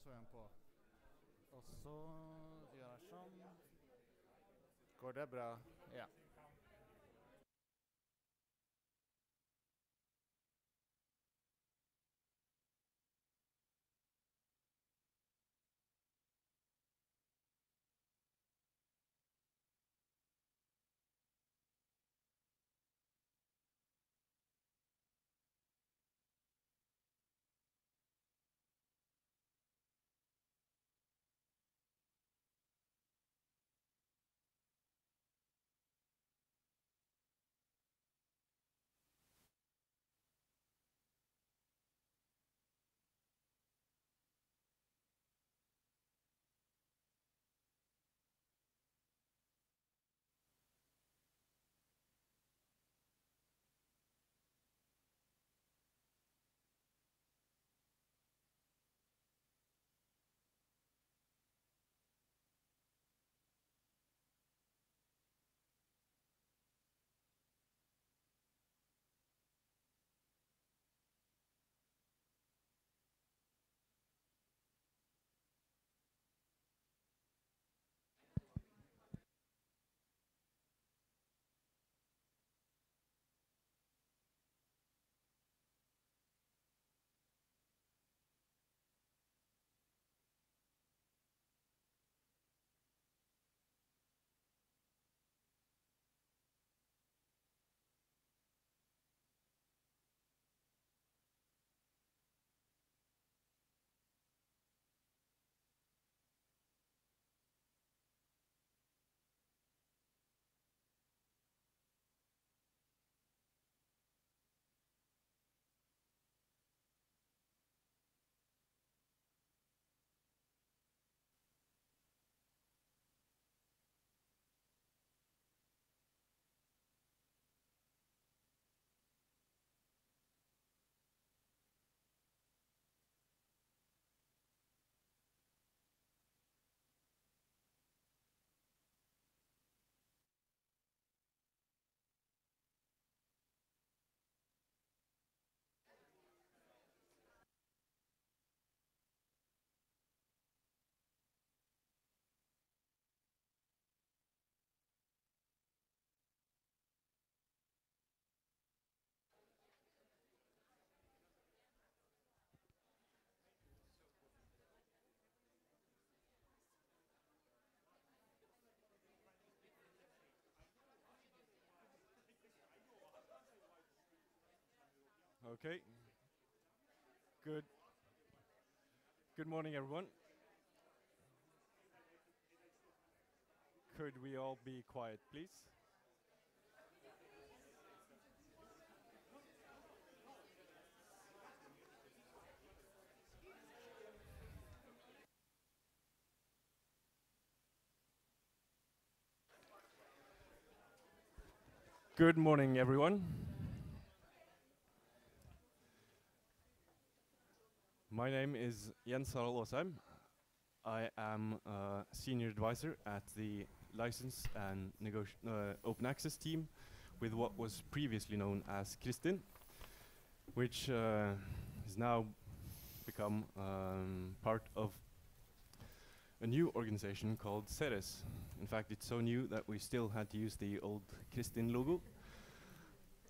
så jeg den på. Og så gjør jeg sånn. Går det bra? Ja. Okay. Good. Good morning, everyone. Could we all be quiet, please? Good morning, everyone. My name is Jens Harald Aasheim. I am a senior advisor at the license and uh, open access team with what was previously known as CRIStin, which uh, has now become um, part of a new organization called Ceres. In fact, it's so new that we still had to use the old CRIStin logo.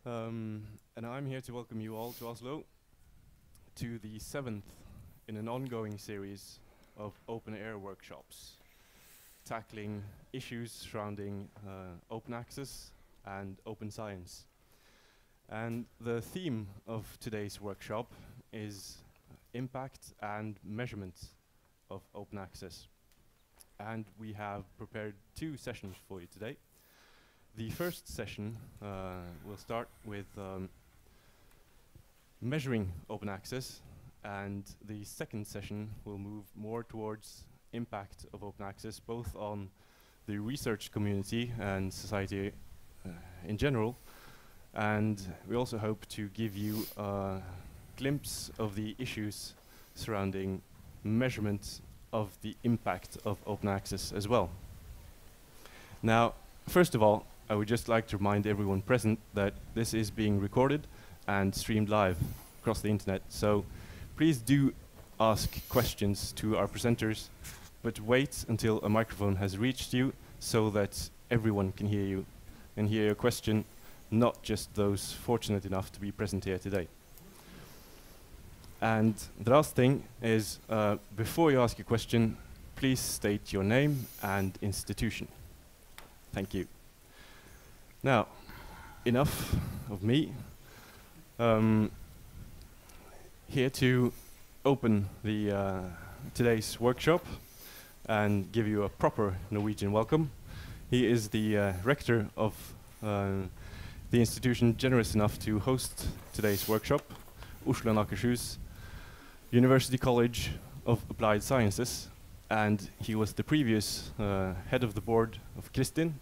Um, and I'm here to welcome you all to Oslo to the seventh in an ongoing series of OpenAIRE workshops tackling issues surrounding uh, open access and open science. And the theme of today's workshop is impact and measurement of open access. And we have prepared two sessions for you today. The first session uh, will start with um, measuring open access, and the second session will move more towards impact of open access, both on the research community and society uh, in general. And we also hope to give you a glimpse of the issues surrounding measurement of the impact of open access as well. Now, first of all, I would just like to remind everyone present that this is being recorded and streamed live across the internet. So please do ask questions to our presenters, but wait until a microphone has reached you so that everyone can hear you and hear your question, not just those fortunate enough to be present here today. And the last thing is, uh, before you ask a question, please state your name and institution. Thank you. Now, enough of me. Um, here to open the uh, today's workshop and give you a proper Norwegian welcome. He is the uh, rector of uh, the institution generous enough to host today's workshop, Oslo Akershus University College of Applied Sciences, and he was the previous uh, head of the board of CRIStin,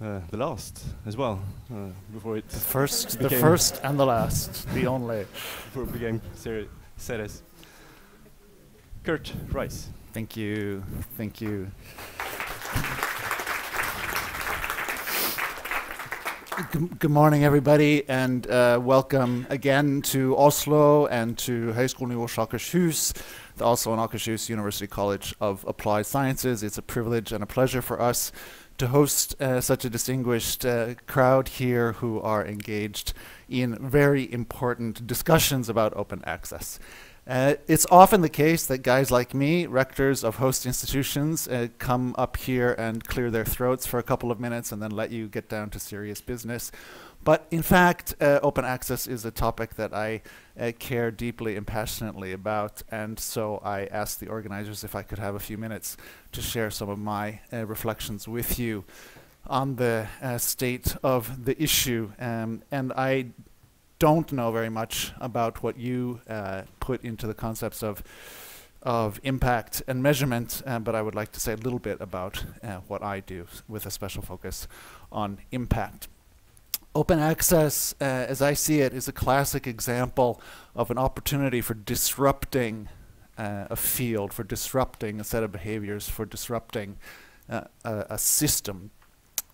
uh, the last as well, uh, before it the first, the first and the last, the only before it became Ceres. Curt Rice. Thank you, thank you. Good, good morning, everybody, and uh, welcome again to Oslo and to Høgskolen i Akershus, also in Akershus University College of Applied Sciences. It's a privilege and a pleasure for us to host uh, such a distinguished uh, crowd here who are engaged in very important discussions about open access. Uh, it's often the case that guys like me, rectors of host institutions, uh, come up here and clear their throats for a couple of minutes and then let you get down to serious business. But in fact, uh, open access is a topic that I uh, care deeply and passionately about, and so I asked the organizers if I could have a few minutes to share some of my uh, reflections with you on the uh, state of the issue. Um, and I don't know very much about what you uh, put into the concepts of of impact and measurement, uh, but I would like to say a little bit about what I do with a special focus on impact. Open access, uh, as I see it, is a classic example of an opportunity for disrupting uh, a field, for disrupting a set of behaviors, for disrupting uh, a, a, system.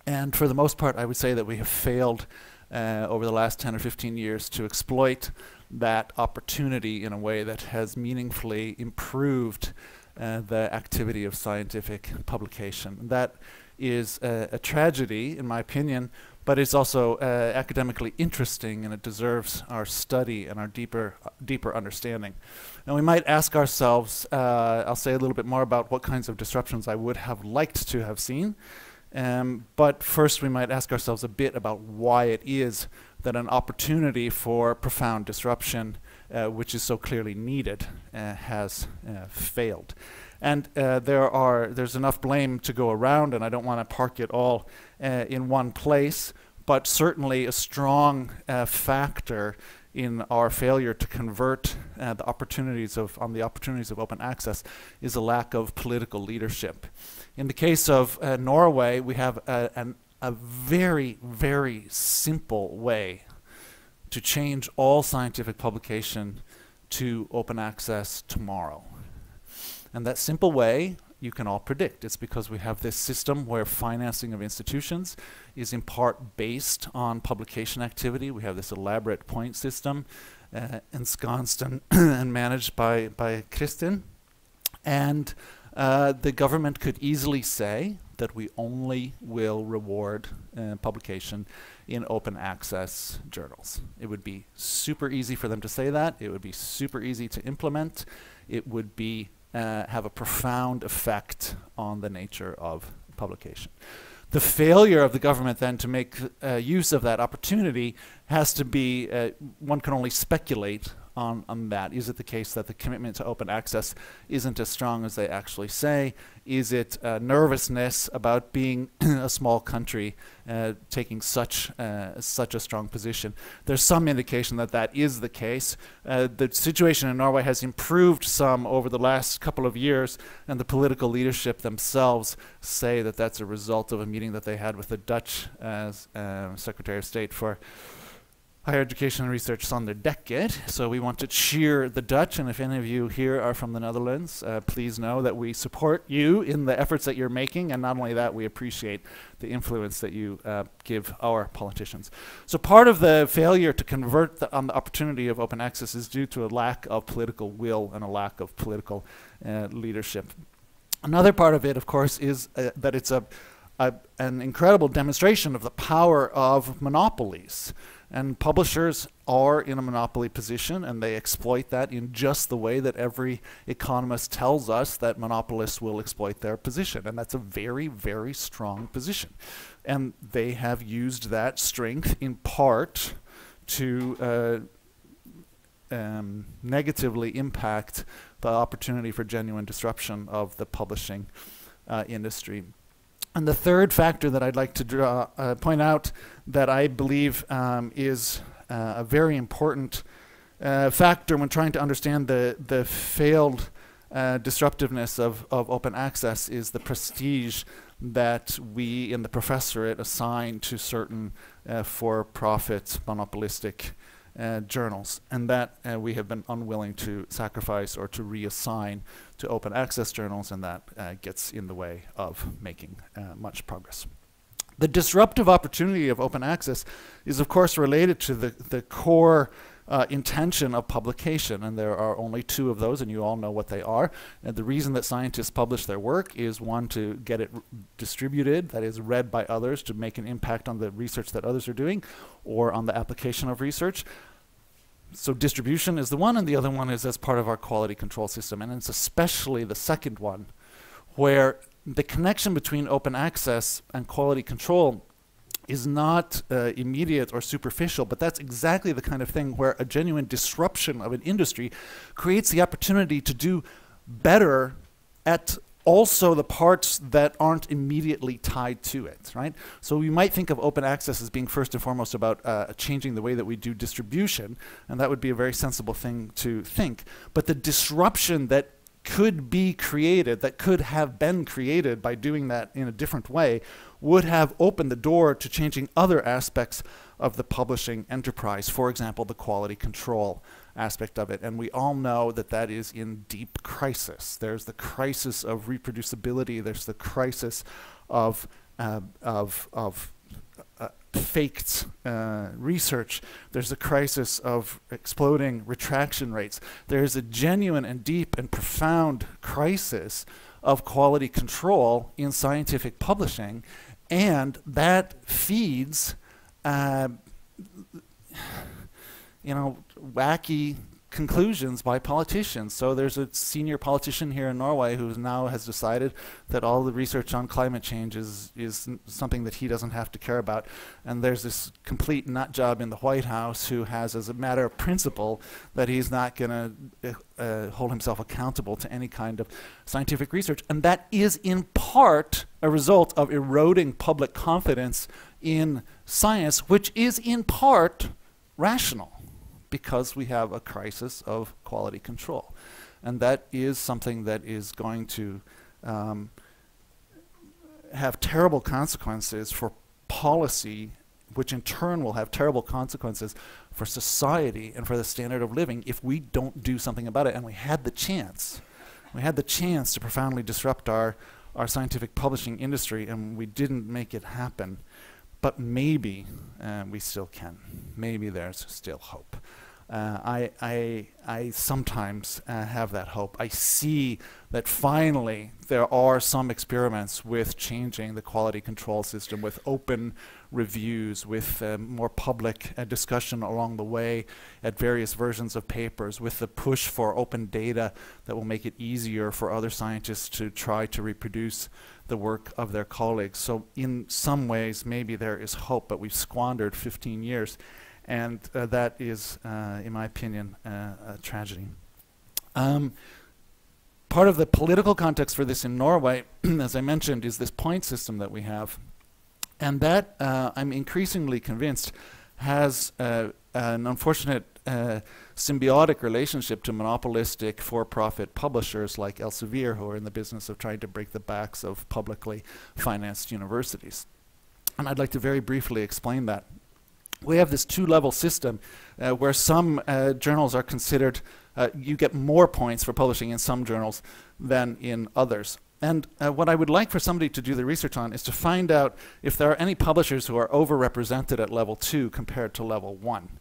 And for the most part, I would say that we have failed uh, over the last 10 or 15 years to exploit that opportunity in a way that has meaningfully improved uh, the activity of scientific publication. That is a tragedy, in my opinion, but it's also uh, academically interesting and it deserves our study and our deeper uh, deeper understanding. Now we might ask ourselves, uh, I'll say a little bit more about what kinds of disruptions I would have liked to have seen, um, but first we might ask ourselves a bit about why it is that an opportunity for profound disruption, uh, which is so clearly needed, uh, has failed. And there are there's enough blame to go around, and I don't want to park it all uh, in one place, but certainly a strong uh, factor in our failure to convert uh, the opportunities of on the opportunities of open access is a lack of political leadership. In the case of uh, Norway, we have a, an, a very very simple way to change all scientific publication to open access tomorrow. And that simple way you can all predict. It's because we have this system where financing of institutions is in part based on publication activity. We have this elaborate point system uh, ensconced and, and managed by, by CRIStin. And uh, the government could easily say that we only will reward uh, publication in open access journals. It would be super easy for them to say that. It would be super easy to implement. It would be uh, have a profound effect on the nature of publication. The failure of the government then to make uh, use of that opportunity has to be, uh, one can only speculate on, on that? Is it the case that the commitment to open access isn't as strong as they actually say? Is it uh, nervousness about being a small country uh, taking such uh, such a strong position? There's some indication that that is the case. Uh, the situation in Norway has improved some over the last couple of years, and the political leadership themselves say that that's a result of a meeting that they had with the Dutch uh, Secretary of State for higher education and research Sander Dekker. So we want to cheer the Dutch, and if any of you here are from the Netherlands, uh, please know that we support you in the efforts that you're making, and not only that, we appreciate the influence that you uh, give our politicians. So part of the failure to convert the, on the opportunity of open access is due to a lack of political will and a lack of political uh, leadership. Another part of it, of course, is uh, that it's a, a, an incredible demonstration of the power of monopolies. And publishers are in a monopoly position and they exploit that in just the way that every economist tells us that monopolists will exploit their position. And that's a very, very strong position. And they have used that strength in part to uh, um, negatively impact the opportunity for genuine disruption of the publishing uh, industry. And the third factor that I'd like to draw, uh, point out that I believe um, is uh, a very important uh, factor when trying to understand the, the failed uh, disruptiveness of, of open access is the prestige that we in the professorate assign to certain uh, for-profit monopolistic uh, journals, and that we have been unwilling to sacrifice or to reassign to open access journals, and that uh, gets in the way of making uh, much progress. The disruptive opportunity of open access is, of course, related to the, the core uh, intention of publication, and there are only two of those, and you all know what they are. And the reason that scientists publish their work is one, to get it distributed, that is, read by others to make an impact on the research that others are doing, or on the application of research. So distribution is the one, and the other one is as part of our quality control system, and it's especially the second one, where the connection between open access and quality control is not uh, immediate or superficial, but that's exactly the kind of thing where a genuine disruption of an industry creates the opportunity to do better at also the parts that aren't immediately tied to it, right? So we might think of open access as being first and foremost about uh, changing the way that we do distribution, and that would be a very sensible thing to think. But the disruption that could be created, that could have been created by doing that in a different way, would have opened the door to changing other aspects of the publishing enterprise. For example, the quality control aspect of it. And we all know that that is in deep crisis. There's the crisis of reproducibility, there's the crisis of, uh, of, of uh, faked uh, research. There's a crisis of exploding retraction rates. There's a genuine and deep and profound crisis of quality control in scientific publishing, and that feeds, uh, you know, wacky conclusions by politicians. So there's a senior politician here in Norway who now has decided that all the research on climate change is, is something that he doesn't have to care about. And there's this complete nut job in the White House who has, as a matter of principle, that he's not going to uh, uh, hold himself accountable to any kind of scientific research. And that is in part a result of eroding public confidence in science, which is in part rational because we have a crisis of quality control. And that is something that is going to um, have terrible consequences for policy, which in turn will have terrible consequences for society and for the standard of living if we don't do something about it. And we had the chance. We had the chance to profoundly disrupt our, our scientific publishing industry, and we didn't make it happen. But maybe uh, we still can. Maybe there's still hope. Uh, I, I, I sometimes uh, have that hope. I see that finally there are some experiments with changing the quality control system, with open reviews, with uh, more public uh, discussion along the way at various versions of papers, with the push for open data that will make it easier for other scientists to try to reproduce the work of their colleagues. So in some ways, maybe there is hope, but we've squandered 15 years and uh, that is, uh, in my opinion, uh, a tragedy. Um, part of the political context for this in Norway, as I mentioned, is this point system that we have. And that, uh, I'm increasingly convinced, has uh, an unfortunate uh, symbiotic relationship to monopolistic for-profit publishers like Elsevier, who are in the business of trying to break the backs of publicly financed universities. And I'd like to very briefly explain that we have this two-level system uh, where some uh, journals are considered, uh, you get more points for publishing in some journals than in others. And uh, what I would like for somebody to do the research on is to find out if there are any publishers who are overrepresented at level two compared to level one.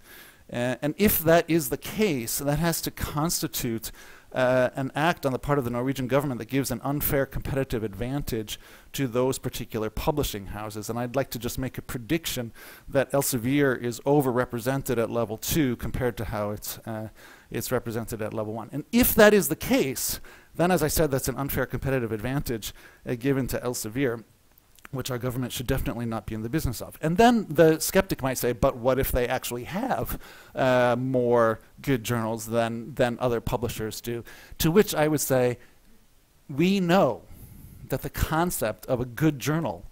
Uh, and if that is the case, that has to constitute uh, an act on the part of the Norwegian government that gives an unfair competitive advantage to those particular publishing houses. And I'd like to just make a prediction that Elsevier is overrepresented at level two compared to how it's, uh, it's represented at level one. And if that is the case, then as I said, that's an unfair competitive advantage uh, given to Elsevier which our government should definitely not be in the business of. And then the skeptic might say, but what if they actually have uh, more good journals than, than other publishers do? To which I would say, we know that the concept of a good journal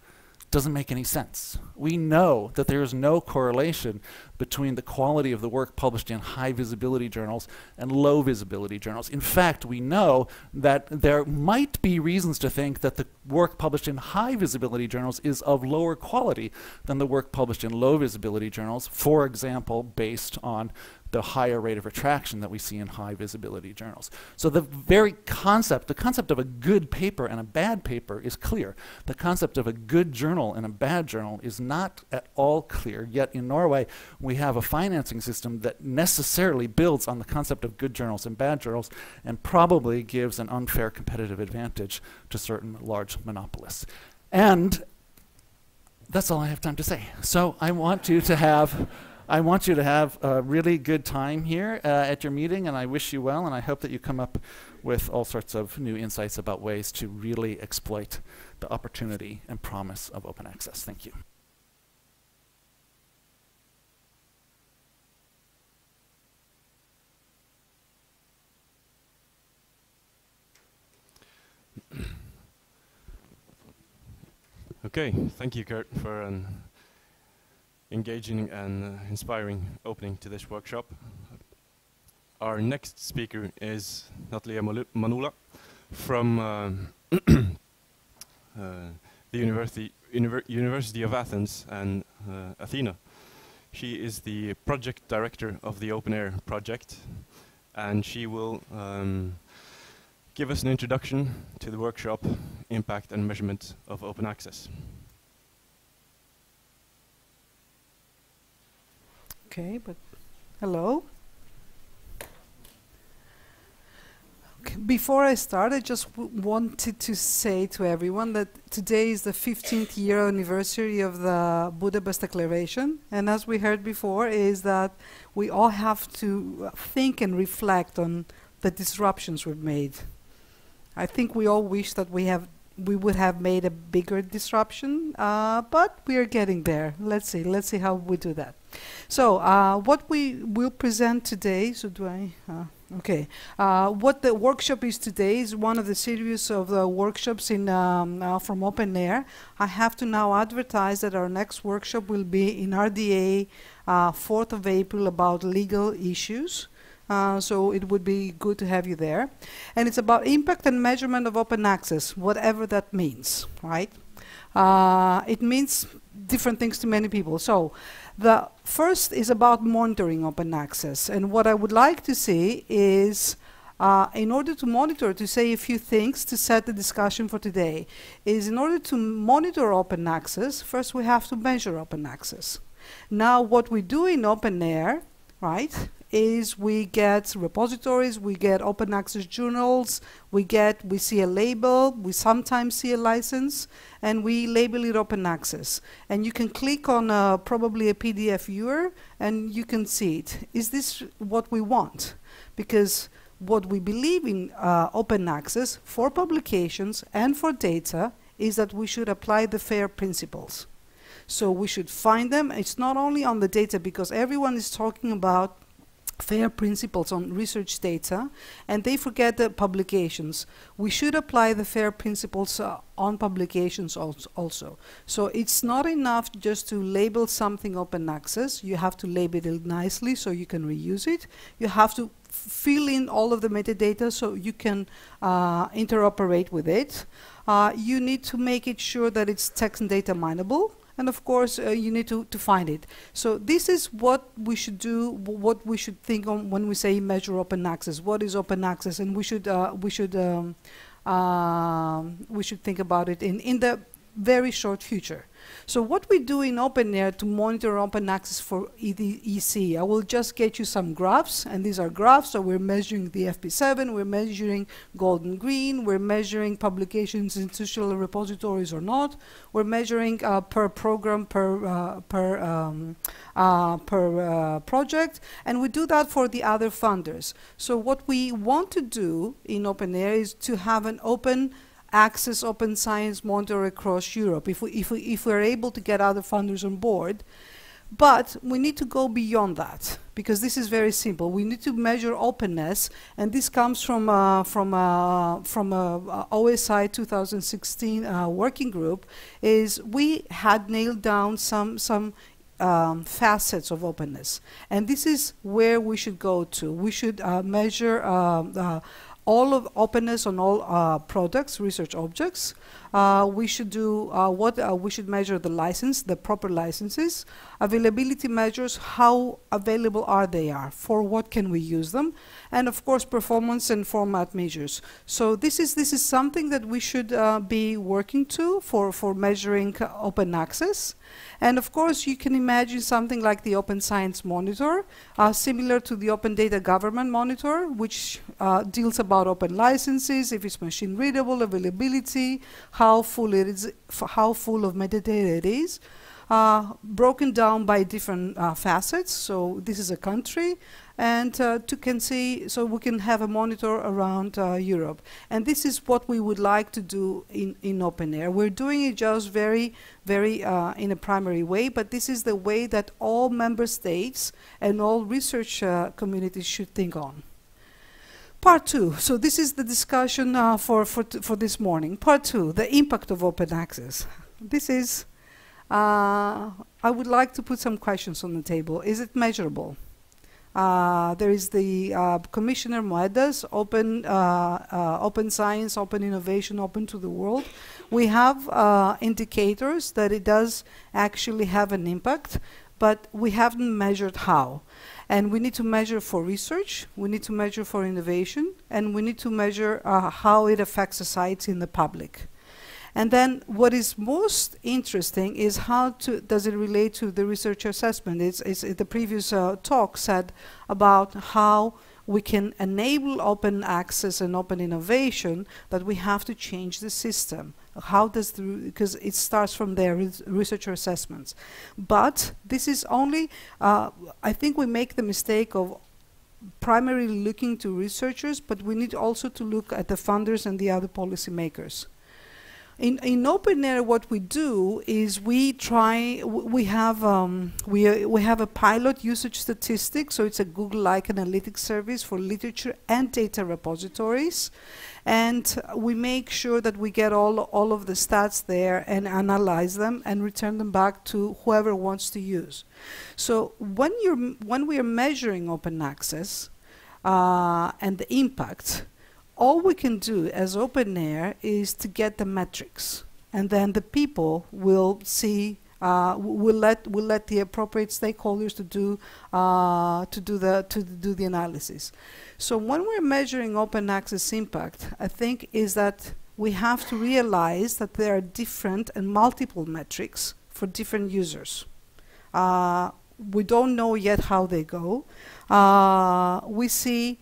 doesn't make any sense. We know that there is no correlation between the quality of the work published in high visibility journals and low visibility journals. In fact, we know that there might be reasons to think that the work published in high visibility journals is of lower quality than the work published in low visibility journals, for example, based on the higher rate of retraction that we see in high visibility journals. So the very concept, the concept of a good paper and a bad paper is clear. The concept of a good journal and a bad journal is not at all clear. Yet in Norway, we have a financing system that necessarily builds on the concept of good journals and bad journals and probably gives an unfair competitive advantage to certain large monopolists. And that's all I have time to say. So I want you to have I want you to have a really good time here uh, at your meeting, and I wish you well, and I hope that you come up with all sorts of new insights about ways to really exploit the opportunity and promise of open access. Thank you. Okay, thank you, Curt, for an engaging and uh, inspiring opening to this workshop. Our next speaker is Natalia Manola from uh, uh, the University, Univer University of Athens and uh, Athena. She is the project director of the OpenAIRE project and she will um, give us an introduction to the workshop, Impact and Measurement of Open Access. Okay, but hello. Okay, before I start, I just wanted to say to everyone that today is the 15th year anniversary of the Budapest Declaration, and as we heard before, is that we all have to think and reflect on the disruptions we've made. I think we all wish that we have we would have made a bigger disruption, uh, but we are getting there. Let's see. Let's see how we do that. So uh, what we will present today, so do I, uh, okay. Uh, what the workshop is today is one of the series of the workshops in um, uh, from OpenAIRE. I have to now advertise that our next workshop will be in RDA 4th uh, of April about legal issues. Uh, so it would be good to have you there. And it's about impact and measurement of open access, whatever that means, right? Uh, it means different things to many people. So the first is about monitoring open access. And what I would like to see is uh, in order to monitor, to say a few things to set the discussion for today, is in order to monitor open access, first we have to measure open access. Now what we do in OpenAIRE, right, is we get repositories, we get open access journals, we get, we see a label, we sometimes see a license, and we label it open access. And you can click on uh, probably a PDF viewer and you can see it. Is this what we want? Because what we believe in uh, open access for publications and for data is that we should apply the FAIR principles. So we should find them. It's not only on the data because everyone is talking about FAIR principles on research data, and they forget the publications. We should apply the FAIR principles uh, on publications also. So it's not enough just to label something open access. You have to label it nicely so you can reuse it. You have to fill in all of the metadata so you can uh, interoperate with it. Uh, you need to make it sure that it's text and data mineable and of course uh, you need to, to find it. So this is what we should do, what we should think on when we say measure open access. What is open access? And we should uh, we should um, um, we should think about it in in the very short future. So what we do in OpenAIRE to monitor open access for EC, I will just get you some graphs, and these are graphs, so we're measuring the FP7, we're measuring golden green, we're measuring publications in institutional repositories or not, we're measuring uh, per program, per, uh, per, um, uh, per uh, project, and we do that for the other funders. So what we want to do in OpenAIRE is to have an open access open science monitor across Europe if, we, if, we, if we're able to get other funders on board. But we need to go beyond that because this is very simple. We need to measure openness, and this comes from uh, from uh, from a, uh, OSI 2016 uh, working group. Is we had nailed down some some um, facets of openness, and this is where we should go to. We should uh, measure. Um, uh, all of openness on all uh, products, research objects. Uh, we should do uh, what uh, we should measure the license, the proper licenses, availability measures, how available are they are, for what can we use them, and of course performance and format measures. So this is this is something that we should uh, be working to for for measuring open access. And of course, you can imagine something like the Open Science Monitor, uh, similar to the Open Data Government Monitor, which uh, deals about open licenses, if it's machine readable, availability, how full it is, how full of metadata it is. Uh, broken down by different uh, facets. So this is a country, and uh, to can see, so we can have a monitor around uh, Europe. And this is what we would like to do in, in OpenAIRE. We're doing it just very, very uh, in a primary way, but this is the way that all member states and all research uh, communities should think on. Part two, so this is the discussion uh, for, for, for this morning. Part two, the impact of open access. This is, uh, I would like to put some questions on the table. Is it measurable? Uh, there is the uh, Commissioner Moedas, open, uh, uh, open science, open innovation, open to the world. We have uh, indicators that it does actually have an impact, but we haven't measured how. And we need to measure for research, we need to measure for innovation, and we need to measure how it affects society and the public. And then what is most interesting is how to, does it relate to the research assessment. It's, it's the previous uh, talk said about how we can enable open access and open innovation, but we have to change the system. How does the, because it starts from there, researcher assessments. But this is only, uh, I think we make the mistake of primarily looking to researchers, but we need also to look at the funders and the other policymakers. In, in OpenAIRE, what we do is we try, we have, um, we, uh, we have a pilot usage statistic, so it's a Google-like analytics service for literature and data repositories. And we make sure that we get all, all of the stats there and analyze them and return them back to whoever wants to use. So when, you're, when we are measuring open access uh, and the impact, all we can do as OpenAIRE is to get the metrics, and then the people will see. Uh, we'll let we'll let the appropriate stakeholders to do uh, to do the to do the analysis. So when we're measuring open access impact, I think is that we have to realize that there are different and multiple metrics for different users. Uh, we don't know yet how they go. Uh, we see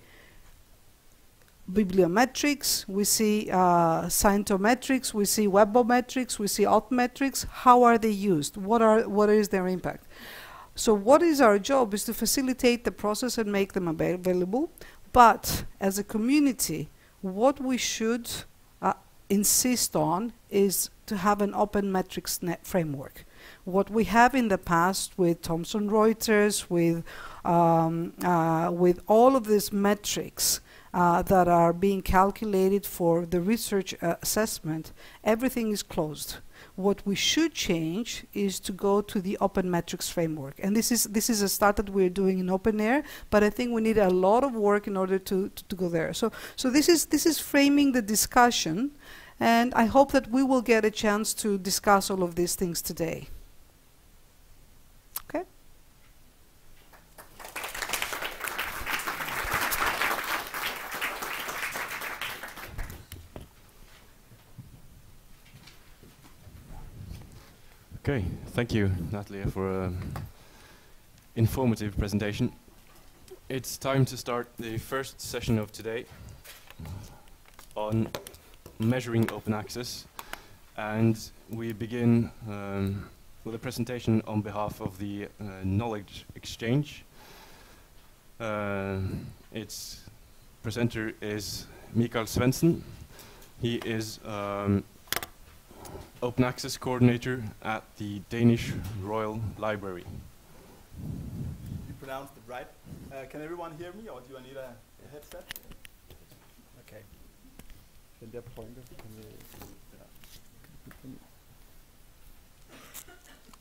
bibliometrics, we see uh, scientometrics, we see webometrics, we see altmetrics. How are they used? What are what is their impact? So what is our job is to facilitate the process and make them available. But as a community, what we should uh, insist on is to have an open metrics net framework. What we have in the past with Thomson Reuters, with um, uh, with all of these metrics, uh, that are being calculated for the research uh, assessment, everything is closed. What we should change is to go to the open metrics framework. And this is this is a start that we're doing in OpenAIRE, but I think we need a lot of work in order to, to, to go there. So so this is this is framing the discussion and I hope that we will get a chance to discuss all of these things today. Okay, thank you, Natalia, for an informative presentation. It's time to start the first session of today on measuring open access. And we begin um, with a presentation on behalf of the uh, Knowledge Exchange. Uh, its presenter is Mikael Svensson. He is um, open access coordinator at the Danish Royal Library. You pronounced it right. Uh, can everyone hear me, or do I need a, a headset? Okay. Den der pointer, kan vi.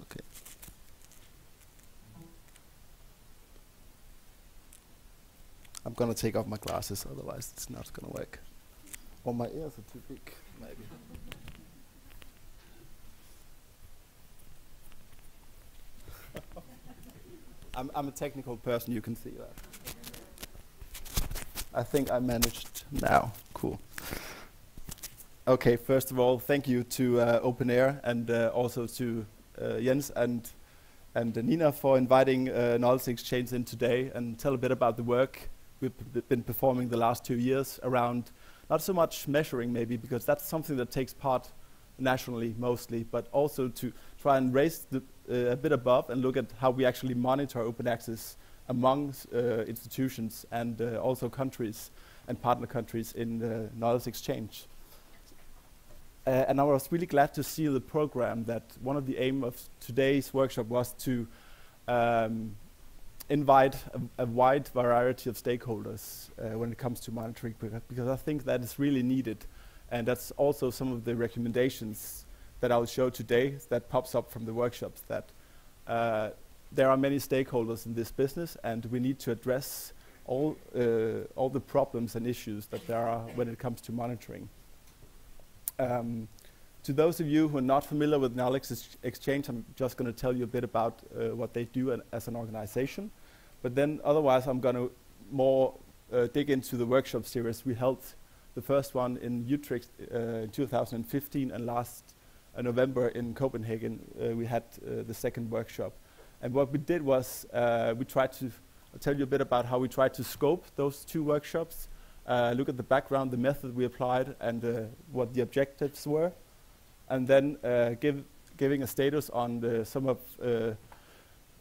Okay. I'm gonna take off my glasses, otherwise it's not gonna work. Or my ears are too big, maybe. I'm, I'm a technical person, you can see that. I think I managed now. Cool. Okay, first of all, thank you to uh, OpenAIRE and uh, also to uh, Jens and, and Nina for inviting uh, Knowledge Exchange in today and tell a bit about the work we've been performing the last two years around not so much measuring maybe because that's something that takes part nationally mostly, but also to try and raise the, a bit above and look at how we actually monitor open access among uh, institutions and uh, also countries and partner countries in the knowledge exchange. Uh, and I was really glad to see the program that one of the aim of today's workshop was to um, invite a, a, wide variety of stakeholders uh, when it comes to monitoring because I think that is really needed and that's also some of the recommendations that I'll show today that pops up from the workshops that uh, there are many stakeholders in this business and we need to address all, uh, all the problems and issues that there are when it comes to monitoring. Um, to those of you who are not familiar with Knowledge Exchange, I'm just going to tell you a bit about uh, what they do an as an organization. But then otherwise, I'm going to more uh, dig into the workshop series we held the first one in Utrecht uh, in 2015, and last November in Copenhagen, uh, we had the second workshop. And what we did was we tried to I'll tell you a bit about how we tried to scope those two workshops, look at the background, the method we applied, and what the objectives were, and then give giving a status on the, some of uh,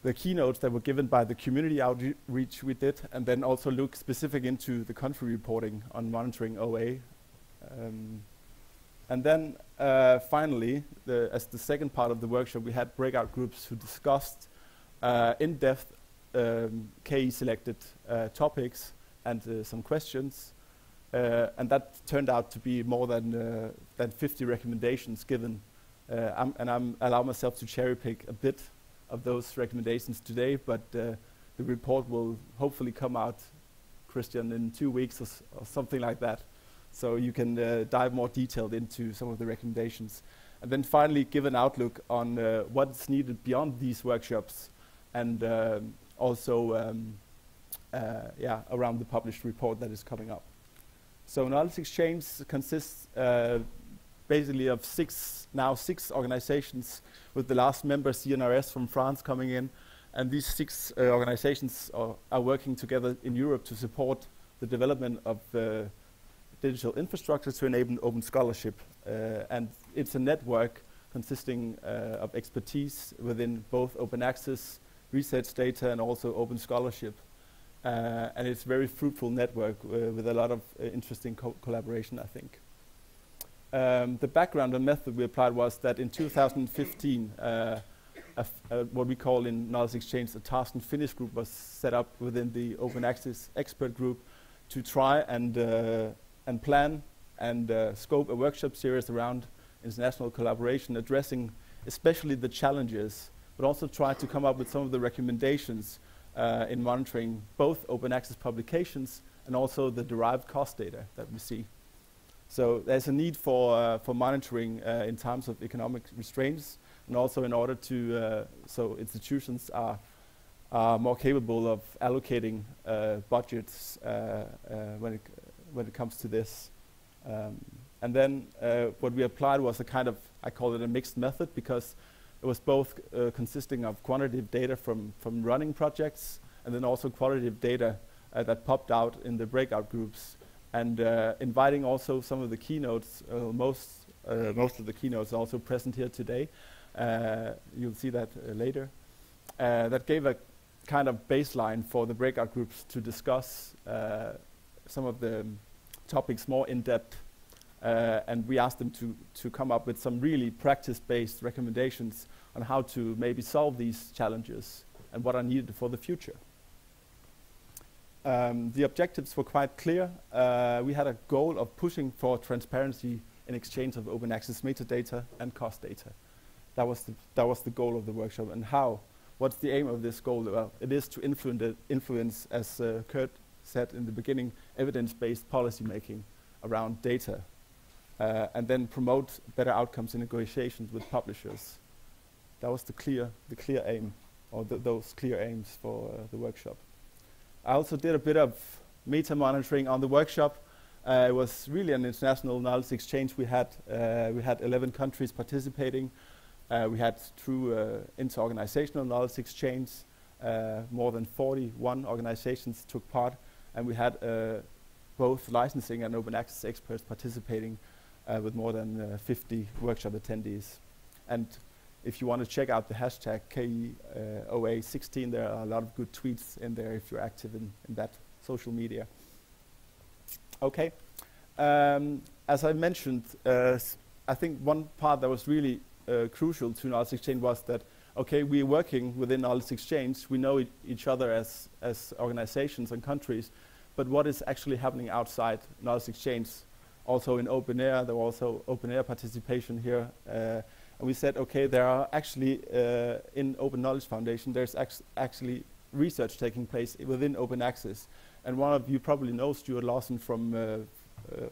the keynotes that were given by the community outreach we did, and then also look specific into the country reporting on monitoring OA. Um, and then uh, finally, the, as the second part of the workshop, we had breakout groups who discussed uh, in-depth um, KE-selected uh, topics and uh, some questions. Uh, and that turned out to be more than, uh, than 50 recommendations given. I'm and I'm allow myself to cherry pick a bit of those recommendations today, but the report will hopefully come out, Christian, in two weeks or, or something like that. So you can uh, dive more detailed into some of the recommendations. And then finally, give an outlook on uh, what's needed beyond these workshops and um, also um, uh, yeah, around the published report that is coming up. So Knowledge Exchange consists uh, basically of six, now six organizations with the last member CNRS from France coming in. And these six uh, organizations are, are, working together in Europe to support the development of uh, digital infrastructure to enable open scholarship. Uh, and it's a network consisting uh, of expertise within both open access, research data, and also open scholarship. Uh, and it's a very fruitful network with a lot of interesting co collaboration, I think. Um, the background and method we applied was that in 2015, uh, what we call in Knowledge Exchange a task and finish group was set up within the open access expert group to try and, uh, and plan and uh, scope a workshop series around international collaboration, addressing especially the challenges, but also try to come up with some of the recommendations uh, in monitoring both open access publications and also the derived cost data that we see. So there's a need for, uh, for monitoring uh, in times of economic restraints and also in order to, uh, so institutions are, are more capable of allocating uh, budgets uh, when, it, when it comes to this. Um, and then what we applied was a kind of, I call it a mixed method because It was both uh, consisting of quantitative data from, from running projects and then also qualitative data uh, that popped out in the breakout groups and uh, inviting also some of the keynotes, uh, most, uh, most of the keynotes also present here today. Uh, you'll see that later. that gave a kind of baseline for the breakout groups to discuss some of the topics more in depth uh, and we asked them to, to come up with some really practice-based recommendations on how to maybe solve these challenges and what are needed for the future. Um, the objectives were quite clear. Uh, we had a goal of pushing for transparency in exchange of open access metadata and cost data. That was the, that was the goal of the workshop. And how? What's the aim of this goal? Well, it is to influence, influence as uh, Curt said in the beginning, evidence-based policy making around data uh, and then promote better outcomes in negotiations with publishers. That was the clear, the clear aim, or th those clear aims for uh, the workshop. I also did a bit of meta monitoring on the workshop. Uh, it was really an international knowledge exchange. We had uh, we had 11 countries participating. Uh, we had through uh, inter-organizational knowledge exchange. more than 41 organizations took part, and we had both licensing and open access experts participating uh, with more than uh, 50 workshop attendees. And if you want to check out the hashtag KEOA16, there are a lot of good tweets in there if you're active in, in that social media. Okay. Um, as I mentioned, uh, I think one part that was really uh, crucial to Knowledge Exchange was that, okay, we're working within Knowledge Exchange, we know each other as, as organizations and countries, but what is actually happening outside Knowledge Exchange also in OpenAIRE. There was also OpenAIRE participation here. Uh, and we said, okay, there are actually, uh, in Open Knowledge Foundation, there's actually research taking place within open access. And one of you probably know Stuart Lawson from, uh, uh,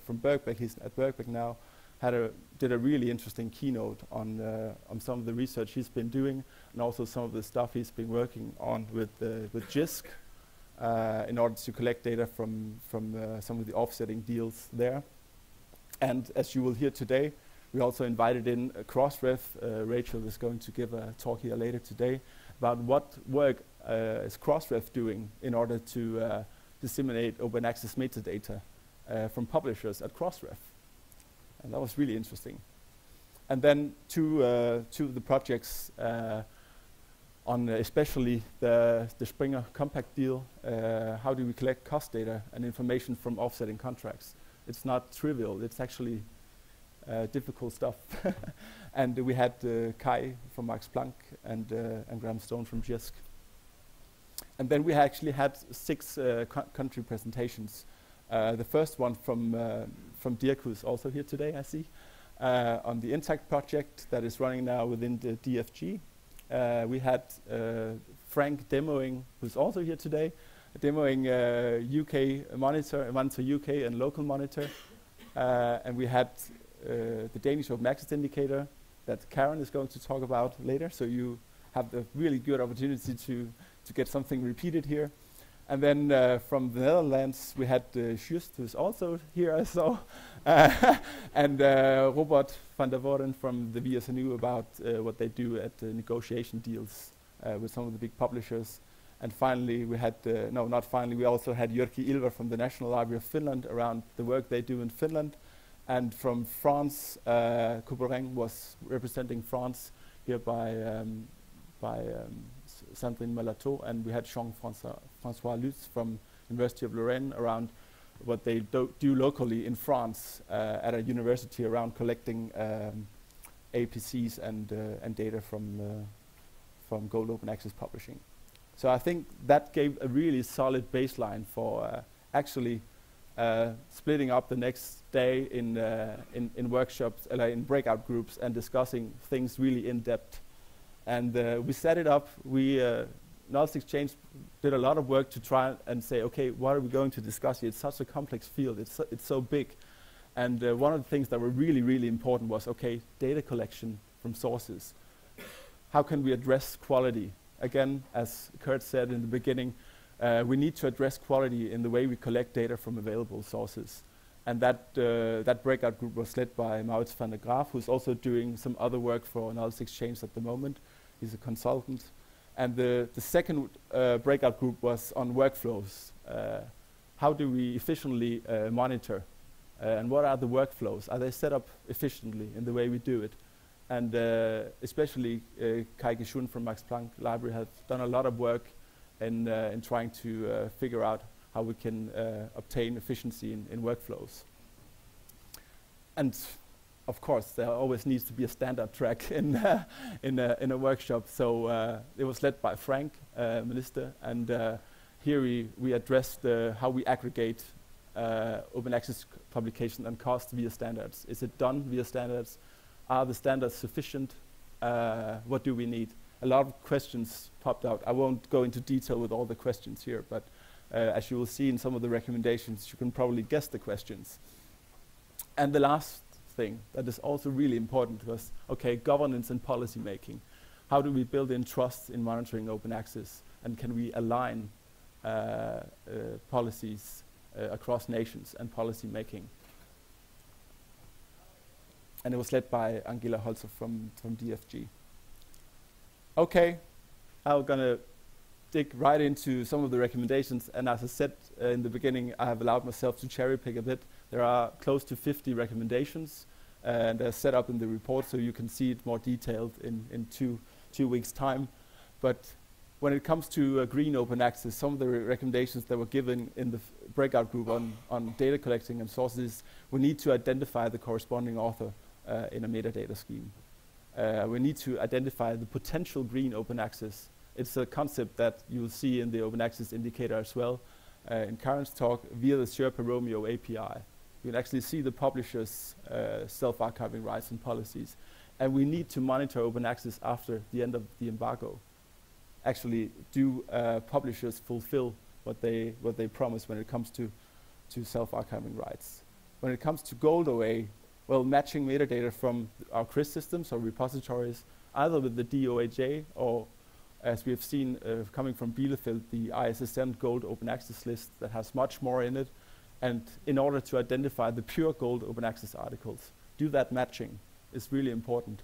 from Birkbeck, he's at Birkbeck now, had a, did a really interesting keynote on, uh, on some of the research he's been doing and also some of the stuff he's been working on with, uh, with JISC in order to collect data from, from some of the offsetting deals there. And as you will hear today, we also invited in uh, Crossref. Uh, Rachel is going to give a talk here later today about what work uh, is Crossref doing in order to uh, disseminate open access metadata uh, from publishers at Crossref. And that was really interesting. And then two, uh, two of the projects on especially the, the Springer compact deal, how do we collect cost data and information from offsetting contracts it's not trivial. It's actually uh, difficult stuff. and uh, we had uh, Kai from Max Planck and, uh, and Graham Stone from JISC. And then we actually had six uh, country presentations. Uh, the first one from, from Dirk, who's also here today, I see, on the Intact project that is running now within the DFG. We had Frank demoing, who's also here today, demoing UK uh, monitor, monitor UK and local monitor. Uh, and we had uh, the Danish open access indicator that Karen is going to talk about later. So you have the really good opportunity to, to get something repeated here. And then uh, from the Netherlands, we had uh, Just, who's also here, I saw, uh, and uh, Robert van der Vooren from the VSNU about uh, what they do at the negotiation deals with some of the big publishers. And finally, we had, uh, no, not finally, we also had Jyrki Ilva from the National Library of Finland around the work they do in Finland. And from France, uh, was representing France here by, um, by um, Sandrine Malotaux. And we had Jean-François François Lutz from University of Lorraine around what they do, do locally in France uh, at a university around collecting um, APCs and, uh, and data from, uh, from Gold Open Access Publishing. So I think that gave a really solid baseline for uh, actually splitting up the next day in, in, in, workshops, in breakout groups, and discussing things really in depth. And we set it up. We Knowledge Exchange did a lot of work to try and say, okay, what are we going to discuss here? It's such a complex field. It's so, it's so big. And uh, one of the things that were really, really important was, okay, data collection from sources. How can we address quality? again, as Curt said in the beginning, uh, we need to address quality in the way we collect data from available sources. And that, uh, that breakout group was led by Maurits van der Graaf, who's also doing some other work for Knowledge Exchange at the moment. He's a consultant. And the, the second uh, breakout group was on workflows. Uh, how do we efficiently uh, monitor? Uh, and what are the workflows? Are they set up efficiently in the way we do it? And uh, especially Kai Geschuhn from Max Planck Library has done a lot of work in, in trying to figure out how we can obtain efficiency in, in workflows. And of course, there always needs to be a standard track in, uh, in, a, in a workshop. So uh, it was led by Frank uh, Manista, and uh, here we, we addressed uh, how we aggregate uh, open access publication and cost via standards. Is it done via standards? Are the standards sufficient? what do we need? A lot of questions popped out. I won't go into detail with all the questions here, but as you will see in some of the recommendations, you can probably guess the questions. And the last thing that is also really important to us. Okay, governance and policy making. How do we build in trust in monitoring open access? And can we align uh, uh, policies uh, across nations and policy making? And it was led by Angela Holzer from, from DFG. Okay, I'm going to dig right into some of the recommendations. And as I said uh, in the beginning, I have allowed myself to cherry pick a bit. There are close to 50 recommendations, and they're set up in the report so you can see it more detailed in, in two, two weeks' time. But when it comes to uh, green open access, some of the re recommendations that were given in the breakout group on, on data collecting and sources, we need to identify the corresponding author uh, in a metadata scheme. Uh, we need to identify the potential green open access. It's a concept that you will see in the open access indicator as well uh, in Karen's talk via the Sherpa Romeo API. You can actually see the publisher's uh, self-archiving rights and policies. And we need to monitor open access after the end of the embargo. Actually, do uh, publishers fulfill what they, what they promise when it comes to, to self-archiving rights? When it comes to Gold OA, well, matching metadata from our CRIS systems or repositories, either with the DOAJ or, as we have seen uh, coming from Bielefeld, the ISSN Gold Open Access list that has much more in it and in order to identify the pure gold open access articles, do that matching is really important.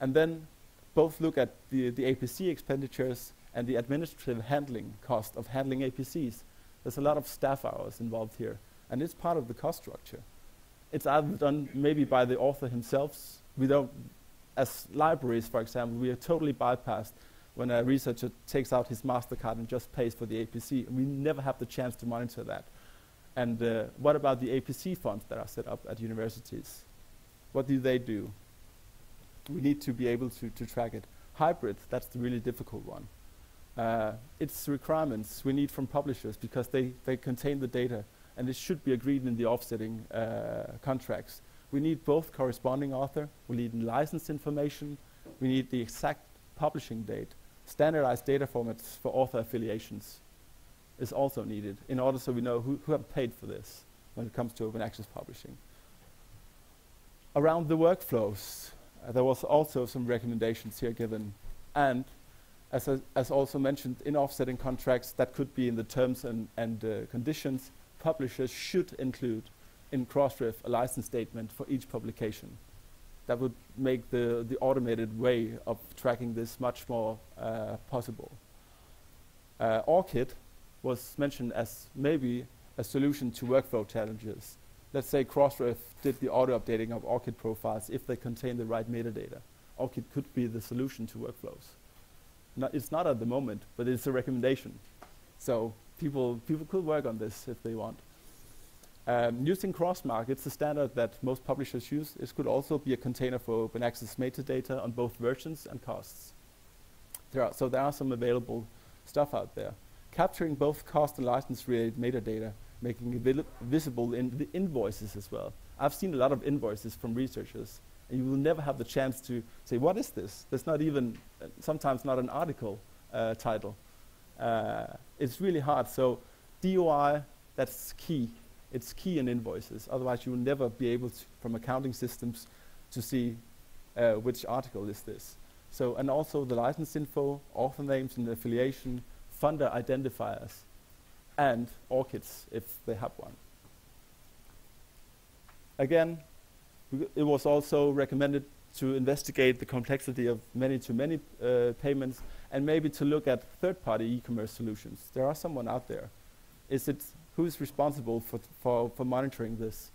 And then both look at the, the APC expenditures and the administrative handling cost of handling APCs. There's a lot of staff hours involved here, and it's part of the cost structure. It's either done maybe by the author himself. We don't, as libraries, for example, we are totally bypassed when a researcher takes out his MasterCard and just pays for the APC. We never have the chance to monitor that. And uh, what about the APC funds that are set up at universities? What do they do? We need to be able to, to track it. Hybrid, that's the really difficult one. Uh, it's requirements we need from publishers because they, they contain the data and it should be agreed in the offsetting uh, contracts. We need both corresponding author, we need license information, we need the exact publishing date, standardized data formats for author affiliations is also needed in order so we know who, who have paid for this when it comes to open access publishing. Around the workflows, uh, there was also some recommendations here given. And as, as also mentioned, in offsetting contracts, that could be in the terms and, and uh, conditions, publishers should include in Crossref a license statement for each publication. That would make the, the automated way of tracking this much more uh, possible. Uh, ORCID was mentioned as maybe a solution to workflow challenges. Let's say Crossref did the auto-updating of ORCID profiles if they contain the right metadata. ORCID could be the solution to workflows. it's not at the moment, but it's a recommendation. So people, people could work on this if they want. Um, using Crossmark, it's a standard that most publishers use. It could also be a container for open access metadata on both versions and costs. There are, so there are some available stuff out there capturing both cost and license related metadata, making it visible in the invoices as well. I've seen a lot of invoices from researchers, and you will never have the chance to say, what is this? There's not even, uh, sometimes not an article uh, title. Uh, it's really hard. So DOI, that's key. It's key in invoices. Otherwise, you will never be able to, from accounting systems, to see uh, which article is this. So, and also the license info, author names and affiliation, funder identifiers and ORCIDs if they have one. again, it was also recommended to investigate the complexity of many-to-many uh, payments and maybe to look at third-party e-commerce solutions. There are someone out there. Is it who's responsible for, for, for monitoring this?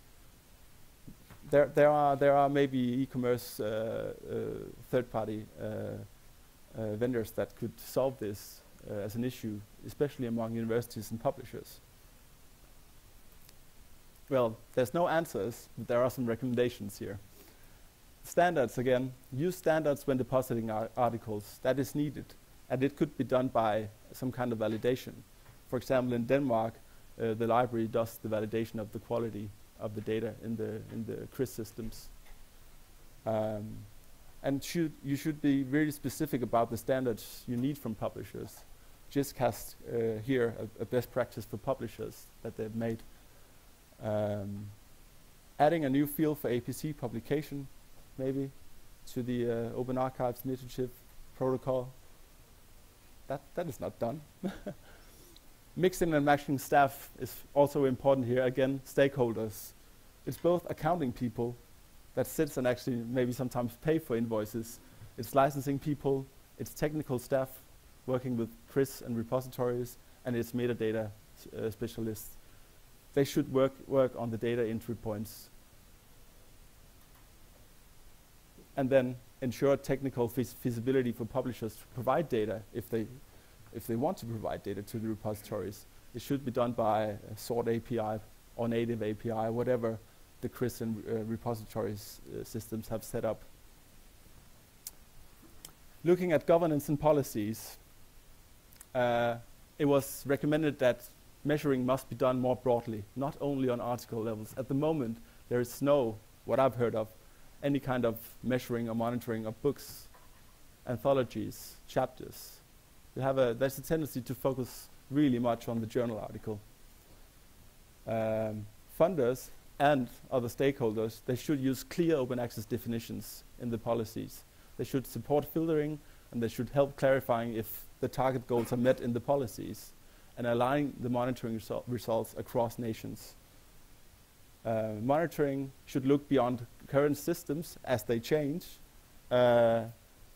There, there are there are maybe e-commerce uh, uh, third-party uh, uh, vendors that could solve this uh, as an issue, especially among universities and publishers. Well, there's no answers, but there are some recommendations here. Standards again. Use standards when depositing ar articles. That is needed, and it could be done by some kind of validation. For example, in Denmark, uh, the library does the validation of the quality of the data in the in the CRIS systems. Um, and should you should be really specific about the standards you need from publishers. JISC uh, here a, a, best practice for publishers that they've made. Um, adding a new field for APC publication, maybe, to the uh, Open Archives Initiative protocol. That that is not done. Mixing and matching staff is also important here. Again, stakeholders. It's both accounting people that sits and actually maybe sometimes pay for invoices. It's licensing people, it's technical staff working with CRIS and repositories, and it's metadata uh, specialists. They should work, work on the data entry points. And then ensure technical feasibility for publishers to provide data if they if they want to provide data to the repositories. It should be done by a SWORD API or native API, whatever the CRIS and uh, repositories uh, systems have set up. Looking at governance and policies, uh, it was recommended that measuring must be done more broadly, not only on article levels. At the moment, there is no, what I've heard of, any kind of measuring or monitoring of books, anthologies, chapters, you have a, there's a tendency to focus really much on the journal article. Um, funders and other stakeholders, they should use clear open access definitions in the policies. They should support filtering and they should help clarifying if the target goals are met in the policies and aligning the monitoring resul results across nations. Uh, monitoring should look beyond current systems as they change uh,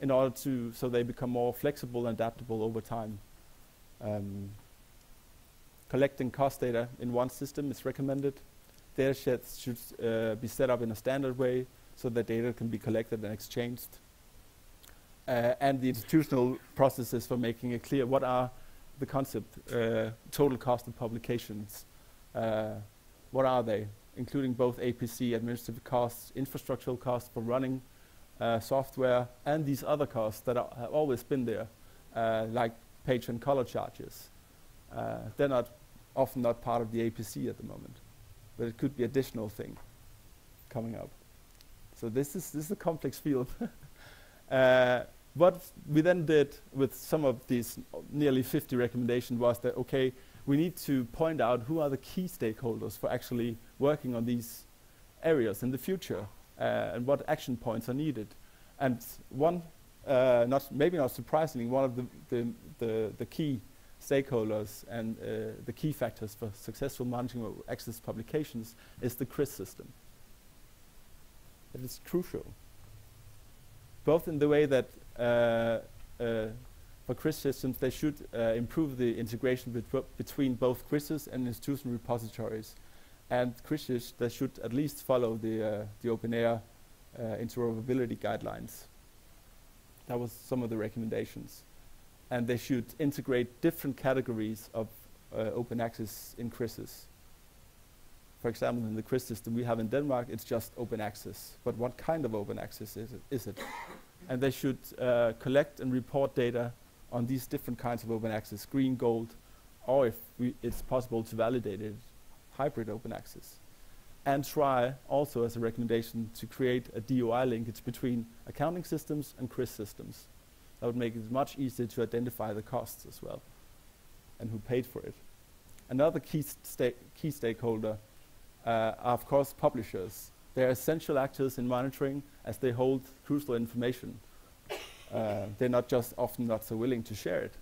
in order to so they become more flexible and adaptable over time. Um, collecting cost data in one system is recommended. Data sets should uh, be set up in a standard way so that data can be collected and exchanged. Uh, and the institutional processes for making it clear what are the concept, uh, total cost of publications, uh, what are they, including both APC, administrative costs, infrastructural costs for running uh, software and these other costs that are, have always been there, uh, like page and color charges. Uh, they're not often not part of the APC at the moment, but it could be additional thing coming up. So this is this is a complex field. uh, what we then did with some of these nearly 50 recommendations was that okay, we need to point out who are the key stakeholders for actually working on these areas in the future uh, and what action points are needed. And one, uh, not maybe not surprisingly, one of the, the, the, the key stakeholders and uh, the key factors for successful monitoring of access publications is the CRIS system. It is crucial, both in the way that for CRIS systems they should uh, improve the integration between both CRISes and institutional repositories and Christians that should at least follow the, uh, the OpenAIRE uh, interoperability guidelines. That was some of the recommendations. And they should integrate different categories of uh, open access in CRISes. For example, in the CRIS system we have in Denmark, it's just open access. But what kind of open access is it? Is it? and they should uh, collect and report data on these different kinds of open access, green, gold, or if it's possible to validate it hybrid open access. And try also as a recommendation to create a DOI linkage between accounting systems and CRIS systems. That would make it much easier to identify the costs as well and who paid for it. Another key, sta key stakeholder are of course publishers. They're essential actors in monitoring as they hold crucial information. Uh, they're not just often not so willing to share it.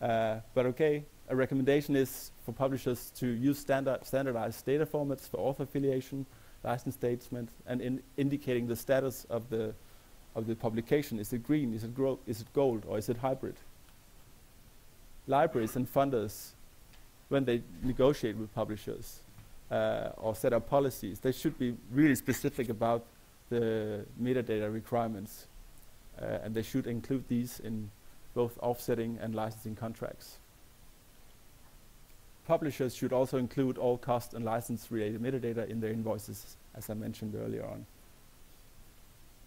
Uh, but okay, a recommendation is for publishers to use standard standardized data formats for author affiliation, license statement and in indicating the status of the of the publication. Is it green? Is it is it gold? Or is it hybrid? Libraries and funders, when they negotiate with publishers uh, or set up policies, they should be really specific about the metadata requirements, uh, and they should include these in both offsetting and licensing contracts. Publishers should also include all cost and license related metadata in their invoices, as I mentioned earlier on.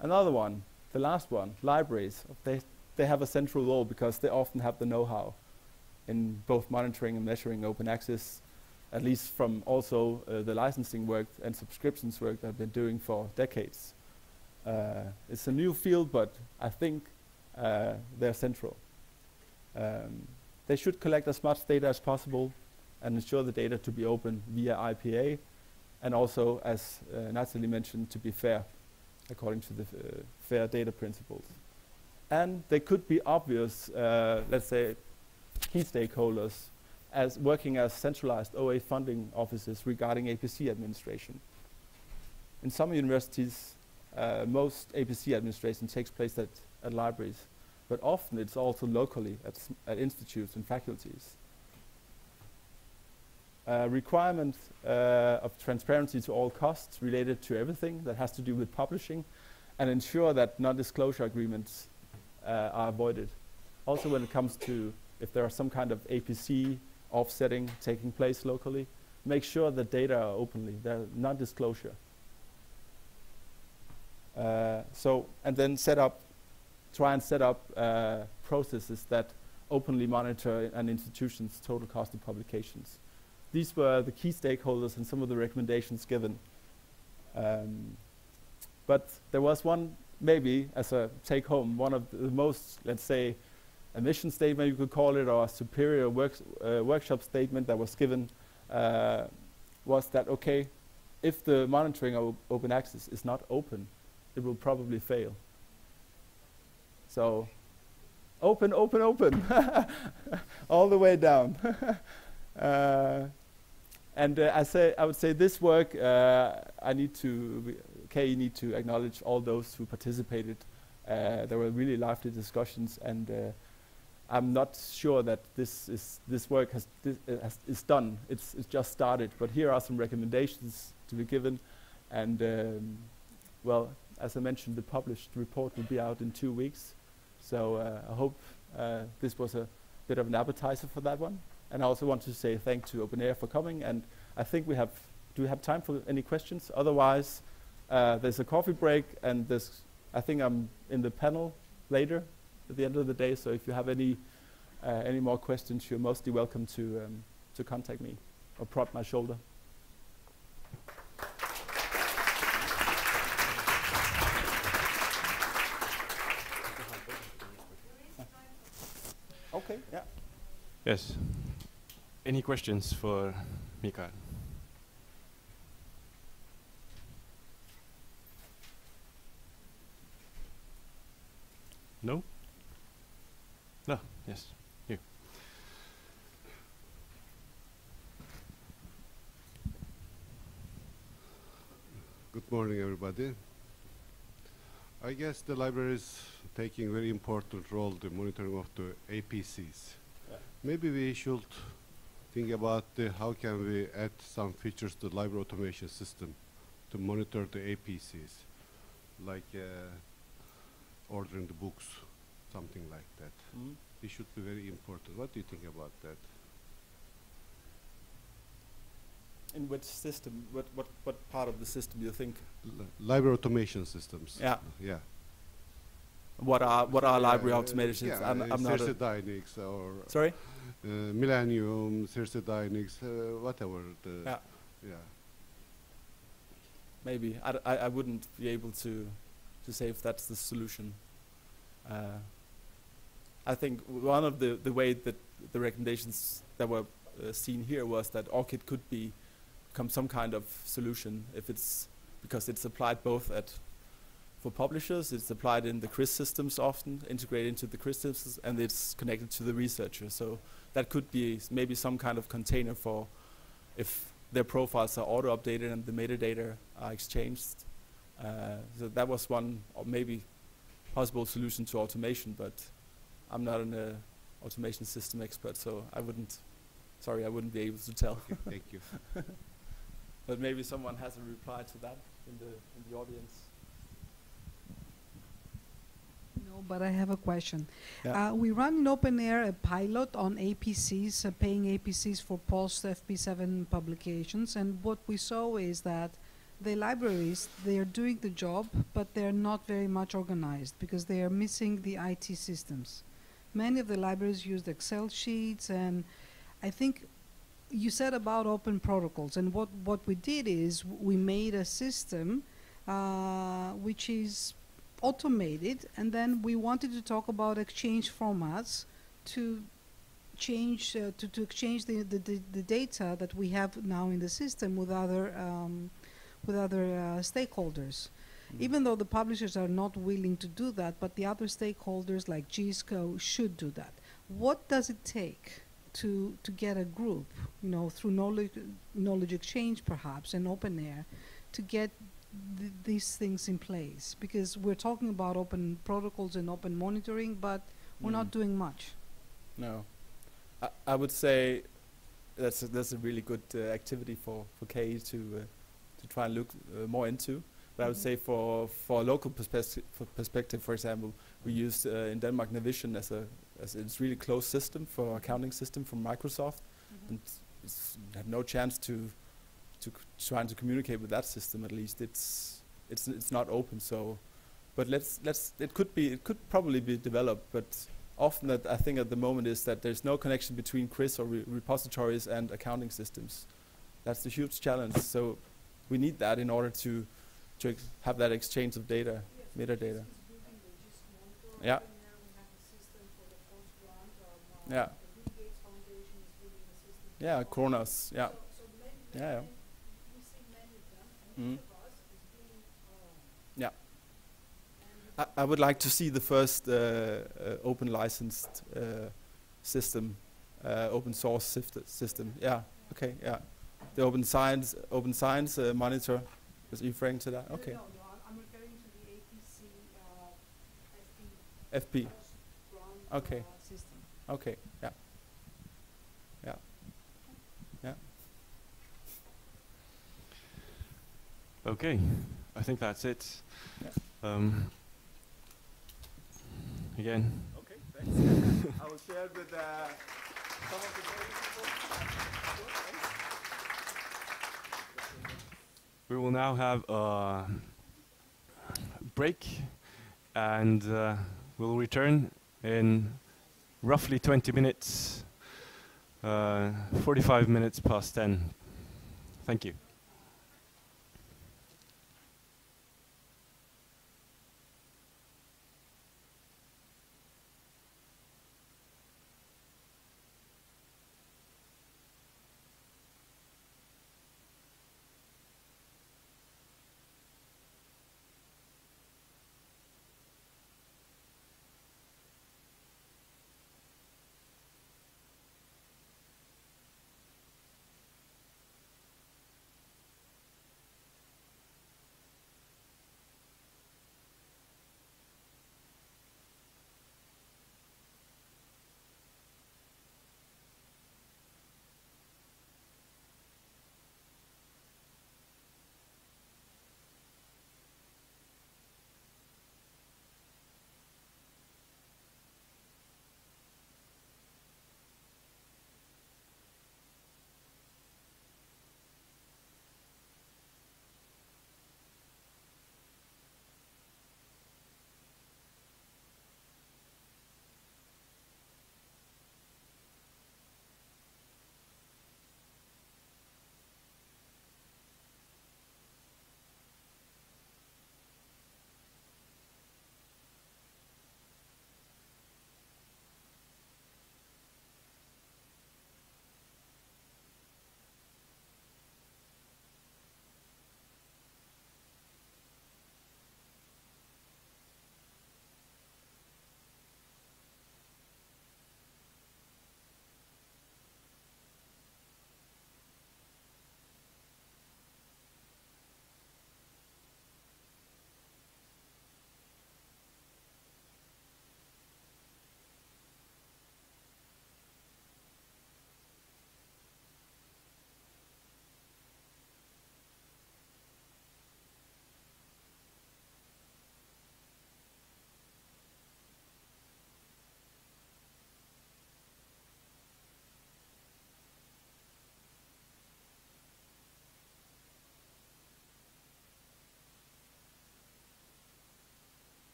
Another one, the last one, libraries. They, they have a central role because they often have the know-how in both monitoring and measuring open access, at least from also uh, the licensing work and subscriptions work that I've been doing for decades. Uh, it's a new field, but I think uh, they're central. Um, they should collect as much data as possible and ensure the data to be open via IPA, and also, as uh, Natalia mentioned, to be fair, according to the uh, fair data principles. And they could be obvious, uh, let's say, key stakeholders as working as centralized OA funding offices regarding APC administration. In some universities, uh, most APC administration takes place at, at libraries, but often it's also locally at, at institutes and faculties. Uh, requirement uh, of transparency to all costs related to everything that has to do with publishing and ensure that non-disclosure agreements uh, are avoided. Also when it comes to if there are some kind of APC offsetting taking place locally, make sure the data are openly, they're non-disclosure. Uh, so, and then set up, try and set up uh, processes that openly monitor an institution's total cost of publications. These were the key stakeholders and some of the recommendations given. Um, but there was one, maybe as a take home, one of the most, let's say, a mission statement, you could call it, or a superior works, uh, workshop statement that was given uh, was that, okay, if the monitoring of open access is not open, it will probably fail. So, open, open, open, all the way down. uh, and uh, I say, I would say this work, uh, I need to, you need to acknowledge all those who participated. Uh, there were really lively discussions, and uh, I'm not sure that this is this work has, uh, has is done. It's it's just started. But here are some recommendations to be given, and um, well, as I mentioned, the published report will be out in two weeks. So uh, I hope uh, this was a bit of an appetizer for that one. And I also want to say thank you to OpenAIRE for coming. And I think we have, do we have time for any questions? Otherwise, uh, there's a coffee break and there's, I think I'm in the panel later at the end of the day. So if you have any, uh, any more questions, you're mostly welcome to, um, to contact me or prod my shoulder. Okay, yeah. Yes. Any questions for Mikael? No? Yes, you. Good morning, everybody. I guess the library is taking very important role the monitoring of the APCs. Yeah. Maybe we should think about the how can we add some features to the library automation system to monitor the APCs, like uh, ordering the books, something like that. Mm. It should be very important. What do you think about that? In which system, what, what, what part of the system do you think? Li library automation systems. Yeah. Yeah. What are, what are Yeah, library uh, automations? Yeah, I'm, I'm not Dynix or sorry? uh, Millennium, SirsiDynix, uh, whatever. The Yeah. yeah. Maybe. I, d- I, I wouldn't be able to, to say if that's the solution. Uh, I think one of the, the way that the recommendations that were uh, seen here was that ORCID could be become some kind of solution if it's because it's applied both at for publishers, it's applied in the CRIS systems often, integrated into the CRIS systems, and it's connected to the researcher. So that could be maybe some kind of container for if their profiles are auto updated and the metadata are exchanged. Uh, so that was one maybe possible solution to automation, but I'm not an uh, automation system expert, so I wouldn't. Sorry, I wouldn't be able to tell. Okay, thank you. but maybe someone has a reply to that in the in the audience. No, but I have a question. Yeah. Uh, we run in OpenAIRE a pilot on APCs, uh, paying APCs for post FP7 publications, and what we saw is that the libraries they are doing the job, but they're not very much organized because they are missing the IT systems. Many of the libraries used Excel sheets, and I think you said about open protocols, and what what we did is we made a system uh, which is automated, and then we wanted to talk about exchange formats to change uh, to, to exchange the, the, the, data that we have now in the system with other um, with other uh, stakeholders. Mm. Even though the publishers are not willing to do that, but the other stakeholders like GISCO should do that. What does it take to to get a group, you know, through knowledge knowledge exchange perhaps and OpenAIRE, to get th- these things in place? Because we're talking about open protocols and open monitoring, but we're not Mm. doing much. No, I, I would say that's a, that's a really good uh, activity for for KE to uh, to try and look uh, more into. But I would say for for a local perspective, for perspective, for example, we use uh, in Denmark Navision as a as it's really closed system for accounting system from Microsoft, and it's had no chance to to c- trying to communicate with that system. At least it's it's it's not open. So, but let's let's it could be it could probably be developed, but often that I think at the moment is that there's no connection between CRIS or re- repositories and accounting systems. That's the huge challenge. So we need that in order to to have that exchange of data, metadata. Yeah. Yeah. Yeah, Kronos. Yeah. Yeah. yeah. Mm. Yeah. I, I would like to see the first uh, uh, open licensed uh, system, uh, open source system. Yeah. Okay. Yeah. The open science, open science uh, monitor. Is you referring to that? Okay. No, no, I'm, I'm referring to the APC uh, FP FP. Okay. uh, system. Okay. Yeah. Yeah. Yeah. Okay, I think that's it. Yeah. Um, again, Okay. Thanks. I will share with uh, some of the we will now have a break and uh, we'll return in roughly 20 minutes, uh, 45 minutes past 10. Thank you.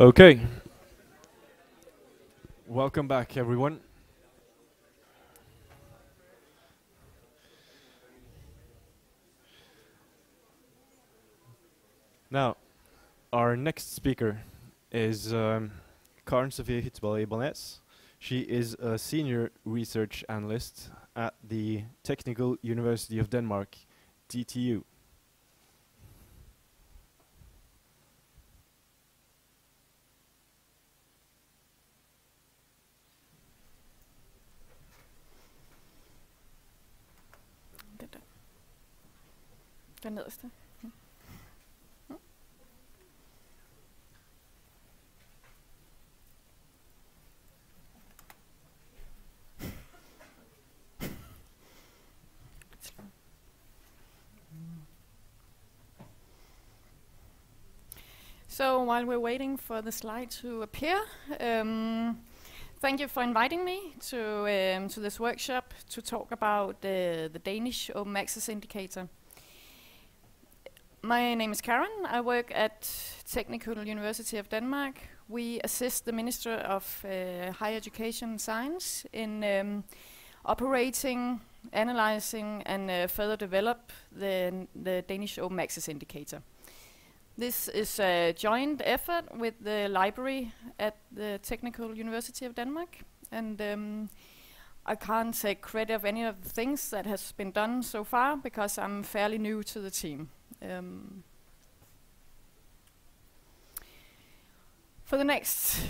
Okay. Welcome back, everyone. Now, our next speaker is um, Karen Sofie Hytteballe Ibanez. She is a senior research analyst at the Technical University of Denmark, DTU. Den der. Den nederste. Mm. So while we're waiting for the slide to appear, um, thank you for inviting me to um, to this workshop to talk about uh, the Danish Open Access Indicator. My name is Karen. I work at Technical University of Denmark. We assist the Minister of uh, Higher Education and Science in um, operating, analyzing, and uh, further develop the, the Danish Open Access Indicator. This is a joint effort with the library at the Technical University of Denmark, and um, I can't take credit of any of the things that has been done so far because I'm fairly new to the team. Um, for the next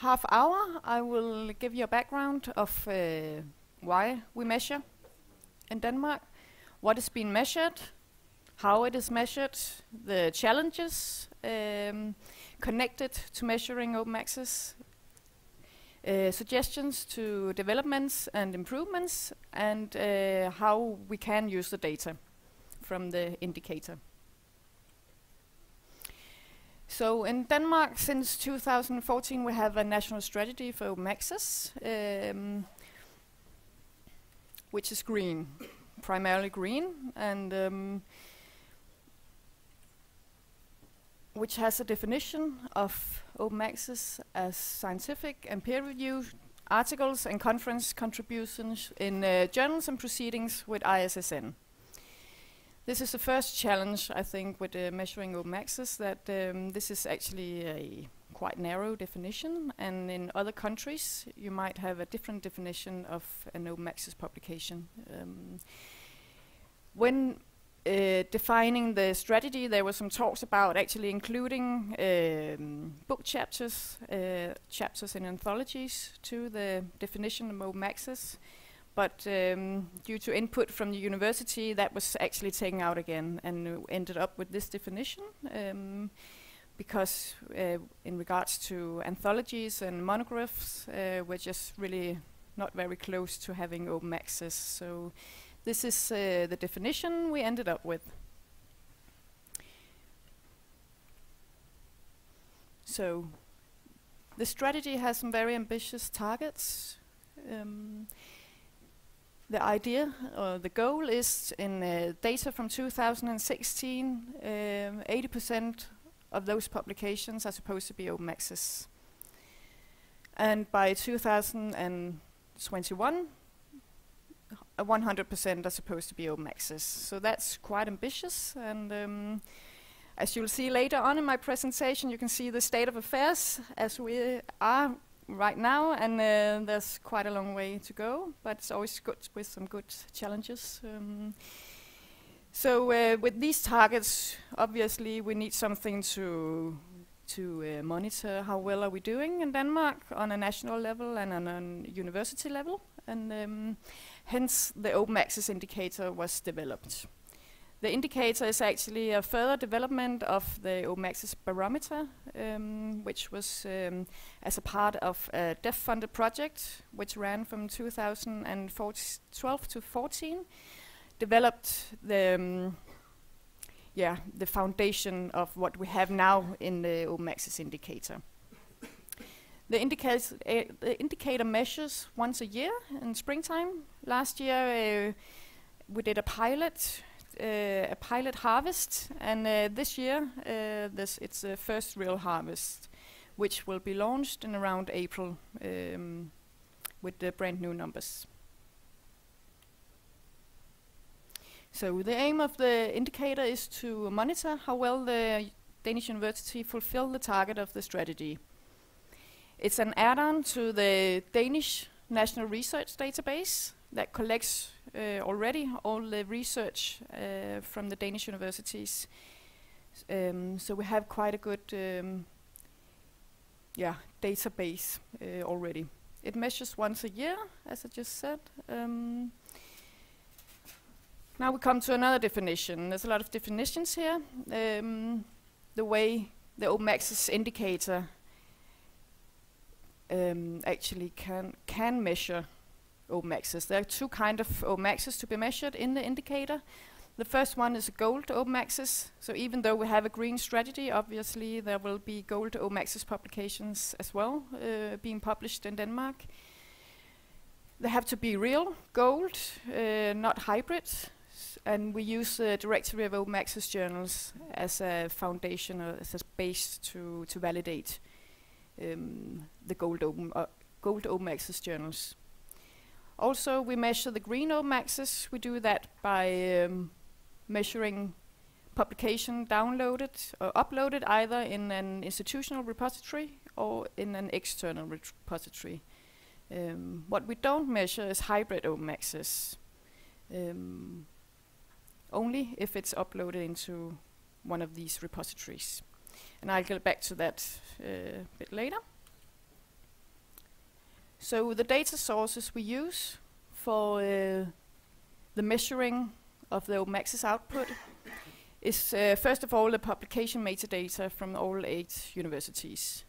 half hour, I will give you a background of uh, why we measure in Denmark, what is being measured, how it is measured, the challenges um, connected to measuring open access, uh, suggestions to developments and improvements, and uh, how we can use the data from the indicator. So in Denmark, since 2014, we have a national strategy for access, um, which is green, primarily green, and um, which has a definition of open access as scientific and peer-reviewed articles and conference contributions in uh, journals and proceedings with ISSN. This is the first challenge, I think, with uh, measuring open access, that um, this is actually a quite narrow definition, and in other countries you might have a different definition of an open access publication. Um, when uh, defining the strategy, there were some talks about actually including um, book chapters, uh, chapters in anthologies to the definition of open access. But um, due to input from the university, that was actually taken out again and ended up with this definition. Um, because uh, in regards to anthologies and monographs, uh, we're just really not very close to having open access. So this is uh, the definition we ended up with. So the strategy has some very ambitious targets. Um, the idea or the goal is in uh, data from 2016, 80% um, of those publications are supposed to be open access. And by 2021, 100% are supposed to be open access. So that's quite ambitious. And um, as you'll see later on in my presentation, you can see the state of affairs as we are right now, and uh, there's quite a long way to go, but it's always good with some good challenges. Um, so uh, with these targets, obviously we need something to to uh, monitor how well are we doing in Denmark on a national level and on a university level, and um, hence the open access indicator was developed. The indicator is actually a further development of the Open Access Barometer, um, which was um, as a part of a DEFF-funded project, which ran from 2012 to 14, developed the um, yeah the foundation of what we have now in the Open Access Indicator. The, indicator, uh, the indicator measures once a year in springtime. Last year uh, we did a pilot a pilot harvest, and uh, this year uh, this it's the first real harvest. which will be launched in around April um, with the brand new numbers. So the aim of the indicator is to monitor how well the Danish university fulfill the target of the strategy. It's an add-on to the Danish National Research Database that collects uh, already all the research uh, from the Danish universities. Um, so we have quite a good um, yeah, database uh, already. It measures once a year, as I just said. Um, now we come to another definition. There's a lot of definitions here. Um, the way the open access indicator um, actually can can measure open access. There are two kind of open access to be measured in the indicator. The first one is gold open access. So even though we have a green strategy, obviously there will be gold open access publications as well uh, being published in Denmark. They have to be real gold, uh, not hybrid. And we use the directory of open access journals as a foundation or as a base to, to validate um, the gold open, uh, gold open access journals. Also, we measure the green open access. We do that by um, measuring publication downloaded or uploaded either in an institutional repository or in an external repository. Um, what we don't measure is hybrid open access. Um, only if it's uploaded into one of these repositories. And I'll get back to that uh, a bit later. So the data sources we use for uh, the measuring of the open access output is uh, first of all the publication metadata from all eight universities.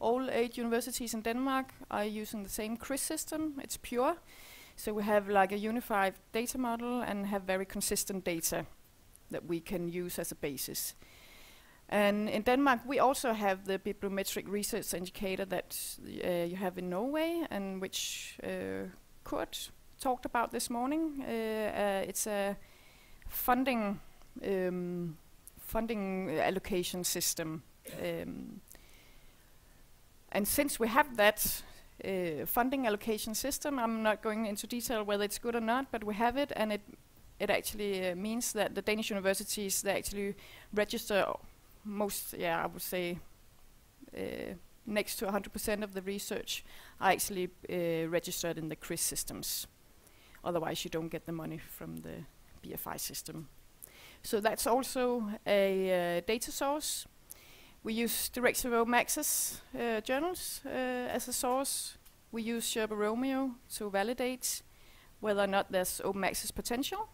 All eight universities in Denmark are using the same CRIS system. It's pure. So we have like a unified data model and have very consistent data that we can use as a basis. And in Denmark, we also have the bibliometric research indicator that uh, you have in Norway, and which uh, Curt talked about this morning. Uh, uh it's a funding um, funding allocation system, um, and since we have that uh, funding allocation system. I'm not going into detail whether it's good or not, but we have it, and it it actually uh, means that the Danish universities they actually register most, yeah, I would say, uh, next to 100% of the research are actually uh, registered in the CRIS systems. Otherwise, you don't get the money from the BFI system. So that's also a uh, data source we use Directory Open Access uh, journals uh, as a source. We use Sherpa Romeo to validate whether or not there's open access potential.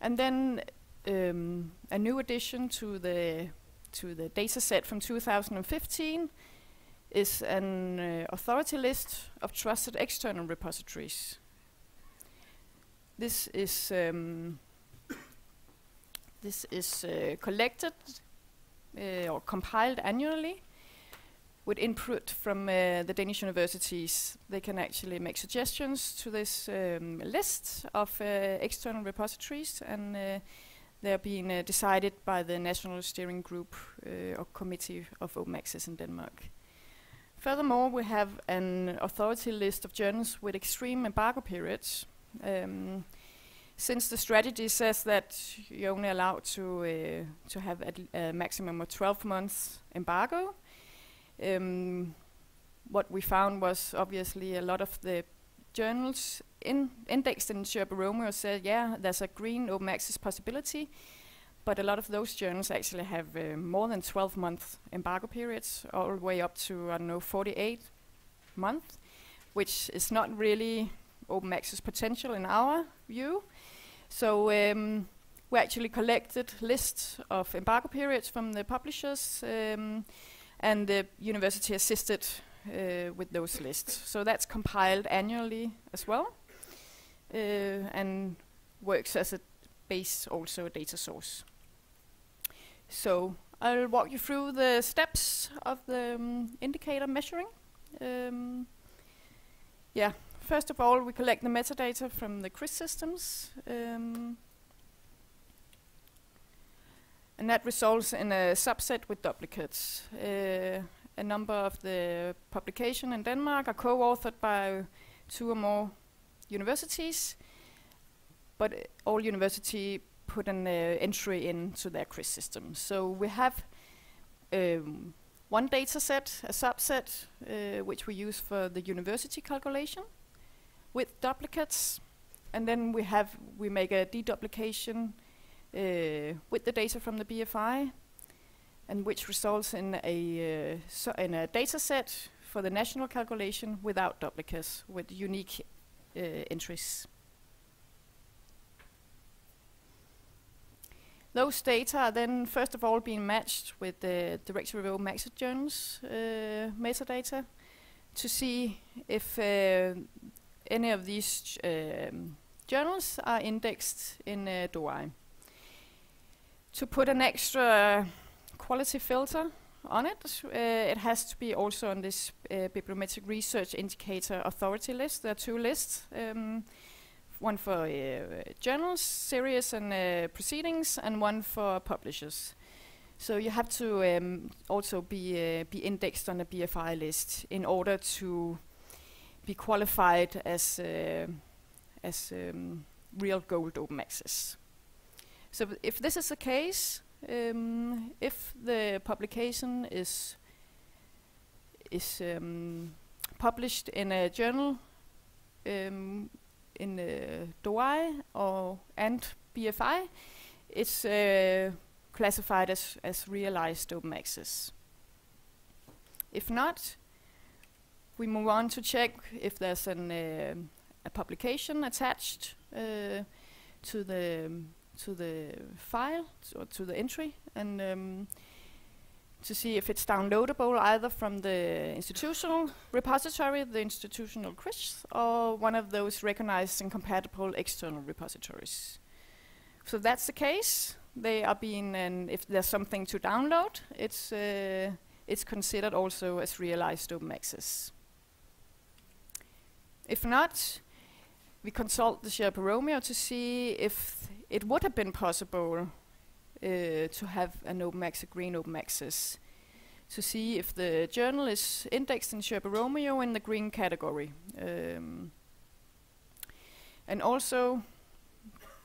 And then um, a new addition to the to the data set from 2015 is an uh, authority list of trusted external repositories. This is um, this is uh, collected uh, or compiled annually with input from uh, the Danish universities. They can actually make suggestions to this um, list of uh, external repositories and uh, they're being uh, decided by the National Steering Group uh, or Committee of Open Access in Denmark. Furthermore, we have an authority list of journals with extreme embargo periods. Um, since the strategy says that you're only allowed to uh, to have a maximum of 12 months embargo, um, what we found was obviously a lot of the journals in indexed in Sherpa Romeo said, yeah, there's a green open access possibility, but a lot of those journals actually have uh, more than 12 month embargo periods, all the way up to, I don't know, 48 months, which is not really open access potential in our view. So um, we actually collected lists of embargo periods from the publishers, um, and the university assisted uh, with those lists. So that's compiled annually as well, uh, and works as a base, also a data source. So I'll walk you through the steps of the um, indicator measuring. Um, yeah, First of all, we collect the metadata from the CRIS systems. Um, and that results in a subset with duplicates. Uh, a number of the publication in Denmark are co-authored by two or more universities, but all university put an uh, entry into their CRIS system. So we have um, one data set, a subset, uh, which we use for the university calculation with duplicates, and then we have we make a deduplication uh, with the data from the BFI, and which results in a uh, so in a data set for the national calculation without duplicates with unique uh, entries. Those data are then first of all being matched with the Directory of Open Access Journals uh, metadata to see if uh, any of these um, journals are indexed in uh, DOAJ. To put an extra quality filter on it, uh, it has to be also on this uh, bibliometric research indicator authority list. There are two lists. Um, one for uh, journals, series and uh, proceedings, and one for publishers. So you have to um, also be uh, be indexed on a BFI list in order to be qualified as as um, real gold open access. So if this is the case, um, if the publication is is um, published in a journal um, in uh, DOAJ or and BFI, it's uh, classified as, as realized open access. If not, we move on to check if there's an, uh, a publication attached uh, to the to the file or to the entry, and um, to see if it's downloadable either from the institutional repository, the institutional CRIS, or one of those recognized and compatible external repositories. So that's the case. They are being, and if there's something to download, it's uh, it's considered also as realized open access. If not, we consult the Sherpa Romeo to see if it would have been possible uh, to have an open access, green open access, to see if the journal is indexed in Sherpa Romeo in the green category. Um, and also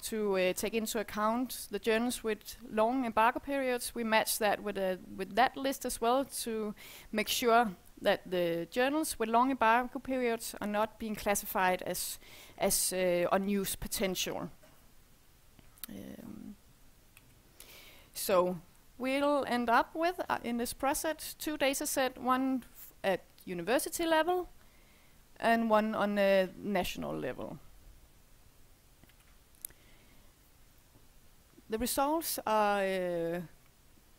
to uh, take into account the journals with long embargo periods, we match that with, a, with that list as well to make sure that the journals with long embargo periods are not being classified as, as uh, unused potential. Um, so we'll end up with, uh, in this process, two data set, one at university level and one on a national level. The results are uh,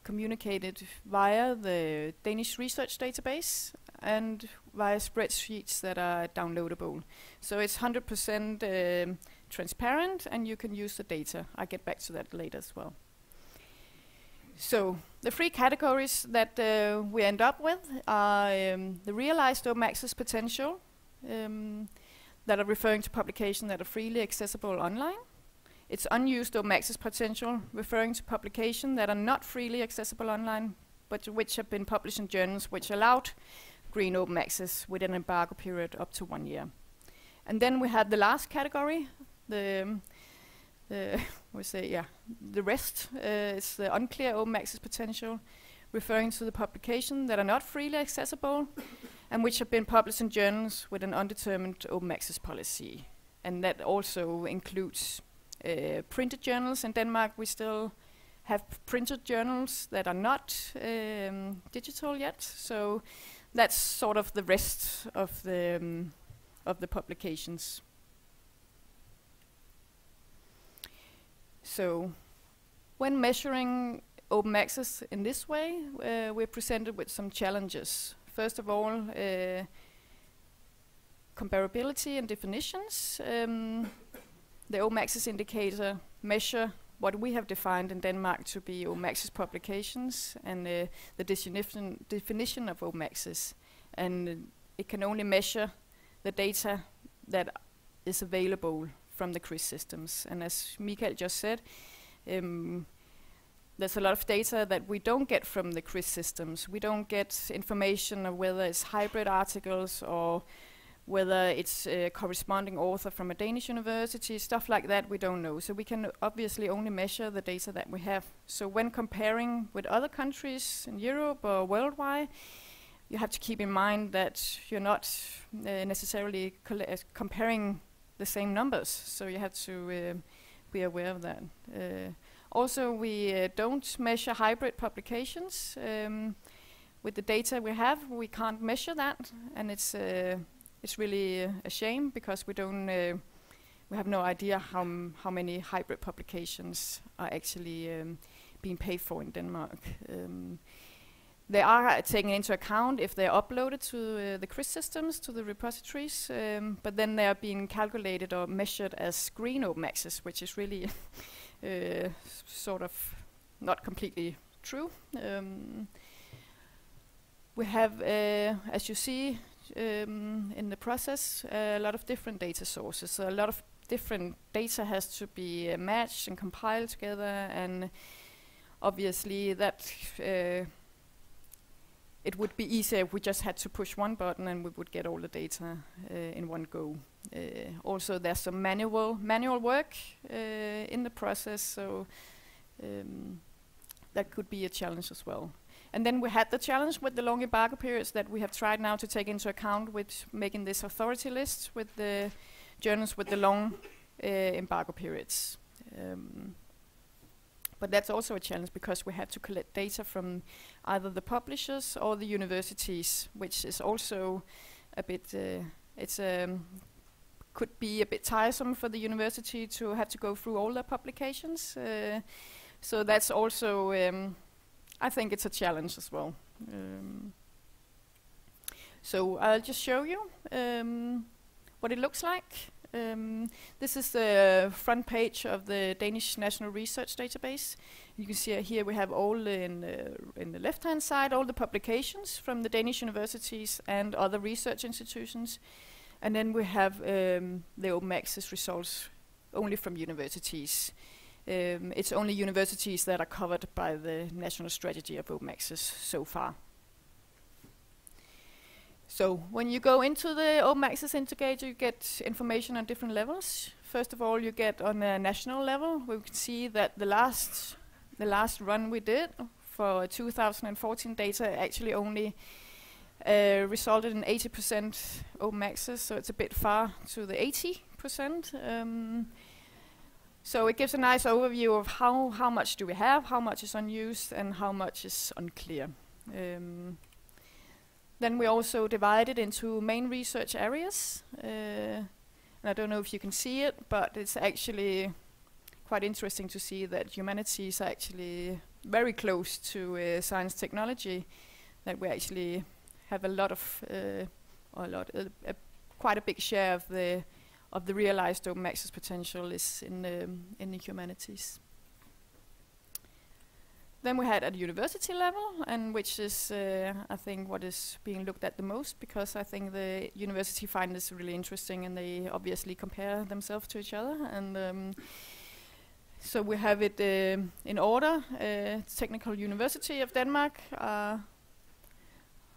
communicated via the Danish research database and via spreadsheets that are downloadable. So it's 100% um, transparent and you can use the data. I'll get back to that later as well. So the three categories that uh, we end up with are um, the realized open access potential um, that are referring to publications that are freely accessible online. It's unused open access potential referring to publications that are not freely accessible online but which have been published in journals which allowed green open access with an embargo period up to one year. And then we had the last category, the um, the we say yeah the rest uh, is the unclear open access potential, referring to the publication that are not freely accessible, and which have been published in journals with an undetermined open access policy, and that also includes uh, printed journals. In Denmark, we still have printed journals that are not um, digital yet, so that's sort of the rest of the um, of the publications. So when measuring open access in this way, uh, we're presented with some challenges. First of all, uh, comparability and definitions. Um, the open access indicator measure what we have defined in Denmark to be open access publications and uh, the definition, definition of open access. And it can only measure the data that is available from the CRIS systems. And as Mikael just said, um, there's a lot of data that we don't get from the CRIS systems. We don't get information of whether it's hybrid articles or whether it's a corresponding author from a Danish university, stuff like that we don't know. So we can obviously only measure the data that we have. So when comparing with other countries in Europe or worldwide, you have to keep in mind that you're not uh, necessarily comparing the same numbers. So you have to uh, be aware of that. Uh, also, we uh, don't measure hybrid publications. Um, with the data we have, we can't measure that, and it's uh, it's really uh, a shame because we don't we have no idea how how many hybrid publications are actually um, being paid for in Denmark. They are taken into account if they're uploaded to uh, the CRIS systems, to the repositories, um, but then they are being calculated or measured as green open access, which is really uh, sort of not completely true. Um, we have, uh, as you see um, in the process, a lot of different data sources. So a lot of different data has to be uh, matched and compiled together, and obviously that uh, it would be easier if we just had to push one button and we would get all the data uh, in one go. Uh, also, there's some manual manual work uh, in the process, so um, that could be a challenge as well. And then we had the challenge with the long embargo periods that we have tried now to take into account with making this authority list with the journals with the long uh, embargo periods. Um, but that's also a challenge because we have to collect data from either the publishers or the universities, which is also a bit, uh, it's um, could be a bit tiresome for the university to have to go through all their publications. Uh, so that's also, um, I think it's a challenge as well. Um, so I'll just show you um, what it looks like. Um, this is the front page of the Danish National Research Database. You can see here we have all in, in the left-hand side, all the publications from the Danish universities and other research institutions. And then we have um, the open access results only from universities. Um, it's only universities that are covered by the national strategy of open access so far. So when you go into the open access indicator, you get information on different levels. First of all, you get on a national level. We can see that the last the last run we did for 2014 data actually only uh, resulted in 80% open access, so it's a bit far to the 80%. Um, so it gives a nice overview of how, how much do we have, how much is unused, and how much is unclear. Um, then we also divide it into main research areas. Uh, and I don't know if you can see it, but it's actually quite interesting to see that humanities are actually very close to uh, science technology, that we actually have a lot of, uh, or a lot, a, quite a big share of the of the realized open access potential is in the in the humanities. Then we had at university level, and which is, uh, I think, what is being looked at the most, because I think the university find this really interesting, and they obviously compare themselves to each other. And um, so we have it uh, in order. Uh, Technical University of Denmark are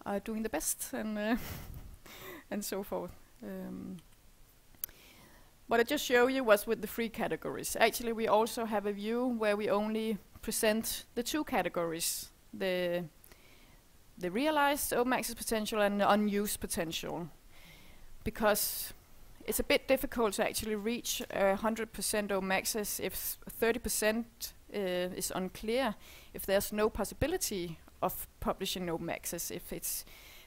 are doing the best and uh, and so forth. Um, what I just showed you was with the three categories. Actually, we also have a view where we only present the two categories, the the realized open access potential and the unused potential. Because it's a bit difficult to actually reach 100% open access if 30% uh, is unclear, if there's no possibility of publishing open access. If it's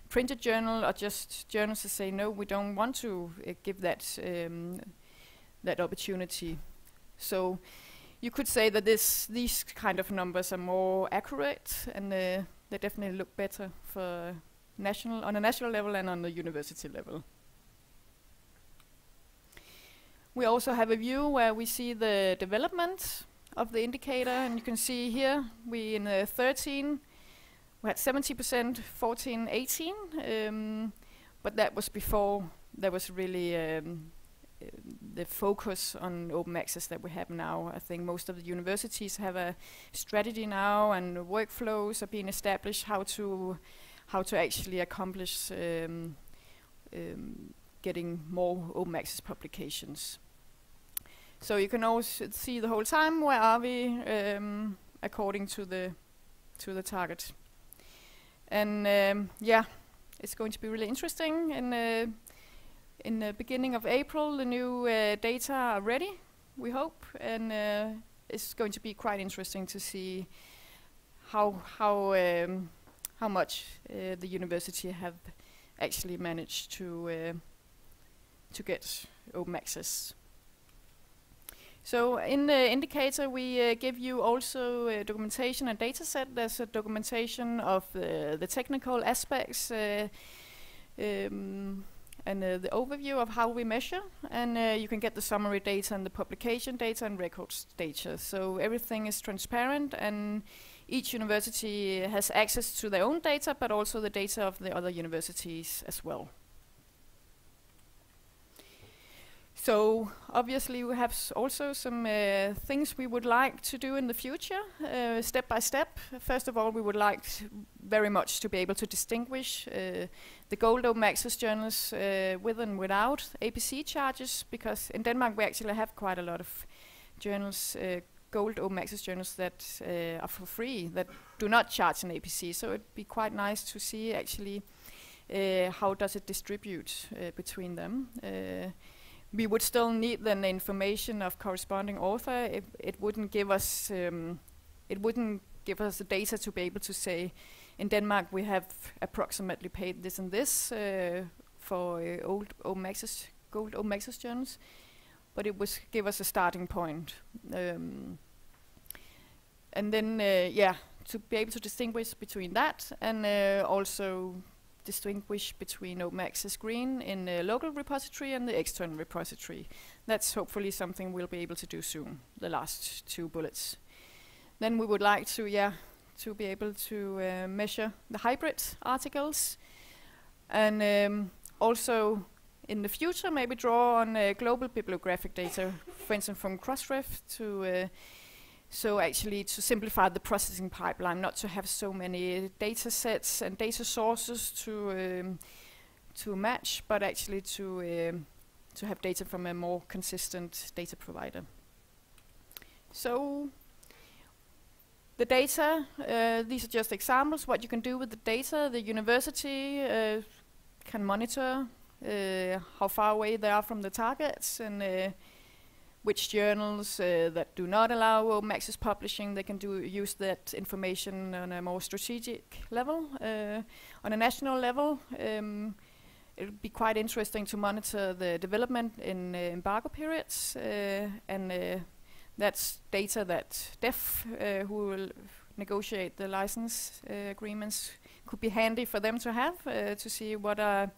printed journal or just journals that say no, we don't want to uh, give that um, that opportunity. So you could say that this these kind of numbers are more accurate and uh, they definitely look better for national on a national level and on the university level. We also have a view where we see the development of the indicator, and you can see here we in uh, 13 we had 70% 14, 18, um, but that was before there was really um, the focus on open access that we have now. I think most of the universities have a strategy now, and workflows are being established how to how to actually accomplish um, um, getting more open access publications. So you can also see the whole time where are we um, according to the to the target. And um, yeah, it's going to be really interesting. And uh, in the beginning of April, the new uh, data are ready, we hope, and uh, it's going to be quite interesting to see how how um, how much uh, the university have actually managed to uh, to get open access. So in the indicator, we uh, give you also uh, documentation and data set. There's a documentation of the technical aspects um, and uh, the overview of how we measure. And uh, you can get the summary data and the publication data and records data. So everything is transparent and each university has access to their own data, but also the data of the other universities as well. So obviously we have also some uh, things we would like to do in the future, uh, step by step. First of all, we would like very much to be able to distinguish uh, the gold open access journals uh, with and without APC charges, because in Denmark we actually have quite a lot of journals, uh, gold open access journals that uh, are for free, that do not charge an APC. So it'd be quite nice to see actually uh, how does it distribute uh, between them. Uh, we would still need then the information of corresponding author. It, it wouldn't give us um, it wouldn't give us the data to be able to say in Denmark we have approximately paid this and this uh, for uh, old access gold open journals, but it would give us a starting point. Um, and then uh, yeah, to be able to distinguish between that and uh, also distinguish between access green in the local repository and the external repository. That's hopefully something we'll be able to do soon, the last two bullets. Then we would like to, yeah, to be able to uh, measure the hybrid articles and um, also in the future maybe draw on uh, global bibliographic data, for instance from Crossref to uh, so actually to simplify the processing pipeline, not to have so many data sets and data sources to um, to match, but actually to um, to have data from a more consistent data provider. So the data, uh, these are just examples. What you can do with the data, the university uh, can monitor uh, how far away they are from the targets and uh, which journals uh, that do not allow open access publishing, they can do use that information on a more strategic level. Uh, on a national level, um, it would be quite interesting to monitor the development in embargo periods, and that's data that DEFF, uh, who will negotiate the license uh, agreements, could be handy for them to have uh, to see what are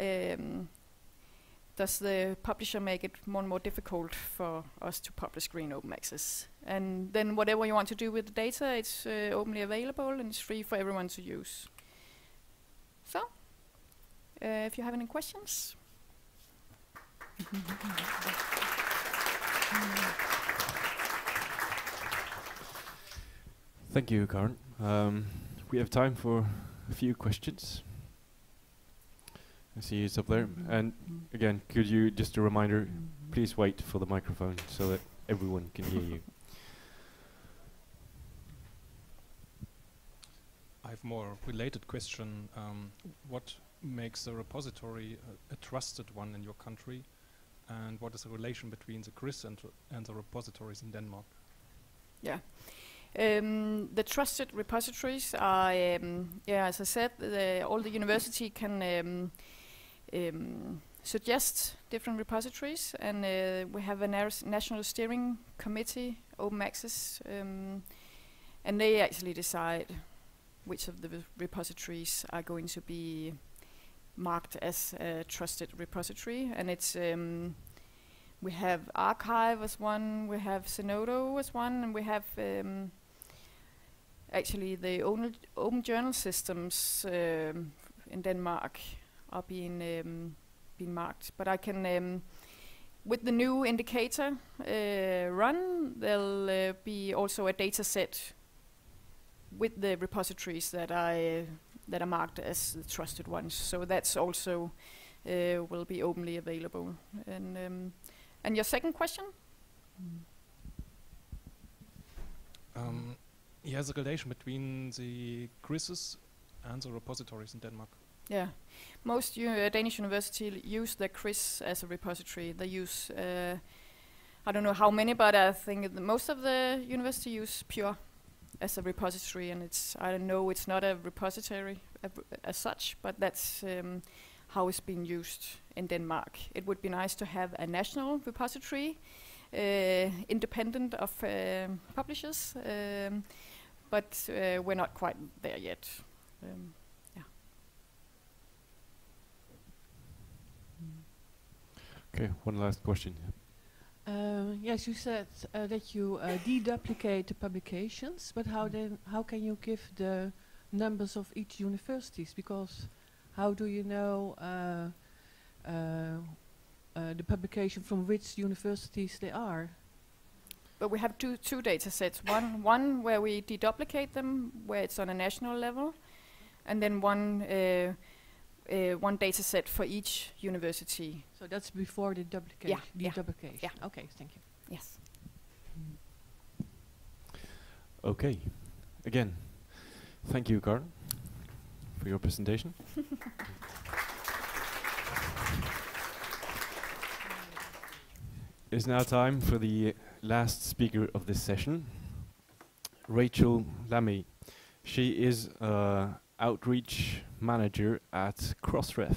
um, does the publisher make it more and more difficult for us to publish green open access? And then whatever you want to do with the data, it's uh, openly available and it's free for everyone to use. So, uh, if you have any questions. Thank you, Karen. Um, we have time for a few questions. I see it's up there. And again, could you, just a reminder, please wait for the microphone so that everyone can hear you. I have more related question. Um, what makes a repository a, a trusted one in your country, and what is the relation between the CRIS and, and the repositories in Denmark? Yeah. Um, the trusted repositories are, um, yeah, as I said, the, all the university can um, suggest different repositories, and uh, we have a national steering committee, open access, and they actually decide which of the repositories are going to be marked as a trusted repository, and it's we have arXiv as one, we have Zenodo as one, and we have um, actually the open, journal systems um, in Denmark are being um, being marked. But I can um, with the new indicator uh, run, there'll uh, be also a data set with the repositories that I that are marked as the trusted ones. So that's also uh, will be openly available. And um, and your second question? Um, yeah, the relation between the CRISes and the repositories in Denmark. Yeah, most uh, Danish universities use the CRIS as a repository. They use, uh, I don't know how many, but I think the most of the university use Pure as a repository, and it's I don't know it's not a repository as such, but that's um, how it's being used in Denmark. It would be nice to have a national repository, uh, independent of uh, publishers, um, but uh, we're not quite there yet. Um, Okay, one last question. Uh, yes, you said uh, that you uh, deduplicate the publications, but how then? How can you give the numbers of each universities? Because how do you know uh, uh, uh, the publication from which universities they are? But we have two two data sets. One one where we deduplicate them, where it's on a national level, and then one uh, one data set for each university. So that's before the duplication. Yeah, deduplication. yeah. Okay, thank you. Yes. Okay. Again, thank you, Karen, for your presentation. It's now time for the last speaker of this session, Rachel Lammey. She is uh, outreach manager at Crossref.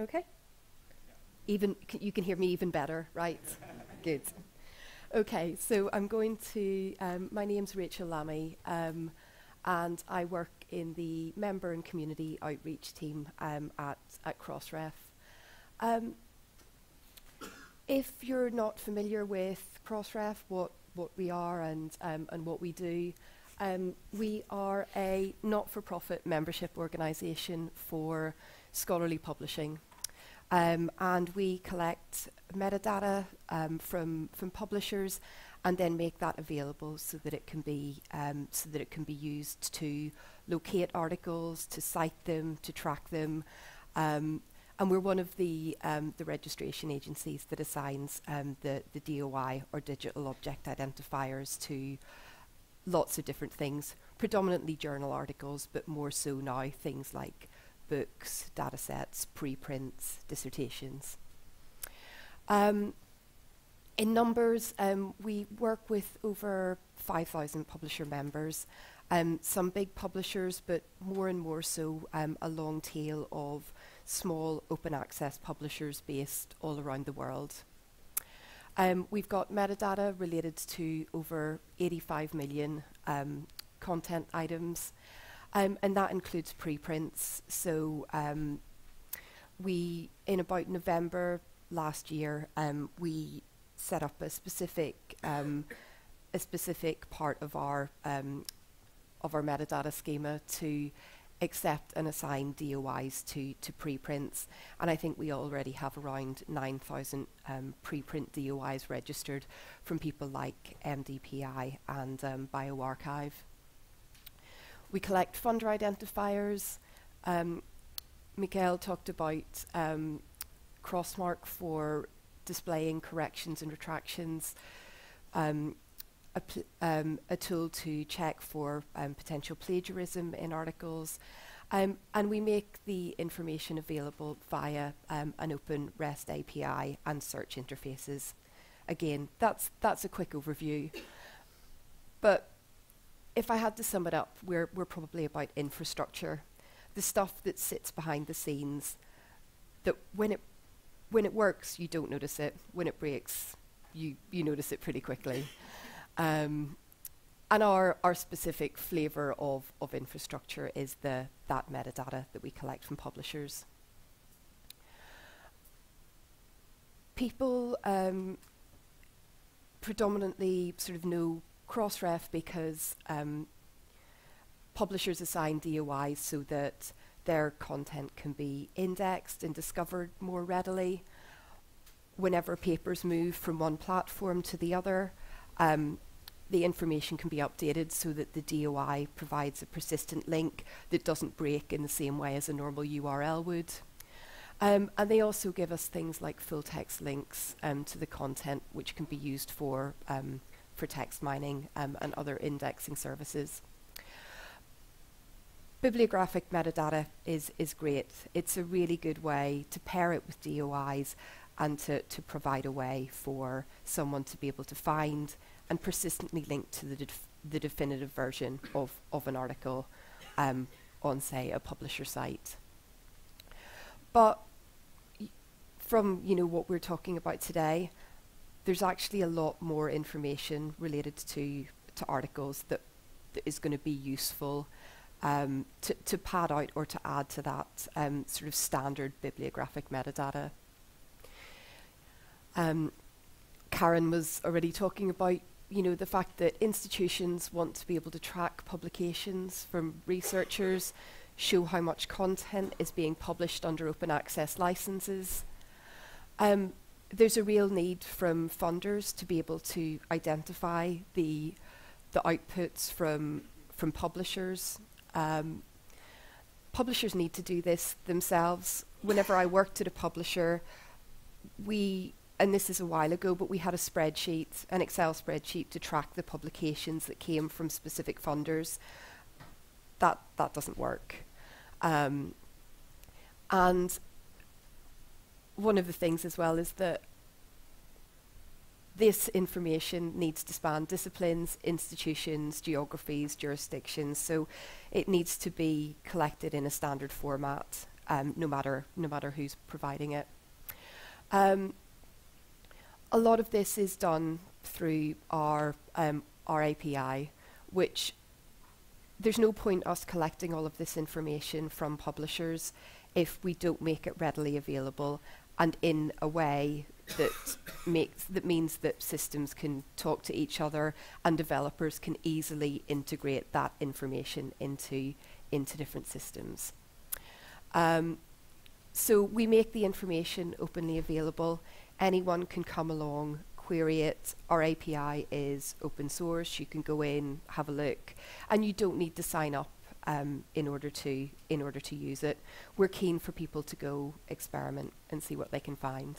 Okay? Even c- you can hear me even better, right? Good. Okay, so I'm going to. Um, my name's Rachel Lammey, um, and I work in the member and community outreach team um, at at Crossref. Um, if you're not familiar with Crossref, what what we are and um, and what we do, um, we are a not-for-profit membership organisation for scholarly publishing. Um, and we collect metadata um, from from publishers, and then make that available so that it can be um, so that it can be used to locate articles, to cite them, to track them, um, and we're one of the, um, the registration agencies that assigns um, the, the DOI or digital object identifiers to lots of different things, predominantly journal articles, but more so now things like books, data sets, preprints, dissertations. Um, in numbers, um, we work with over 5,000 publisher members, um, some big publishers, but more and more so um, a long tail of small open access publishers based all around the world. Um, we've got metadata related to over 85 million um, content items, um, and that includes preprints. So um, we, in about November last year, um, we set up a specific um, a specific part of our of our metadata schema to accept and assign DOIs to, to preprints. And I think we already have around 9,000 um, preprint DOIs registered from people like MDPI and um, bioRxiv. We collect funder identifiers. Um, talked about um, Crossmark for displaying corrections and retractions. Um, a, um, a, tool to check for um, potential plagiarism in articles. Um, and we make the information available via um, an open REST API and search interfaces. Again, that's, that's a quick overview. But if I had to sum it up, we're, we're probably about infrastructure, the stuff that sits behind the scenes, that when it, when it works, you don't notice it. When it breaks, you, you notice it pretty quickly. Um, and our, our specific flavour of, of infrastructure is the, that metadata that we collect from publishers. People um, predominantly sort of know Crossref because um, publishers assign DOIs so that their content can be indexed and discovered more readily. Whenever papers move from one platform to the other, um, the information can be updated so that the DOI provides a persistent link that doesn't break in the same way as a normal URL would. Um, and they also give us things like full text links um, to the content, which can be used for, um, for text mining um, and other indexing services. Bibliographic metadata is, is great. It's a really good way to pair it with DOIs and to, to provide a way for someone to be able to find and persistently link to the, def the definitive version of, of an article um, on, say, a publisher site. But from you know what we're talking about today, there's actually a lot more information related to to articles that, that is going to be useful um, to, to pad out or to add to that um, sort of standard bibliographic metadata. Um, Karen was already talking about you know, the fact that institutions want to be able to track publications from researchers, show how much content is being published under open access licenses. Um, there's a real need from funders to be able to identify the the outputs from from publishers. Um, publishers need to do this themselves. Whenever I worked at a publisher, we and this is a while ago, but we had a spreadsheet, an Excel spreadsheet to track the publications that came from specific funders. That that doesn't work. Um, and one of the things as well is that this information needs to span disciplines, institutions, geographies, jurisdictions. So it needs to be collected in a standard format, um, no matter no matter who's providing it. Um, a lot of this is done through our um, our API, which there's no point us collecting all of this information from publishers if we don't make it readily available and in a way that makes that means that systems can talk to each other and developers can easily integrate that information into into different systems. Um, so we make the information openly available anyone can come along, query it. Our API is open source. You can go in, have a look, and you don't need to sign up um, in order to in order to use it. We're keen for people to go experiment and see what they can find.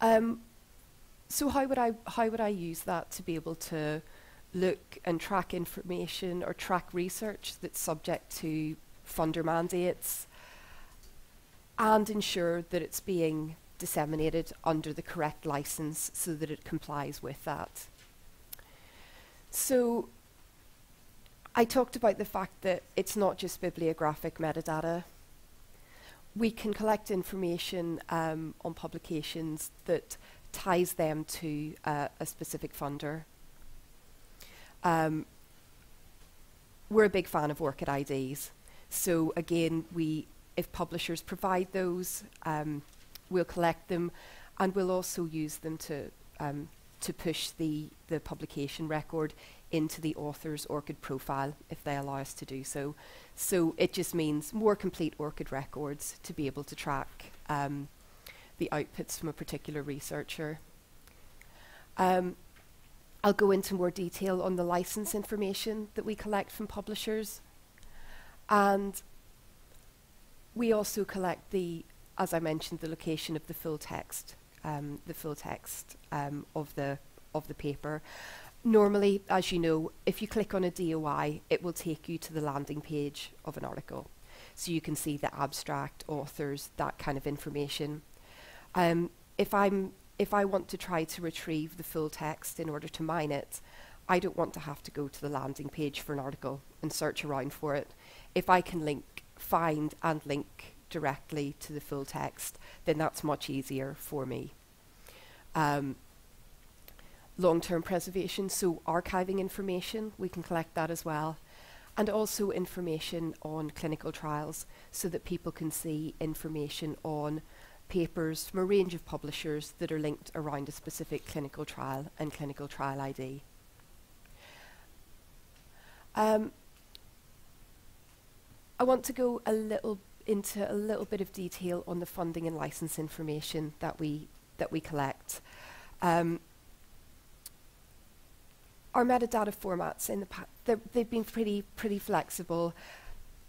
Um, so how would I how would I use that to be able to look and track information or track research that's subject to funder mandates and ensure that it's being disseminated under the correct license so that it complies with that. So I talked about the fact that it's not just bibliographic metadata. We can collect information um, on publications that ties them to uh, a specific funder. Um, we're a big fan of ORCID IDs. So again, we, if publishers provide those, um, we'll collect them and we'll also use them to, um, to push the, the publication record into the author's ORCID profile if they allow us to do so. So it just means more complete ORCID records to be able to track um, the outputs from a particular researcher. Um, I'll go into more detail on the license information that we collect from publishers. And we also collect the, as I mentioned, the location of the full text, um, the full text um, of the of the paper. Normally, as you know, if you click on a DOI, it will take you to the landing page of an article. So you can see the abstract, authors, that kind of information. Um, if, I'm, if I want to try to retrieve the full text in order to mine it, I don't want to have to go to the landing page for an article and search around for it. If I can link, find and link directly to the full text, then that's much easier for me. Um, long-term preservation, so archiving information, we can collect that as well. And also information on clinical trials so that people can see information on papers from a range of publishers that are linked around a specific clinical trial and clinical trial ID. Um, I want to go a little into a little bit of detail on the funding and license information that we that we collect. Um, our metadata formats in the past, they've been pretty, pretty flexible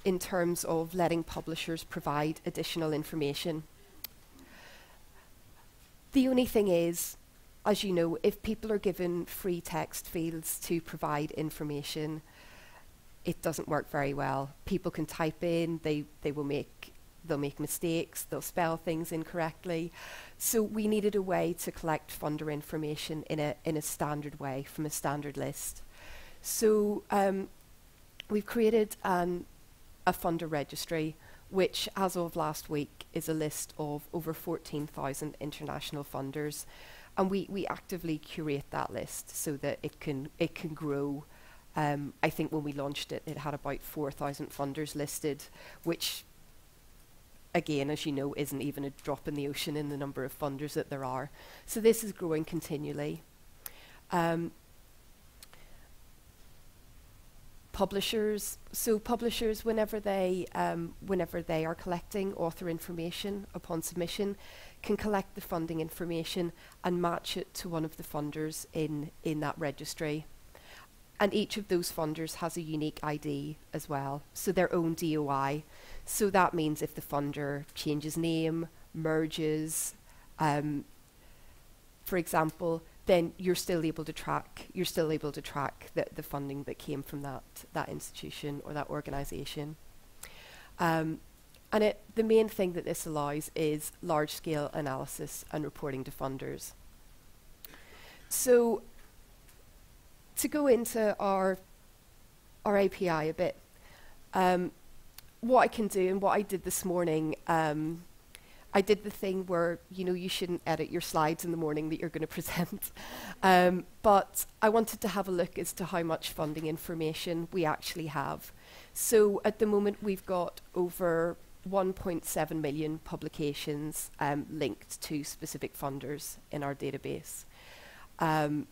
in terms of letting publishers provide additional information. The only thing is, as you know, if people are given free text fields to provide information, it doesn't work very well. People can type in, they, they will make they'll make mistakes, they'll spell things incorrectly. So we needed a way to collect funder information in a, in a standard way from a standard list. So um, we've created an, a funder registry, which as of last week is a list of over 14,000 international funders. And we, we actively curate that list so that it can, it can grow. Um, I think when we launched it, it had about 4,000 funders listed, which again, as you know, isn't even a drop in the ocean in the number of funders that there are. So this is growing continually. Um, publishers, so publishers, whenever they, um, whenever they are collecting author information upon submission, can collect the funding information and match it to one of the funders in, in that registry. And each of those funders has a unique ID as well, so their own DOI. So that means if the funder changes name, merges, um, for example, then you're still able to track you're still able to track the, the funding that came from that that institution or that organization. Um, and it, the main thing that this allows is large scale analysis and reporting to funders. So to go into our our API a bit, um, what I can do and what I did this morning, um, I did the thing where you know you shouldn't edit your slides in the morning that you're going to present, um, but I wanted to have a look as to how much funding information we actually have. So at the moment we've got over 1.7 million publications um, linked to specific funders in our database. Um,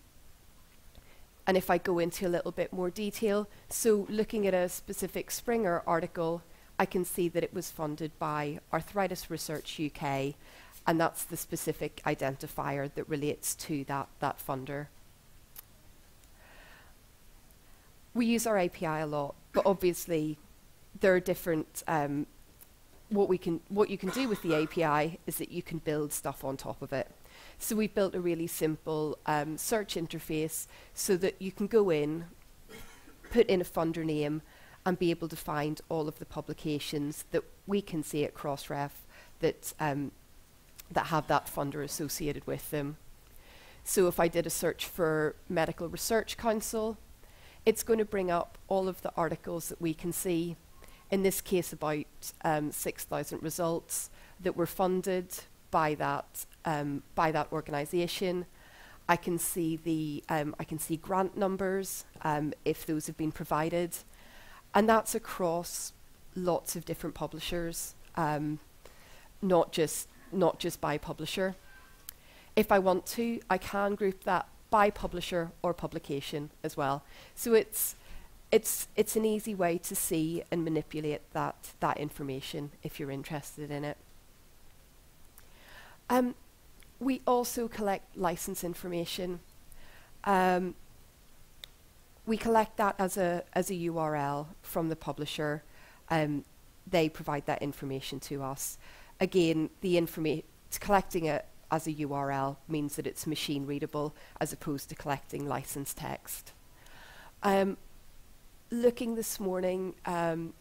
and if I go into a little bit more detail, so looking at a specific Springer article, I can see that it was funded by Arthritis Research UK, and that's the specific identifier that relates to that, that funder. We use our API a lot but obviously, there are different. Um, what we can, what you can do with the API is that you can build stuff on top of it. So we've built a really simple um, search interface so that you can go in, put in a funder name, and be able to find all of the publications that we can see at Crossref that um, that have that funder associated with them. So if I did a search for Medical Research Council, it's going to bring up all of the articles that we can see. In this case, about um, 6,000 results that were funded by that um, by that organisation. I can see the um, I can see grant numbers um, if those have been provided, and that's across lots of different publishers, um, not just not just by publisher. If I want to, I can group that by publisher or publication as well. So it's it's it's an easy way to see and manipulate that that information if you're interested in it. Um, we also collect license information. Um, we collect that as a as a URL from the publisher. Um, they provide that information to us. Again, the information collecting it as a URL means that it's machine readable as opposed to collecting licensed text. Um, looking this morning, um,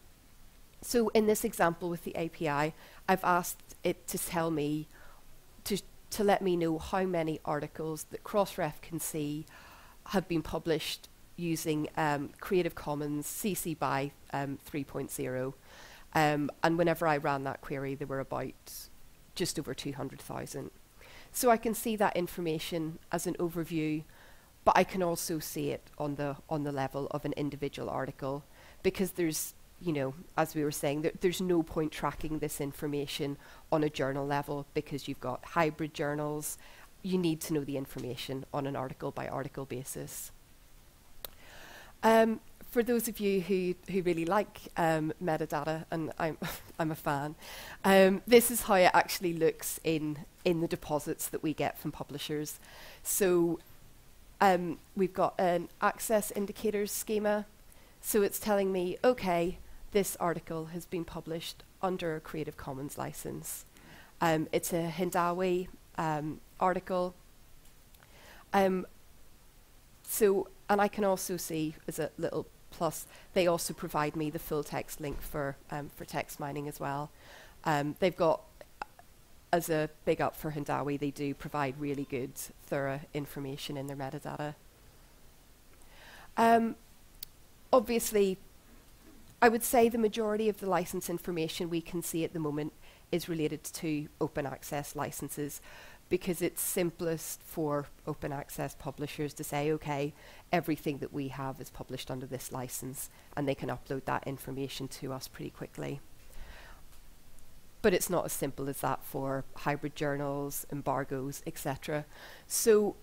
so in this example with the API, I've asked it to tell me to to let me know how many articles that Crossref can see have been published using um, Creative Commons CC by um, 3.0. Um, and whenever I ran that query, there were about just over 200,000. So I can see that information as an overview, but I can also see it on the on the level of an individual article because there's you know, as we were saying, there, there's no point tracking this information on a journal level because you've got hybrid journals. You need to know the information on an article by article basis. Um, for those of you who, who really like um, metadata, and I'm, I'm a fan, um, this is how it actually looks in, in the deposits that we get from publishers. So um, we've got an access indicators schema. So it's telling me, okay, this article has been published under a Creative Commons license. Um, it's a Hindawi um, article. Um, so, and I can also see as a little plus, they also provide me the full text link for um, for text mining as well. Um, they've got, as a big up for Hindawi, they do provide really good, thorough information in their metadata. Um, obviously, I would say the majority of the license information we can see at the moment is related to open access licenses because it's simplest for open access publishers to say, okay, everything that we have is published under this license, and they can upload that information to us pretty quickly. But it's not as simple as that for hybrid journals, embargoes, etc. So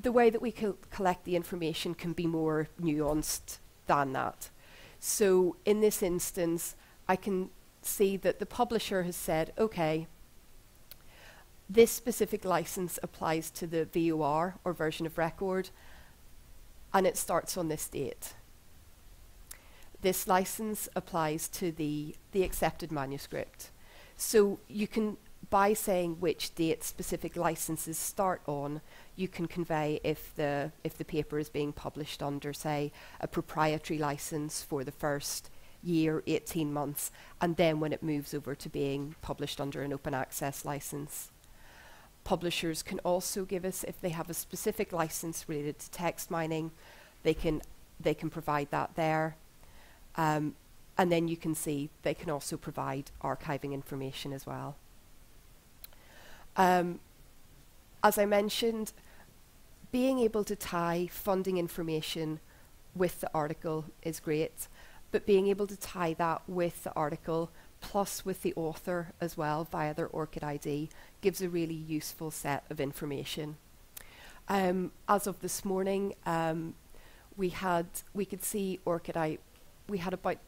the way that we collect the information can be more nuanced than that. So in this instance, I can see that the publisher has said, okay, this specific license applies to the VOR or version of record, and it starts on this date. This license applies to the, the accepted manuscript. So you can, by saying which date specific licenses start on, you can convey if the if the paper is being published under say a proprietary license for the first year 18 months and then when it moves over to being published under an open access license publishers can also give us if they have a specific license related to text mining they can they can provide that there. Um, and then you can see they can also provide archiving information as well. Um, as I mentioned, being able to tie funding information with the article is great, but being able to tie that with the article plus with the author as well via their ORCID ID gives a really useful set of information. Um, as of this morning, um, we had we could see ORCID I we had about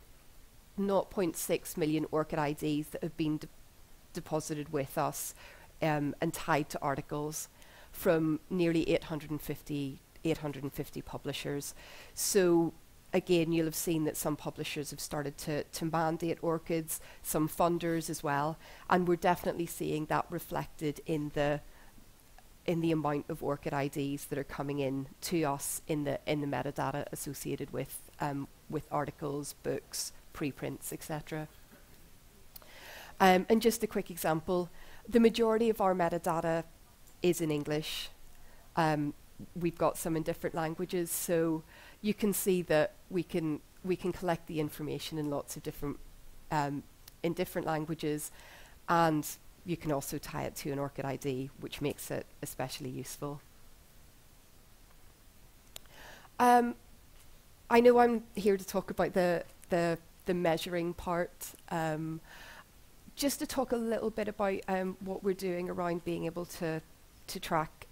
0.6 million ORCID IDs that have been de deposited with us um, and tied to articles from nearly 850, 850 publishers. So again, you'll have seen that some publishers have started to, to mandate ORCIDs, some funders as well, and we're definitely seeing that reflected in the in the amount of ORCID IDs that are coming in to us in the in the metadata associated with um, with articles, books, preprints, etc. Um, and just a quick example, the majority of our metadata is in English. Um, we've got some in different languages, so you can see that we can we can collect the information in lots of different um, in different languages, and you can also tie it to an ORCID ID, which makes it especially useful. Um, I know I'm here to talk about the the, the measuring part. Um, just to talk a little bit about um, what we're doing around being able to to track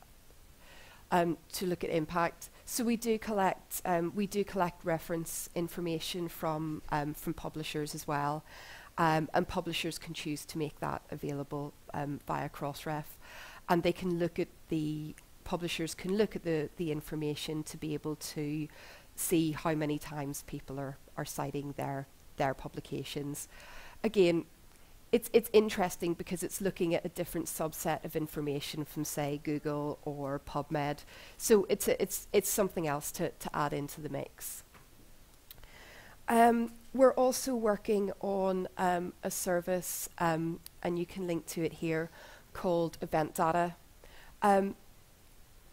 um, to look at impact. So we do collect um, we do collect reference information from um, from publishers as well, um, and publishers can choose to make that available um, via Crossref, and they can look at the publishers can look at the the information to be able to see how many times people are are citing their their publications. Again, it's it's interesting because it's looking at a different subset of information from say Google or PubMed. So it's a, it's it's something else to to add into the mix. Um, we're also working on um, a service, um, and you can link to it here, called Event Data. Um,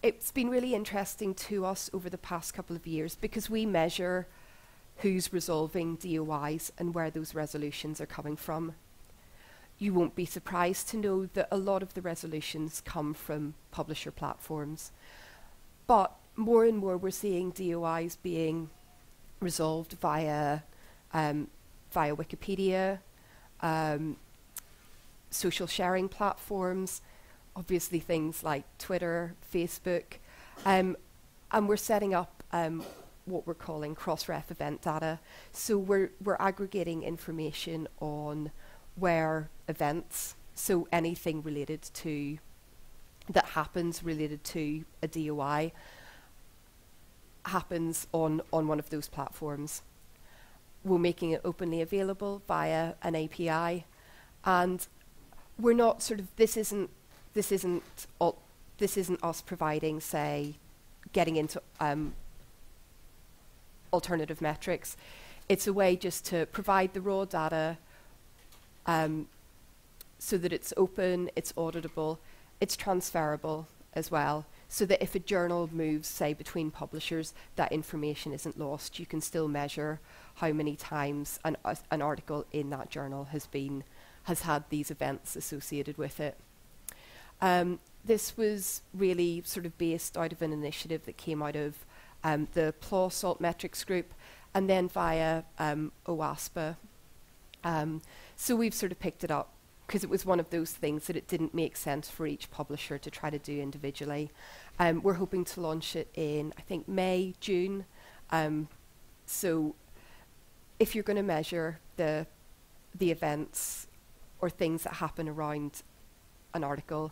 it's been really interesting to us over the past couple of years because we measure who's resolving DOIs and where those resolutions are coming from you won't be surprised to know that a lot of the resolutions come from publisher platforms. But more and more we're seeing DOIs being resolved via um, via Wikipedia, um, social sharing platforms, obviously things like Twitter, Facebook, um, and we're setting up um, what we're calling Crossref event data. So we're we're aggregating information on where events, so anything related to that happens related to a DOI happens on, on one of those platforms. We're making it openly available via an API and we're not sort of this isn't this isn't this isn't us providing say getting into um, alternative metrics. It's a way just to provide the raw data um, so that it's open, it's auditable, it's transferable as well, so that if a journal moves, say, between publishers, that information isn't lost. You can still measure how many times an, uh, an article in that journal has been has had these events associated with it. Um, this was really sort of based out of an initiative that came out of um, the PLOS Altmetrics group and then via um, OASPA. Um, so we've sort of picked it up because it was one of those things that it didn't make sense for each publisher to try to do individually. Um, we're hoping to launch it in, I think, May, June. Um, so if you're going to measure the the events or things that happen around an article,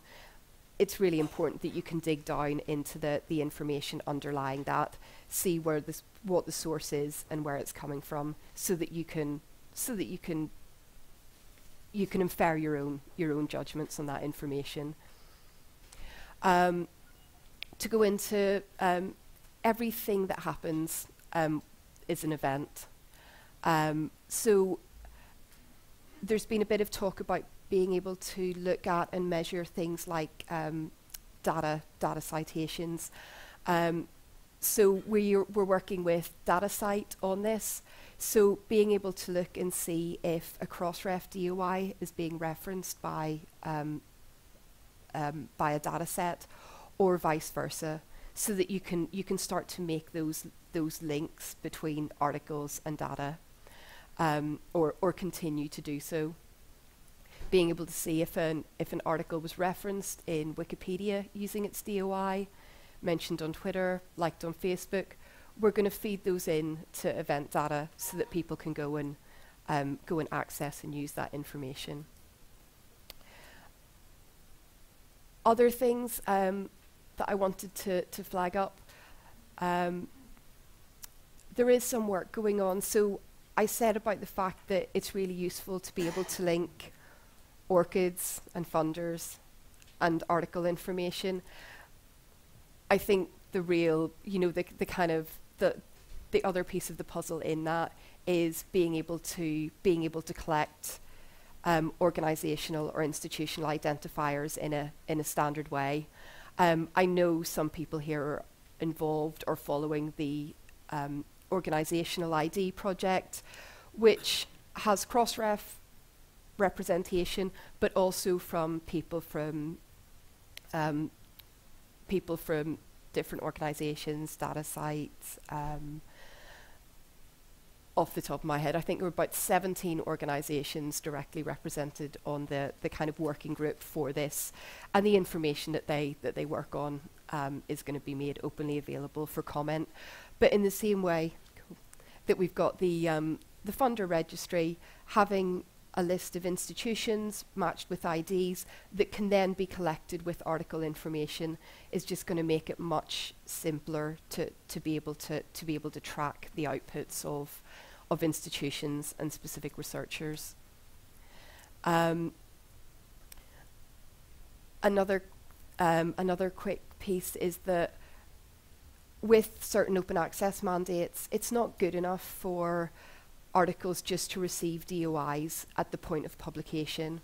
it's really important that you can dig down into the, the information underlying that, see where this what the source is and where it's coming from, so that you can so that you can you can infer your own your own judgments on that information. Um, to go into um, everything that happens um, is an event. Um, so there's been a bit of talk about being able to look at and measure things like um, data data citations. Um, so we're, we're working with DataCite on this. So being able to look and see if a crossref DOI is being referenced by um, um, by a data set or vice versa, so that you can you can start to make those those links between articles and data, um, or or continue to do so. Being able to see if an if an article was referenced in Wikipedia using its DOI, mentioned on Twitter, liked on Facebook, we're going to feed those in to event data so that people can go and um, go and access and use that information. Other things um, that I wanted to, to flag up. Um, there is some work going on. So I said about the fact that it's really useful to be able to link ORCIDs and funders and article information. I think the real, you know, the, the kind of the the other piece of the puzzle in that is being able to being able to collect um, organizational or institutional identifiers in a in a standard way. Um, I know some people here are involved or following the um, organizational ID project, which has Crossref representation, but also from people from um, people from different organizations, DataCite. Um, off the top of my head, I think there were about 17 organizations directly represented on the, the kind of working group for this. And the information that they, that they work on um, is going to be made openly available for comment. But in the same way that we've got the, um, the funder registry having a list of institutions matched with IDs that can then be collected with article information is just going to make it much simpler to, to be able to, to be able to track the outputs of of institutions and specific researchers. Um, another, um, another quick piece is that with certain open access mandates, it's not good enough for articles just to receive DOIs at the point of publication.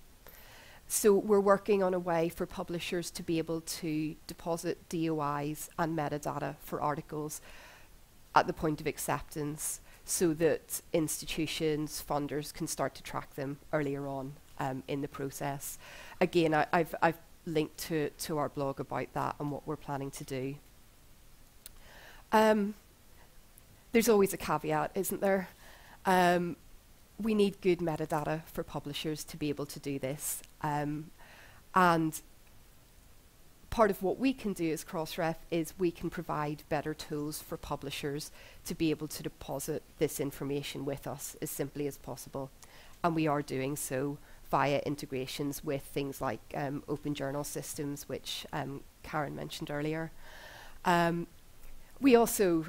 So we're working on a way for publishers to be able to deposit DOIs and metadata for articles at the point of acceptance so that institutions, funders can start to track them earlier on um, in the process. Again, I, have I've linked to, to our blog about that and what we're planning to do. Um, there's always a caveat, isn't there? Um, we need good metadata for publishers to be able to do this. Um, and part of what we can do as Crossref is we can provide better tools for publishers to be able to deposit this information with us as simply as possible. And we are doing so via integrations with things like um, open journal systems, which um, Karen mentioned earlier. Um, we also,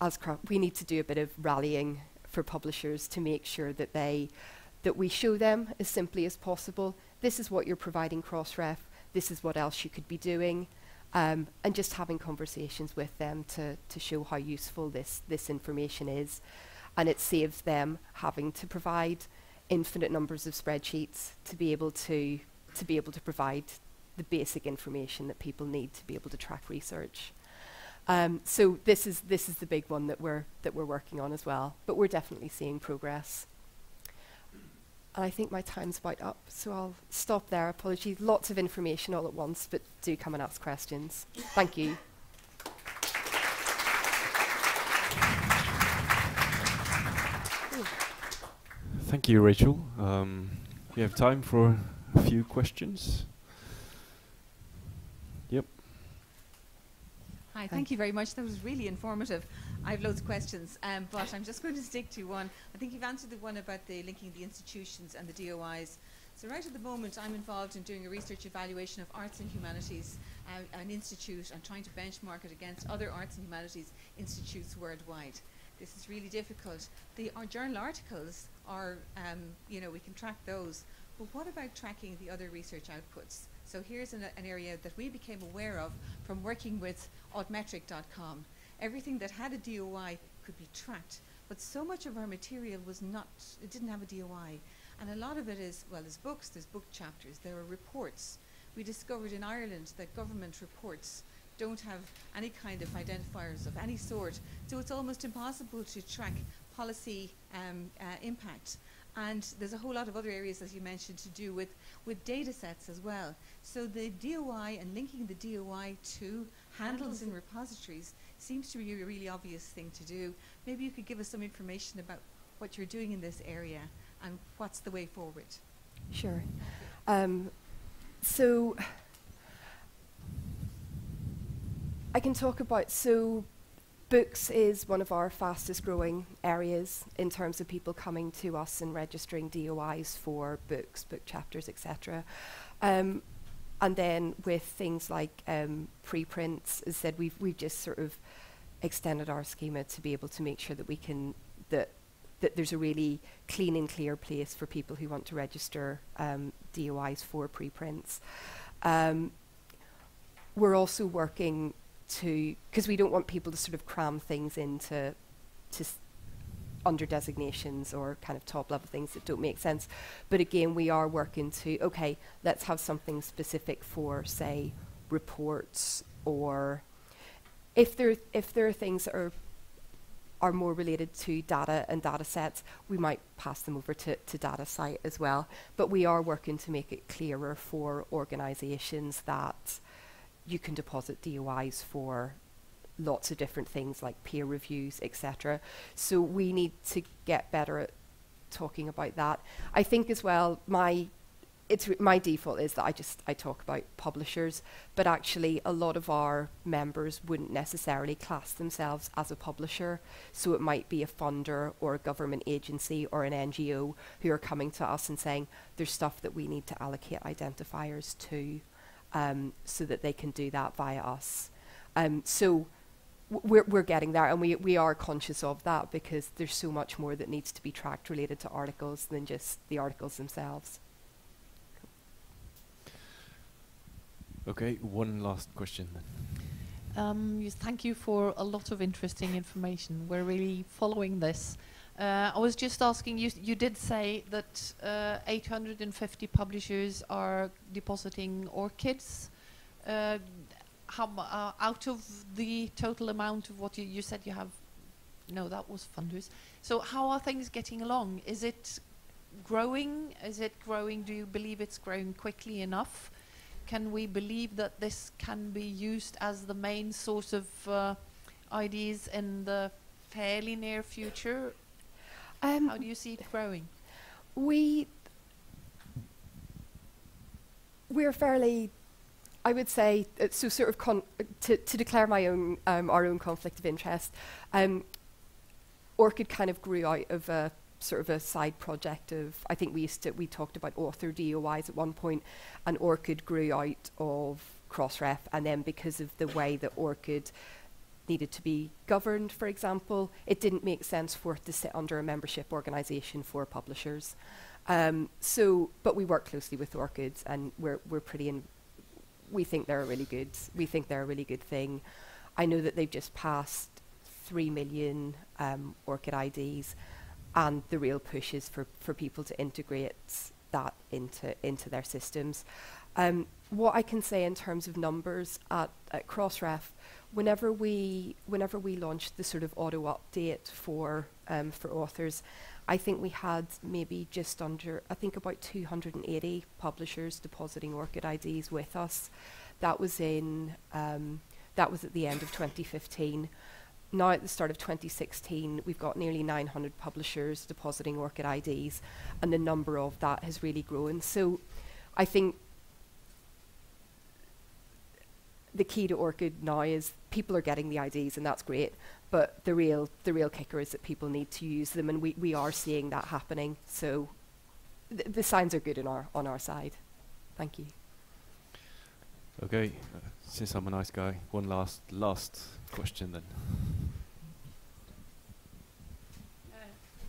as we need to do a bit of rallying for publishers to make sure that they that we show them as simply as possible. This is what you're providing Crossref this is what else you could be doing, um, and just having conversations with them to, to show how useful this, this information is. And it saves them having to provide infinite numbers of spreadsheets to be able to, to be able to provide the basic information that people need to be able to track research. Um, so this is this is the big one that we're that we're working on as well. But we're definitely seeing progress. And I think my time's about up, so I'll stop there. Apologies, lots of information all at once, but do come and ask questions. Thank you. Thank you, Rachel. Um, we have time for a few questions. Hi, thank you very much. That was really informative. I have loads of questions, um, but I'm just going to stick to one. I think you've answered the one about the linking the institutions and the DOIs. So right at the moment, I'm involved in doing a research evaluation of arts and humanities, uh, an institute, and trying to benchmark it against other arts and humanities institutes worldwide. This is really difficult. The our journal articles are, um, you know, we can track those, but what about tracking the other research outputs? So here's an, an area that we became aware of from working with altmetric.com. Everything that had a DOI could be tracked, but so much of our material was not, it didn't have a DOI. And a lot of it is, well, there's books, there's book chapters, there are reports. We discovered in Ireland that government reports don't have any kind of identifiers of any sort, so it's almost impossible to track policy um, uh, impact. And there's a whole lot of other areas, as you mentioned, to do with, with data sets as well. So the DOI and linking the DOI to handles in repositories seems to be a really obvious thing to do. Maybe you could give us some information about what you're doing in this area and what's the way forward. Sure. Um, so I can talk about, so books is one of our fastest growing areas in terms of people coming to us and registering DOIs for books, book chapters, etc. Um, and then with things like um, preprints, as I said, we've, we've just sort of extended our schema to be able to make sure that we can that that there's a really clean and clear place for people who want to register um, DOIs for preprints. Um, we're also working to because we don't want people to sort of cram things into to under designations or kind of top level things that don't make sense. But again, we are working to okay, let's have something specific for say reports or if there if there are things that are are more related to data and data sets, we might pass them over to, to DataCite as well. But we are working to make it clearer for organisations that you can deposit DOIs for lots of different things like peer reviews, etc. So we need to get better at talking about that. I think as well, my it's my default is that I just I talk about publishers, but actually a lot of our members wouldn't necessarily class themselves as a publisher. So it might be a funder or a government agency or an NGO who are coming to us and saying there's stuff that we need to allocate identifiers to, um, so that they can do that via us. Um, so we're we're getting there, and we we are conscious of that because there's so much more that needs to be tracked related to articles than just the articles themselves. Okay, one last question then. Um, yes, thank you for a lot of interesting information. We're really following this. Uh, I was just asking you. You did say that uh, 850 publishers are depositing ORCIDs. Uh, how uh, out of the total amount of what you, you said you have? No, that was funders. So how are things getting along? Is it growing? Is it growing? Do you believe it's growing quickly enough? Can we believe that this can be used as the main source of uh, ideas in the fairly near future? Um, How do you see it growing? we we're fairly I would say uh, so sort of con- to, to declare my own um, our own conflict of interest um, ORCID kind of grew out of a sort of a side project of I think we used to we talked about author DOIs at one point and ORCID grew out of Crossref and then because of the way that ORCID needed to be governed, for example, it didn't make sense for it to sit under a membership organisation for publishers. Um, so, but we work closely with ORCIDs, and we're we're pretty in. We think they're a really good. We think they're a really good thing. I know that they've just passed three million um, ORCID IDs, and the real push is for for people to integrate that into into their systems. Um, what I can say in terms of numbers at, at Crossref, whenever we whenever we launched the sort of auto update for um, for authors, I think we had maybe just under I think about 280 publishers depositing ORCID IDs with us. That was in um, that was at the end of 2015. Now at the start of 2016, we've got nearly 900 publishers depositing ORCID IDs, and the number of that has really grown. So, I think the key to ORCID now is people are getting the IDs and that's great, but the real the real kicker is that people need to use them and we, we are seeing that happening. So th- the signs are good on our on our side. Thank you. Okay, uh, since I'm a nice guy, one last last question then.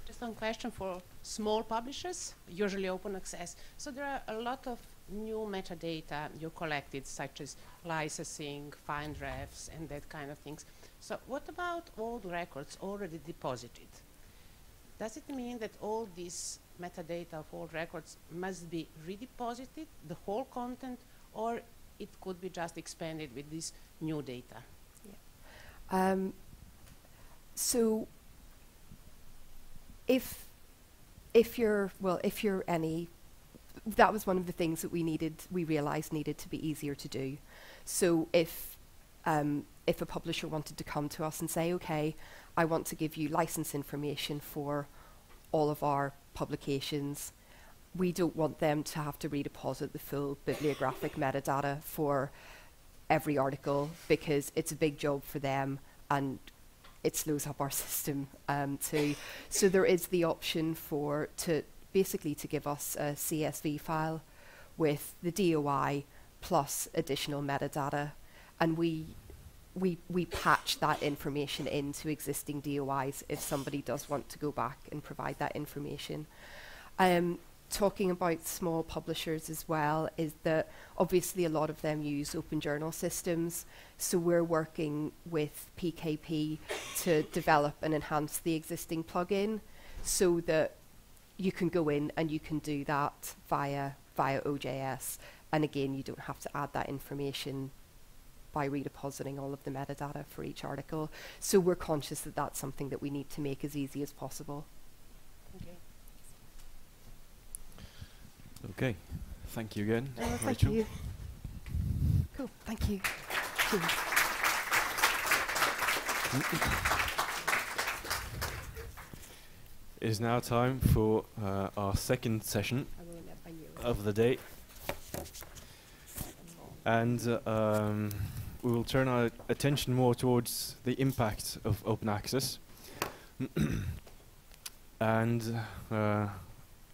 Just one question for small publishers, usually open access. So there are a lot of new metadata you collected, such as licensing, find refs, and that kind of things. So what about old records already deposited? Does it mean that all this metadata of old records must be redeposited, the whole content, or it could be just expanded with this new data? Um, so if if you're well, if you're any, that was one of the things that we needed. We realised needed to be easier to do. So if um, if a publisher wanted to come to us and say, okay, I want to give you license information for all of our publications, we don't want them to have to redeposit the full bibliographic metadata for every article because it's a big job for them and it slows up our system um, too. So there is the option for to basically to give us a CSV file with the DOI plus additional metadata, and we we, we patch that information into existing DOIs if somebody does want to go back and provide that information. Um, talking about small publishers as well is that obviously a lot of them use open journal systems. So we're working with PKP to develop and enhance the existing plugin so that you can go in and you can do that via via OJS. And again, you don't have to add that information by redepositing all of the metadata for each article. So we're conscious that that's something that we need to make as easy as possible. Okay, Okay. thank you again, oh, thank Rachel. you. Cool, thank you. Cheers. It is now time for uh, our second session of the day. And uh, um, we will turn our attention more towards the impact of open access. and uh,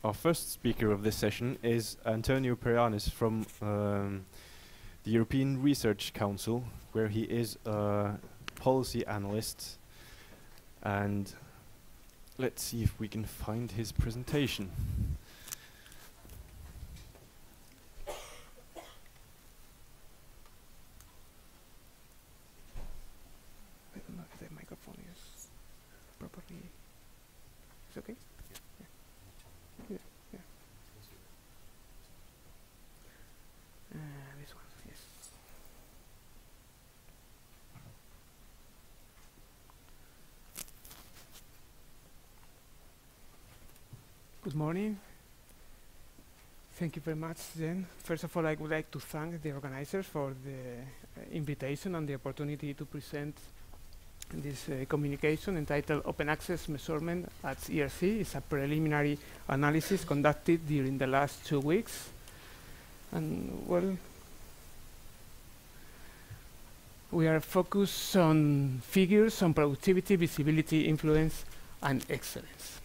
our first speaker of this session is Antonio Perianes from um, the European Research Council, where he is a policy analyst. And let's see if we can find his presentation. I don't know if the microphone is properly. It's okay? Yeah. Yeah. yeah. Uh, this one, yes. Good morning. Thank you very much, Jen. First of all, I would like to thank the organizers for the uh, invitation and the opportunity to present this uh, communication entitled Open Access Measurement at ERC. It's a preliminary analysis conducted during the last two weeks. And well, we are focused on figures on productivity, visibility, influence, and excellence.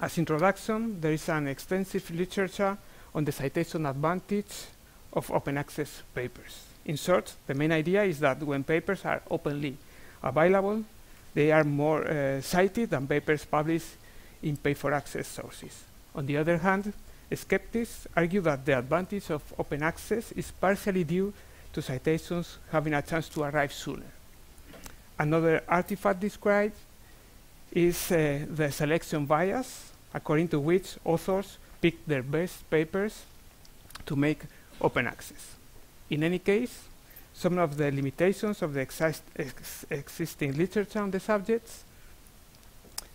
As introduction, there is an extensive literature on the citation advantage of open access papers. In short, the main idea is that when papers are openly available, they are more uh, cited than papers published in pay-for-access sources. On the other hand, skeptics argue that the advantage of open access is partially due to citations having a chance to arrive sooner. Another artifact described is uh, the selection bias, according to which authors pick their best papers to make open access. In any case, some of the limitations of the ex existing literature on the subjects,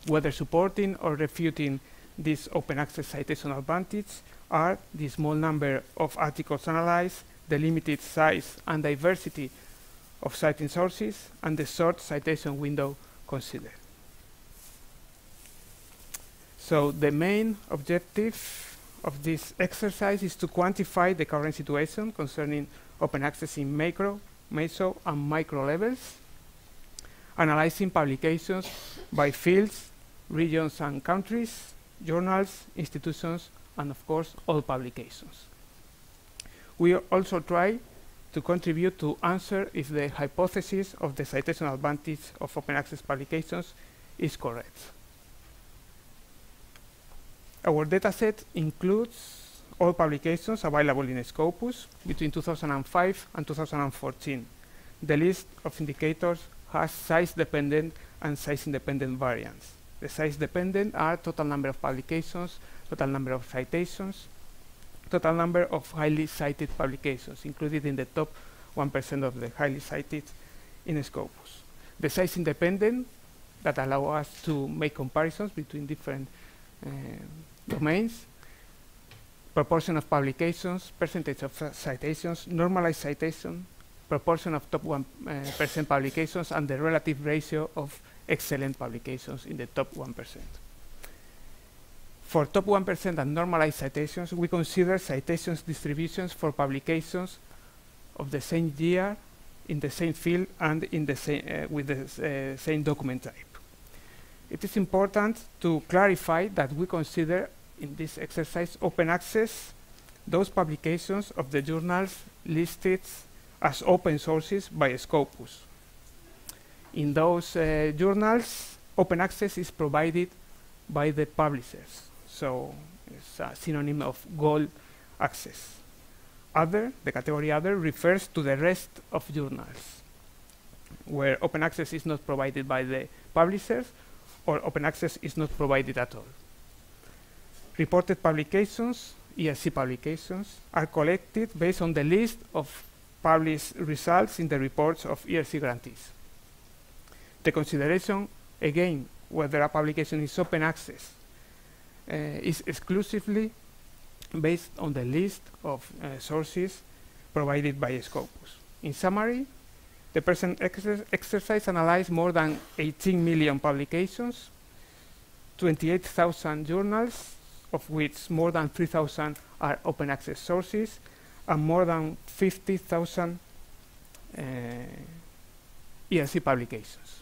whether supporting or refuting this open access citation advantage, are the small number of articles analyzed, the limited size and diversity of citing sources, and the short citation window considered. So the main objective of this exercise is to quantify the current situation concerning open access in macro, meso, and micro levels, analyzing publications by fields, regions and countries, journals, institutions, and of course, all publications. We also try to contribute to answer if the hypothesis of the citation advantage of open access publications is correct. Our dataset includes all publications available in Scopus between 2005 and 2014. The list of indicators has size-dependent and size-independent variants. The size-dependent are total number of publications, total number of citations, total number of highly cited publications, included in the top 1% of the highly cited in Scopus. The size-independent that allow us to make comparisons between different domains, proportion of publications, percentage of citations, normalized citation, proportion of top 1% uh, publications, and the relative ratio of excellent publications in the top 1%. For top 1% and normalized citations, we consider citations distributions for publications of the same year, in the same field, and in the same, uh, with the uh, same document type. It is important to clarify that we consider in this exercise open access those publications of the journals listed as open sources by Scopus. In those uh, journals, open access is provided by the publishers. So it's a synonym of gold access. Other, the category other, refers to the rest of journals, where open access is not provided by the publishers or open access is not provided at all. Reported publications, ERC publications, are collected based on the list of published results in the reports of ERC grantees. The consideration, again, whether a publication is open access uh, is exclusively based on the list of uh, sources provided by Scopus. In summary, the present exer exercise analyzed more than 18 million publications, 28,000 journals, of which more than 3,000 are open access sources, and more than 50,000 uh, ERC publications.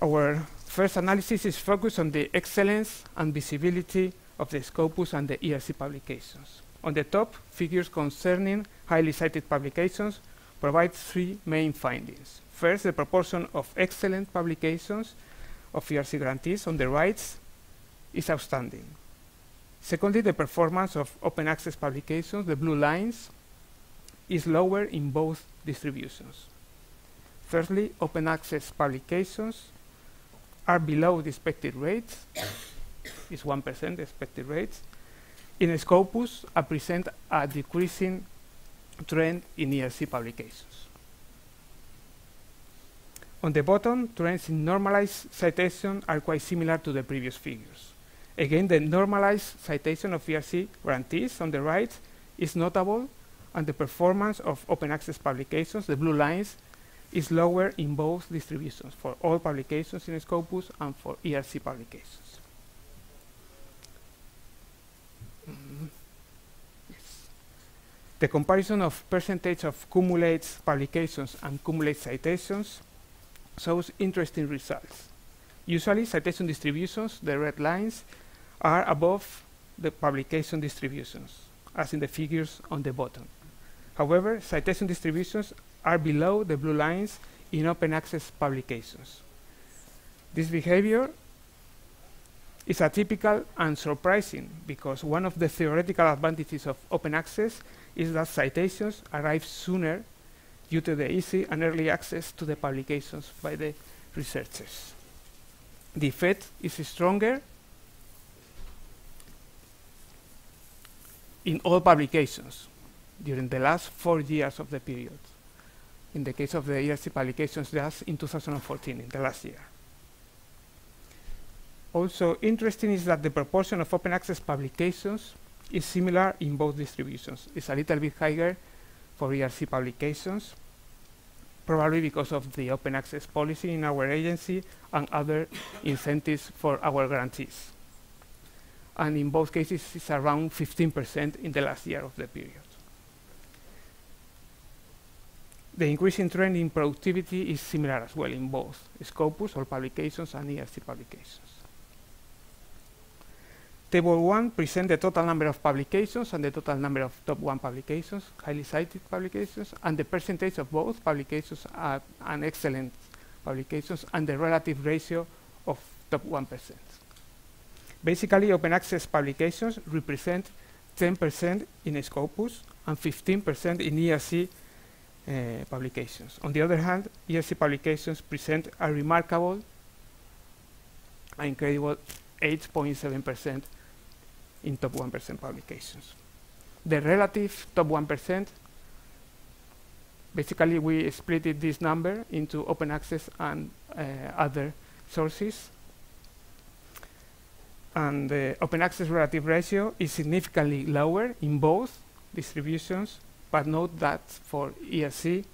Our first analysis is focused on the excellence and visibility of the Scopus and the ERC publications. On the top, figures concerning highly cited publications provide three main findings. First, the proportion of excellent publications of ERC grantees on the right is outstanding. Secondly, the performance of open access publications, the blue lines, is lower in both distributions. Thirdly, open access publications are below the expected rates, is 1% expected rates. In Scopus, I present a decreasing trend in ERC publications. On the bottom, trends in normalized citation are quite similar to the previous figures. Again, the normalized citation of ERC grantees on the right is notable, and the performance of open access publications, the blue lines, is lower in both distributions, for all publications in Scopus and for ERC publications. Mm. Yes. The comparison of percentage of cumulates publications and cumulated citations shows interesting results. Usually, citation distributions, the red lines, are above the publication distributions, as in the figures on the bottom. However, citation distributions are below the blue lines in open access publications. This behavior is atypical and surprising because one of the theoretical advantages of open access is that citations arrive sooner due to the easy and early access to the publications by the researchers. The effect is stronger in all publications during the last four years of the period. In the case of the ERC publications, just in 2014, in the last year. Also interesting is that the proportion of open access publications is similar in both distributions. It's a little bit higher for ERC publications, probably because of the open access policy in our agency and other incentives for our grantees. And in both cases, it's around 15% in the last year of the period. The increasing trend in productivity is similar as well in both Scopus or publications and ERC publications. Table 1 presents the total number of publications and the total number of top 1 publications, highly cited publications, and the percentage of both publications and excellent publications, and the relative ratio of top 1%. Basically, open access publications represent 10% in Scopus and 15% in ERC uh, publications. On the other hand, ERC publications present a remarkable, incredible 8.7% in top 1% publications. The relative top 1%, basically we split this number into open access and uh, other sources. And the open access relative ratio is significantly lower in both distributions, but note that for ERC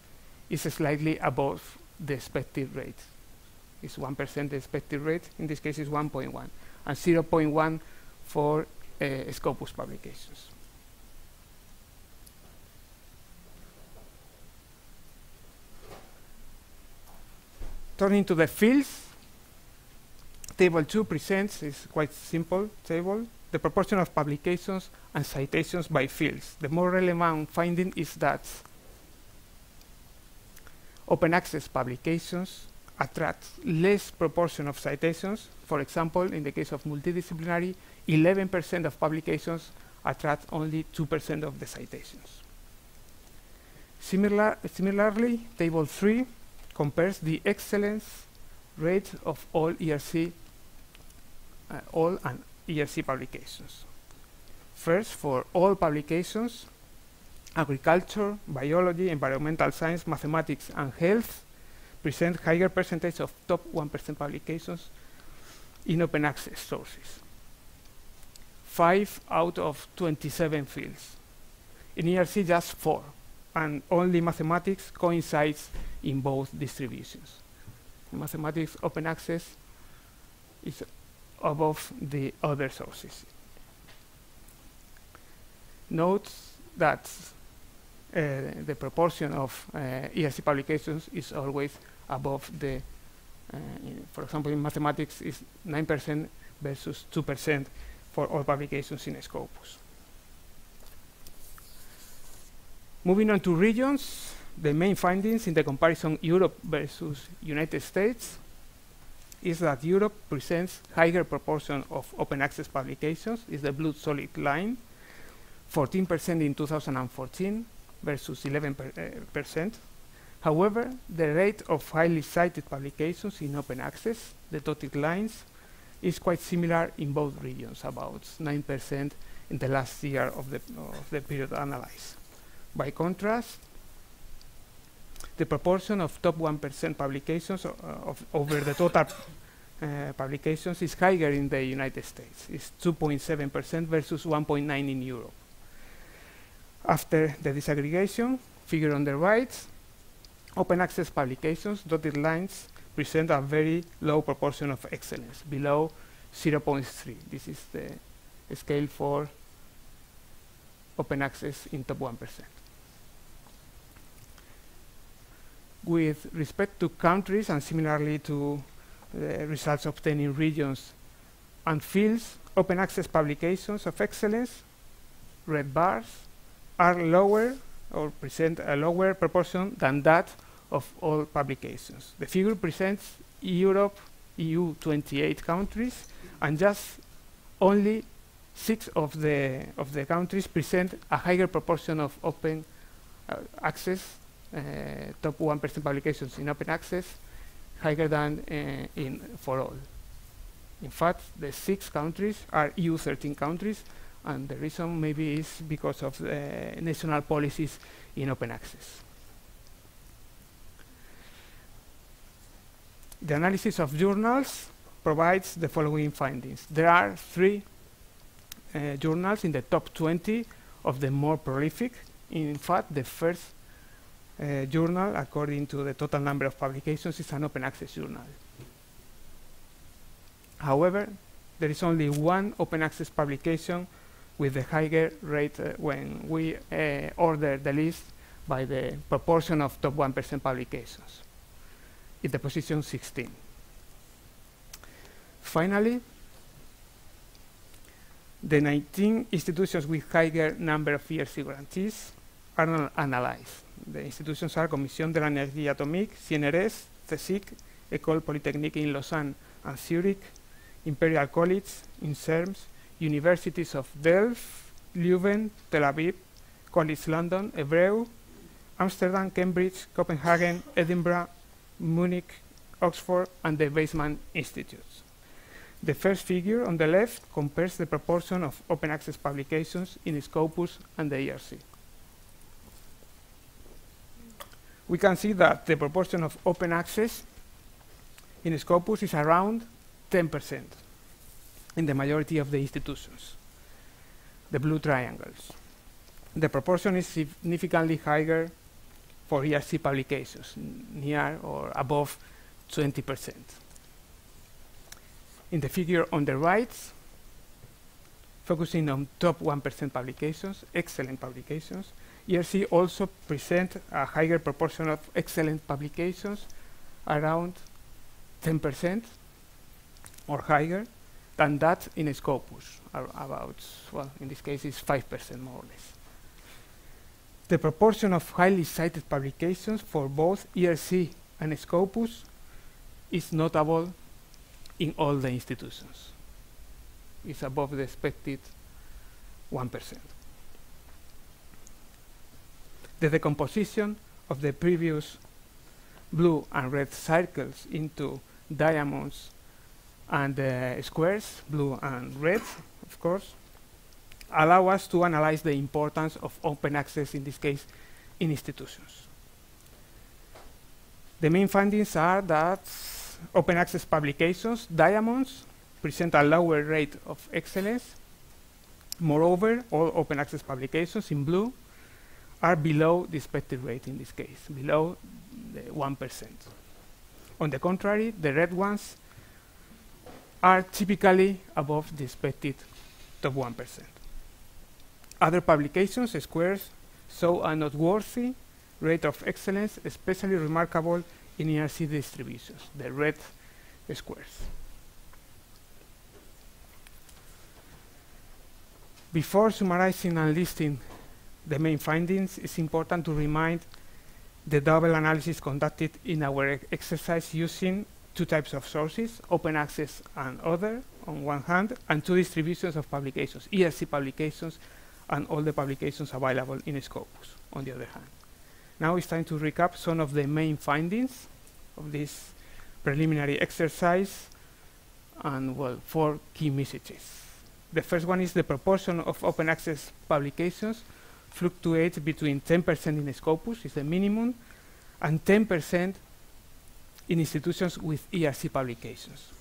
is slightly above the expected rate. It's 1% the expected rate, in this case is 1.1, and 0.1 for Scopus publications. Turning to the fields, table 2 presents, is quite simple table, the proportion of publications and citations by fields. The more relevant finding is that open access publications attract less proportion of citations. For example, in the case of multidisciplinary, 11% of publications attract only 2% of the citations. Similar, similarly, table 3 compares the excellence rate of all ERC, uh, all and ERC publications. First, for all publications, agriculture, biology, environmental science, mathematics, and health present higher percentage of top 1% publications in open access sources. 5 out of 27 fields. In ERC, just 4, and only mathematics coincides in both distributions. Mathematics, open access is above the other sources. Note that uh, the proportion of uh, ERC publications is always above the, uh, for example, in mathematics is 9% versus 2% for all publications in Scopus. Moving on to regions, the main findings in the comparison Europe versus United States is that Europe presents higher proportion of open access publications, is the blue solid line, 14% in 2014 versus 11%. Eh, However, the rate of highly cited publications in open access, the dotted lines, is quite similar in both regions, about 9% in the last year of the, of the period analyzed. By contrast, the proportion of top 1% publications uh, of over the total uh, publications is higher in the United States. It's 2.7% versus 1.9 in Europe. After the disaggregation, figure on the right, open access publications, dotted lines, present a very low proportion of excellence, below 0.3. This is the scale for open access in top 1%. With respect to countries and similarly to the results obtained in regions and fields, open access publications of excellence, red bars, are lower or present a lower proportion than that of all publications. The figure presents Europe, EU 28 countries, and just only six of the of the countries present a higher proportion of open uh, access, uh, top 1% publications in open access, higher than uh, in for all. In fact, the six countries are EU 13 countries, and the reason maybe is because of the national policies in open access. The analysis of journals provides the following findings. There are three uh, journals in the top 20 of the more prolific. In fact, the first uh, journal, according to the total number of publications, is an open access journal. However, there is only one open access publication with the higher rate uh, when we uh, order the list by the proportion of top 1% publications in the position 16. Finally, the 19 institutions with higher number of ERC grantees are analyzed. The institutions are Commission de l'Énergie Atomique, CNRS, CSIC, École Polytechnique in Lausanne and Zurich, Imperial College, in INSERMS, Universities of Delft, Leuven, Tel Aviv, College London, Hebrew, Amsterdam, Cambridge, Copenhagen, Edinburgh, Munich, Oxford, and the Weizmann Institutes. The first figure on the left compares the proportion of open access publications in Scopus and the ERC. We can see that the proportion of open access in Scopus is around 10% in the majority of the institutions, the blue triangles. The proportion is significantly higher for ERC publications, near or above 20%. In the figure on the right, focusing on top 1% publications, excellent publications, ERC also present a higher proportion of excellent publications, around 10% or higher than that in Scopus, about, well, in this case it's 5% more or less. The proportion of highly cited publications for both ERC and Scopus is notable in all the institutions. It's above the expected 1%. The decomposition of the previous blue and red circles into diamonds and uh, squares, blue and red, of course, allow us to analyze the importance of open access, in this case, in institutions. The main findings are that open access publications, diamonds, present a lower rate of excellence. Moreover, all open access publications in blue are below the expected rate in this case, below the 1%. On the contrary, the red ones are typically above the expected top 1%. Other publications, squares, show a noteworthy rate of excellence, especially remarkable in ERC distributions, the red squares. Before summarizing and listing the main findings, it's important to remind the double analysis conducted in our exercise using two types of sources, open access and other on one hand, and two distributions of publications, ERC publications and all the publications available in Scopus on the other hand. Now it's time to recap some of the main findings of this preliminary exercise and well, four key messages. The first one is the proportion of open access publications fluctuates between 10% in Scopus, is the minimum, and 10% in institutions with ERC publications.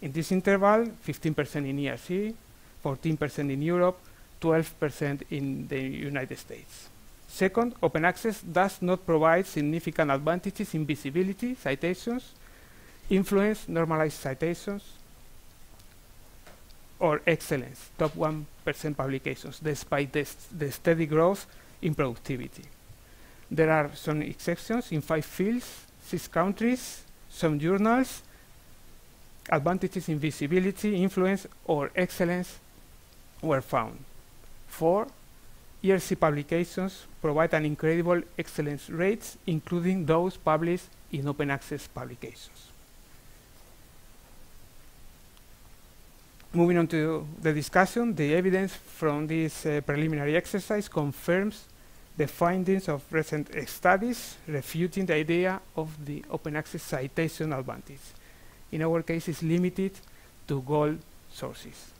In this interval, 15% in ERC, 14% in Europe, 12% in the United States. Second, open access does not provide significant advantages in visibility, citations, influence, normalized citations, or excellence, top 1% publications, despite the, the steady growth in productivity. There are some exceptions in five fields, six countries, some journals, advantages in visibility, influence, or excellence were found. Four, ERC publications provide an incredible excellence rates, including those published in open access publications. Moving on to the discussion, the evidence from this uh, preliminary exercise confirms the findings of recent studies refuting the idea of the open access citation advantage. In our case, it's limited to gold sources.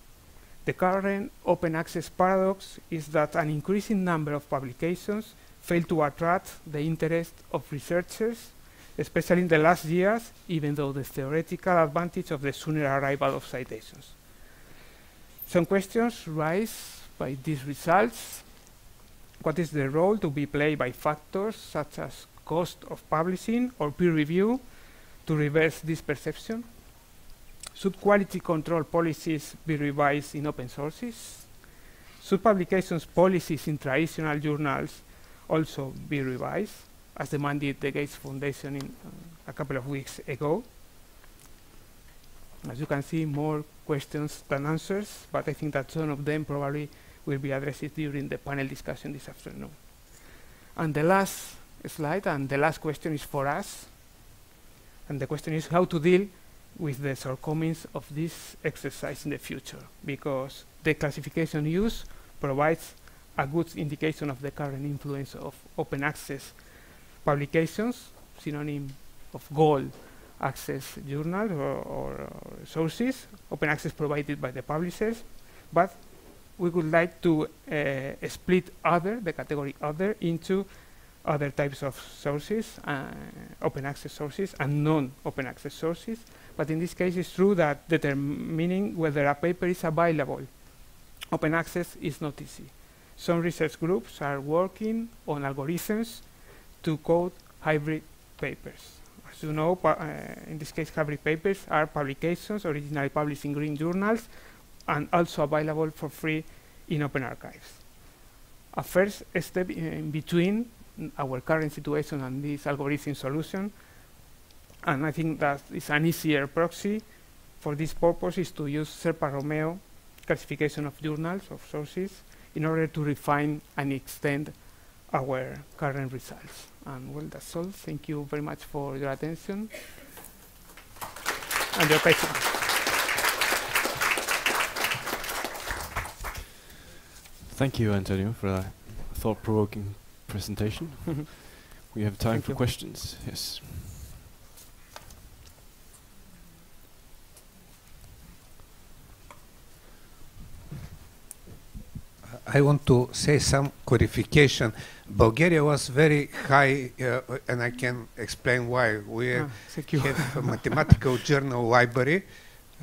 The current open access paradox is that an increasing number of publications fail to attract the interest of researchers, especially in the last years, even though the theoretical advantage of the sooner arrival of citations. Some questions rise by these results. What is the role to be played by factors such as cost of publishing or peer review to reverse this perception? Should quality control policies be revised in open sources? Should publications policies in traditional journals also be revised, as demanded the Gates Foundation in, uh, a couple of weeks ago? As you can see, more questions than answers, but I think that some of them probably will be addressed during the panel discussion this afternoon. And the last slide, and the last question is for us, and the question is how to deal with the shortcomings of this exercise in the future, because the classification used provides a good indication of the current influence of open access publications, synonym of gold access journals or, or, or, sources, open access provided by the publishers, but we would like to uh, split other, the category other, into other types of sources, uh, open access sources and non-open access sources. But in this case, it's true that determining whether a paper is available open access is not easy. Some research groups are working on algorithms to code hybrid papers As you know, uh, in this case, hybrid papers are publications originally published in green journals and also available for free in open archives. A first step in between our current situation and this algorithm solution, and I think that is an easier proxy for this purpose is to use SHERPA/RoMEO classification of journals, of sources, in order to refine and extend our current results. And well, that's all. Thank you very much for your attention and your patience. Thank you, Antonio, for that thought-provoking presentation. we have time Thank for you. questions. Yes. I want to say some clarification. Bulgaria was very high, uh, and I can explain why. We Ah, have a mathematical journal library,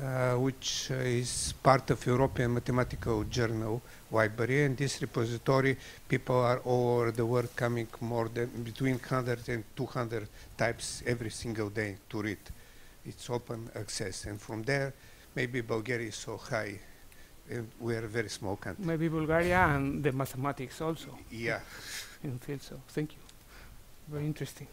uh, which uh, is part of European Mathematical Journal library. And this repository, people are all over the world coming more than between 100 and 200 types every single day to read. It's open access, and from there, maybe Bulgaria is so high. And we are a very small country. Maybe Bulgaria and the mathematics also. Yeah. In field, so thank you. Very interesting.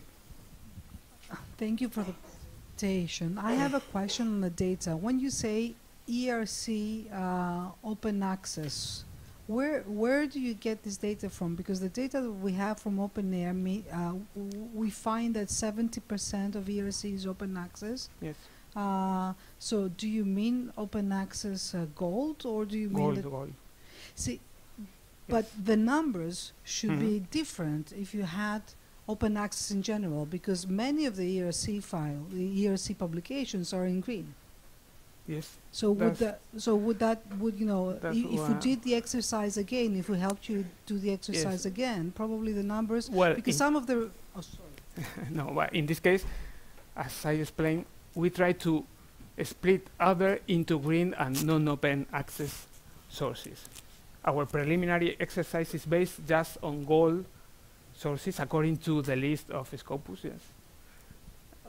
Thank you for the presentation. I have a question on the data. When you say ERC uh, open access, where where do you get this data from? Because the data that we have from OpenAIRE, me, uh, w- we find that 70% of ERC is open access. Yes. Uh, so do you mean open access uh, gold or do you mean Gold, that gold. See, but the numbers should Mhm. be different if you had open access in general, because many of the ERC file, the ERC publications are in green. Yes. So would that, so would that, would, you know, i- if we did the exercise again, if we helped you do the exercise again, probably the numbers, Well, because some of the, oh, sorry. no, but in this case, as I explained, we try to split other into green and non-open access sources. Our preliminary exercise is based just on gold sources according to the list of Scopus, yes.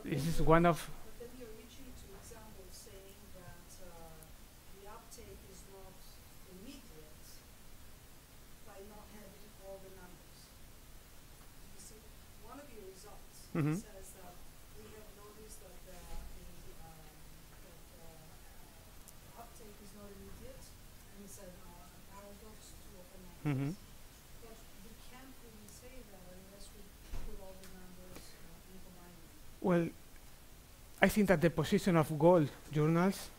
This is one of, But then you're reaching to examples saying that uh, the uptake is not immediate by not having all the numbers. You see, one of your results Mhm. says that we have noticed that the, the, um, that uh, uh, uptake is not immediate, and it's an, uh, a paradox to open access. Mhm. But we can't really say that unless we put all the numbers uh, into line. well, I think that the position of gold journals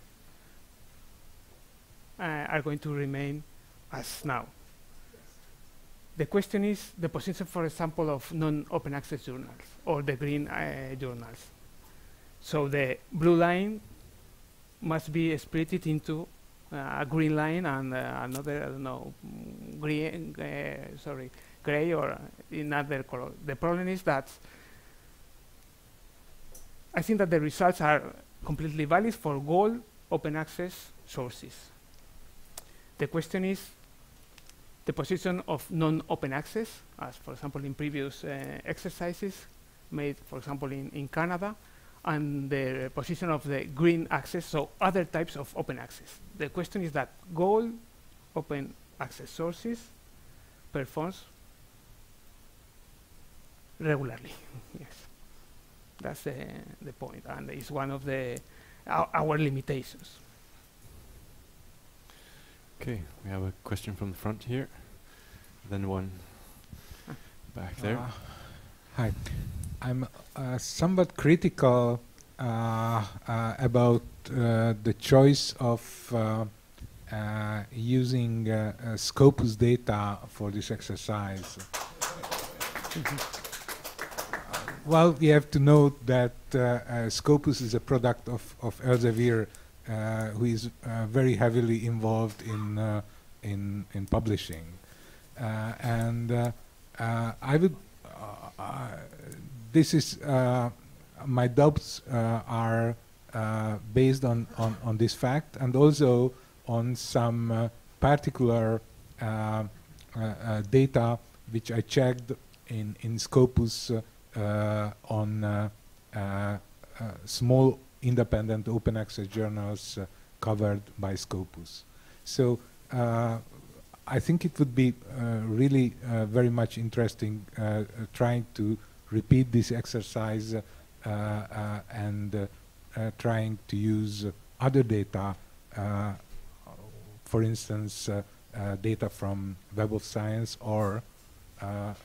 uh, are going to remain as now. The question is the position, for example, of non-open access journals or the green uh, journals. So the blue line must be split into a green line and uh, another, I don't know, green, uh, sorry, gray or uh, another color. The problem is that I think that the results are completely valid for gold open access sources. The question is the position of non-open access, as for example in previous uh, exercises made, for example in, in Canada, and the position of the green access, so other types of open access. The question is that gold open access sources performs regularly. yes, that's the, the point, and it's one of the our, our limitations. Okay, we have a question from the front here. Then one back there. Uh, hi, I'm uh, somewhat critical uh, uh, about uh, the choice of uh, using Scopus data for this exercise. well, we have to note that Scopus is a product of, of Elsevier, who is very heavily involved in, in, in publishing. And I would, uh, this is, uh, my doubts uh, are uh, based on, on, on this fact and also on some particular data which I checked in, in Scopus on small independent open access journals covered by Scopus. So uh, I think it would be uh, really uh, very much interesting trying to repeat this exercise uh, uh, and uh, trying to use other data, for instance, data from Web of Science or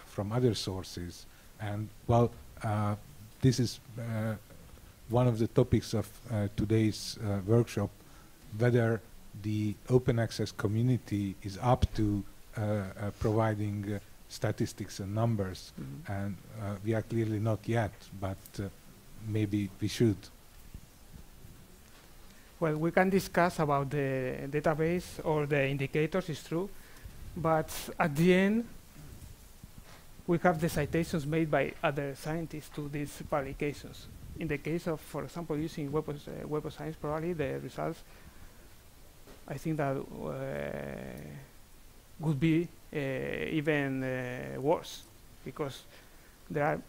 from other sources. And well, this is one of the topics of today's workshop, whether the open access community is up to uh, uh, providing uh, statistics and numbers. Mhm. And uh, we are clearly not yet, but uh, maybe we should. Well, we can discuss about the database or the indicators, it's true, but at the end, we have the citations made by other scientists to these publications. In the case of, for example, using Web of, uh, Web of Science, probably the results, I think that uh, would be even uh, worse because there are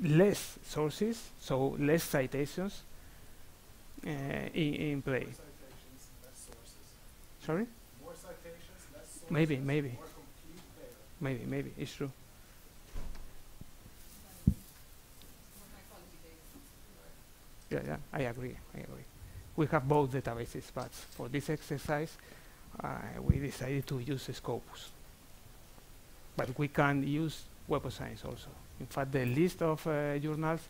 less sources, so less citations uh, in, in play. Sorry? Maybe, maybe. Maybe, maybe, it's true. Yeah, yeah, I agree, I agree. We have both databases, but for this exercise, uh, we decided to use Scopus. But we can use Web of Science also. In fact, the list of uh, journals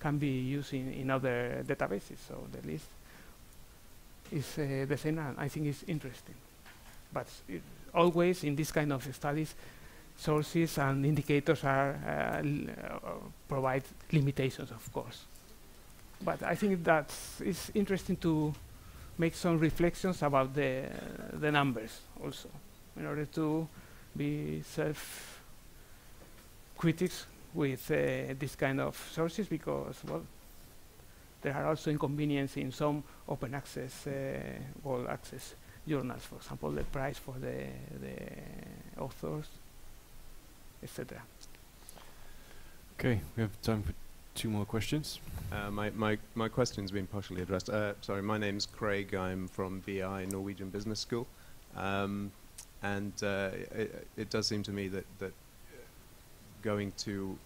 can be used in, in other databases, so the list is uh, the same, and I think it's interesting. But it always in this kind of studies, sources and indicators are uh, uh, provide limitations, of course. But I think that it's interesting to make some reflections about the the numbers also, in order to be self critics with uh, this kind of sources because well there are also inconveniences in some open access uh, all access journals for example the price for the the authors etc Okay, we have time for two more questions. Uh, my, my, my question's been partially addressed. Uh, sorry, my name's Craig. I'm from BI Norwegian Business School. Um, and uh, it, it does seem to me that, that going to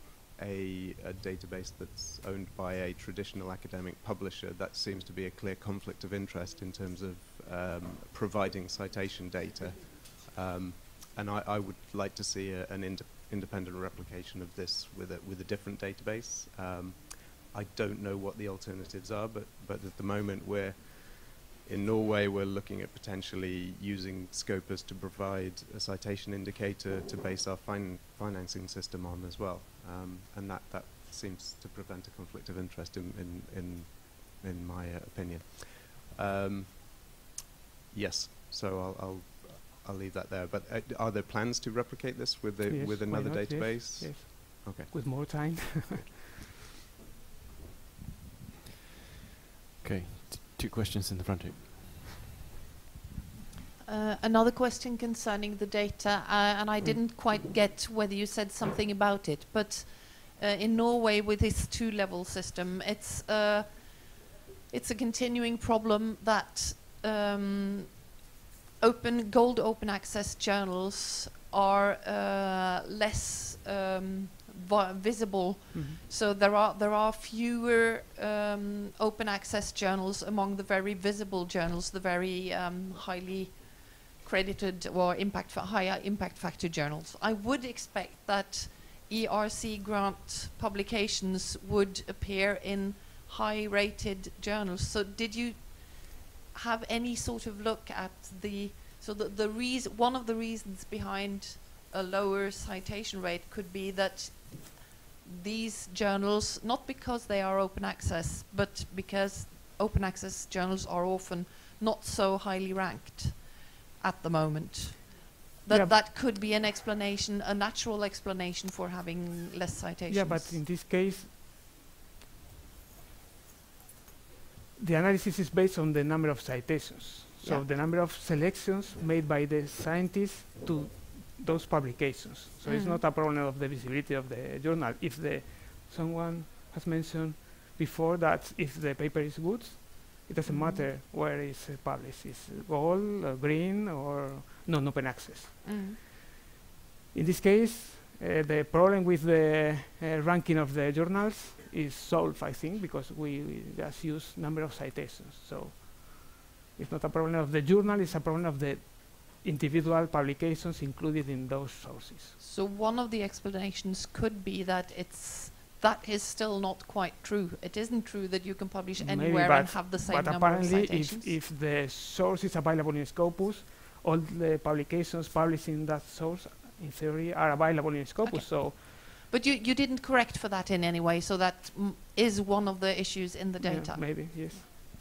a, a database that's owned by a traditional academic publisher, that seems to be a clear conflict of interest in terms of um, providing citation data. Um, and I, I would like to see a, an inde- independent replication of this with a, with a different database. Um, I don't know what the alternatives are, but, but at the moment we're in Norway, we're looking at potentially using Scopus to provide a citation indicator to base our fin- financing system on as well. Um, and that, that seems to prevent a conflict of interest in, in, in, in my uh, opinion. Um, yes, so I'll, I'll, I'll leave that there. But uh, are there plans to replicate this with, the, Yes, with another not? Database? yes. Okay. with more time Okay, two questions in the front here. Uh, another question concerning the data, uh, and I didn't quite get whether you said something about it, but uh, in Norway with this two-level system, it's uh, it's a continuing problem that um, open gold open access journals are uh, less um, vi- visible. Mhm. So there are there are fewer um, open access journals among the very visible journals, the very um, highly credited or impact higher impact factor journals. I would expect that ERC grant publications would appear in high rated journals. So did you have any sort of look at the so the, the reason one of the reasons behind a lower citation rate could be that these journals not because they are open access but because open access journals are often not so highly ranked at the moment that Yeah. that could be an explanation a natural explanation for having less citations Yeah, but in this case, the analysis is based on the number of citations. So Yeah. the number of selections made by the scientists to those publications. So it's Mhm. not a problem of the visibility of the journal. If the someone has mentioned before that if the paper is good, it doesn't Mhm. matter where it's uh, published. It's gold, uh, green, or non-open access. Mm. In this case, uh, the problem with the uh, ranking of the journals is solved, I think, because we, we just use number of citations. So it's not a problem of the journal; it's a problem of the individual publications included in those sources. So one of the explanations could be that it's that is still not quite true. It isn't true that you can publish Maybe, anywhere and have the same number of apparently citations. if, if the source is available in Scopus, all the publications published in that source, in theory, are available in Scopus. So but you, you didn't correct for that in any way, so that is one of the issues in the yeah, data. maybe yes.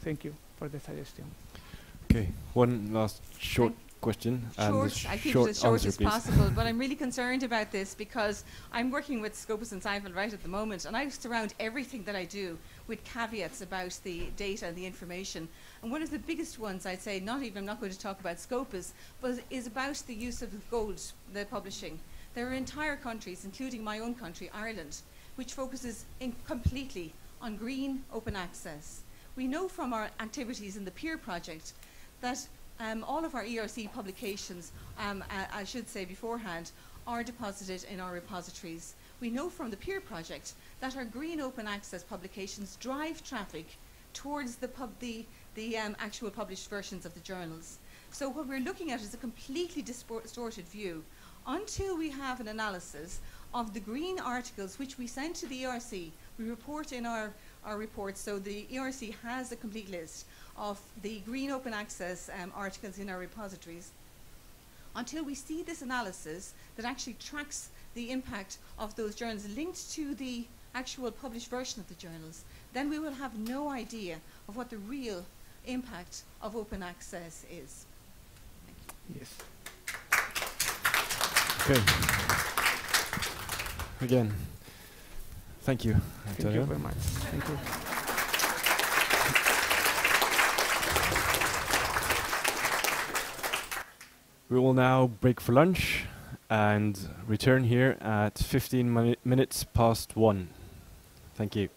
Thank you for the suggestion. Okay, one last short question Short, I keep short it as short as please. possible, but I'm really concerned about this because I'm working with Scopus and SciVal right at the moment, and I surround everything that I do with caveats about the data and the information. And one of the biggest ones I'd say, not even, I'm not going to talk about Scopus, but is about the use of gold, the publishing. There are entire countries, including my own country, Ireland, which focuses in completely on green open access. We know from our activities in the Peer Project that um, all of our ERC publications, um, I, I should say beforehand, are deposited in our repositories. We know from the Peer Project that our green open access publications drive traffic towards the, pub, the, the um, actual published versions of the journals. So what we're looking at is a completely distorted view. Until we have an analysis of the green articles which we send to the ERC, we report in our, our reports, so the ERC has a complete list of the green open access um, articles in our repositories. Until we see this analysis that actually tracks the impact of those journals linked to the actual published version of the journals, then we will have no idea of what the real impact of open access is. Yes. Okay. Again, thank you, Thank you very much. Thank you. We will now break for lunch and return here at 15 mini- minutes past one. Thank you.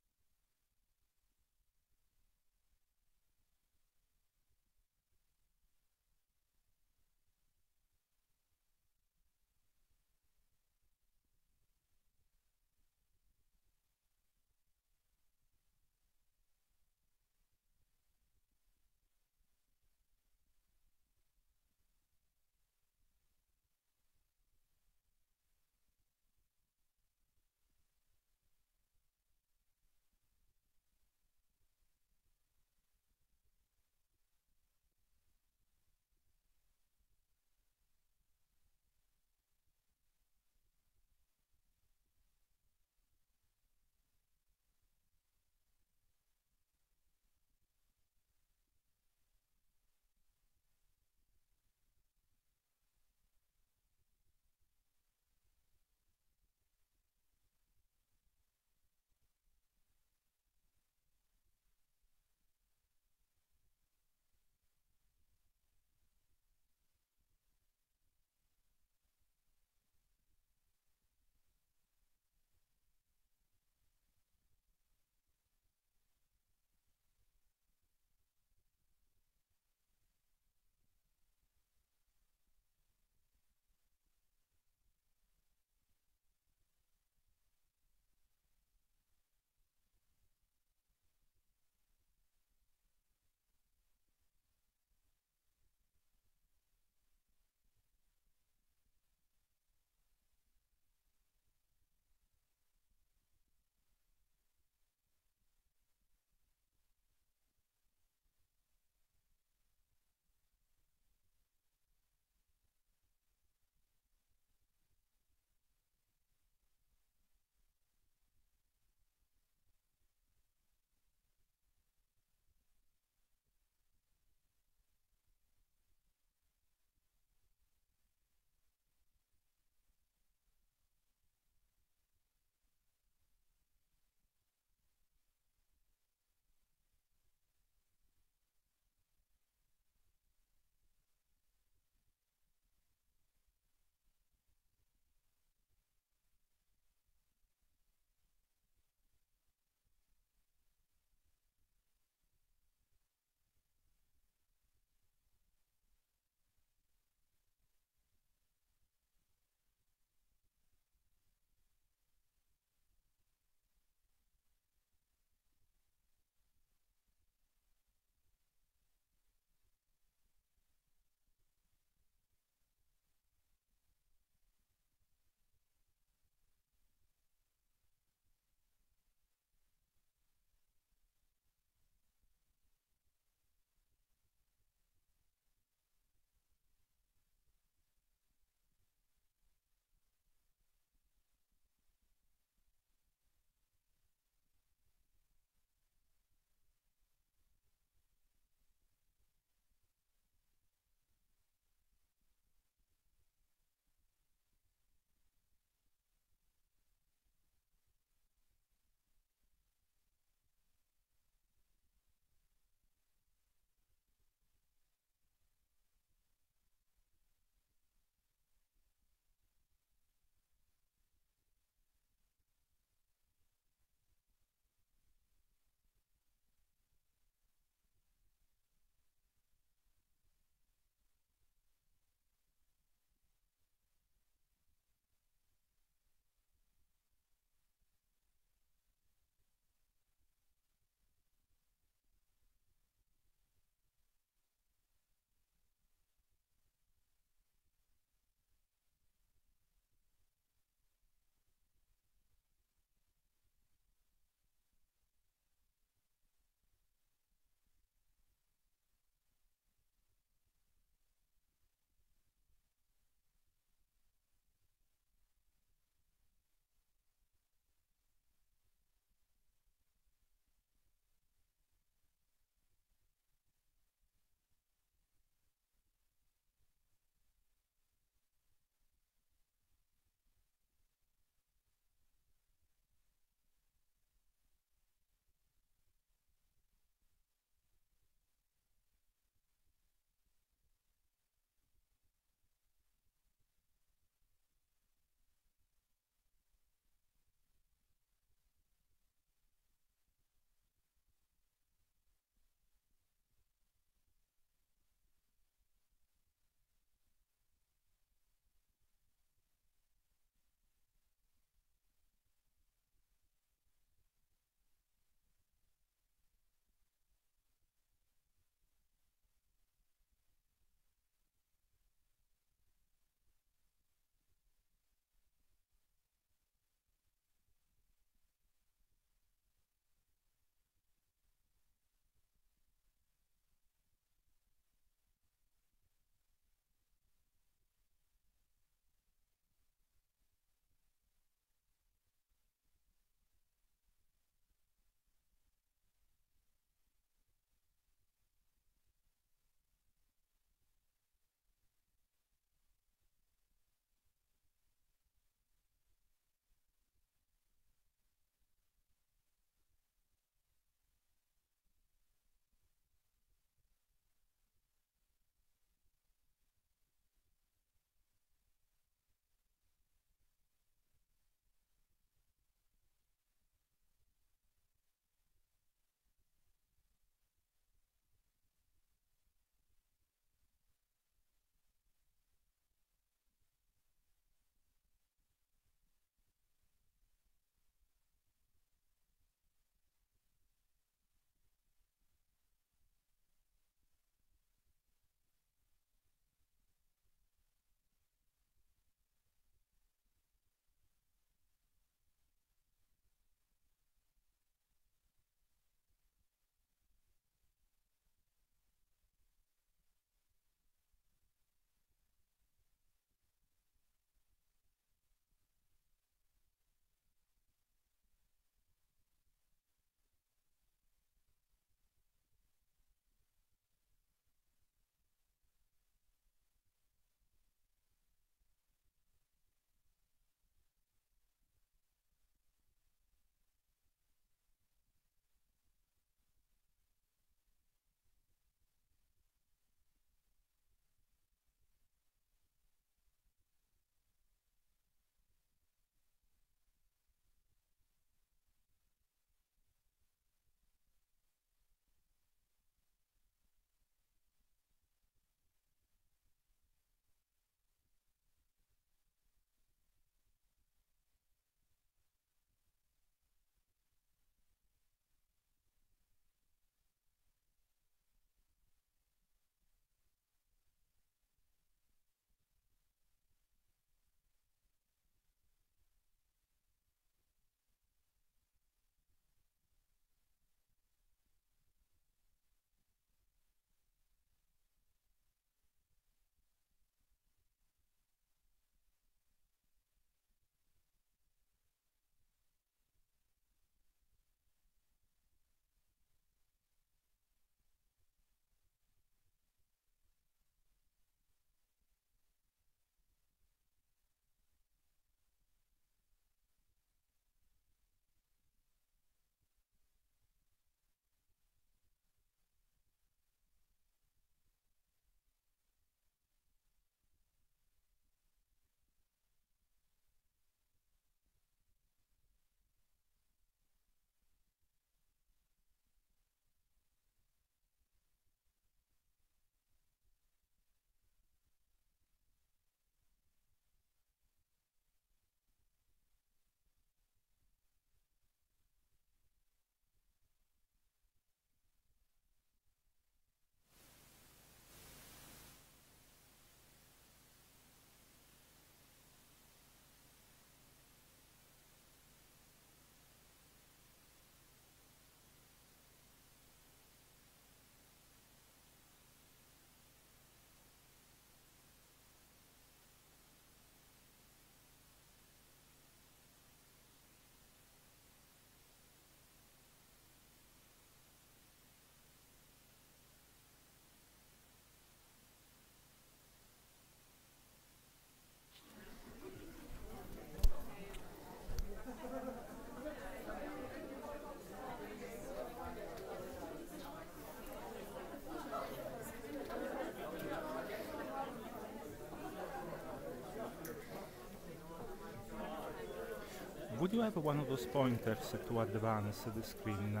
Would you have one of those pointers to advance the screen?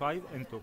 5 and 2.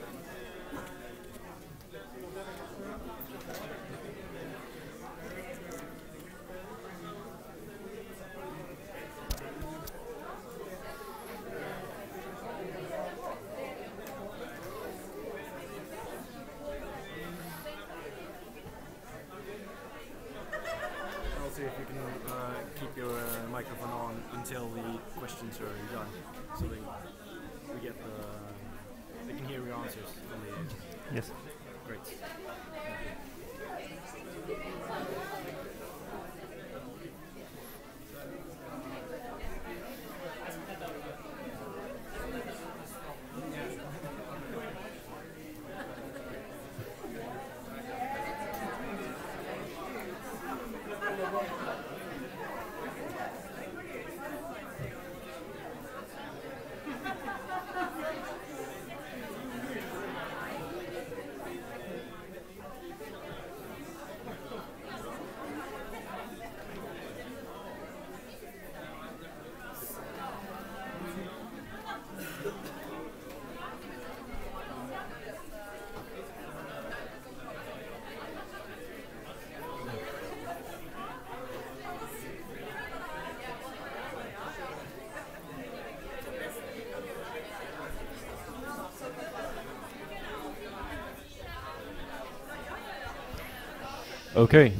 Okay.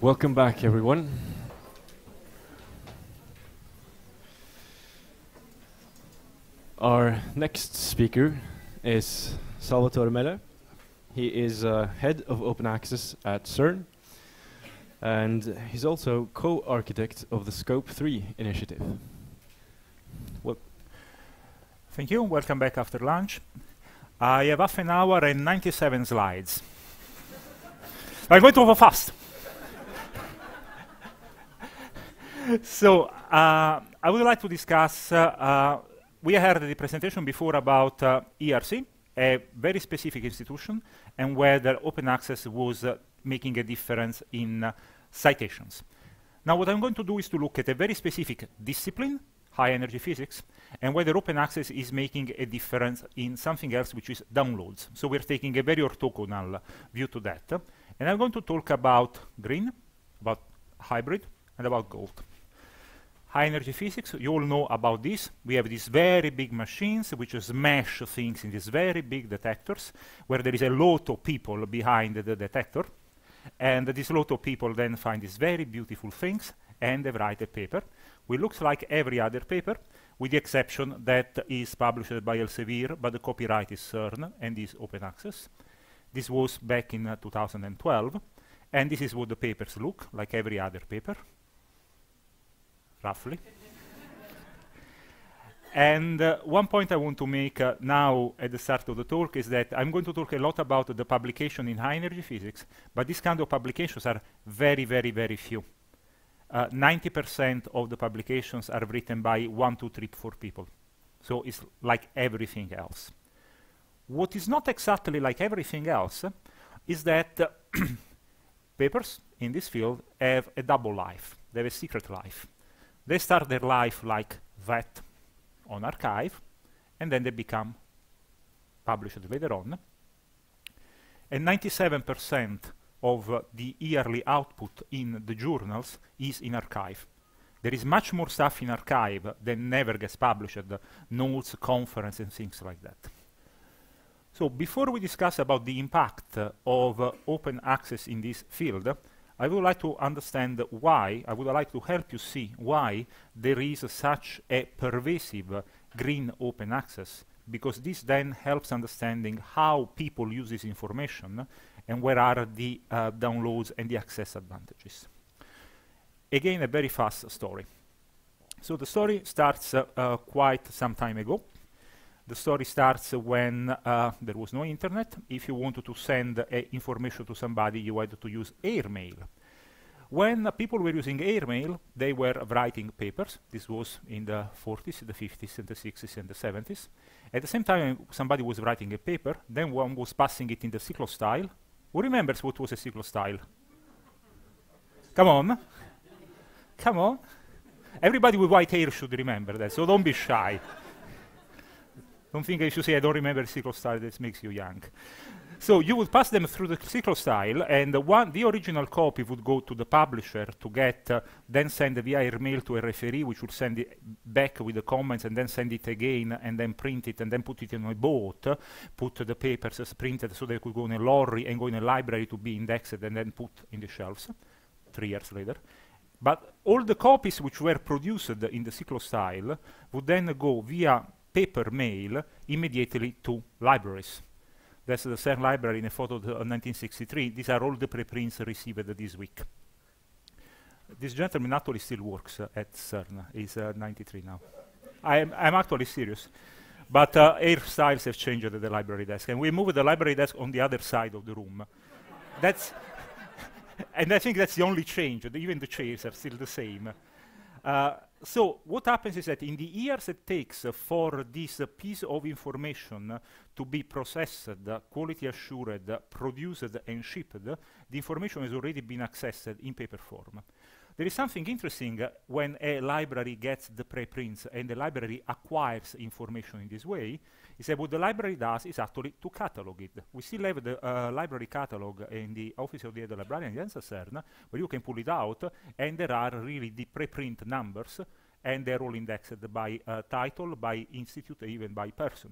Welcome back, everyone. Our next speaker is Salvatore Mele. He is uh, head of open access at CERN, and he's also co-architect of the SCOAP3 initiative. Well, Thank you. Welcome back after lunch. I have half an hour and 97 slides. I'm going to go fast. so uh, I would like to discuss. Uh, uh, we heard the presentation before about uh, ERC, a very specific institution, and whether open access was uh, making a difference in citations. Now, what I'm going to do is to look at a very specific discipline, high energy physics, and whether open access is making a difference in something else, which is downloads. So we're taking a very orthogonal view to that. And I'm going to talk about green, about hybrid, and about gold. High energy physics, you all know about this. We have these very big machines which smash things in these very big detectors, where there is a lot of people behind the detector. And this lot of people then find these very beautiful things and they write a paper, which looks like every other paper, with the exception that is published by Elsevier, but the copyright is CERN and is open access. This was back in uh, 2012, and this is what the papers look like every other paper, roughly. and uh, one point I want to make uh, now at the start of the talk is that I'm going to talk a lot about the publication in high energy physics, but these kind of publications are very, very, very few. 90% of the publications are written by one, two, three, four people. So it's like everything else. What is not exactly like everything else uh, is that uh, papers in this field have a double life. They have a secret life. They start their life like that on arXiv, and then they become published later on. and 97% of uh, the yearly output in the journals is in arXiv. There is much more stuff in arXiv than never gets published, uh, notes, conference, and things like that. So before we discuss about the impact uh, of uh, open access in this field, I would like to understand why, I would like to help you see why there is such a pervasive green open access, because this then helps understanding how people use this information and where are the uh, downloads and the access advantages. Again, a very fast story. So the story starts uh, uh, quite some time ago. The story starts when uh, there was no internet. If you wanted to send information to somebody, you had to use airmail. When uh, people were using airmail, they were writing papers. This was in the 40s, the 50s, and the 60s, and the 70s. At the same time, somebody was writing a paper, then one was passing it in the cyclostyle. Who remembers what was a cyclostyle? Come on. Come on. Everybody with white hair should remember that, so don't be shy. Don't think I should say I don't remember cyclostyle, that makes you young. So you would pass them through the cyclostyle, and the, one, the original copy would go to the publisher to get, uh, then send via email to a referee, which would send it back with the comments, and then send it again, and then print it, and then put it in a boat, put the papers as printed so they could go in a lorry and go in a library to be indexed, and then put in the shelves, three years later. But all the copies which were produced in the cyclostyle would then go via paper mail immediately to libraries. That's the CERN library in a photo of 1963. These are all the preprints received this week. This gentleman actually still works uh, at CERN. He's uh, 93 now. I'm, I'm actually serious. But uh, hairstyles have changed at the library desk, and we moved the library desk on the other side of the room. that's and I think that's the only change. Even the chairs are still the same. Uh, so what happens is that in the years it takes uh, for this uh, piece of information to be processed, quality assured, produced and shipped, the information has already been accessed in paper form. There is something interesting uh, when a library gets the preprints and the library acquires information in this way, is that what the library does is actually to catalog it. We still have the uh, library catalog in the Office of the Head Librarian in CERN, where you can pull it out, and there are really the preprint numbers, and they're all indexed by uh, title, by institute, even by person.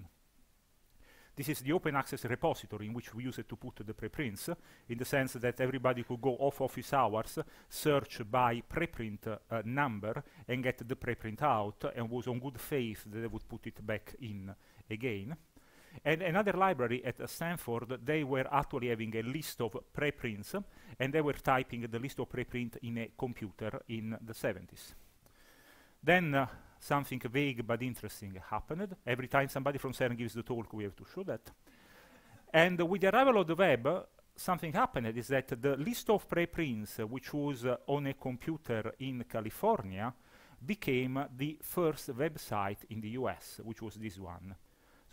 This is the open access repository in which we use it to put the preprints, in the sense that everybody could go off office hours, search by preprint uh, number, and get the preprint out, and was on good faith that they would put it back in again. And another library at uh, Stanford, they were actually having a list of preprints, and they were typing the list of preprint in a computer in the 70s. Then uh, something vague but interesting happened. Every time somebody from CERN gives the talk, we have to show that. and with the arrival of the web, something happened is that the list of preprints, uh, which was uh, on a computer in California, became the first website in the US, which was this one.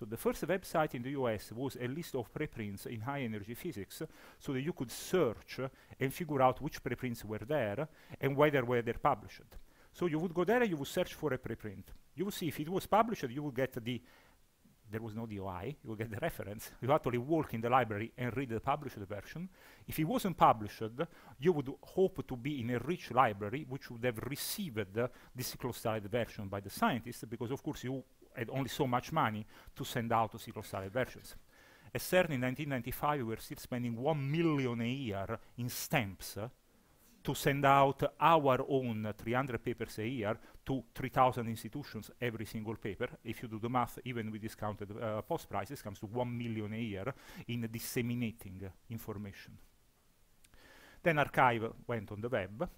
So the first website in the US was a list of preprints in high energy physics, so that you could search and figure out which preprints were there and whether were they published. So you would go there and you would search for a preprint. You would see if it was published, you would get the, there was no DOI, you would get the reference. You actually walk in the library and read the published version. If it wasn't published, you would hope to be in a rich library which would have received the cyclostyled version by the scientists, because of course you had only so much money to send out to cyclostyled versions. At CERN in 1995, we were still spending one million a year in stamps uh, to send out our own 300 papers a year to 3,000 institutions every single paper. If you do the math, even with discounted uh, post prices, comes to 1 million a year in disseminating information. Then arXiv went on the web.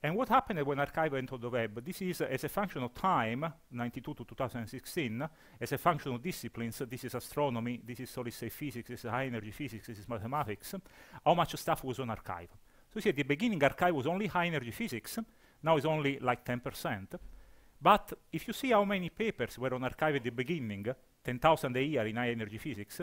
And what happened when arXiv on the web? This is uh, as a function of time, 92 to 2016, as a function of disciplines, this is astronomy, this is solid state physics, this is high energy physics, this is mathematics, how much stuff was on arXiv. So you see, at the beginning, arXiv was only high energy physics. Now it's only like 10%. But if you see how many papers were on arXiv at the beginning, 10,000 a year in high energy physics,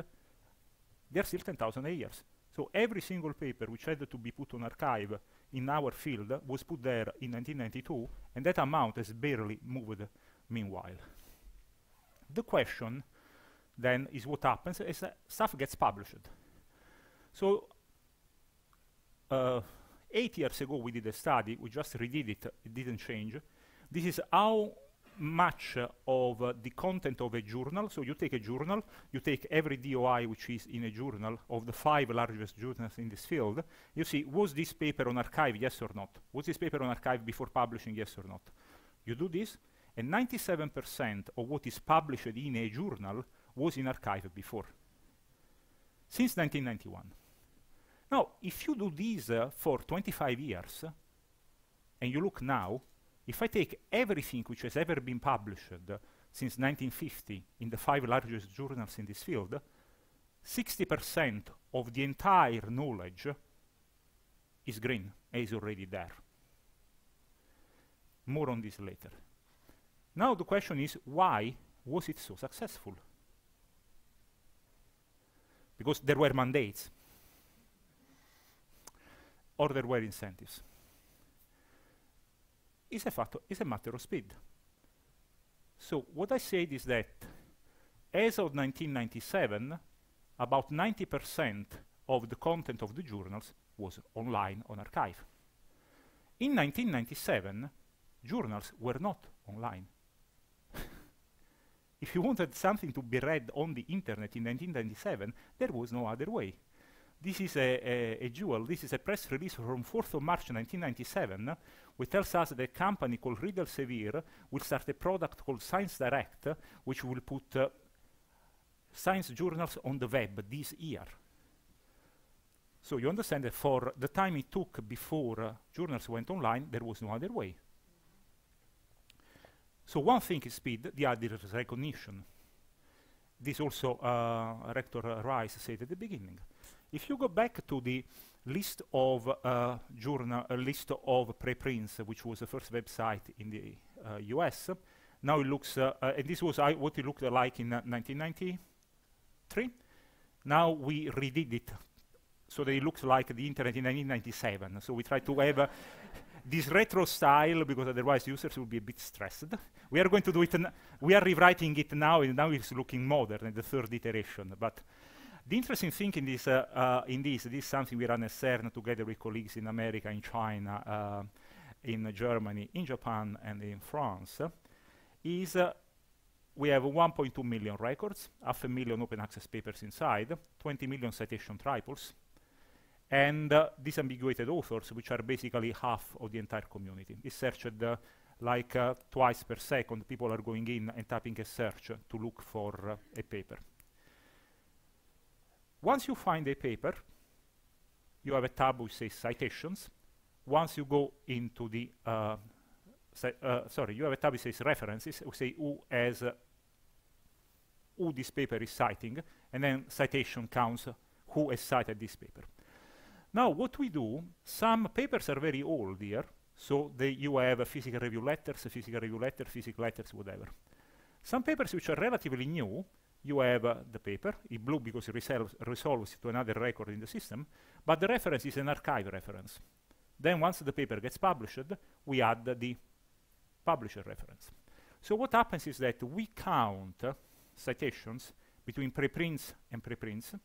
there are still 10,000 a year. So every single paper which had to be put on arXiv in our field was put there in 1992, and that amount has barely moved meanwhile. The question then is what happens as uh, stuff gets published. So uh, eight years ago, we did a study. We just redid it. It didn't change. This is how much uh, of uh, the content of a journal. So you take a journal, you take every DOI which is in a journal of the five largest journals in this field. You see, was this paper on arXiv, yes or not? Was this paper on arXiv before publishing, yes or not? You do this, and 97% of what is published in a journal was in arXiv before, since 1991. Now, if you do this uh, for 25 years, and you look now, if I take everything which has ever been published since 1950 in the five largest journals in this field, 60% of the entire knowledge is green, is already there. More on this later. Now the question is, why was it so successful? Because there were mandates, or there were incentives is a, is a matter of speed. So what I said is that as of 1997, about 90% of the content of the journals was online on arXiv. In 1997, journals were not online. if you wanted something to be read on the internet in 1997, there was no other way. This is a, a, a, jewel. This is a press release from 4th of March 1997, which tells us that a company called Reed Elsevier will start a product called Science Direct, which will put uh, science journals on the web this year. So you understand that for the time it took before uh, journals went online, there was no other way. So one thing is speed, the other is recognition. This also uh, Rector Rice said at the beginning. If you go back to the list of uh, journal, a list of preprints, which was the first website in the uh, US, now it looks, uh, uh, and this was what it looked like in 1993. Now we redid it so that it looks like the internet in 1997. So we try to have this retro style because otherwise users will be a bit stressed. We are going to do it. we are rewriting it now, and now it's looking modern in the third iteration. But the interesting thing in this, uh, uh, in this, this is something we run at CERN together with colleagues in America, in China, uh, in Germany, in Japan, and in France, is we have 1.2 million records, half a million open access papers inside, 20 million citation triples, and uh, disambiguated authors, which are basically half of the entire community. It's searched uh, like uh, twice per second. People are going in and typing a search to look for a paper. Once you find a paper, you have a tab which says citations. Once you go into the, uh, uh, sorry, you have a tab which says references, we say who has, uh, who this paper is citing, and then citation counts who has cited this paper. Now, what we do, some papers are very old here, so you have a physical review letters, physical review letters, physical letters, whatever. Some papers which are relatively new, you have uh, the paper, in blue because it resolves, resolves to another record in the system, but the reference is an arXiv reference. Then once the paper gets published, we add the publisher reference. So what happens is that we count uh, citations between preprints and preprints,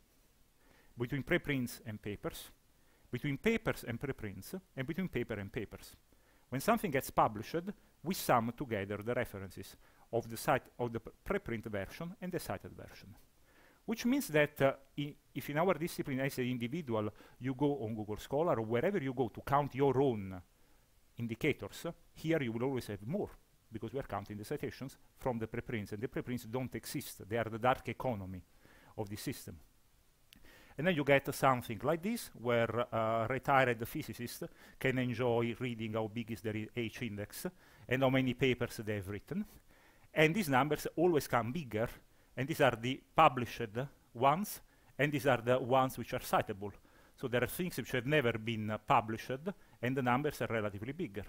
between preprints and papers, between papers and preprints, and between paper and papers. When something gets published, we sum together the references of the site of the preprint version and the cited version. Which means that uh, if in our discipline as an individual you go on Google Scholar or wherever you go to count your own indicators, here you will always have more because we are counting the citations from the preprints and the preprints don't exist. They are the dark economy of the system. And then you get something like this, where uh, retired physicists can enjoy reading how big is their H index and how many papers they've written. And these numbers always come bigger, and these are the published ones, and these are the ones which are citable. So there are things which have never been uh, published, and the numbers are relatively bigger.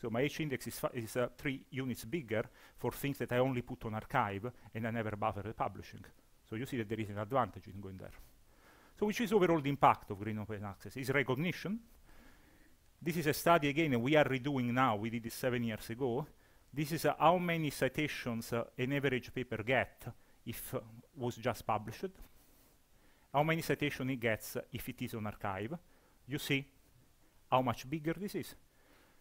So my H-index is, is uh, three units bigger for things that I only put on arXiv, and I never bother publishing. So you see that there is an advantage in going there. So which is overall the impact of green open access? Is recognition. This is a study, again, that we are redoing now. We did it seven years ago. This is uh, how many citations uh, an average paper get if uh, was just published. how many citation it gets if it is on arXiv. You see how much bigger this is.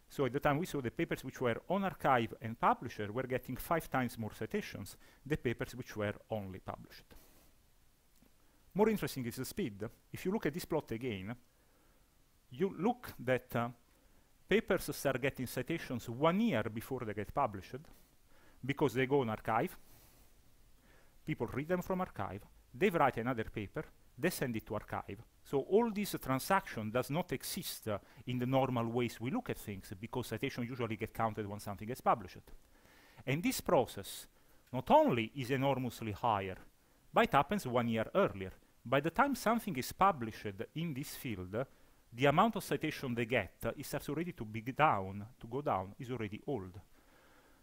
So at the time we saw the papers which were on arXiv and publisher were getting five times more citations than papers which were only published. More interesting is the speed. If you look at this plot again, you look that uh, papers start getting citations one year before they get published because they go on arXiv, people read them from arXiv, they write another paper, they send it to arXiv. So all this uh, transaction does not exist uh, in the normal ways we look at things because citations usually get counted when something gets published. And this process not only is enormously higher, but it happens one year earlier. By the time something is published in this field, the amount of citation they get uh, starts already to be down, to go down, is already old.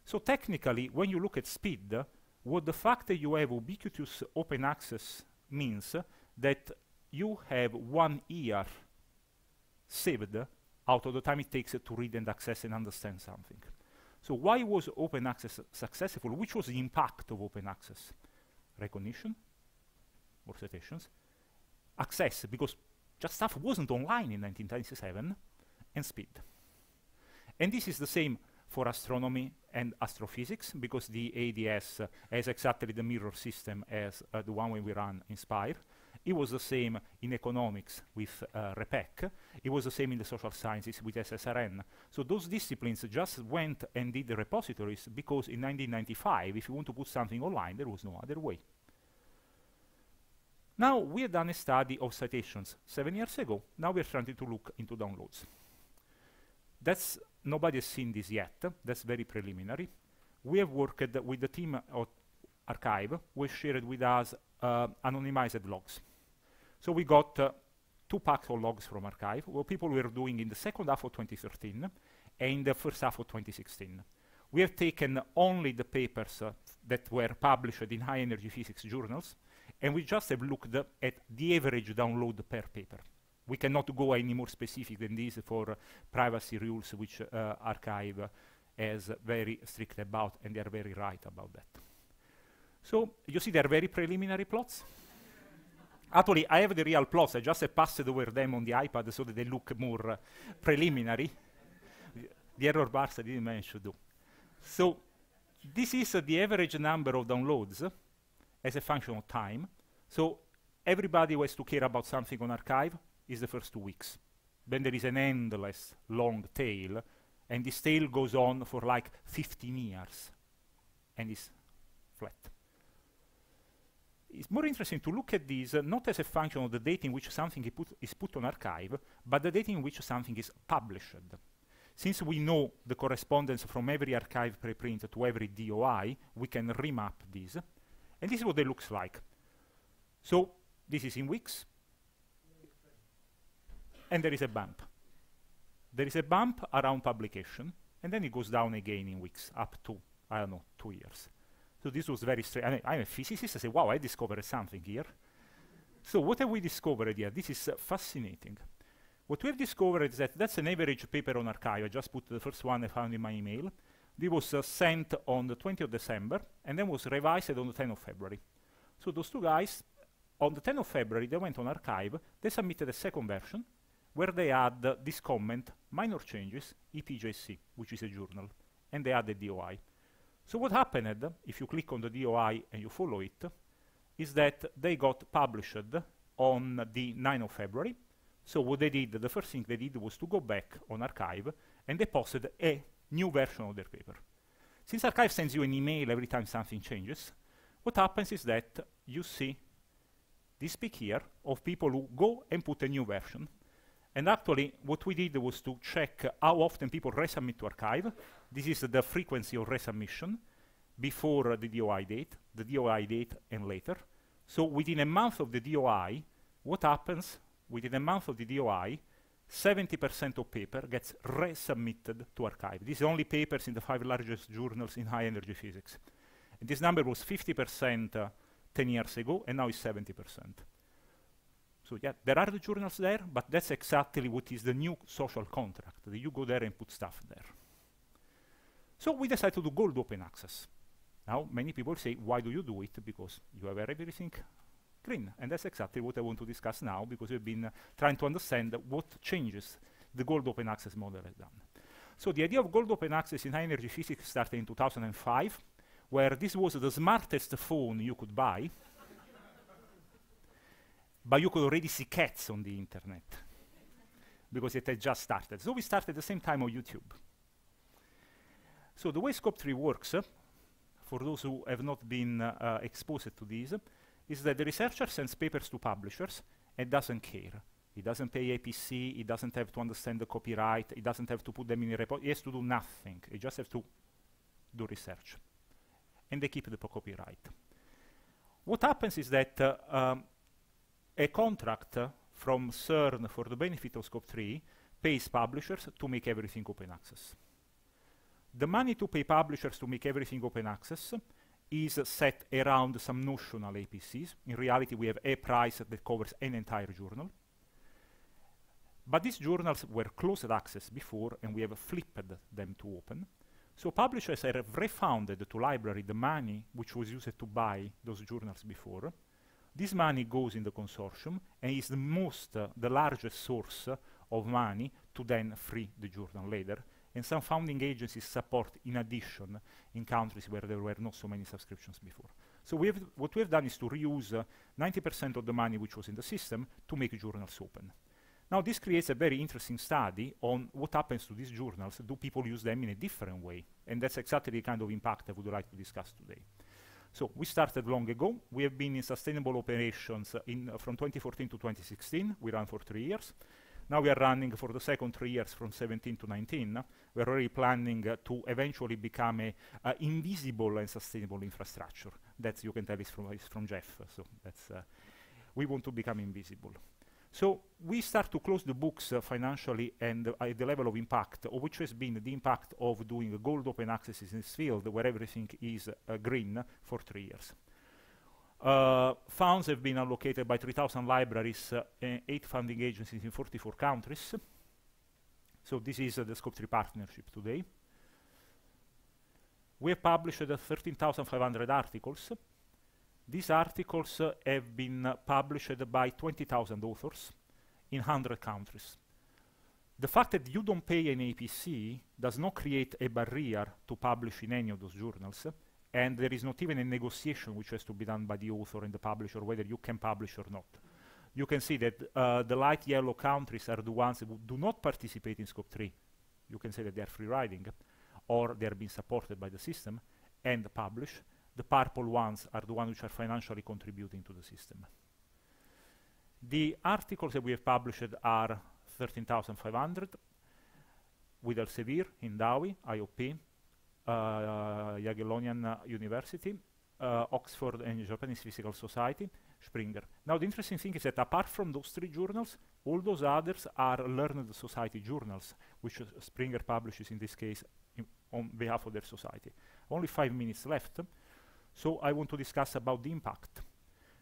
So technically, when you look at speed, uh, what the fact that you have ubiquitous open access means that you have one year saved out of the time it takes to read and access and understand something. So why was open access successful? Which was the impact of open access? Recognition, more citations, access, because just stuff wasn't online in 1997, and speed. And this is the same for astronomy and astrophysics, because the ADS uh, has exactly the mirror system as uh, the one we run INSPIRE. It was the same in economics with uh, REPEC. It was the same in the social sciences with SSRN. So those disciplines just went and did the repositories because in 1995, if you want to put something online, there was no other way. Now, we have done a study of citations seven years ago. Now we're trying to look into downloads. That's nobody has seen this yet. That's very preliminary. We have worked with the team of arXiv, who shared with us uh, anonymized logs. So we got uh, two packs of logs from arXiv, what people were doing in the second half of 2013 and in the first half of 2016. We have taken only the papers uh, that were published in high energy physics journals, and we just have looked at the average download per paper. We cannot go any more specific than this for uh, privacy rules, which uh, arXiv is very strict about, and they are very right about that. So you see, they are very preliminary plots. Actually, I have the real plots. I just passed over them on the iPad so that they look more uh, preliminary. The error bars I didn't manage to do. So this is uh, the average number of downloads as a function of time. So everybody who has to care about something on arXiv is the first two weeks. Then there is an endless long tail, and this tail goes on for like 15 years, and is flat. It's more interesting to look at this uh, not as a function of the date in which something put, is put on arXiv, but the date in which something is published. Since we know the correspondence from every arXiv preprint to every DOI, we can remap this. And this is what it looks like. So this is in weeks. And there is a bump. There is a bump around publication, and then it goes down again in weeks, up to, I don't know, two years. So this was very strange. I mean, I'm a physicist. I say, wow, I discovered something here. So what have we discovered here? This is uh, fascinating. What we have discovered is that that's an average paper on arXiv. I just put the first one I found in my email. This was uh, sent on the 20th of December, and then was revised on the 10th of February. So those two guys, on the 10th of February, they went on arXiv, they submitted a second version, where they add uh, this comment, minor changes, EPJC, which is a journal, and they added DOI. So what happened, if you click on the DOI and you follow it, is that they got published on the 9th of February. So what they did, the first thing they did was to go back on arXiv and they posted a new version of their paper. Since arXiv sends you an email every time something changes, what happens is that you see this peak here of people who go and put a new version. And actually, what we did was to check how often people resubmit to arXiv. This is the frequency of resubmission before the DOI date, the DOI date, and later. So within a month of the DOI, what happens? Within a month of the DOI, 70% of paper gets resubmitted to arXiv. These are only papers in the five largest journals in high energy physics. And this number was 50% uh, 10 years ago, and now it's 70%. So yeah, there are the journals there, but that's exactly what is the new social contract. That you go there and put stuff there. So we decided to do gold open access. Now, many people say, why do you do it? Because you have everything green. And that's exactly what I want to discuss now, because we've been uh, trying to understand what changes the gold open access model has done. So the idea of gold open access in high energy physics started in 2005, where this was the smartest phone you could buy, but you could already see cats on the internet because it had just started. So we started at the same time on YouTube. So the way SCOAP3 works, uh, for those who have not been uh, exposed to this, is that the researcher sends papers to publishers and doesn't care. He doesn't pay APC, he doesn't have to understand the copyright, he doesn't have to put them in a report, he has to do nothing. He just has to do research. And they keep the copyright. What happens is that uh, um, a contract uh, from CERN for the benefit of SCOAP3 pays publishers to make everything open access. The money to pay publishers to make everything open access is set around some notional APCs. In reality, we have a price that covers an entire journal. But these journals were closed access before, and we have flipped them to open. So publishers have refunded to library the money which was used to buy those journals before. This money goes in the consortium and is the most, uh, the largest source uh, of money to then free the journal later. And some founding agencies support in addition in countries where there were not so many subscriptions before. So we have what we have done is to reuse 90% of the money which was in the system to make journals open. Now this creates a very interesting study on what happens to these journals. Do people use them in a different way? And that's exactly the kind of impact I would like to discuss today. So we started long ago. We have been in sustainable operations uh, in, uh, from 2014 to 2016. We ran for three years. Now we are running for the second three years from 17 to 19. We're already planning uh, to eventually become a uh, invisible and sustainable infrastructure. That's, you can tell, is from, from Jeff. So that's, uh, we want to become invisible. So we start to close the books uh, financially and uh, at the level of impact, of which has been the impact of doing gold open access in this field, where everything is uh, green, for three years. Uh, funds have been allocated by 3,000 libraries uh, and eight funding agencies in 44 countries. So this is uh, the SCOAP3 partnership today. We have published 13,500 articles these articles uh, have been uh, published by 20,000 authors in 100 countries. The fact that you don't pay an APC does not create a barrier to publish in any of those journals, and there is not even a negotiation which has to be done by the author and the publisher whether you can publish or not. You can see that uh, the light yellow countries are the ones that do not participate in SCOAP3. You can say that they are free riding, or they are being supported by the system and publish. The purple ones are the ones which are financially contributing to the system. The articles that we have published are 13,500 with Elsevier, Hindawi, IOP, Jagiellonian uh, University, uh, Oxford and Japanese Physical Society, Springer. Now the interesting thing is that apart from those three journals, all those others are learned society journals, which Springer publishes in this case on behalf of their society. Only five minutes left. So I want to discuss about the impact.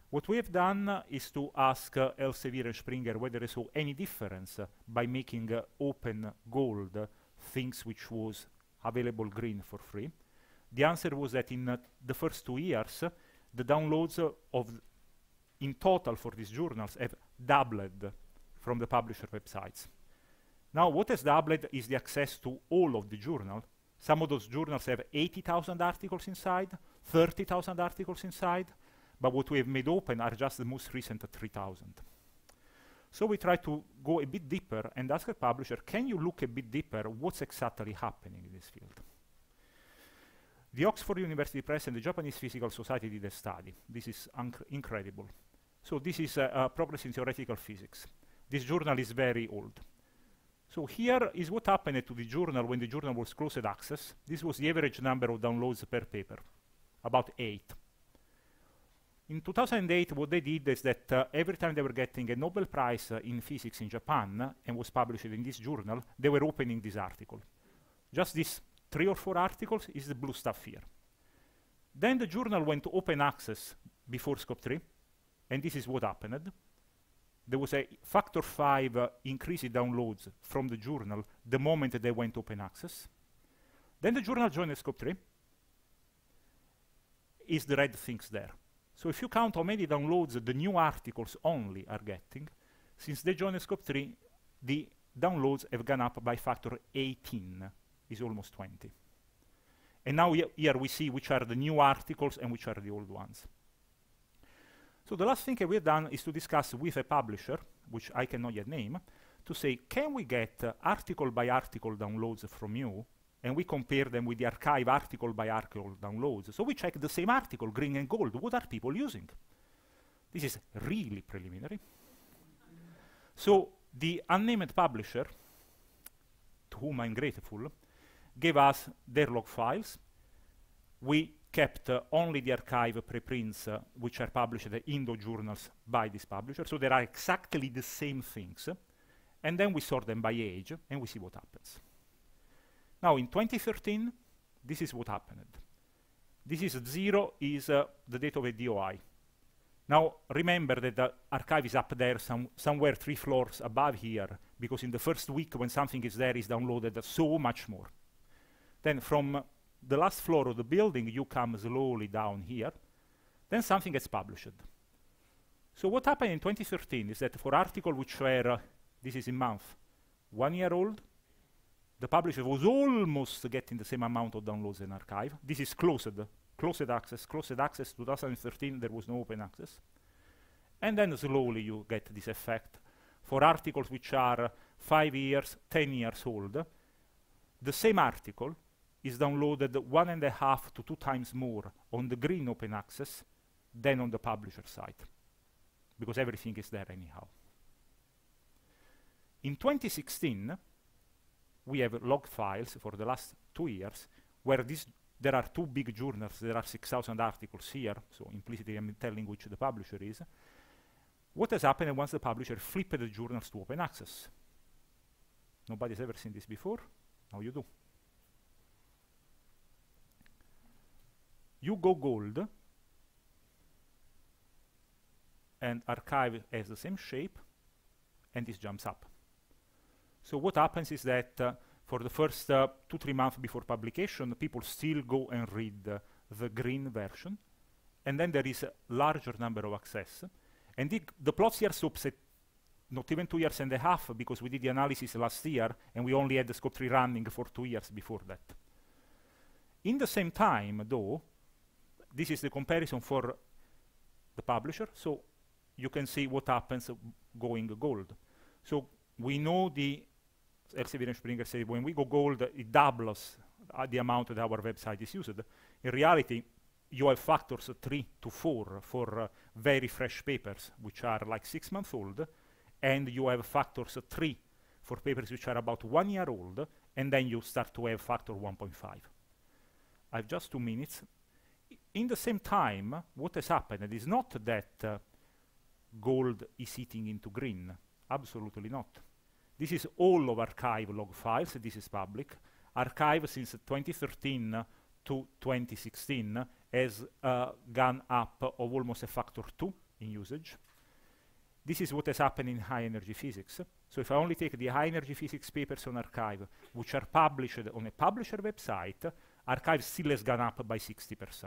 What we have done uh, is to ask uh, Elsevier and Springer whether they saw any difference uh, by making uh, open gold things which was available green for free. The answer was that in uh, the first two years, the downloads of in total for these journals have doubled from the publisher websites. Now, what has doubled is the access to all of the journal. Some of those journals have 80,000 articles inside, 30,000 articles inside, but what we have made open are just the most recent 3,000. So we try to go a bit deeper and ask the publisher, can you look a bit deeper what's exactly happening in this field? The Oxford University Press and the Japanese Physical Society did a study. This is incredible. So this is uh, uh, Progress in Theoretical Physics. This journal is very old. So here is what happened to the journal when the journal was closed access. This was the average number of downloads per paper about eight. In 2008, what they did is that uh, every time they were getting a Nobel Prize uh, in physics in Japan uh, and was published in this journal, they were opening this article. Just these three or four articles is the blue stuff here. Then the journal went to open access before SCOAP3, and this is what happened. There was a factor 5 uh, increase in downloads from the journal the moment they went open access. Then the journal joined SCOAP3, is the red things there. So if you count how many downloads the new articles only are getting, since they joined SCOAP3, the downloads have gone up by factor 18, is almost 20. And now here we see which are the new articles and which are the old ones. So the last thing that we've done is to discuss with a publisher, which I cannot yet name, to say, can we get uh, article by article downloads from you? And we compare them with the arXiv article by article downloads. So we check the same article, green and gold. What are people using? This is really preliminary. So the unnamed publisher, to whom I'm grateful, gave us their log files. We kept uh, only the arXiv preprints uh, which are published in the journals by this publisher. So there are exactly the same things. and then we sort them by age and we see what happens. Now in 2013, this is what happened. This is zero is uh, the date of a DOI. Now remember that the arXiv is up there some, somewhere three floors above here because in the first week when something is there is downloaded so much more. Then from the last floor of the building you come slowly down here, then something gets published. So what happened in 2013 is that for articles which were, uh, this is in month, one year old, the publisher was almost getting the same amount of downloads in arXiv. This is closed, closed access, closed access 2013, there was no open access. And then slowly you get this effect. For articles which are five years, 10 years old, the same article is downloaded one and a half to two times more on the green open access than on the publisher site, because everything is there anyhow. In 2016, we have log files for the last two years where this there are two big journals, there are 6,000 articles here, so implicitly I'm telling which the publisher is. What has happened once the publisher flipped the journals to open access? Nobody's ever seen this before, now you do. You go gold, and arXiv has the same shape, and this jumps up. So what happens is that uh, for the first uh, two, three months before publication, people still go and read uh, the green version. And then there is a larger number of access. And the, the plots here at not even two years and a half because we did the analysis last year and we only had the SCOAP3 running for two years before that. In the same time, though, this is the comparison for the publisher, so you can see what happens going gold. So we know the Elsevier and Springer say when we go gold, it doubles uh, the amount that our website is used. In reality, you have factors three to four for uh, very fresh papers, which are like six months old, and you have factors three for papers which are about one year old, and then you start to have factor 1.5. I have just two minutes. I in the same time, what has happened is not that uh, gold is eating into green. Absolutely not. This is all of arXiv log files. This is public. arXiv since 2013 to 2016 has uh, gone up of almost a factor 2 in usage. This is what has happened in high energy physics. So if I only take the high energy physics papers on arXiv, which are published on a publisher website, arXiv still has gone up by 60%.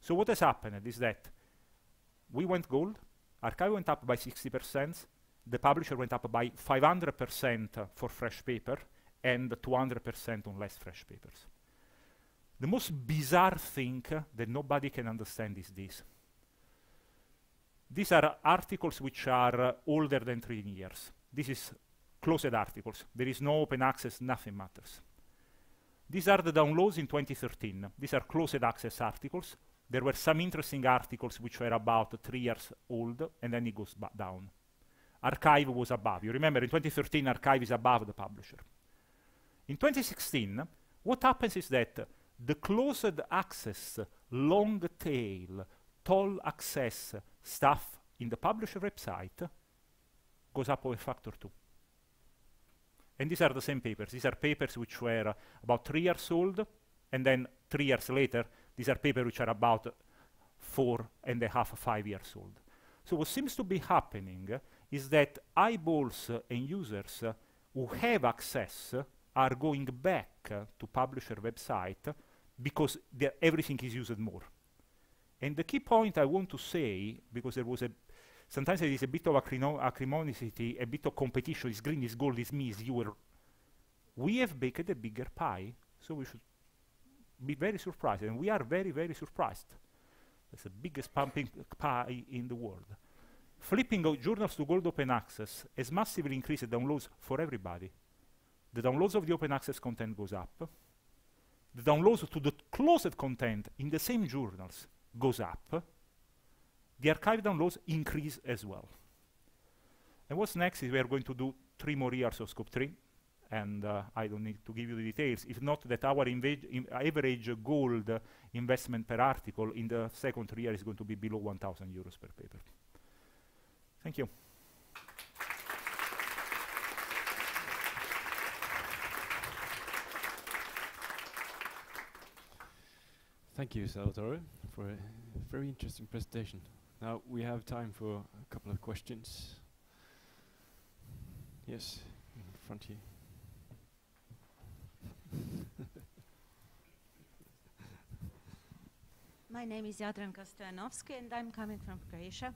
So what has happened is that we went gold, arXiv went up by 60%, the publisher went up by 500% for fresh paper and 200% on less fresh papers. The most bizarre thing uh, that nobody can understand is this. These are articles which are uh, older than three years. This is closed articles. There is no open access, nothing matters. These are the downloads in 2013. These are closed access articles. There were some interesting articles which were about three years old, and then it goes down. arXiv was above. You remember in 2013, arXiv is above the publisher. In 2016, what happens is that the closed access, long tail, tall access stuff in the publisher website goes up by factor two. And these are the same papers. These are papers which were about three years old, and then three years later, these are papers which are about four and a half, five years old. So what seems to be happening is that eyeballs and users who have access are going back to publisher website because everything is used more. And the key point I want to say, because there was a sometimes there is a bit of acrimoniosity, a bit of competition, is green, is gold, is me, is you. We have baked a bigger pie, so we should be very surprised, and we are very, very surprised. It's the biggest pumping pie in the world. Flipping out journals to gold open access has massively increased downloads for everybody. The downloads of the open access content goes up. The downloads to the closed content in the same journals goes up. The arXiv downloads increase as well. And what's next is we are going to do three more years of SCOAP3 and uh, I don't need to give you the details. If not that our average uh, gold uh, investment per article in the second year is going to be below 1,000 euros per paper. Thank you. Thank you, Salvatore, for a very interesting presentation. Now we have time for a couple of questions. Yes, in front here. My name is Jadranka Stojanovski and I'm coming from Croatia.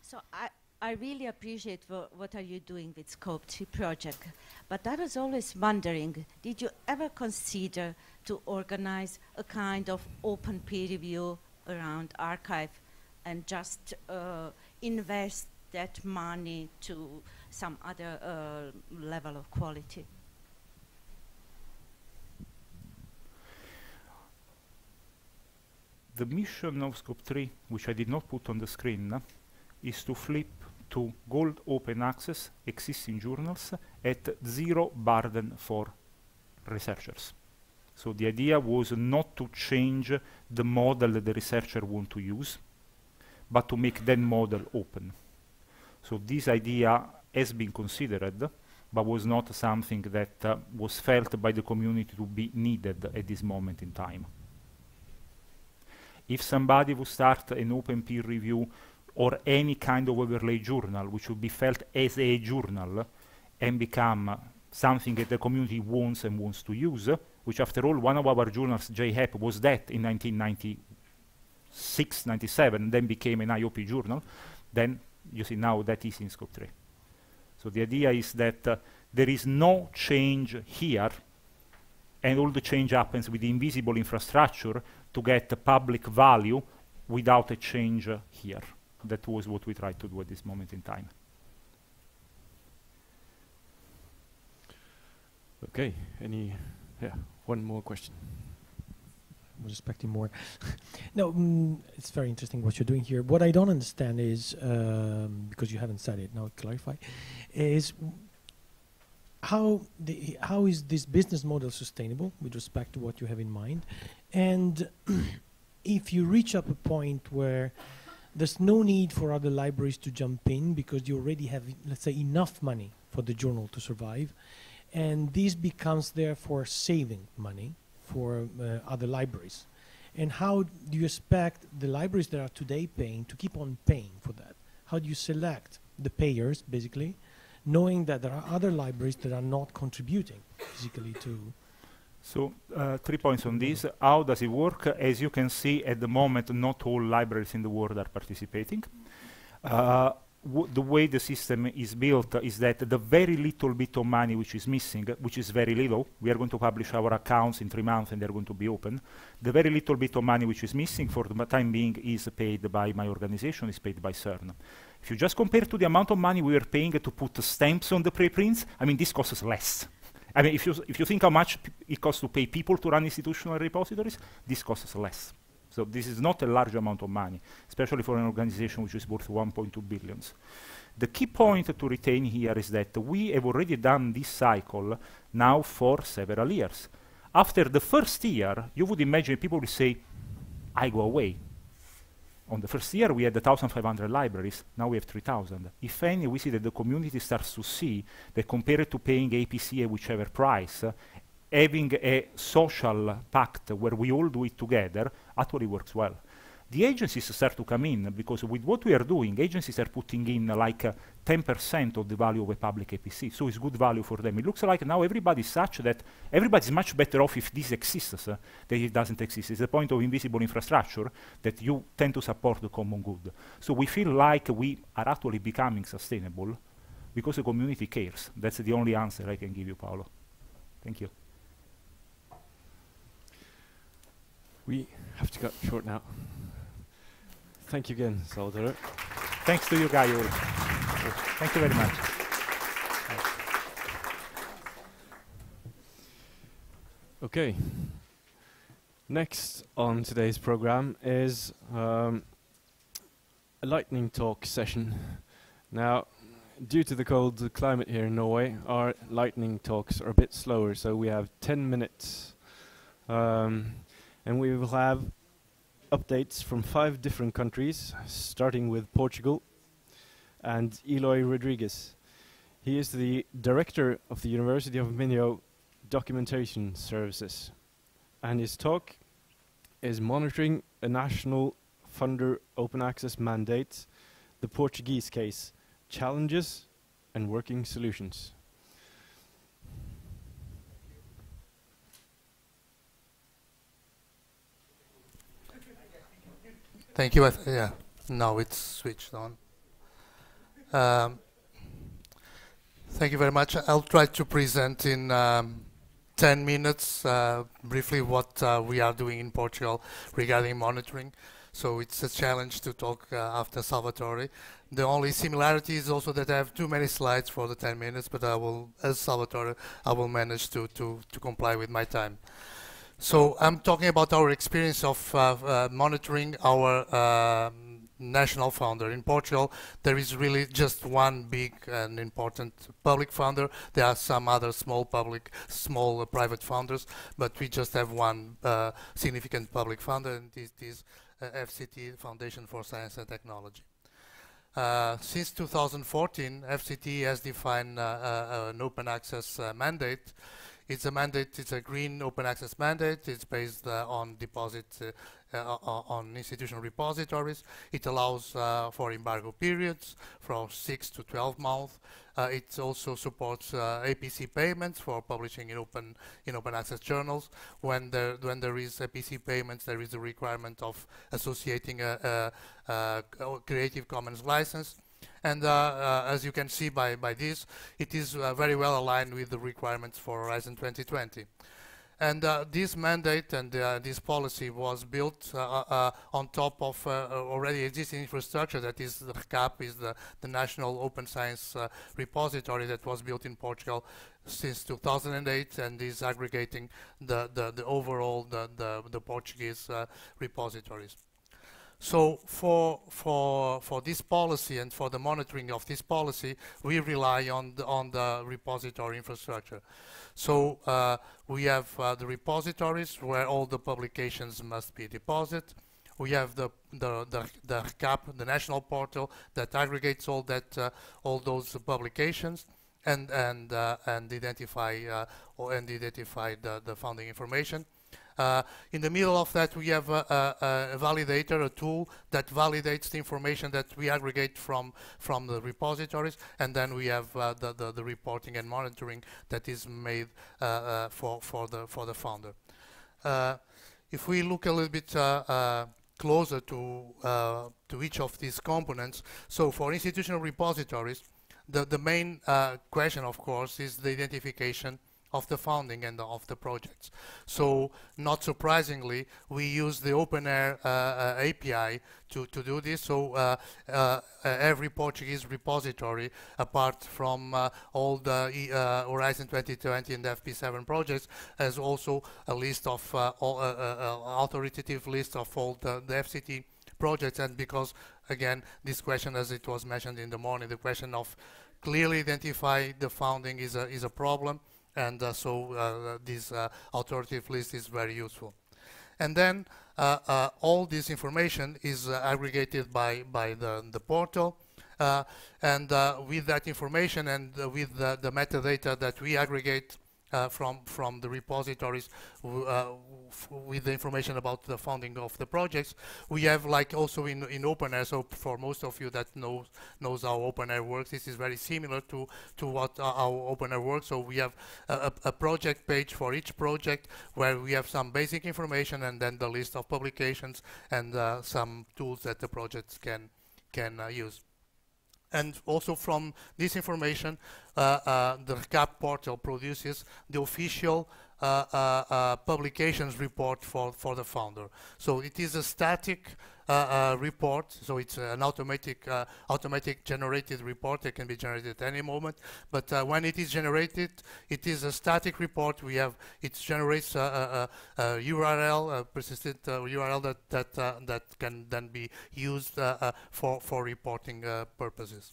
So I, I really appreciate wha- what are you doing with SCOAP3 project. But I was always wondering, did you ever consider to organize a kind of open peer review around arXiv and just uh, invest that money to some other uh, level of quality? The mission of SCOAP3, which I did not put on the screen, is to flip to gold open access existing journals at zero burden for researchers. So the idea was not to change the model that the researcher want to use, but to make that model open. So this idea has been considered, but was not something that uh, was felt by the community to be needed at this moment in time. If somebody would start an open peer review or any kind of overlay journal, which would be felt as a journal and become something that the community wants and wants to use, which after all, one of our journals, JHEP, was that in 1996, 97, then became an IOP journal, then you see now that is in SCOAP3. So the idea is that uh, there is no change here, and all the change happens with the invisible infrastructure to get public value without a change uh, here. That was what we tried to do at this moment in time. Okay, any, yeah, one more question. I was expecting more. no, mm, it's very interesting what you're doing here. What I don't understand is, um, because you haven't said it, now clarify, is how the how is this business model sustainable with respect to what you have in mind, and if you reach up a point where there's no need for other libraries to jump in because you already have, let's say, enough money for the journal to survive, and this becomes therefore saving money for uh, other libraries. And how do you expect the libraries that are today paying to keep on paying for that? How do you select the payers, basically, knowing that there are other libraries that are not contributing physically to? So uh, three points on this. How does it work? As you can see, at the moment, not all libraries in the world are participating. Uh, the way the system is built is that the very little bit of money which is missing, which is very little, we are going to publish our accounts in three months and they're going to be open. The very little bit of money which is missing for the time being is paid by my organization, is paid by CERN. If you just compare to the amount of money we are paying to put stamps on the preprints, I mean, this costs less. I mean, if you, if you think how much it costs to pay people to run institutional repositories, this costs less. So this is not a large amount of money, especially for an organization which is worth 1.2 billions. The key point to retain here is that we have already done this cycle now for several years. After the first year, you would imagine people would say, I go away. On the first year, we had 1,500 libraries. Now we have 3,000. If any, we see that the community starts to see that compared to paying APC at whichever price, uh, having a social pact where we all do it together actually works well. the agencies start to come in because with what we are doing, agencies are putting in uh, like 10% of the value of a public APC. So it's good value for them. It looks like now everybody's such that everybody's much better off if this exists uh, than if it doesn't exist. It's the point of invisible infrastructure that you tend to support the common good. So we feel like we are actually becoming sustainable because the community cares. That's the only answer I can give you, Paolo. Thank you. We have to cut short now. Thank you again, Salvatore. Thanks to you, Gaio. Thank you very much. Okay. Next on today's program is um, a lightning talk session. Now, due to the cold climate here in Norway, our lightning talks are a bit slower, so we have 10 minutes. Um, and we will have updates from five different countries, starting with Portugal and Eloy Rodrigues. He is the director of the University of Minho Documentation Services, and his talk is monitoring a national funder open access mandate, the Portuguese case, challenges and working solutions. Thank you. yeah, now it's switched on. Um, thank you very much. I'll try to present in um, 10 minutes uh, briefly what uh, we are doing in Portugal regarding monitoring. So it's a challenge to talk uh, after Salvatore. The only similarity is also that I have too many slides for the 10 minutes, but I will, as Salvatore, I will manage to, to, to comply with my time. So I'm talking about our experience of uh, uh, monitoring our uh, national founder. In Portugal, there is really just one big and important public founder. There are some other small public, small uh, private founders, but we just have one uh, significant public founder, and this is uh, FCT, Foundation for Science and Technology. since 2014, FCT has defined an open access mandate it's a mandate, it's a green open access mandate. It's based uh, on deposit uh, uh, on institutional repositories. It allows uh, for embargo periods from 6 to 12 months. Uh, it also supports uh, APC payments for publishing in open in open access journals. When there when there is APC payments, there is a requirement of associating a, a, a Creative Commons license. And uh, uh, as you can see by, by this, it is uh, very well aligned with the requirements for Horizon 2020. And uh, this mandate and uh, this policy was built uh, on top of already existing infrastructure that is the RCAAP, is the, the National Open Science Repository that was built in Portugal since 2008 and is aggregating the, the, the overall the, the, the Portuguese repositories. So for, for, for this policy and for the monitoring of this policy, we rely on the, on the repository infrastructure. So uh, we have uh, the repositories where all the publications must be deposited. We have the the the, the CAP, the national portal that aggregates all that uh, all those publications and and uh, and identify uh, and identify the the founding information. Uh, in the middle of that, we have a, a, a, validator, a tool that validates the information that we aggregate from, from the repositories, and then we have uh, the, the, the, reporting and monitoring that is made uh, uh for, for, the, for the founder. Uh, if we look a little bit closer to, to each of these components, so for institutional repositories, the, the main question, of course, is the identification of the founding and of the projects. So not surprisingly, we use the OpenAIRE uh, uh, API to, to do this. So uh, uh, uh every Portuguese repository, apart from uh, all the Horizon 2020 and FP7 projects, has also a list of authoritative list of all the, the FCT projects. And because, again, this question, as it was mentioned in the morning, the question of clearly identify the founding is a, is a problem and uh, so uh, this uh, authoritative list is very useful. And then all this information is aggregated by, by the, the portal and with that information and with the, the, metadata that we aggregate uh, from from the repositories uh, with the information about the funding of the projects. We have like also in in OpenAIRE. So for most of you that knows knows how OpenAIRE works, this is very similar to to what uh, how OpenAIRE works. So we have a, a, project page for each project where we have some basic information and then the list of publications and uh, some tools that the projects can can uh, use and also from this information, uh, uh, the RCAAP portal produces the official uh, publications report for, for the founder. So it is a static Uh, uh, report, so it's uh, an automatic, uh, automatic generated report that can be generated at any moment. But when it is generated, it is a static report. We have it generates a, a, a URL, a persistent URL that that that can then be used for for reporting purposes.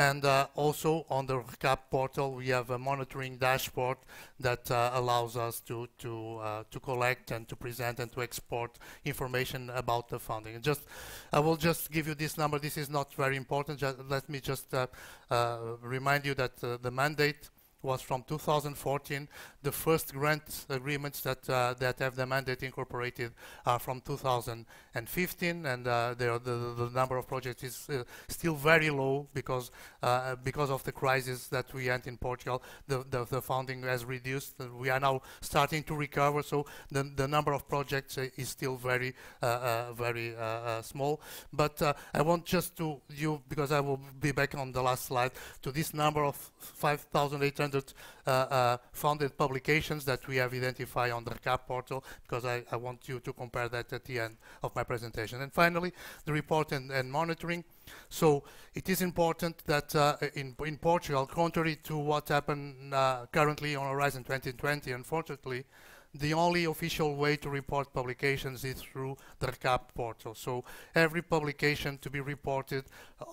And uh, also on the RCAAP portal, we have a monitoring dashboard that uh, allows us to to uh, to collect and to present and to export information about the funding. And just, I will just give you this number. This is not very important. Just let me just uh, uh, remind you that uh, the mandate was from 2014. The first grant agreements that uh, that have the mandate incorporated are from 2015, and uh, the, the, the number of projects is uh, still very low because uh, because of the crisis that we had in Portugal. The, the, the funding has reduced. we are now starting to recover, so the the number of projects uh, is still very uh, very small. But I want just to you because I will be back on the last slide to this number of 5,800 uh, uh, funded publications that we have identified on the RCAAP portal because I, I, want you to compare that at the end of my presentation. And finally, the report and, and monitoring. So it is important that uh, in, in Portugal, contrary to what happened uh, currently on Horizon 2020, unfortunately, the only official way to report publications is through the RCAAP portal. So every publication to be reported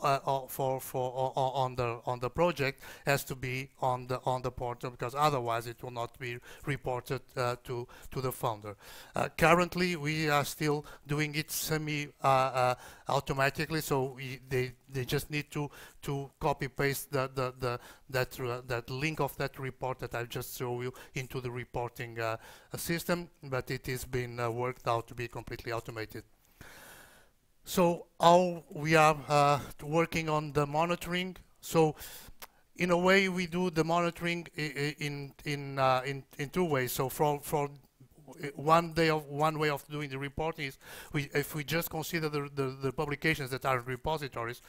uh, uh for for uh, on the on the project has to be on the on the portal because otherwise it will not be reported uh, to to the founder. Uh, currently, we are still doing it semi uh, automatically, so we, they they just need to to copy paste the, the, the that uh, that link of that report that I just showed you into the reporting uh, system, but it is being uh, worked out to be completely automated. So how we are uh, working on the monitoring. So in a way, we do the monitoring in in uh, in, in two ways. So for for Uh, one day of one way of doing the reporting is we, if we just consider the, the, the publications that are repositories,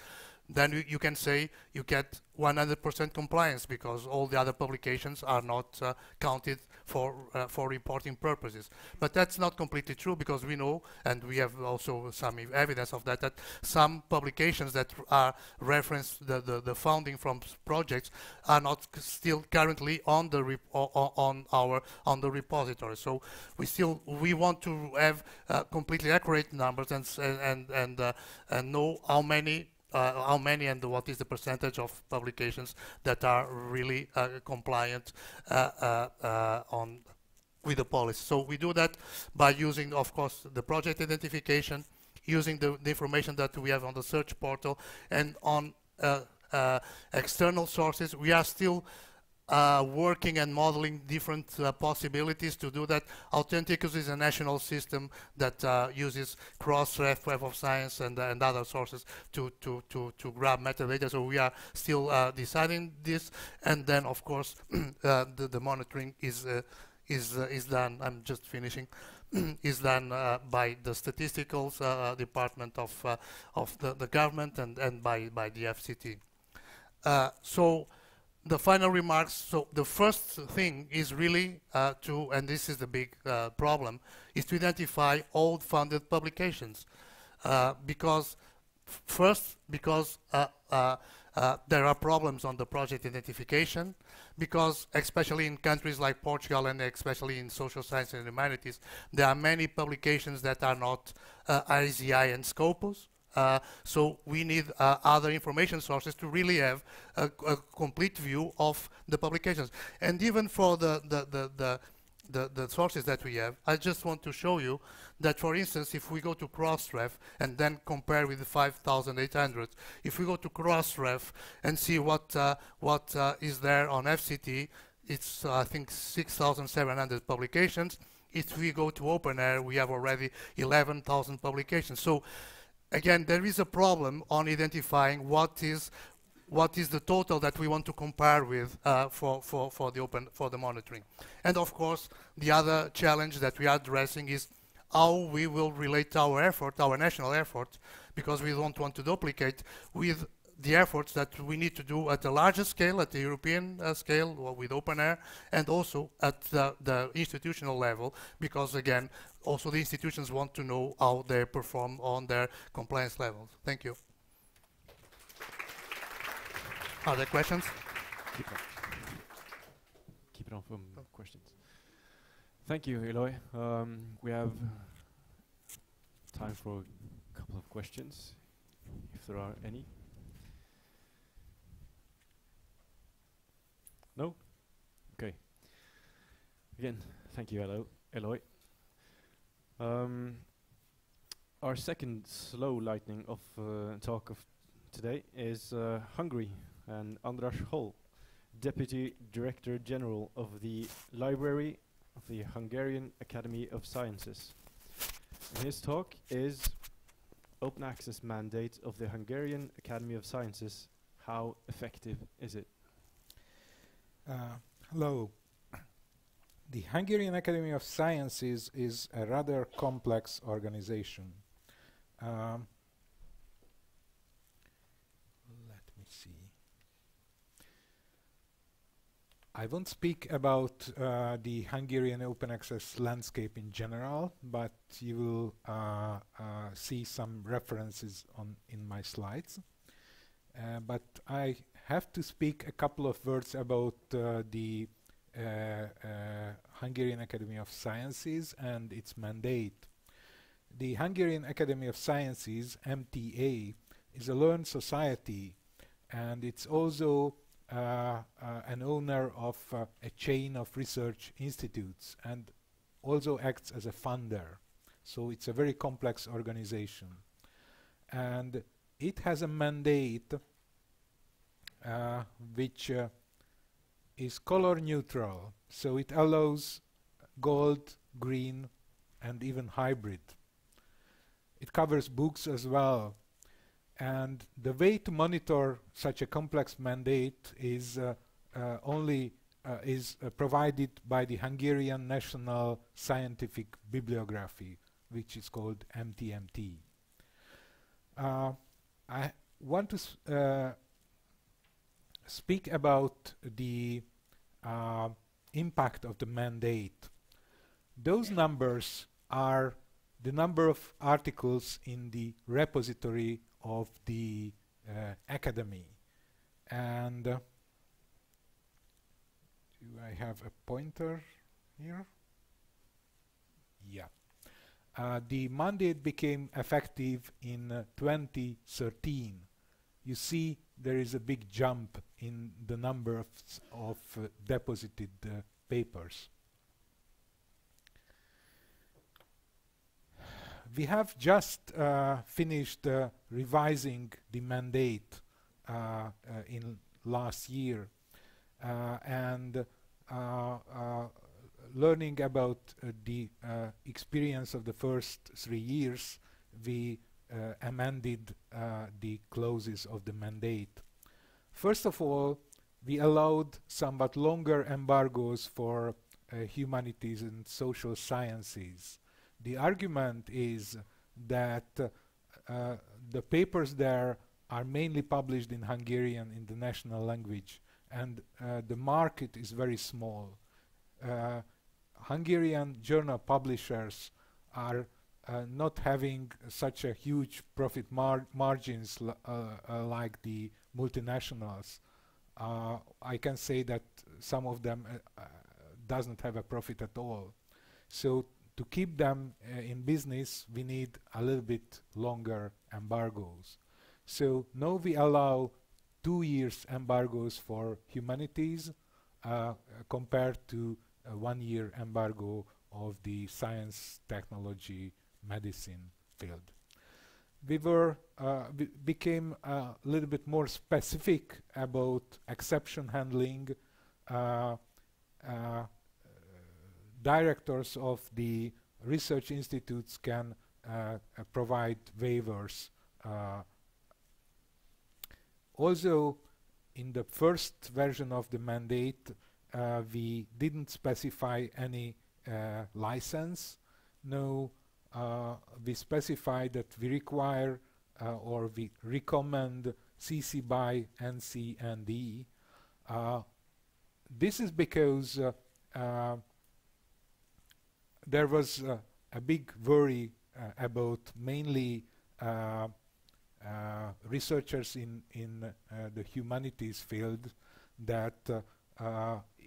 then you, you, can say you get 100% compliance because all the other publications are not uh, counted for uh, for reporting purposes. But that's not completely true because we know, and we have also some evidence of that, that some publications that are reference the, the, the funding from projects are not still currently on the on our on the repository. So we still we want to have uh, completely accurate numbers and and and uh, and know how many uh, how many and what is the percentage of publications that are really uh, compliant uh, uh, uh, on with the policy. So we do that by using, of course, the project identification, using the, the information that we have on the search portal, and on external sources. We are still uh, working and modeling different uh, possibilities to do that. Authenticus is a national system that uh, uses Crossref, Web of Science, and, and other sources to, to, to, to grab metadata. So we are still uh, deciding this. And then, of course, uh, the, the monitoring is, uh, is, is done. I'm just finishing. is done by the statistical department of, of the, the government and, and by, by the FCT. so the final remarks. So the first thing is really uh, to, and this is the big uh, problem, is to identify old funded publications, uh, because first because uh, uh, uh, there are problems on the project identification, because especially in countries like Portugal and especially in social science and humanities, there are many publications that are not ISI and Scopus. Uh, so we need uh, other information sources to really have a, a, complete view of the publications. And even for the, the, the, the the, the, sources that we have. I just want to show you that, for instance, if we go to Crossref and then compare with the 5,800, if we go to Crossref and see what uh, what uh, is there on FCT, it's uh, I think 6,700 publications. If we go to OpenAIRE, we have already 11,000 publications. So again, there is a problem on identifying what is what is the total that we want to compare with uh, for, for, for the open for the monitoring. And of course, the other challenge that we are addressing is how we will relate our effort, our national effort, because we don't want to duplicate with the efforts that we need to do at a larger scale, at the European uh, scale, with OpenAIRE, and also at the, the, institutional level, because again, also the institutions want to know how they perform on their compliance levels. Thank you. Other questions? Keep it, Keep it on from questions. Thank you, Eloy. Um, we have time for a couple of questions, if there are any. No? Okay. Again, thank you, Elo Eloy. Um, our second slow lightning of uh, talk of today is uh, Hungary and Andras Holl, Deputy Director General of the Library of the Hungarian Academy of Sciences. And his talk is Open Access Mandate of the Hungarian Academy of Sciences. How effective is it? Uh, hello. The Hungarian Academy of Sciences is a rather complex organization. Um, let me see. I won't speak about uh, the Hungarian open access landscape in general, but you will uh, uh see some references on in my slides. Uh, but I have to speak a couple of words about uh, the uh, uh, Hungarian Academy of Sciences and its mandate. The Hungarian Academy of Sciences, MTA, is a learned society and it's also uh, an owner of a chain of research institutes and also acts as a funder. So it's a very complex organization. And it has a mandate uh, which uh, is color neutral. So it allows gold green and even hybrid. It covers books as well. And the way to monitor such a complex mandate is uh, uh only uh, is uh, provided by the Hungarian National Scientific Bibliography which is called MTMT I want to speak about the uh, impact of the mandate. Those numbers are the number of articles in the repository of the uh, academy. And uh, do I have a pointer here? Yeah. Uh, the mandate became effective in uh, 2013. You see there is a big jump in the number of, of uh, deposited uh, papers. We have just uh, finished uh, revising the mandate uh, in last year and learning about the experience of the first three years we amended the clauses of the mandate First of all, we allowed somewhat longer embargoes for uh, humanities and social sciences. The argument is that uh, the papers there are mainly published in Hungarian in the national language and uh, the market is very small. Uh, Hungarian journal publishers are uh, not having such a huge profit mar margins uh, like the multinationals, uh, I can say that some of them uh, uh, doesn't have a profit at all. So to keep them uh, in business, we need a little bit longer embargoes. So now we allow two years embargoes for humanities uh, compared to one year embargo of the science, technology, medicine field we were uh, we became a little bit more specific about exception handling uh, uh, directors of the research institutes can provide waivers. Also, in the first version of the mandate, uh, we didn't specify any uh, license. No, Uh, we specify that we require uh, or we recommend CC BY NC and E. Uh, this is because there was uh, a big worry uh, about mainly uh, researchers in in the humanities field that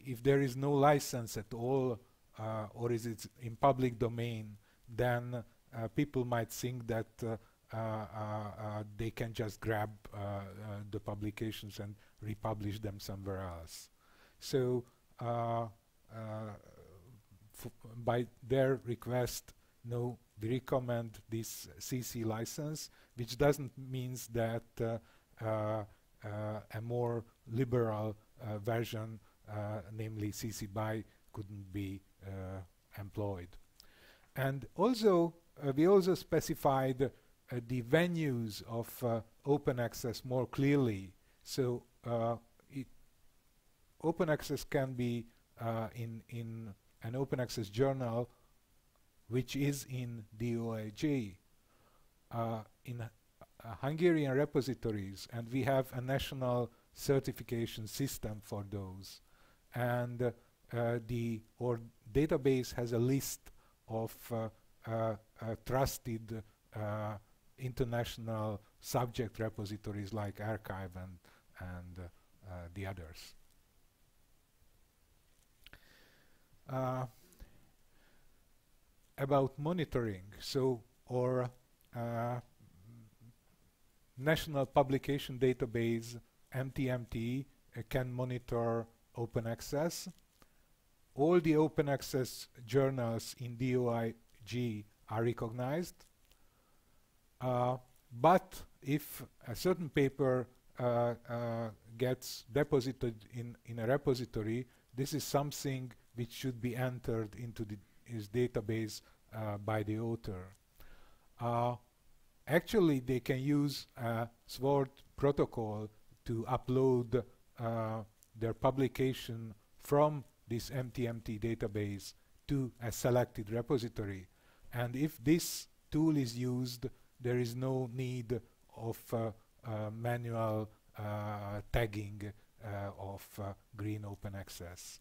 if there is no license at all or is it in public domain then people might think that uh, uh, they can just grab uh, the publications and republish them somewhere else. So by their request, no, we recommend this CC license, which doesn't means that uh, uh, uh, a more liberal uh, version, uh, namely CC BY, couldn't be uh, employed. And also, we also specified the venues of open access more clearly. So open access can be in in an open access journal which is in DOAJ uh, in uh, Hungarian repositories and we have a national certification system for those and uh, the or database has a list of uh, uh, uh, trusted international subject repositories like arXiv and, and the others. about monitoring. So, or National Publication Database, MTMT, uh, can monitor open access. All the open access journals in DOAJ are recognized. Uh, but if a certain paper uh, uh, gets deposited in, in a repository, this is something which should be entered into the, his database uh, by the author. Uh, actually, they can use a SWORD protocol to upload uh, their publication from this MTMT database to a selected repository. And if this tool is used, there is no need of uh, uh, manual uh, tagging of green open access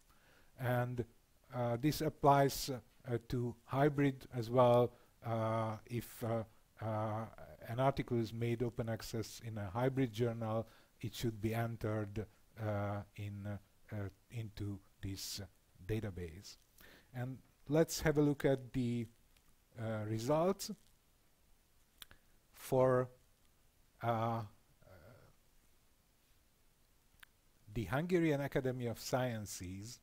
and uh, this applies uh, to hybrid as well uh, if an article is made open access in a hybrid journal it should be entered in into this database and let's have a look at the uh, results for uh, the Hungarian Academy of Sciences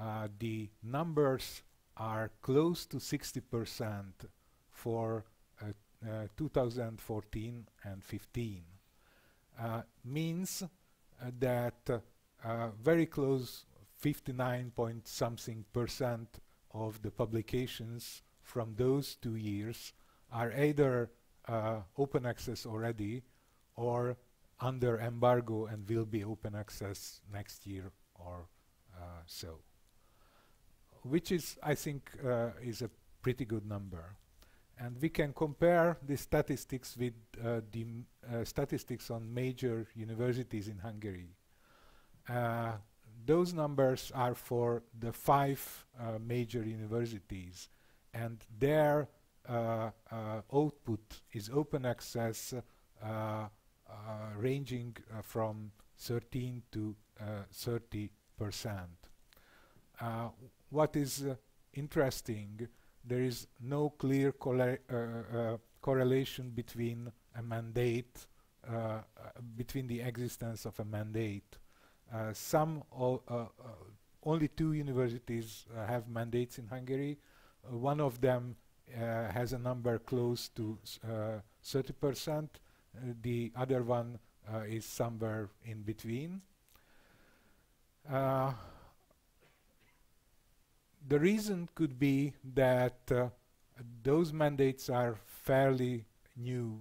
uh, the numbers are close to 60% for uh, uh, 2014 and 15. Uh, means uh, that uh, very close 59 point something percent of the publications from those two years are either open access already or under embargo and will be open access next year or so which is, I think, uh, is a pretty good number. And we can compare the statistics with uh, the uh, statistics on major universities in Hungary. Uh, those numbers are for the five uh, major universities, and their uh, output is open access, ranging from 13 to 30 percent what is uh, interesting, there is no clear uh, uh, correlation between a mandate, uh, between the existence of a mandate. Uh, some, uh, uh, only two universities have mandates in Hungary. one of them has a number close to 30%. the other one is somewhere in between. Uh, the reason could be that uh, those mandates are fairly new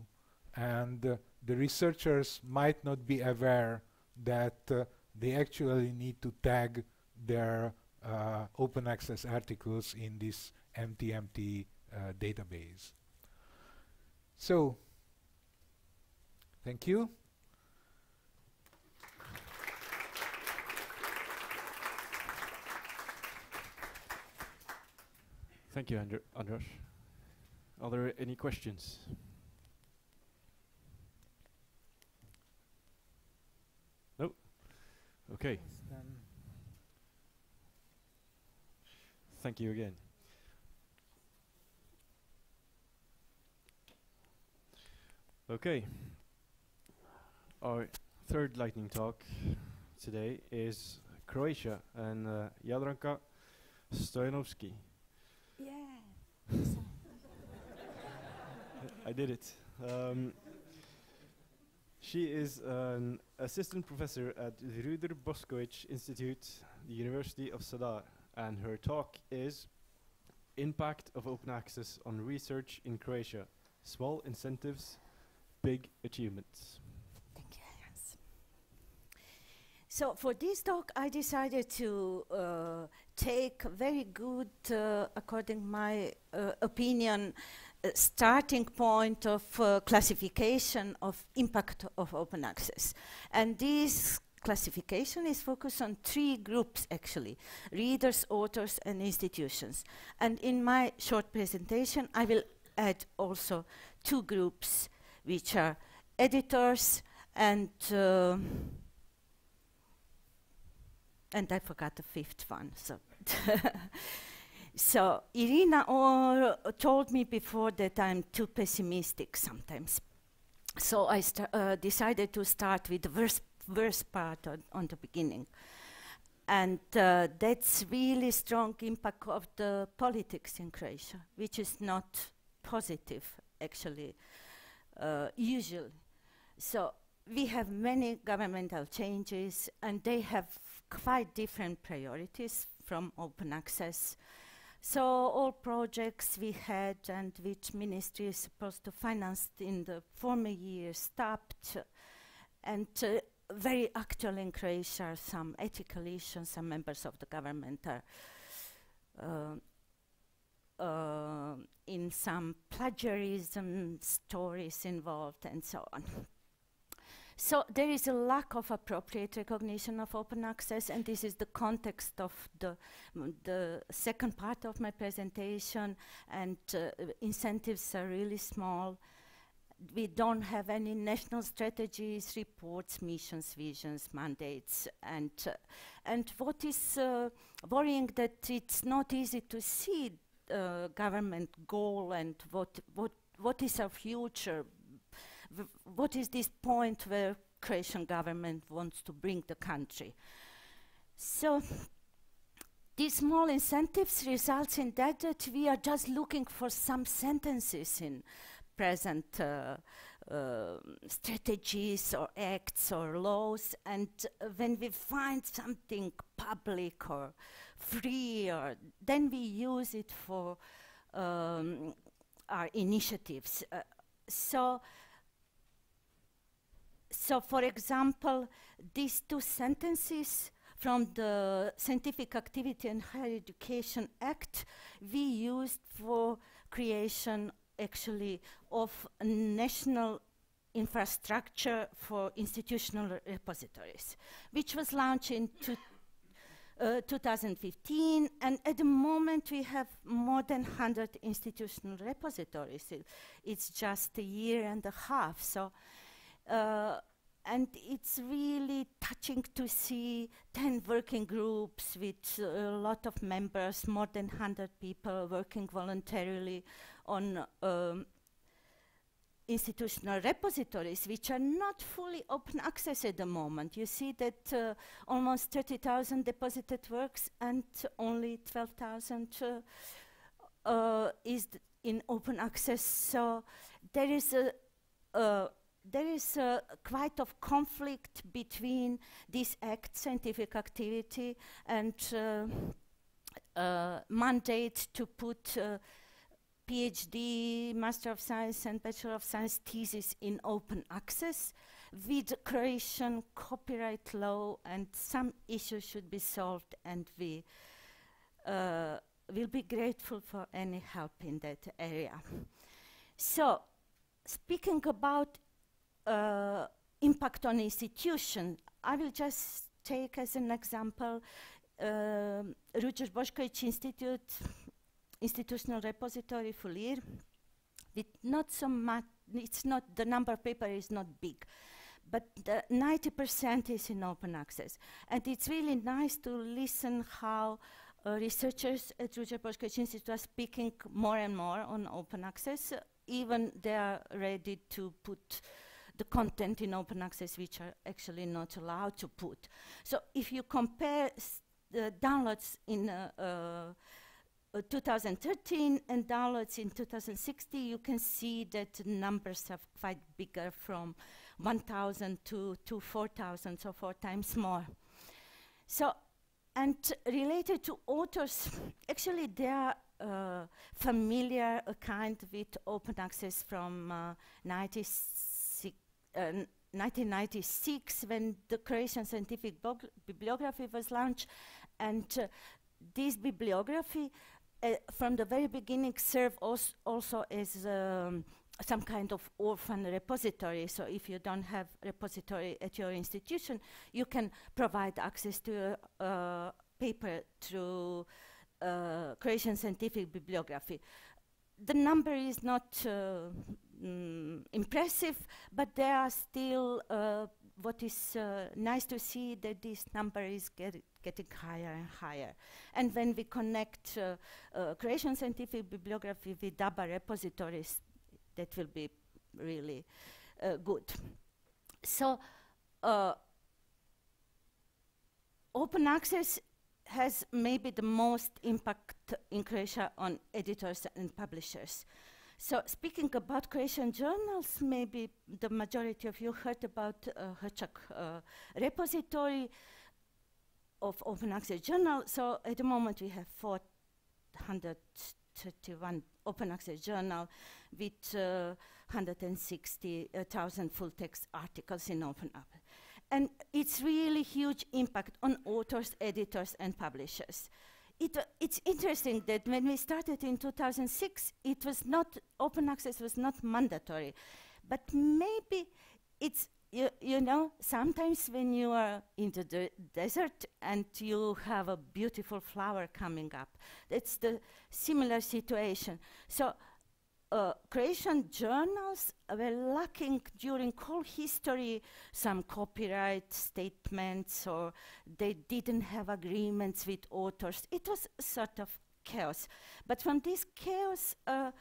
and uh, the researchers might not be aware that uh, they actually need to tag their uh, open access articles in this MTMT uh, database. So, thank you. Thank you, Andr Andras. Are there any questions? No? Okay. Thank you again. Okay. Our third lightning talk today is Croatia and uh, Jadranka Stojanovski. Yeah. I did it. Um, she is an assistant professor at Ruđer Bošković Institute, the University of Zadar, and her talk is Impact of Open Access on Research in Croatia Small Incentives, Big Achievements. Thank you, yes. So for this talk, I decided to uh, take very good, uh, according my uh, opinion, starting point of uh, classification of impact of open access. And this classification is focused on three groups actually, readers, authors and institutions. And in my short presentation, I will add also two groups, which are editors and uh, and I forgot the fifth one. So, so Irina told me before that I'm too pessimistic sometimes. So I uh, decided to start with the worst, worst part on, on the beginning. And uh, that's really strong impact of the politics in Croatia, which is not positive, actually, uh, usually. So we have many governmental changes, and they have quite different priorities from open access. So all projects we had and which ministry is supposed to finance in the former years stopped. And uh, very actual in Croatia, some ethical issues, some members of the government are uh, uh, in some plagiarism stories involved and so on. So there is a lack of appropriate recognition of open access, and this is the context of the, the second part of my presentation, and uh, incentives are really small. We don't have any national strategies, reports, missions, visions, mandates, and, uh, and what is uh, worrying that it's not easy to see uh, government goal and what, what, what is our future what is this point where Croatian government wants to bring the country? So these small incentives results in that, that we are just looking for some sentences in present uh, uh, strategies or acts or laws and uh, when we find something public or free or then we use it for um, our initiatives uh, so so, for example, these two sentences from the Scientific Activity and Higher Education Act we used for creation actually of national infrastructure for institutional repositories, which was launched in uh, 2015, and at the moment we have more than 100 institutional repositories. It, it's just a year and a half, so uh, and it's really touching to see 10 working groups with a lot of members, more than 100 people working voluntarily on um, institutional repositories, which are not fully open access at the moment. You see that uh, almost 30,000 deposited works and only 12,000 uh, uh, is in open access. So there is a, a there is a quite of conflict between this act, scientific activity, and uh, uh, mandate to put uh, PhD, Master of Science, and Bachelor of Science thesis in open access with Croatian copyright law, and some issues should be solved, and we uh, will be grateful for any help in that area. So, speaking about uh, impact on institution, I will just take as an example uh, Bošković Institute institutional repository FULIR with not so much it's not the number of paper is not big but 90% is in open access. And it's really nice to listen how uh, researchers at Ruđer Bošković Institute are speaking more and more on open access even they are ready to put the content in open access which are actually not allowed to put. So if you compare the downloads in uh, uh, uh, 2013 and downloads in 2060, you can see that numbers are quite bigger from 1,000 to, to 4,000, so four times more. So, and related to authors, actually they are uh, familiar kind with open access from uh, 1996 uh, when the Croatian Scientific Bibliography was launched and uh, this bibliography uh, from the very beginning served als also as um, some kind of orphan repository. So if you don't have repository at your institution, you can provide access to a uh, paper through uh, Croatian scientific bibliography. The number is not mm, impressive, but there are still uh, what is uh, nice to see that this number is get getting higher and higher. And when we connect uh, Croatian scientific bibliography with DABAR repositories, that will be really good. So, open access has maybe the most impact in Croatia on editors and publishers. So speaking about Croatian journals, maybe the majority of you heard about uh, uh, repository of open access journal. So at the moment we have 431 open access journal with uh, 160,000 full text articles in open up. And it's really huge impact on authors, editors, and publishers. It, it's interesting that when we started in 2006, it was not, open access was not mandatory. But maybe it's you, you know, sometimes when you are in the de desert and you have a beautiful flower coming up, it's the similar situation. So uh, Croatian journals were lacking during whole history some copyright statements or they didn't have agreements with authors. It was sort of chaos. But from this chaos, uh,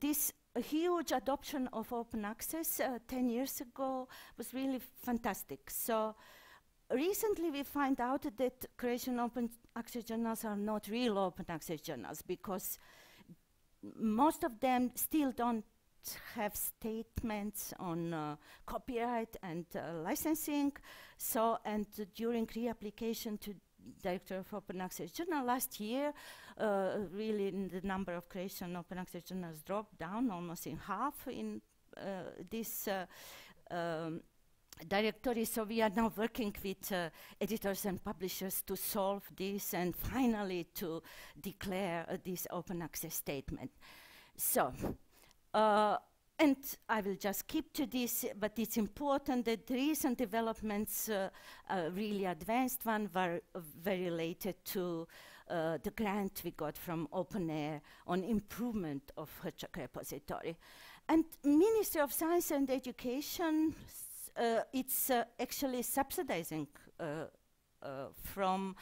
this huge adoption of open access uh, 10 years ago was really fantastic. So recently we find out that Croatian open access journals are not real open access journals because most of them still don't have statements on uh, copyright and uh, licensing. So, and uh, during reapplication to director of Open Access Journal last year, uh, really the number of Croatian Open Access Journals dropped down almost in half in uh, this uh, um, directory. So we are now working with uh, editors and publishers to solve this and finally to declare uh, this open access statement. So, uh, and I will just keep to this, but it's important that recent developments, uh, uh, really advanced one, were uh, very related to the grant we got from OpenAIRE on improvement of Hrčak repository. And Ministry of Science and Education, it's uh, actually subsidizing from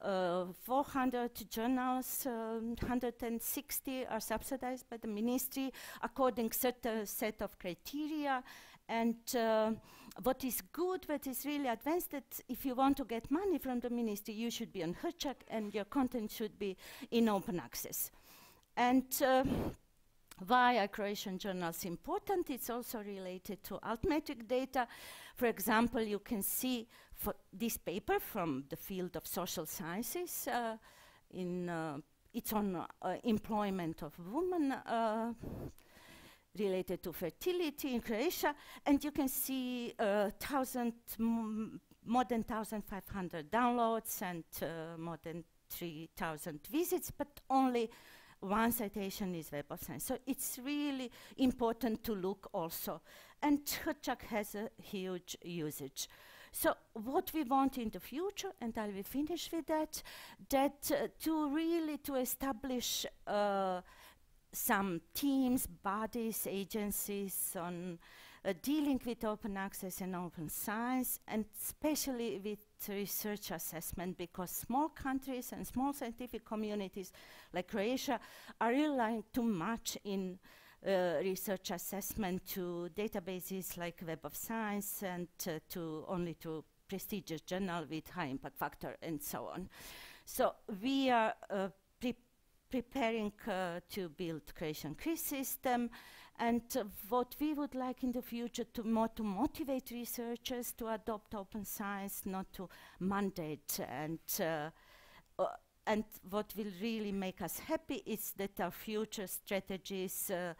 uh, 400 journals, um, 160 are subsidized by the ministry according certain set of criteria. And uh, what is good, what is really advanced, that if you want to get money from the ministry, you should be on Hrčak and your content should be in open access. And uh, why are Croatian journals important? It's also related to altmetric data. For example, you can see this paper from the field of social sciences, uh, in uh, it's on uh, employment of women uh, related to fertility in Croatia, and you can see uh, thousand more than 1,500 downloads and uh, more than 3,000 visits, but only one citation is Web of Science. So it's really important to look also. And Hrčak has a huge usage. So what we want in the future, and I will finish with that, that uh, to really to establish uh, some teams, bodies, agencies on uh, dealing with open access and open science, and especially with research assessment, because small countries and small scientific communities like Croatia are relying too much in uh, research assessment to databases like Web of Science and uh, to only to prestigious journal with high impact factor and so on. So we are uh, pre preparing uh, to build Croatian CRIS system and uh, what we would like in the future to more to motivate researchers to adopt open science, not to mandate and uh, and what will really make us happy is that our future strategies uh,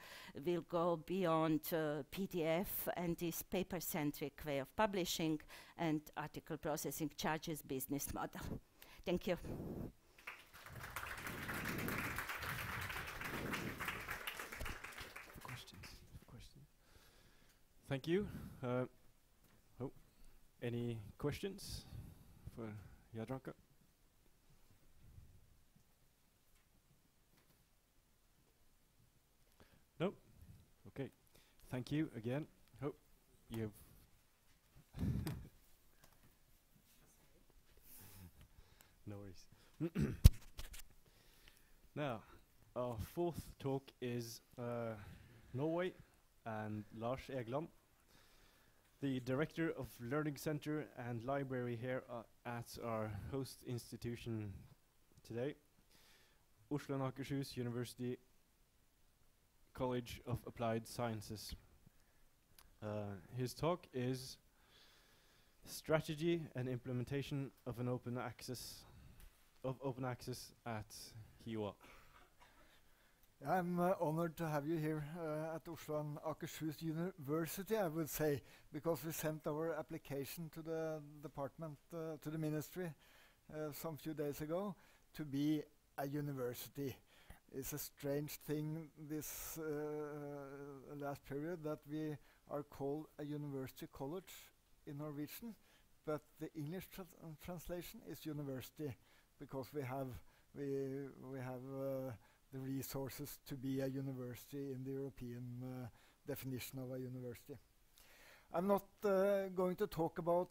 will go beyond uh, PDF and this paper-centric way of publishing and article processing charges business model. Thank you. questions. questions. Thank you. Uh, oh, any questions for Jadranka? No? Okay. Thank you again. Hope you've. no worries. now, our fourth talk is uh, Norway and Lars Egeland, the director of Learning Center and Library here uh, at our host institution today, Oslo and Akershus University College of Applied Sciences. Uh, his talk is strategy and implementation of an open access of open access at HiOA. I'm uh, honored to have you here uh, at Oslo and Akershus University, I would say, because we sent our application to the department, uh, to the ministry, uh, some few days ago, to be a university. It's a strange thing this uh, last period that we are called a university college in Norwegian, but the English tra translation is university because we have we we have uh, the resources to be a university in the European uh, definition of a university. I'm not uh, going to talk about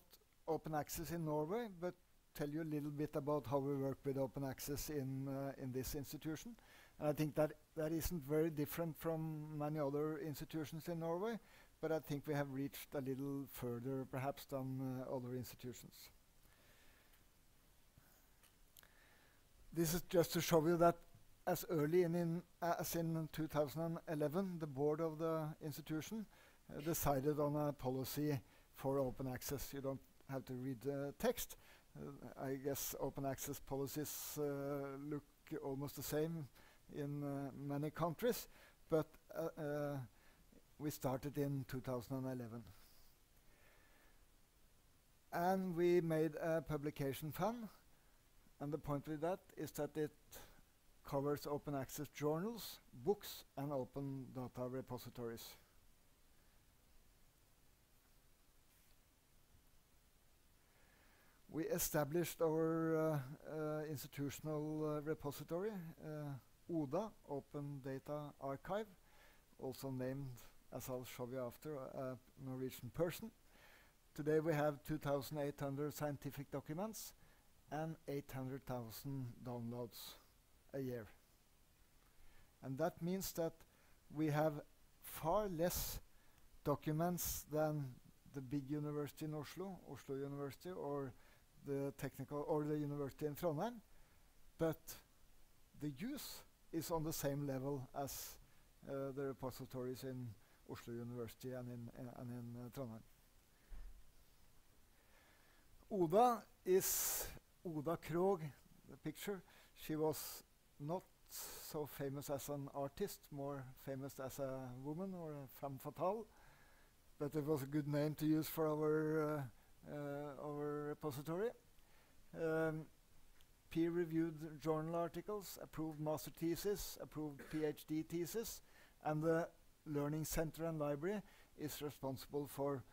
open access in Norway, but tell you a little bit about how we work with open access in uh, in this institution. And I think that that isn't very different from many other institutions in Norway, but I think we have reached a little further perhaps than uh, other institutions. This is just to show you that as early in, in as in 2011, the board of the institution uh, decided on a policy for open access. You don't have to read the text. Uh, I guess open access policies uh, look almost the same in uh, many countries, but we started in 2011. And we made a publication fund, and the point with that is that it covers open access journals, books, and open data repositories. We established our uh, uh, institutional uh, repository, ODA, Open Data Archive, also named, as I'll show you after, a Norwegian person. Today we have 2,800 scientific documents and 800,000 downloads a year. And that means that we have far less documents than the big university in Oslo, Oslo University, or the technical or the university in Trondheim, but the use is on the same level as uh, the repositories in Oslo University and in, uh, and in uh, Trondheim. ODA is Oda Krohg, the picture, She was not so famous as an artist, more famous as a woman or a femme fatale, but it was a good name to use for our uh, uh, our repository. Um, peer-reviewed journal articles, approved master thesis, approved PhD thesis, and the Learning Center and Library is responsible for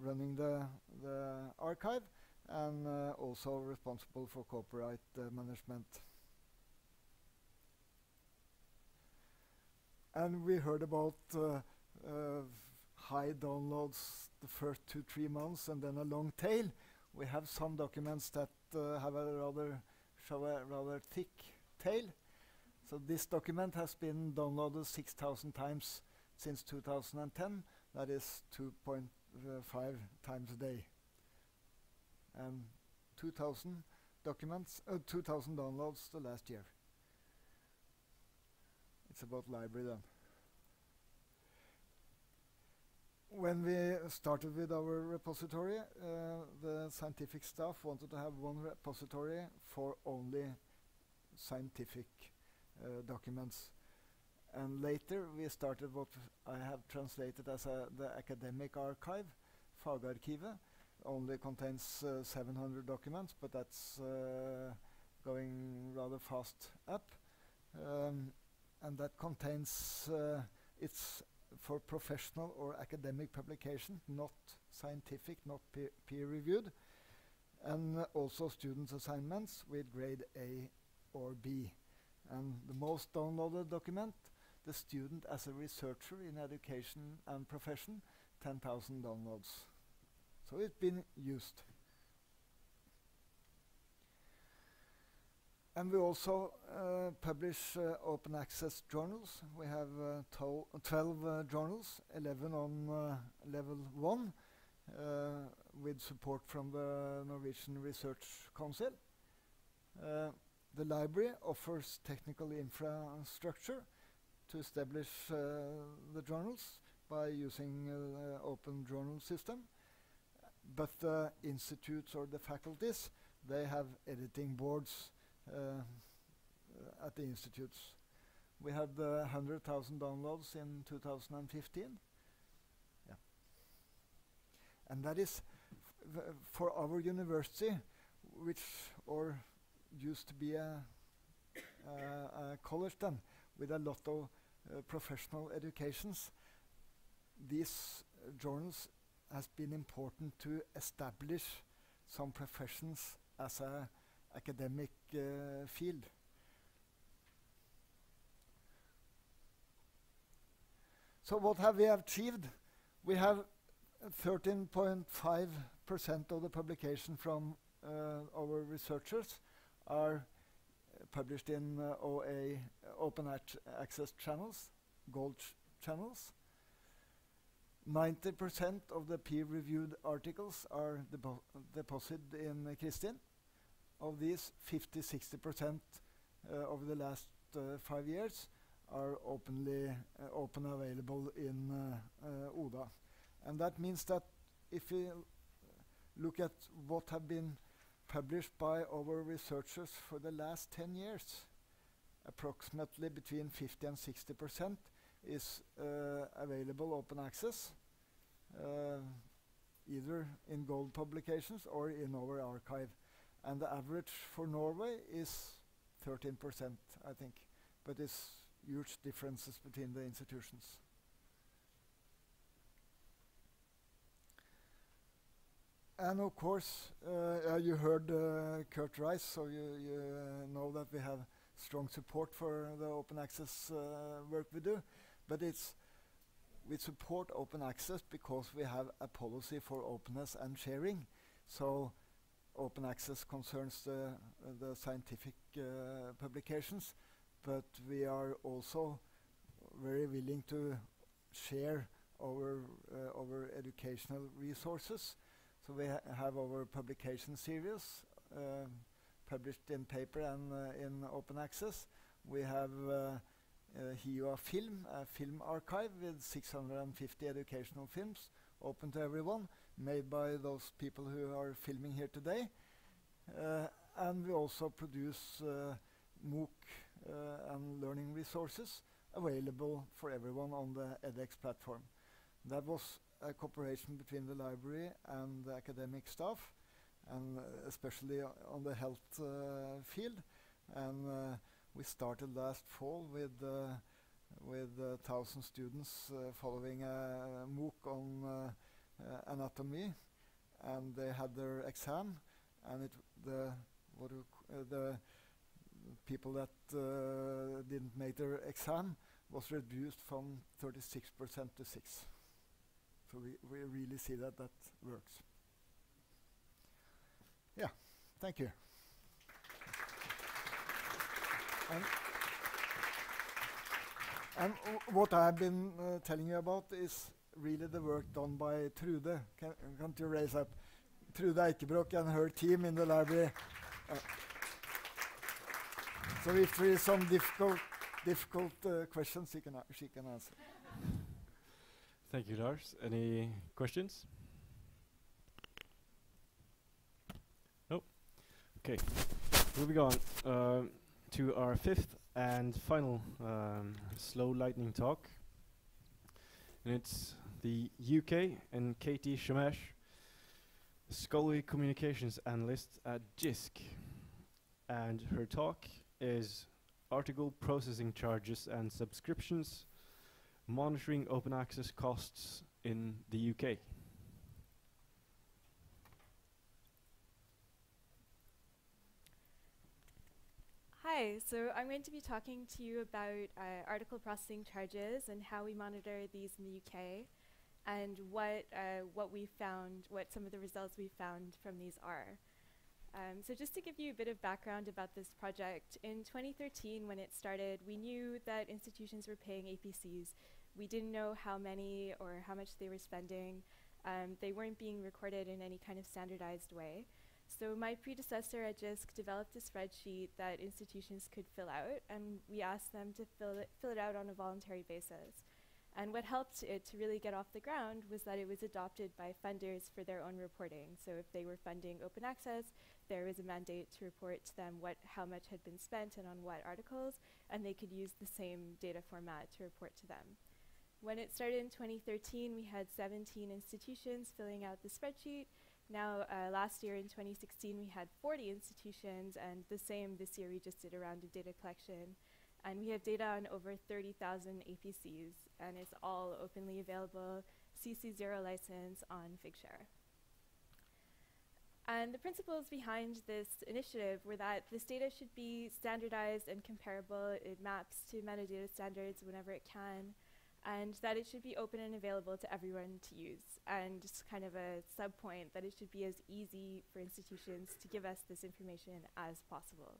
running the, the archive and uh, also responsible for copyright uh, management. And we heard about uh, uh, high downloads the first two, three months and then a long tail. We have some documents that uh, have a rather show a rather thick tail. So this document has been downloaded 6,000 times since 2010. That is 2.5 times a day. And 2,000 documents, uh, 2,000 downloads the last year. It's about library then. When we started with our repository, uh, the scientific staff wanted to have one repository for only scientific uh, documents. And later we started what I have translated as a, the academic archive, Fagarkivet, only contains uh, 700 documents, but that's uh, going rather fast up. Um, and that contains, uh, it's for professional or academic publication, not scientific, not pe peer reviewed, and also students' assignments with grade A or B. And the most downloaded document, the student as a researcher in education and profession, 10,000 downloads. So it's been used. And we also uh, publish uh, open access journals. We have uh, 12 uh, journals, 11 on uh, level 1, uh, with support from the Norwegian Research Council. the library offers technical infrastructure to establish the journals by using the open journal system. But the institutes or the faculties, they have editing boards at the institutes. We had uh, 100,000 downloads in 2015. Yeah. And that is for our university, which or used to be a, a college then, with a lot of uh, professional educations. These uh, journals has been important to establish some professions as a academic uh, field. So what have we achieved? We have 13.5% of the publication from uh, our researchers are published in uh, OA open access channels, gold ch channels. 90% of the peer-reviewed articles are depo deposited in uh, CRIStin of these, 50-60% uh, over the last uh, five years are openly uh, open available in ODA. And that means that if we look at what have been published by our researchers for the last 10 years, approximately between 50 and 60 percent is available open access, either in gold publications or in our archive and the average for Norway is 13%, I think. But it's huge differences between the institutions. And of course, uh, you heard uh, Curt Rice, so you, you know that we have strong support for the open access uh, work we do. But it's we support open access because we have a policy for openness and sharing. So open access concerns the, the scientific uh, publications, but we are also very willing to share our, uh, our educational resources. So we ha have our publication series uh, published in paper and uh, in open access. We have uh, HiOA Film, a film archive with 650 educational films open to everyone, made by those people who are filming here today. Uh, and we also produce uh, MOOC uh, and learning resources available for everyone on the edX platform. That was a cooperation between the library and the academic staff, and uh, especially on the health uh, field. And uh, we started last fall with with uh, thousand students following a MOOC on anatomy, and they had their exam, and it the what the people that uh, didn't make their exam was reduced from 36% to 6 So we, we really see that that works. Yeah, thank you. and, and what I've been uh, telling you about is really the work done by Trude. Can, can't you raise up? Trude Eikebrok and her team in the library. Uh, so if there is some difficult, difficult uh, questions, she can, she can answer. Thank you, Lars. Any questions? Nope. Okay. Moving on uh, to our fifth and final um, slow lightning talk. And it's the UK and Katie Shamash, scholarly communications analyst at JISC. And her talk is article processing charges and subscriptions, monitoring open access costs in the UK. Hi, so I'm going to be talking to you about uh, article processing charges and how we monitor these in the UK and what, uh, what we found, what some of the results we found from these are. Um, so just to give you a bit of background about this project, in 2013 when it started, we knew that institutions were paying APCs. We didn't know how many or how much they were spending. Um, they weren't being recorded in any kind of standardized way. So my predecessor at JISC developed a spreadsheet that institutions could fill out, and we asked them to fill it, fill it out on a voluntary basis. And what helped it to really get off the ground was that it was adopted by funders for their own reporting. So if they were funding open access, there was a mandate to report to them what, how much had been spent and on what articles, and they could use the same data format to report to them. When it started in 2013, we had 17 institutions filling out the spreadsheet. Now, uh, last year in 2016, we had 40 institutions, and the same this year, we just did around a round of data collection. And we have data on over 30,000 APCs, and it's all openly available, CC0 license on Figshare. And the principles behind this initiative were that this data should be standardized and comparable. It maps to metadata standards whenever it can, and that it should be open and available to everyone to use. And just kind of a sub point that it should be as easy for institutions to give us this information as possible.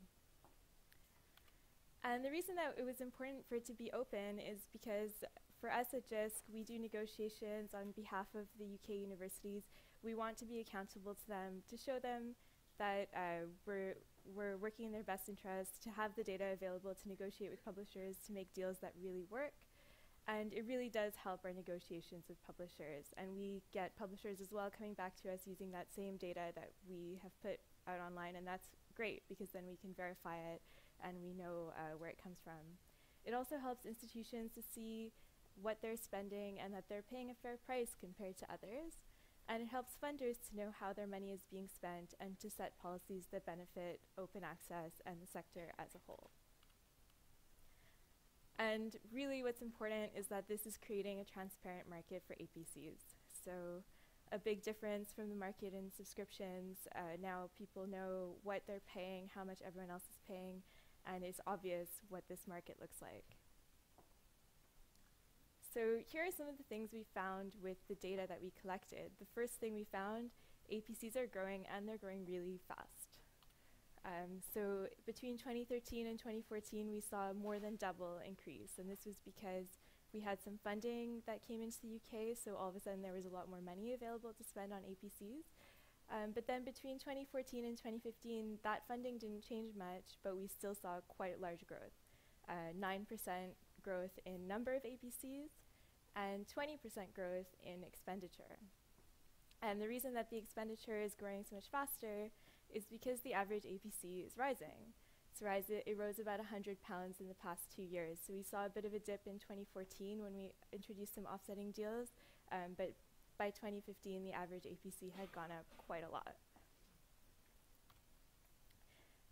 And the reason that it was important for it to be open is because for us at JISC, we do negotiations on behalf of the UK universities. We want to be accountable to them to show them that uh, we're, we're working in their best interest, to have the data available to negotiate with publishers to make deals that really work. And it really does help our negotiations with publishers. And we get publishers as well coming back to us using that same data that we have put out online. And that's great because then we can verify it and we know uh, where it comes from. It also helps institutions to see what they're spending and that they're paying a fair price compared to others. And it helps funders to know how their money is being spent and to set policies that benefit open access and the sector as a whole. And really what's important is that this is creating a transparent market for APCs. So a big difference from the market in subscriptions. Uh, now people know what they're paying, how much everyone else is paying, and it's obvious what this market looks like. So here are some of the things we found with the data that we collected. The first thing we found, APCs are growing and they're growing really fast. Um, so between 2013 and 2014, we saw more than double increase, and this was because we had some funding that came into the UK, so all of a sudden there was a lot more money available to spend on APCs. Um, but then between 2014 and 2015, that funding didn't change much, but we still saw quite large growth. 9% uh, growth in number of APCs and 20% growth in expenditure. And the reason that the expenditure is growing so much faster is because the average APC is rising. It's rise it, it rose about 100 pounds in the past two years. So we saw a bit of a dip in 2014 when we introduced some offsetting deals, um, but by 2015 the average APC had gone up quite a lot.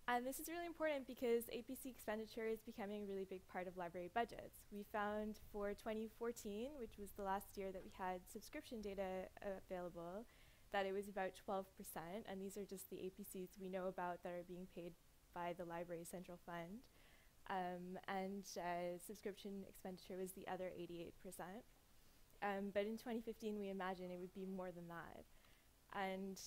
And this is really important because APC expenditure is becoming a really big part of library budgets. We found for 2014, which was the last year that we had subscription data uh, available, that it was about 12%, and these are just the APCs we know about that are being paid by the Library Central Fund. Um, and uh, subscription expenditure was the other 88%. Um, but in 2015, we imagine it would be more than that. And,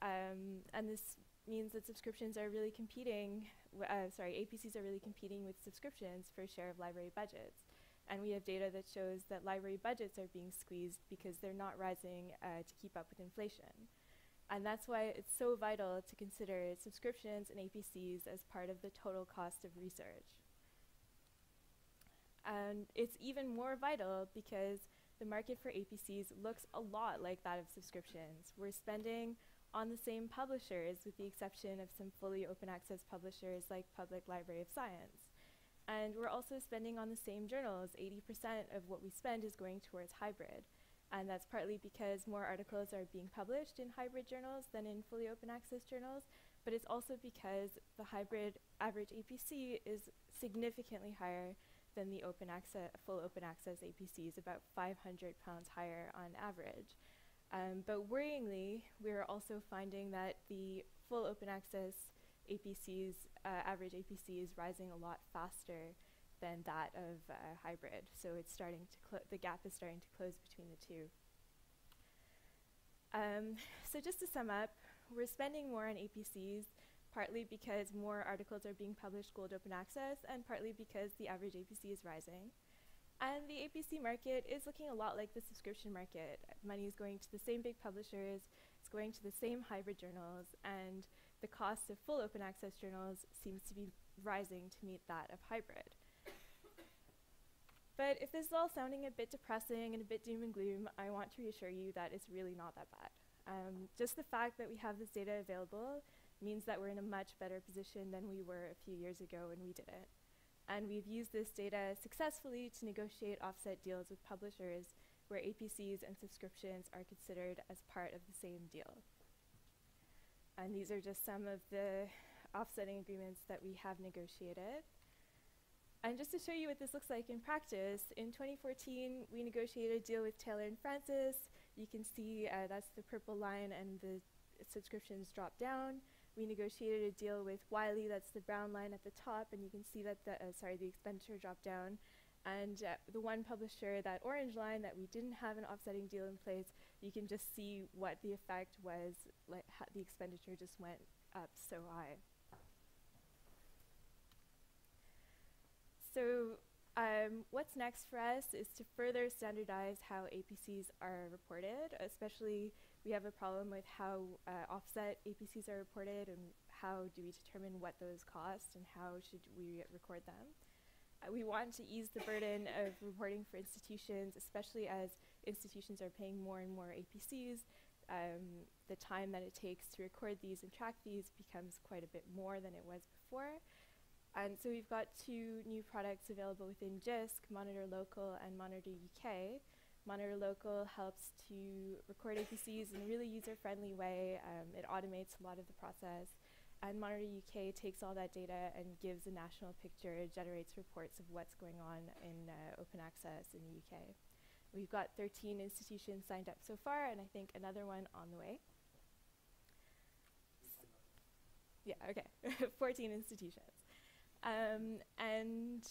um, and this means that subscriptions are really competing, uh, sorry, APCs are really competing with subscriptions for share of library budgets. And we have data that shows that library budgets are being squeezed because they're not rising uh, to keep up with inflation. And that's why it's so vital to consider subscriptions and APCs as part of the total cost of research. And it's even more vital because the market for APCs looks a lot like that of subscriptions. We're spending on the same publishers with the exception of some fully open access publishers like Public Library of Science. And we're also spending on the same journals. 80% of what we spend is going towards hybrid. And that's partly because more articles are being published in hybrid journals than in fully open access journals, but it's also because the hybrid average APC is significantly higher than the open access, full open access APCs, about 500 pounds higher on average. Um, but worryingly, we're also finding that the full open access APCs, uh, average APC is rising a lot faster than that of uh, hybrid. So it's starting to the gap is starting to close between the two. Um, so just to sum up, we're spending more on APCs, partly because more articles are being published gold open access, and partly because the average APC is rising. And the APC market is looking a lot like the subscription market. Money is going to the same big publishers, it's going to the same hybrid journals, and the cost of full open access journals seems to be rising to meet that of hybrid. But if this is all sounding a bit depressing and a bit doom and gloom, I want to reassure you that it's really not that bad. Um, just the fact that we have this data available means that we're in a much better position than we were a few years ago when we did it. And we've used this data successfully to negotiate offset deals with publishers where APCs and subscriptions are considered as part of the same deal. And these are just some of the offsetting agreements that we have negotiated. And just to show you what this looks like in practice, in 2014, we negotiated a deal with Taylor and Francis. You can see uh, that's the purple line and the subscriptions drop down. We negotiated a deal with Wiley, that's the brown line at the top, and you can see that the, uh, sorry, the expenditure dropped down. And uh, the one publisher, that orange line that we didn't have an offsetting deal in place, you can just see what the effect was, like the expenditure just went up so high. So um, what's next for us is to further standardize how APCs are reported, especially we have a problem with how uh, offset APCs are reported and how do we determine what those cost and how should we record them. Uh, we want to ease the burden of reporting for institutions, especially as institutions are paying more and more APCs. Um, the time that it takes to record these and track these becomes quite a bit more than it was before. And so we've got two new products available within JISC, Monitor Local and Monitor UK. Monitor Local helps to record APCs in a really user-friendly way. Um, it automates a lot of the process. And Monitor UK takes all that data and gives a national picture. It generates reports of what's going on in uh, open access in the UK. We've got 13 institutions signed up so far, and I think another one on the way. yeah, okay, 14 institutions. Um, and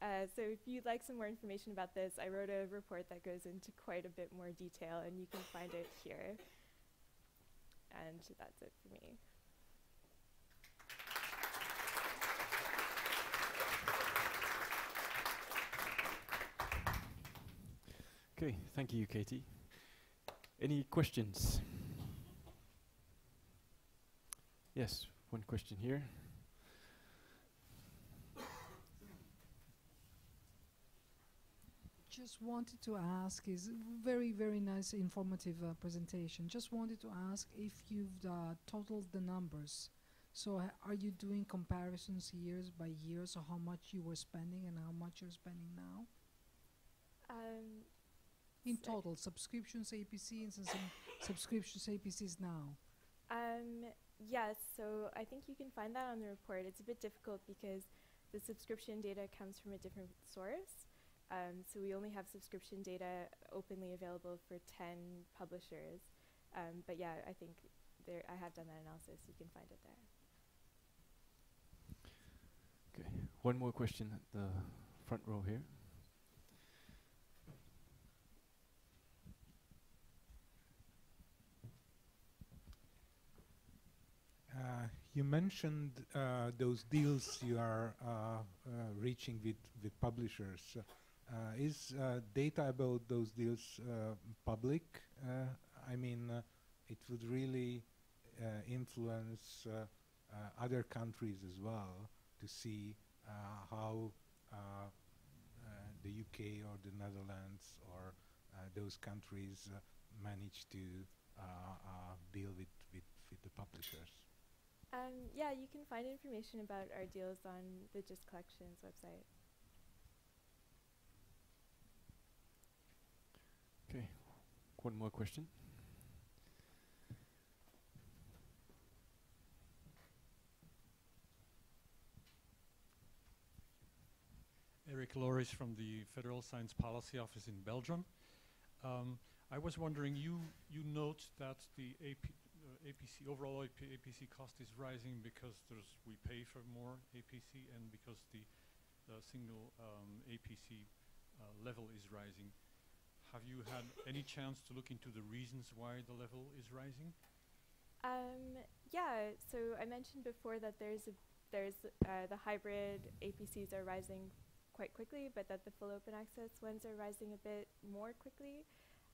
uh, so if you'd like some more information about this, I wrote a report that goes into quite a bit more detail, and you can find it here. And that's it for me. Okay, thank you, Katie. Any questions? Yes, one question here. Just wanted to ask is very very nice informative uh, presentation just wanted to ask if you've uh, totaled the numbers So ha- are you doing comparisons years by year? So how much you were spending and how much you're spending now? Um, In so- total, subscriptions APCs and some subscriptions APCs now. Um, yes, so I think you can find that on the report. It's a bit difficult because the subscription data comes from a different source. Um, so we only have subscription data openly available for 10 publishers. Um, but yeah, I think there I have done that analysis. You can find it there. Okay, one more question at the front row here. Uh, you mentioned uh, those deals you are uh, uh, reaching with, with publishers. Uh, is uh, data about those deals uh, public? Uh, I mean, uh, it would really uh, influence other countries as well to see how the UK or the Netherlands or those countries manage to deal with, with, with the publishers. Um, yeah, you can find information about our deals on the Jisc Collections website. One more question. Eric Loris from the Federal Science Policy Office in Belgium. Um, I was wondering, you, you note that the AP, uh, APC, overall AP, APC cost is rising because we pay for more APC and because the, the single um, APC uh, level is rising. Have you had any chance to look into the reasons why the level is rising? Um, yeah, so I mentioned before that there's a, there's uh, the hybrid APCs are rising quite quickly, but that the full open access ones are rising a bit more quickly.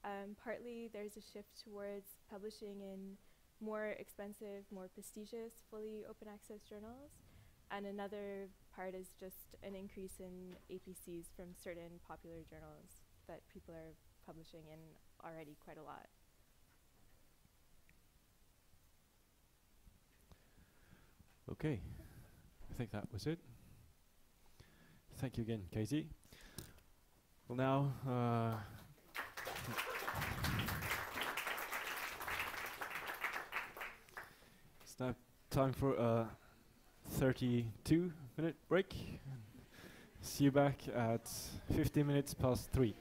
Um, partly there's a shift towards publishing in more expensive, more prestigious, fully open access journals. And another part is just an increase in APCs from certain popular journals that people are publishing in already quite a lot. Okay, I think that was it. Thank you again, Katie. Well, now, uh, it's now time for a 32 minute break. See you back at 15 minutes past 3.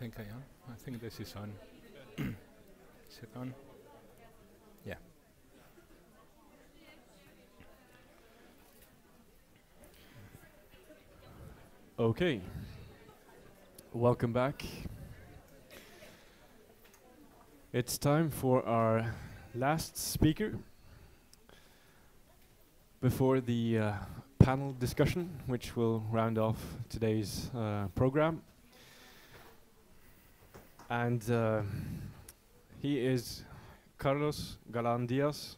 Think I am. I think this is on. is it on? Yeah. Okay. Welcome back. It's time for our last speaker before the uh, panel discussion, which will round off today's uh, program. And uh, he is Carlos Galan Diaz,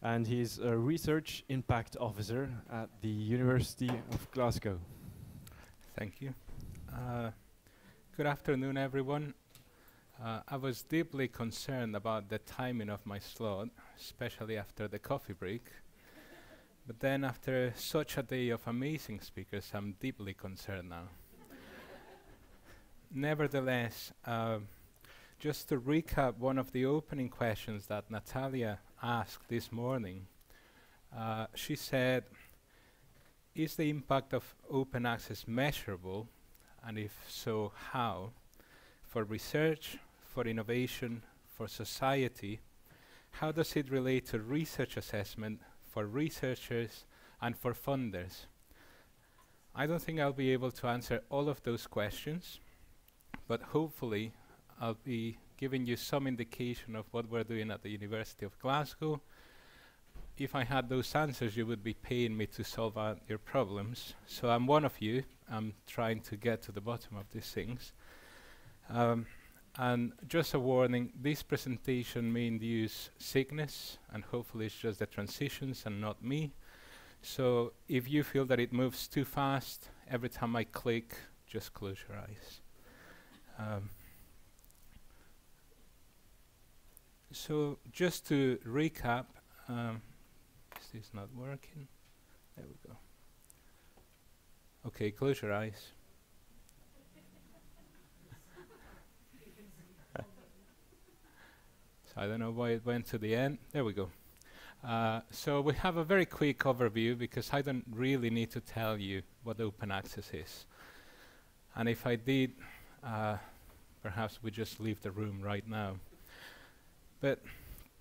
and he's a research impact officer at the University of Glasgow. Thank you. Uh, good afternoon, everyone. Uh, I was deeply concerned about the timing of my slot, especially after the coffee break. But then, after such a day of amazing speakers, I'm deeply concerned now. Nevertheless, uh, just to recap one of the opening questions that Natalia asked this morning, uh, she said, is the impact of open access measurable, and if so, how, for research, for innovation, for society? How does it relate to research assessment for researchers and for funders? I don't think I'll be able to answer all of those questions, but hopefully I'll be giving you some indication of what we're doing at the University of Glasgow if I had those answers, you would be paying me to solve your problems. So I'm one of you. I'm trying to get to the bottom of these things. Um, and just a warning, this presentation may induce sickness, and hopefully it's just the transitions and not me. So if you feel that it moves too fast, every time I click, just close your eyes. Um, so just to recap, um, is this not working? There we go. Okay, close your eyes. so I don't know why it went to the end. There we go. Uh, so we have a very quick overview because I don't really need to tell you what open access is. And if I did, uh, perhaps we just leave the room right now. But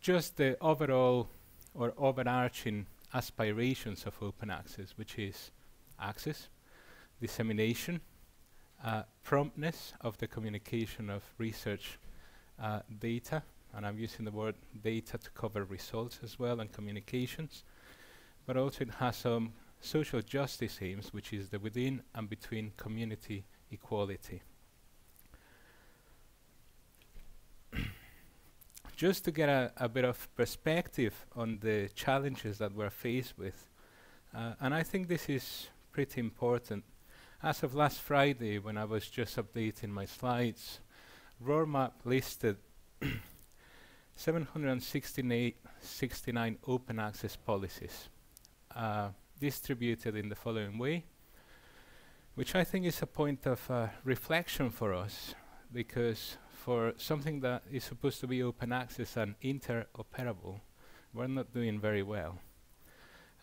just the overall or overarching aspirations of open access, which is access, dissemination, uh, promptness of the communication of research uh, data, and I'm using the word data to cover results as well and communications, but also it has some social justice aims, which is the within and between community equality. Just to get a, a, bit of perspective on the challenges that we're faced with, uh, and I think this is pretty important. As of last Friday, when I was just updating my slides, ROARMAP listed 769 open access policies uh, distributed in the following way, which I think is a point of uh, reflection for us, because for something that is supposed to be open access and interoperable, we're not doing very well.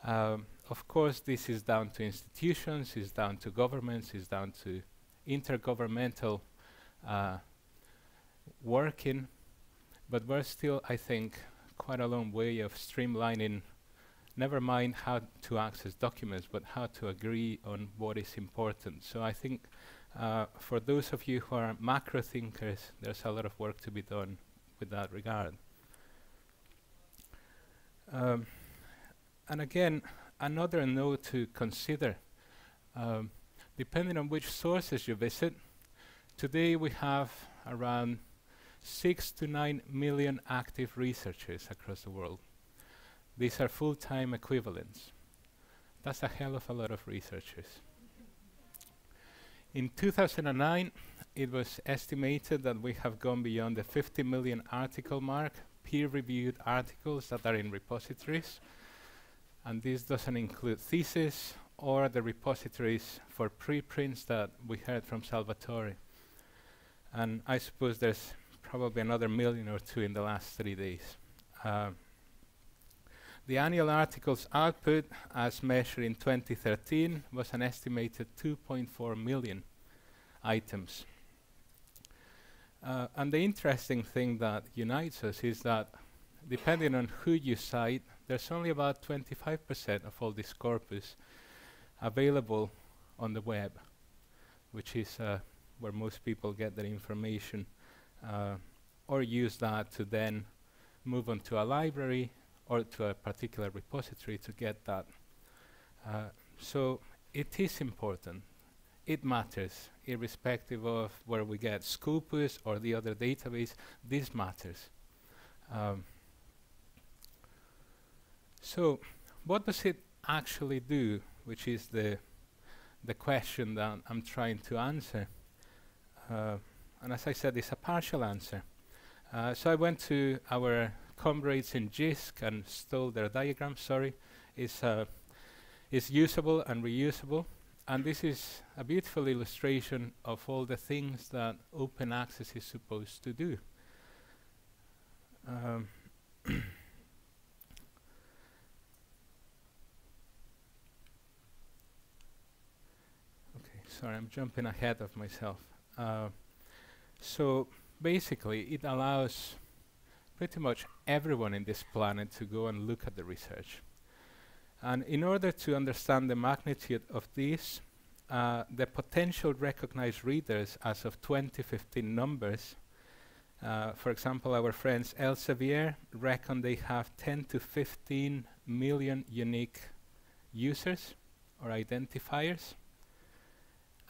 Um, of course, this is down to institutions, it's down to governments, it's down to intergovernmental uh, working but we're still, I think, quite a long way of streamlining, never mind how to access documents, but how to agree on what is important. So I think uh, for those of you who are macro thinkers, there's a lot of work to be done with that regard. Um, and again, another note to consider, um, depending on which sources you visit, today we have around six to nine million active researchers across the world. These are full-time equivalents. That's a hell of a lot of researchers. In 2009, it was estimated that we have gone beyond the 50 million article mark, peer-reviewed articles that are in repositories. And this doesn't include theses or the repositories for preprints that we heard from Salvatore. And I suppose there's probably another million or two in the last three days. Uh, the annual articles output, as measured in 2013, was an estimated 2.4 million items. Uh, and the interesting thing that unites us is that, depending on who you cite, there's only about 25% of all this corpus available on the web, which is uh, where most people get their information uh, or use that to then move on to a library or to a particular repository to get that. Uh, so it is important. It matters, irrespective of where we get Scopus or the other database, this matters. Um, so what does it actually do, which is the, the question that I'm trying to answer. Uh, and as I said, it's a partial answer. Uh, so I went to our comrades in JISC and stole their diagram, sorry. is, uh, it's usable and reusable. And this is a beautiful illustration of all the things that open access is supposed to do. Um okay, sorry, I'm jumping ahead of myself. Uh, so basically, it allows pretty much everyone in this planet to go and look at the research. And in order to understand the magnitude of this, uh, the potential recognized readers as of 2015 numbers, uh, for example, our friends Elsevier reckon they have 10 to 15 million unique users or identifiers.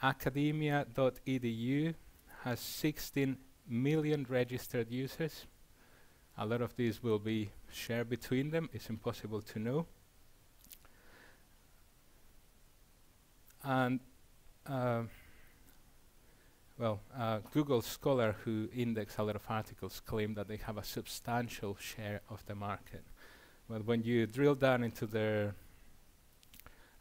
Academia.edu has 16 million registered users. A lot of these will be shared between them. It's impossible to know. And uh, well, uh, Google Scholar, who index a lot of articles, claim that they have a substantial share of the market. But when you drill down into their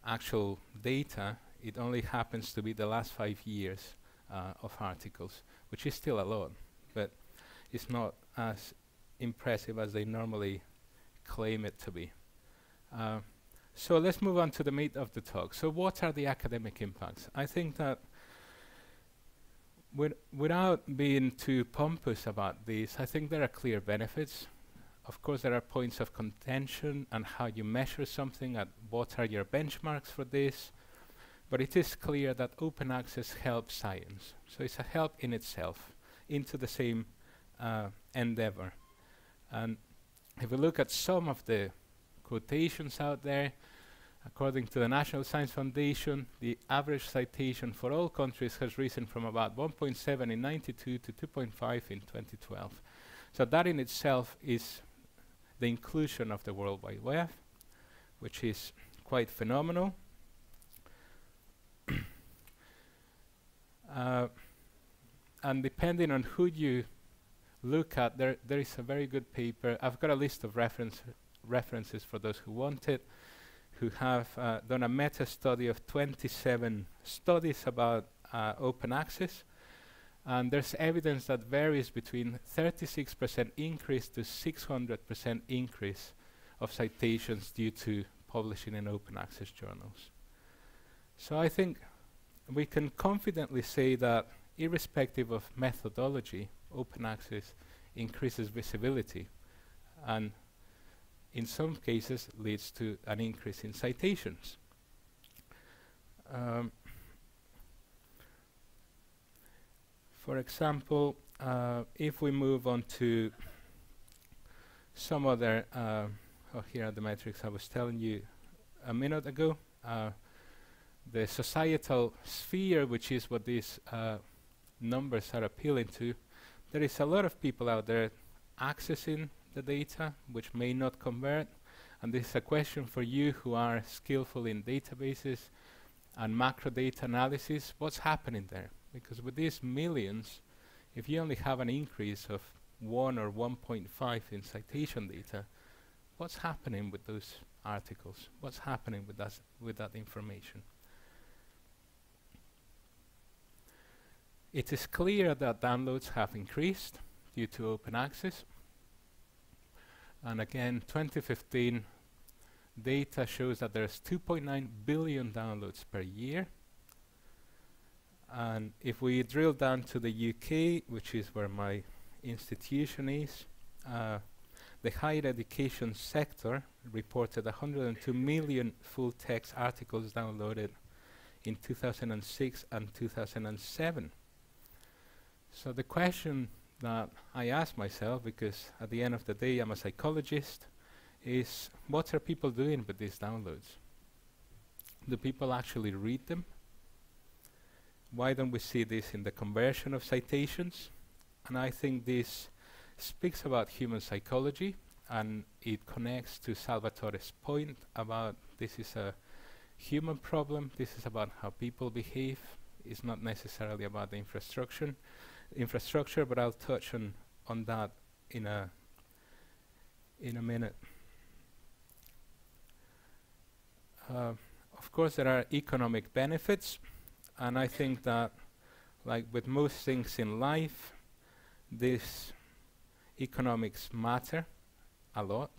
actual data, it only happens to be the last five years uh, of articles, which is still a lot, but it's not as impressive as they normally claim it to be. Uh, so let's move on to the meat of the talk. So what are the academic impacts? I think that without being too pompous about these, I think there are clear benefits. Of course, there are points of contention and how you measure something and what are your benchmarks for this. But it is clear that open access helps science. So it's a help in itself into the same uh, endeavor. And if we look at some of the quotations out there, According to the National Science Foundation, the average citation for all countries has risen from about 1.7 in 92 to 2.5 in 2012. So that in itself is the inclusion of the World Wide Web, which is quite phenomenal. uh, and depending on who you look at, there, there is a very good paper. I've got a list of reference references for those who want it who have uh, done a meta-study of 27 studies about uh, open access. And there's evidence that varies between 36% increase to 600% increase of citations due to publishing in open access journals. So I think we can confidently say that irrespective of methodology, open access increases visibility and in some cases leads to an increase in citations. Um, for example, uh, if we move on to some other, uh, oh, here are the metrics I was telling you a minute ago. Uh, the societal sphere, which is what these uh, numbers are appealing to, there is a lot of people out there accessing the data, which may not convert. And this is a question for you who are skillful in databases and macro data analysis. What's happening there? Because with these millions, if you only have an increase of 1 or 1.5 in citation data, what's happening with those articles? What's happening with, that with that information? It is clear that downloads have increased due to open access. And again, 2015 data shows that there's 2.9 billion downloads per year. And if we drill down to the UK, which is where my institution is, uh, the higher education sector reported 102 million full text articles downloaded in 2006 and 2007. So the question that I ask myself, because at the end of the day I'm a psychologist, is what are people doing with these downloads? Do people actually read them? Why don't we see this in the conversion of citations? And I think this speaks about human psychology and it connects to Salvatore's point about this is a human problem, this is about how people behave, it's not necessarily about the infrastructure infrastructure, but I'll touch on, on that in a, in a minute. Uh, of course, there are economic benefits, and I think that, like with most things in life, this economics matter a lot.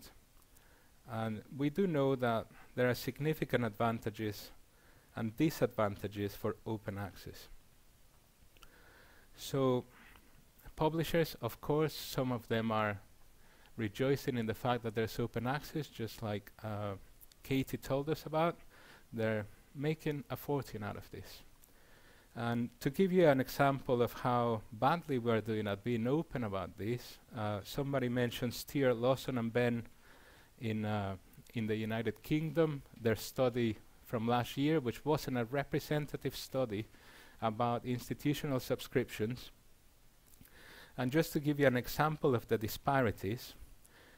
And we do know that there are significant advantages and disadvantages for open access. So publishers, of course, some of them are rejoicing in the fact that there's open access, just like uh, Katie told us about. They're making a fortune out of this. And to give you an example of how badly we're doing at being open about this, uh, somebody mentioned Stuart Lawson and Ben in, uh, in the United Kingdom, their study from last year, which wasn't a representative study about institutional subscriptions. And just to give you an example of the disparities,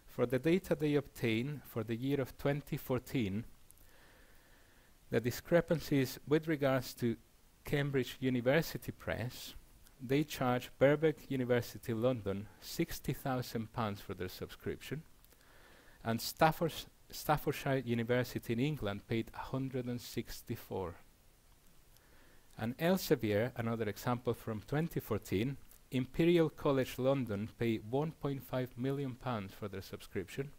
for the data they obtain for the year of 2014, the discrepancies with regards to Cambridge University Press, they charge Birkbeck University London £60,000 for their subscription, and Staffordshire University in England paid 164. And Elsevier, another example from 2014, Imperial College London pay 1.5 million pounds for their subscription,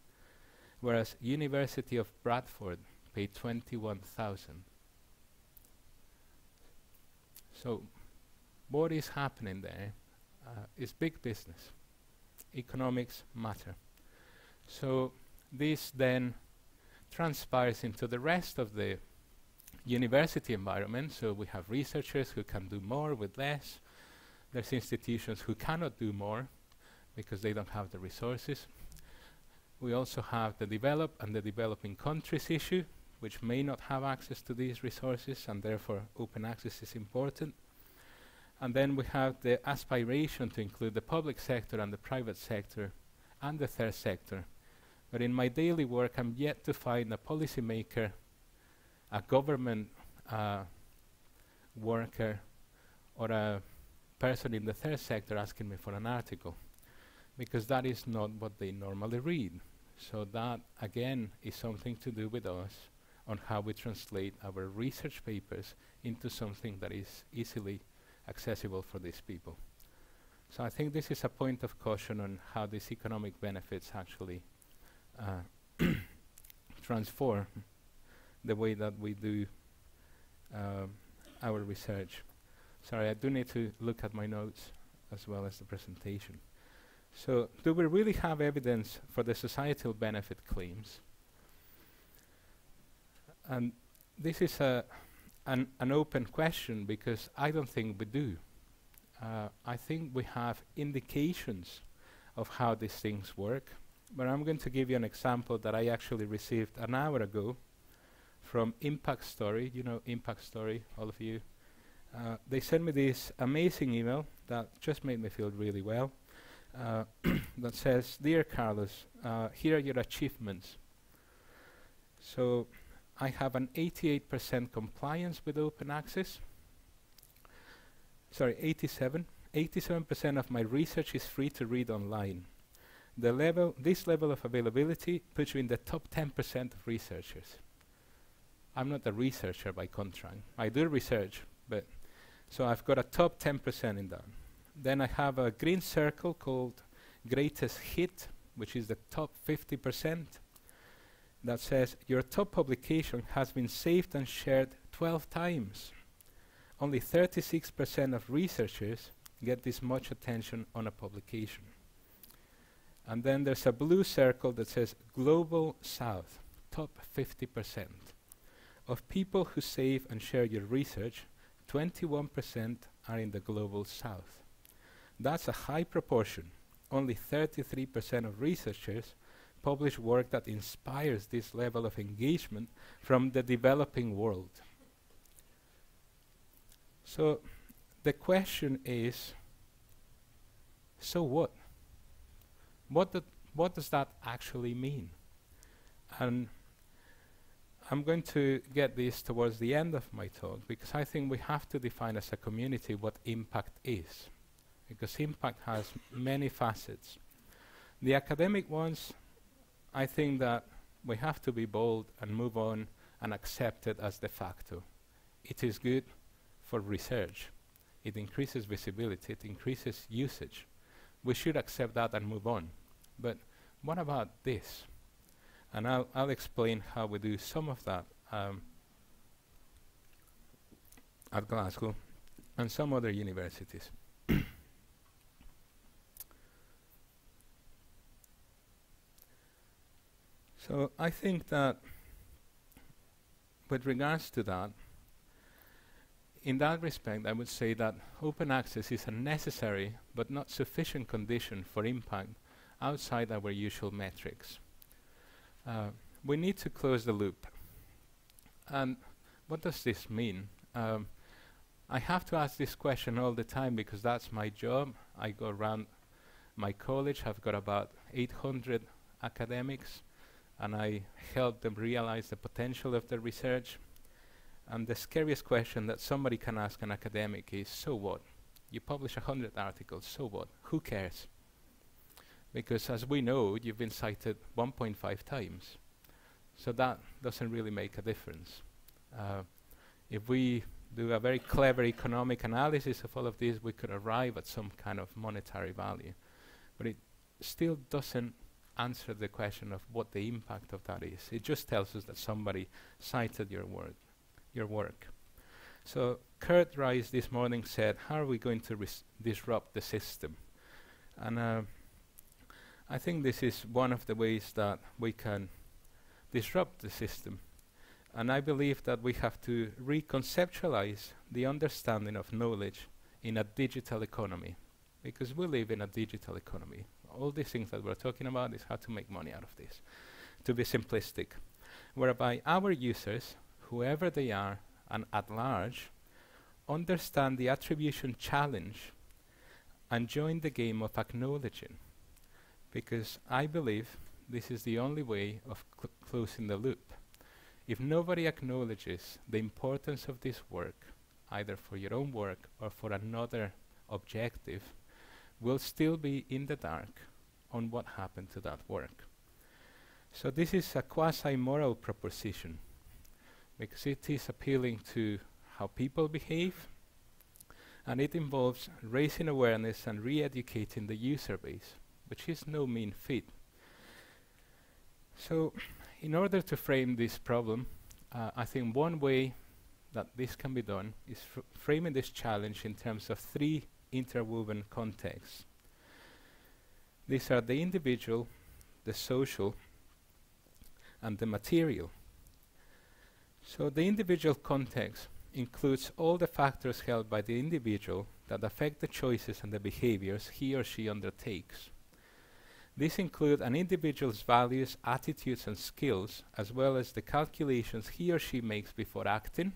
whereas University of Bradford pay 21,000. So, what is happening there uh, is big business. Economics matter. So, this then transpires into the rest of the university environment. So, we have researchers who can do more with less. There's institutions who cannot do more because they don't have the resources. We also have the developed and the developing countries issue, which may not have access to these resources, and therefore open access is important. And then we have the aspiration to include the public sector and the private sector and the third sector. But in my daily work, I'm yet to find a policymaker, a government uh, worker, or a person in the third sector asking me for an article, because that is not what they normally read. So that, again, is something to do with us on how we translate our research papers into something that is easily accessible for these people. So I think this is a point of caution on how these economic benefits actually uh, transform the way that we do um, our research. Sorry, I do need to look at my notes as well as the presentation. So, do we really have evidence for the societal benefit claims? And this is a an, an open question because I don't think we do. Uh, I think we have indications of how these things work, but I'm going to give you an example that I actually received an hour ago from Impactstory. You know Impactstory, all of you. Uh, they sent me this amazing email that just made me feel really well. Uh, that says, "Dear Carlos, uh, here are your achievements." So I have an 88% compliance with open access. Sorry, 87. 87% of my research is free to read online. The level, this level of availability puts you in the top 10% of researchers. I'm not a researcher by contract. I do research, but so I've got a top 10% in that. Then I have a green circle called greatest hit, which is the top 50% that says your top publication has been saved and shared 12 times. Only 36% of researchers get this much attention on a publication. And then there's a blue circle that says Global South, top 50%. Of people who save and share your research, 21% are in the Global South. That's a high proportion. Only 33% of researchers publish work that inspires this level of engagement from the developing world. So the question is, so what? What, what does that actually mean? And I'm going to get this towards the end of my talk because I think we have to define as a community what impact is. Because impact has many facets. The academic ones I think that we have to be bold and move on and accept it as de facto. It is good for research. It increases visibility, it increases usage. We should accept that and move on. But what about this? And I'll, I'll explain how we do some of that um, at Glasgow and some other universities. So I think that with regards to that, in that respect, I would say that open access is a necessary but not sufficient condition for impact outside our usual metrics. Uh, we need to close the loop. And what does this mean? Um, I have to ask this question all the time because that's my job. I go around my college, I've got about 800 academics, and I help them realize the potential of their research. And the scariest question that somebody can ask an academic is, so what? You publish 100 articles, so what? Who cares? Because as we know, you've been cited 1.5 times. So that doesn't really make a difference. Uh, if we do a very clever economic analysis of all of this, we could arrive at some kind of monetary value. But it still doesn't answer the question of what the impact of that is. It just tells us that somebody cited your work. Your work. So Curt Rice this morning said, "How are we going to disrupt the system?" And uh, I think this is one of the ways that we can disrupt the system. And I believe that we have to reconceptualize the understanding of knowledge in a digital economy, because we live in a digital economy. All these things that we're talking about is how to make money out of this, to be simplistic, whereby our users, whoever they are and at large, understand the attribution challenge and join the game of acknowledging, because I believe this is the only way of cl closing the loop. If nobody acknowledges the importance of this work, either for your own work or for another objective, we'll still be in the dark on what happened to that work. So this is a quasi-moral proposition because it is appealing to how people behave and it involves raising awareness and re-educating the user base, which is no mean feat. So in order to frame this problem, uh, I think one way that this can be done is fr framing this challenge in terms of three interwoven contexts. These are the individual, the social, and the material. So the individual context includes all the factors held by the individual that affect the choices and the behaviors he or she undertakes. These include an individual's values, attitudes, and skills, as well as the calculations he or she makes before acting,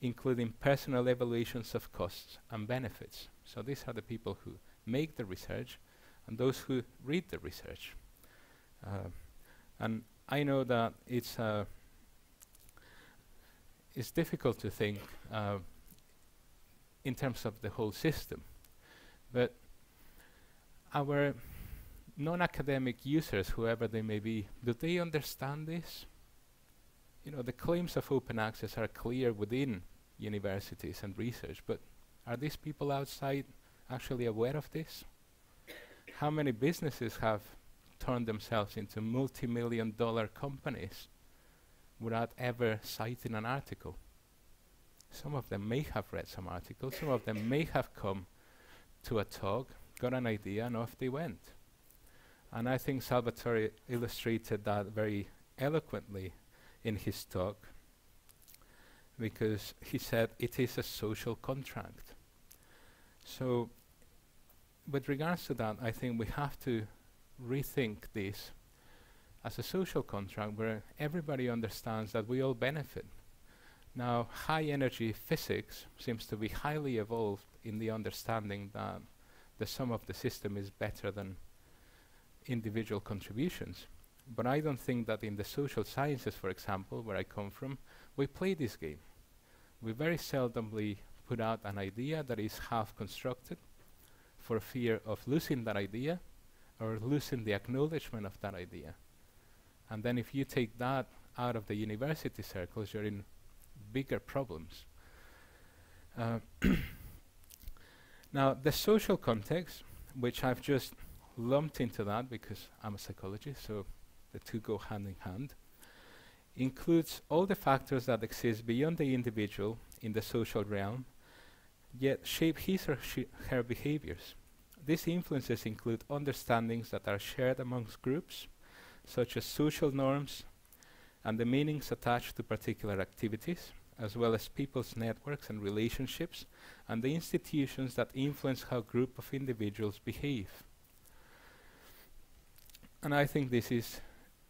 including personal evaluations of costs and benefits. So these are the people who make the research and those who read the research. Uh, and I know that it's uh, it's difficult to think uh, in terms of the whole system, but our non-academic users, whoever they may be, do they understand this? You know, the claims of open access are clear within universities and research, but are these people outside actually aware of this? How many businesses have turned themselves into multi-million dollar companies without ever citing an article? Some of them may have read some articles, some of them may have come to a talk, got an idea, and off they went. And I think Salvatore illustrated that very eloquently in his talk because he said it is a social contract. So, with regards to that, I think we have to rethink this as a social contract where everybody understands that we all benefit. Now, high energy physics seems to be highly evolved in the understanding that the sum of the system is better than individual contributions. But I don't think that in the social sciences, for example, where I come from, we play this game. We very seldomly put out an idea that is half constructed for fear of losing that idea or losing the acknowledgement of that idea. And then if you take that out of the university circles, you're in bigger problems. Uh now, the social context, which I've just lumped into that because I'm a psychologist, so the two go hand in hand, includes all the factors that exist beyond the individual in the social realm, yet shape his or her behaviors. These influences include understandings that are shared amongst groups, such as social norms and the meanings attached to particular activities, as well as people's networks and relationships, and the institutions that influence how group of individuals behave. And I think this is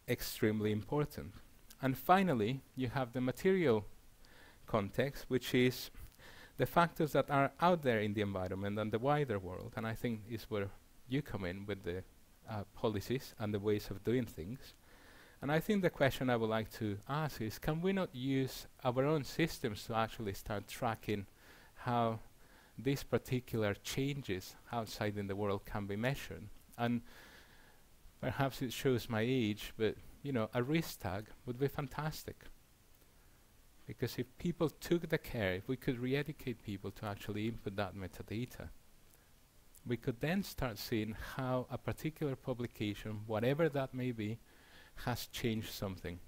extremely important And finally, you have the material context, which is the factors that are out there in the environment and the wider world. And I think is where you come in with the uh, policies and the ways of doing things. And I think the question I would like to ask is, can we not use our own systems to actually start tracking how these particular changes outside in the world can be measured? And perhaps it shows my age, but you know, a risk tag would be fantastic. Because if people took the care, if we could re-educate people to actually input that metadata, we could then start seeing how a particular publication, whatever that may be, has changed something.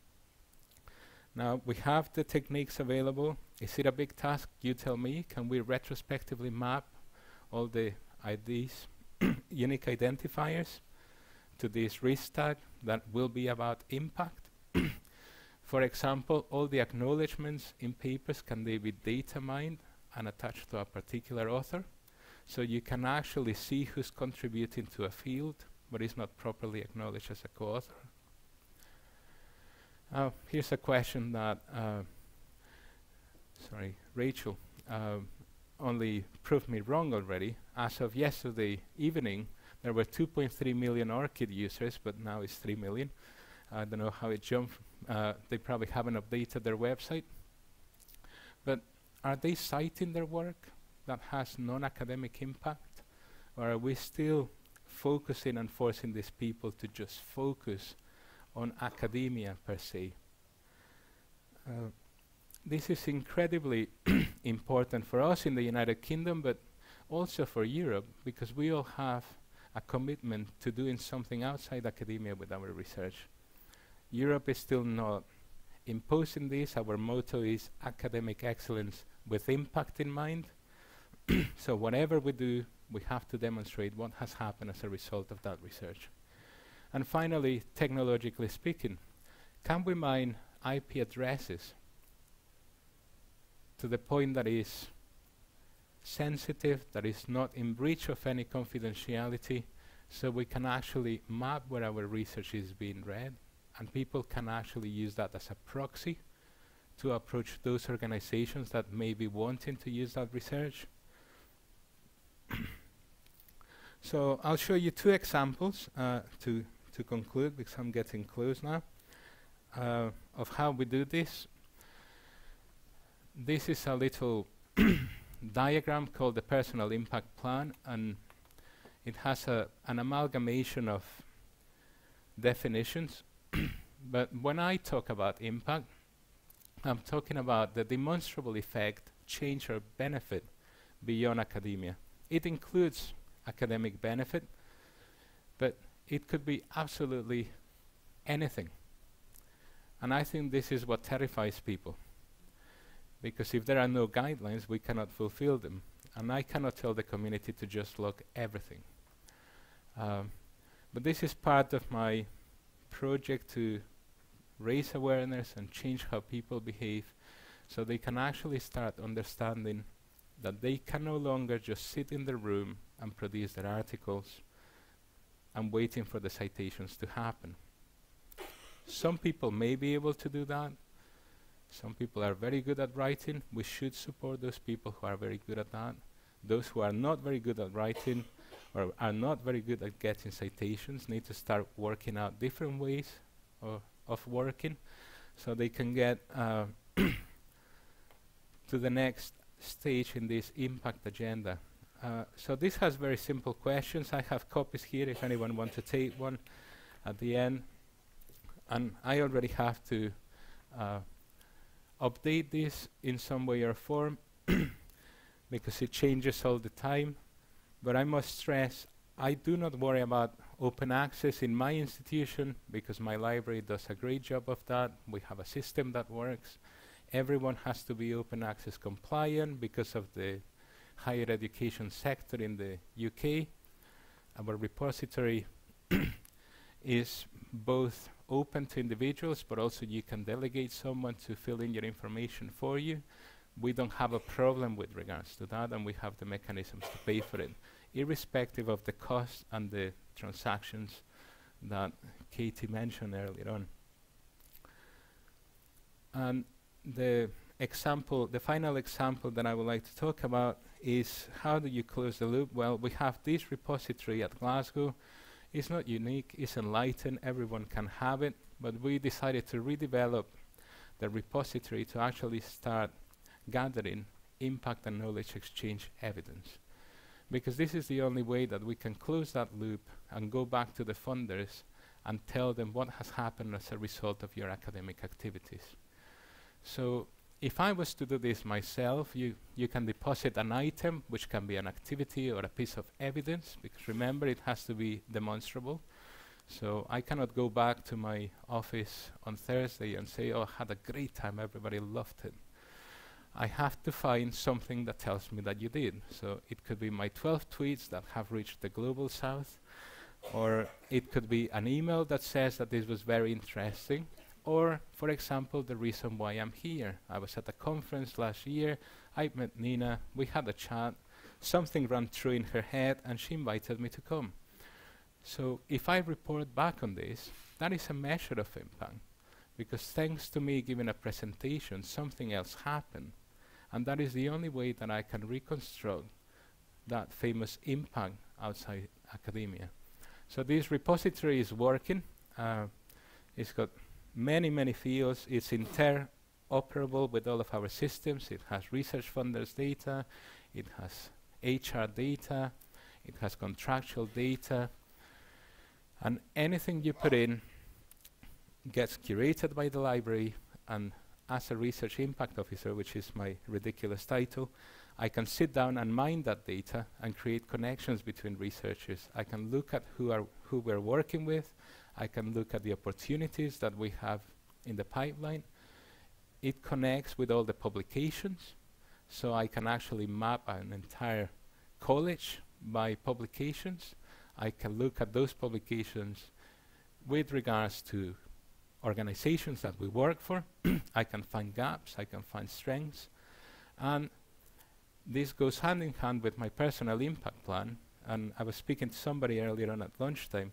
Now, we have the techniques available. Is it a big task? You tell me. Can we retrospectively map all the IDs, unique identifiers, to this risk tag that will be about impact? For example, all the acknowledgements in papers, can they be data mined and attached to a particular author? So you can actually see who's contributing to a field, but is not properly acknowledged as a co-author. Uh, here's a question that, uh, sorry, Rachel uh, only proved me wrong already. As of yesterday evening, there were 2.3 million ORCID users, but now it's 3 million. I don't know how it jumped. Uh, they probably haven't updated their website. But are they citing their work that has non-academic impact? Or are we still focusing and forcing these people to just focus on academia per se. Uh, this is incredibly important for us in the United Kingdom, but also for Europe, because we all have a commitment to doing something outside academia with our research. Europe is still not imposing this. Our motto is academic excellence with impact in mind. so whatever we do, we have to demonstrate what has happened as a result of that research. And finally, technologically speaking, can we mine IP addresses to the point that is sensitive, that is not in breach of any confidentiality, so we can actually map where our research is being read, and people can actually use that as a proxy to approach those organizations that may be wanting to use that research. so I'll show you two examples uh, to to conclude, because I'm getting close now, uh, of how we do this. This is a little diagram called the personal impact plan, and it has a, an amalgamation of definitions. but when I talk about impact, I'm talking about the demonstrable effect, change, or benefit beyond academia. It includes academic benefit, but it could be absolutely anything. And I think this is what terrifies people. Because if there are no guidelines, we cannot fulfill them. And I cannot tell the community to just log everything. Um, but this is part of my project to raise awareness and change how people behave so they can actually start understanding that they can no longer just sit in the room and produce their articles and waiting for the citations to happen. Some people may be able to do that. Some people are very good at writing. We should support those people who are very good at that. Those who are not very good at writing or are not very good at getting citations need to start working out different ways of working so they can get uh, to the next stage in this impact agenda. Uh, so this has very simple questions. I have copies here if anyone wants to take one at the end. And I already have to uh, update this in some way or form because it changes all the time. But I must stress, I do not worry about open access in my institution because my library does a great job of that. We have a system that works. Everyone has to be open access compliant because of the higher education sector in the UK. Our repository is both open to individuals, but also you can delegate someone to fill in your information for you. We don't have a problem with regards to that, and we have the mechanisms to pay for it, irrespective of the cost and the transactions that Katie mentioned earlier on. And the example, the final example that I would like to talk about is how do you close the loop? Well, we have this repository at Glasgow. It's not unique, it's Enlighten, everyone can have it, but we decided to redevelop the repository to actually start gathering impact and knowledge exchange evidence. Because this is the only way that we can close that loop and go back to the funders and tell them what has happened as a result of your academic activities. So if I was to do this myself, you, you can deposit an item, which can be an activity or a piece of evidence, because remember, it has to be demonstrable. So I cannot go back to my office on Thursday and say, oh, I had a great time, everybody loved it. I have to find something that tells me that you did. So it could be my 12 tweets that have reached the global south, or it could be an email that says that this was very interesting, or, for example, the reason why I'm here. I was at a conference last year, I met Nina, we had a chat, something ran through in her head, and she invited me to come. So if I report back on this, that is a measure of impact, because thanks to me giving a presentation, something else happened. And that is the only way that I can reconstruct that famous impact outside academia. So this repository is working. Uh, it's got many, many fields. It's interoperable with all of our systems. It has research funders data. It has HR data. It has contractual data. And anything you put in gets curated by the library and as a research impact officer, which is my ridiculous title, I can sit down and mine that data and create connections between researchers. I can look at who are who we're working with. I can look at the opportunities that we have in the pipeline. It connects with all the publications, so I can actually map an entire college by publications. I can look at those publications with regards to organizations that we work for. I can find gaps, I can find strengths, and this goes hand in hand with my personal impact plan. And I was speaking to somebody earlier on at lunchtime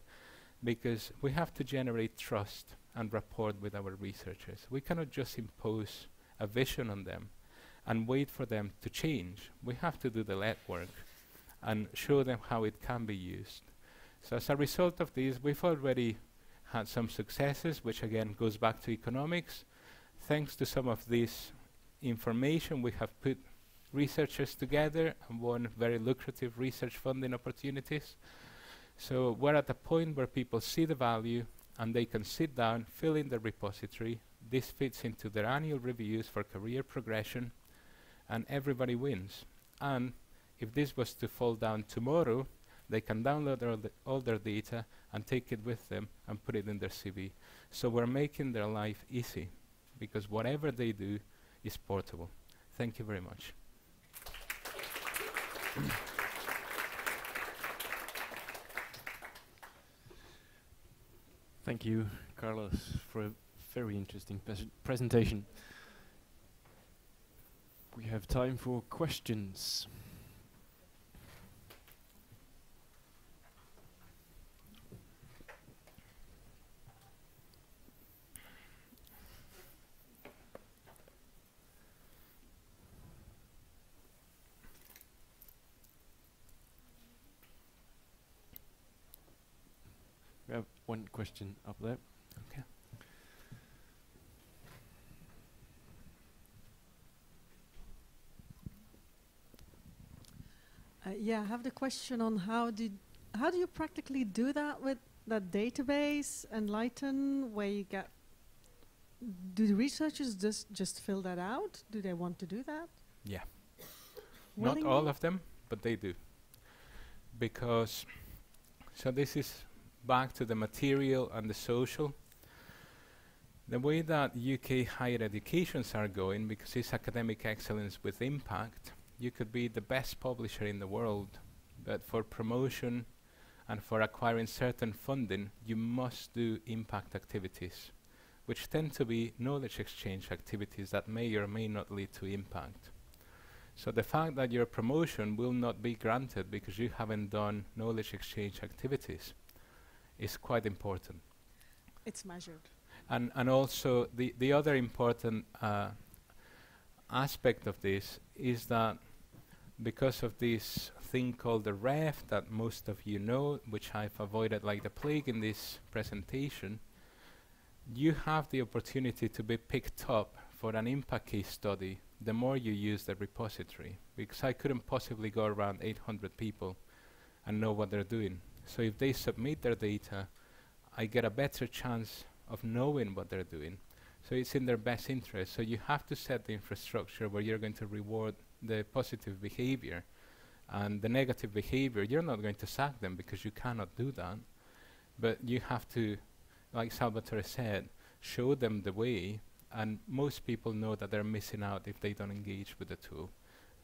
because we have to generate trust and rapport with our researchers. We cannot just impose a vision on them and wait for them to change. We have to do the legwork and show them how it can be used. So as a result of this, we've already had some successes, which again goes back to economics. Thanks to some of this information, we have put researchers together and won very lucrative research funding opportunities. So we're at a point where people see the value and they can sit down, fill in the repository. This fits into their annual reviews for career progression and everybody wins. And if this was to fall down tomorrow, they can download all, the all their data and take it with them and put it in their CV. So we're making their life easy because whatever they do is portable. Thank you very much. Thank you, Carlos, for a very interesting presentation. We have time for questions. We have one question up there. Okay. Uh, yeah, I have the question on how did how do you practically do that with that database Enlighten, where you get do the researchers just just fill that out? Do they want to do that? Yeah. Not all of them, but they do. Because so this is back to the material and the social. The way that UK higher educations are going, because it's academic excellence with impact, you could be the best publisher in the world, but for promotion and for acquiring certain funding, you must do impact activities, which tend to be knowledge exchange activities that may or may not lead to impact. So the fact that your promotion will not be granted because you haven't done knowledge exchange activities is quite important. It's measured. And, and also the, the other important uh, aspect of this is that because of this thing called the REF that most of you know, which I've avoided like the plague in this presentation, you have the opportunity to be picked up for an impact case study the more you use the repository, because I couldn't possibly go around 800 people and know what they're doing. So if they submit their data, I get a better chance of knowing what they're doing. So it's in their best interest. So you have to set the infrastructure where you're going to reward the positive behavior and the negative behavior. You're not going to sack them because you cannot do that. But you have to, like Salvatore said, show them the way. And most people know that they're missing out if they don't engage with the tool.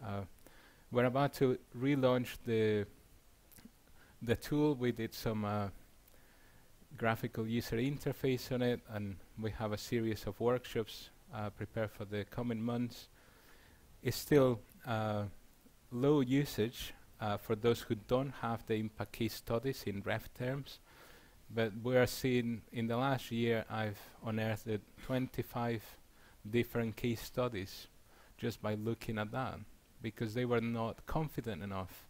Uh, we're about to relaunch the the tool. We did some uh, graphical user interface on it, and we have a series of workshops uh, prepared for the coming months. It's still uh, low usage uh, for those who don't have the impact case studies in REF terms, but we are seeing in the last year I've unearthed 25 different case studies just by looking at that because they were not confident enough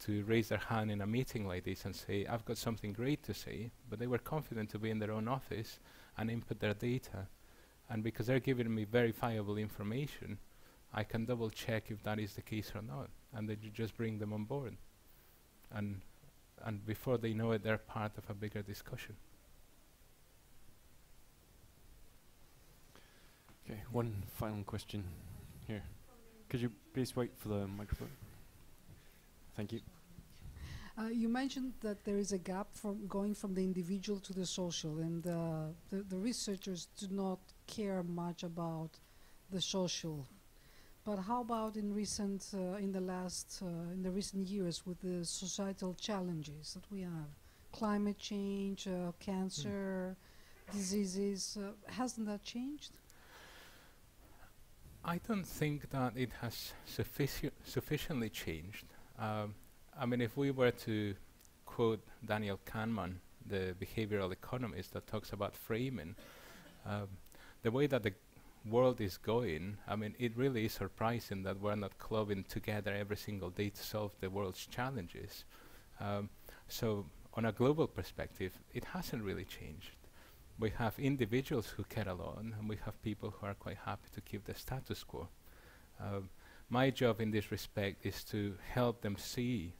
to raise their hand in a meeting like this and say, I've got something great to say, but they were confident to be in their own office and input their data. And because they're giving me verifiable information, I can double check if that is the case or not. And then you just bring them on board. And, and before they know it, they're part of a bigger discussion. Okay, one final question here. Could you please wait for the microphone? Thank you. Uh, you mentioned that there is a gap from going from the individual to the social, and uh, the, the researchers do not care much about the social. But how about in recent, uh, in the last, uh, in the recent years, with the societal challenges that we have, climate change, uh, cancer, mm. diseases, uh, hasn't that changed? I don't think that it has suffici sufficiently changed. Um, I mean, if we were to quote Daniel Kahneman, the behavioral economist that talks about framing, um, the way that the world is going, I mean, it really is surprising that we're not clubbing together every single day to solve the world's challenges. Um, so, on a global perspective, it hasn't really changed. We have individuals who care a lot, and we have people who are quite happy to keep the status quo. Um, my job in this respect is to help them see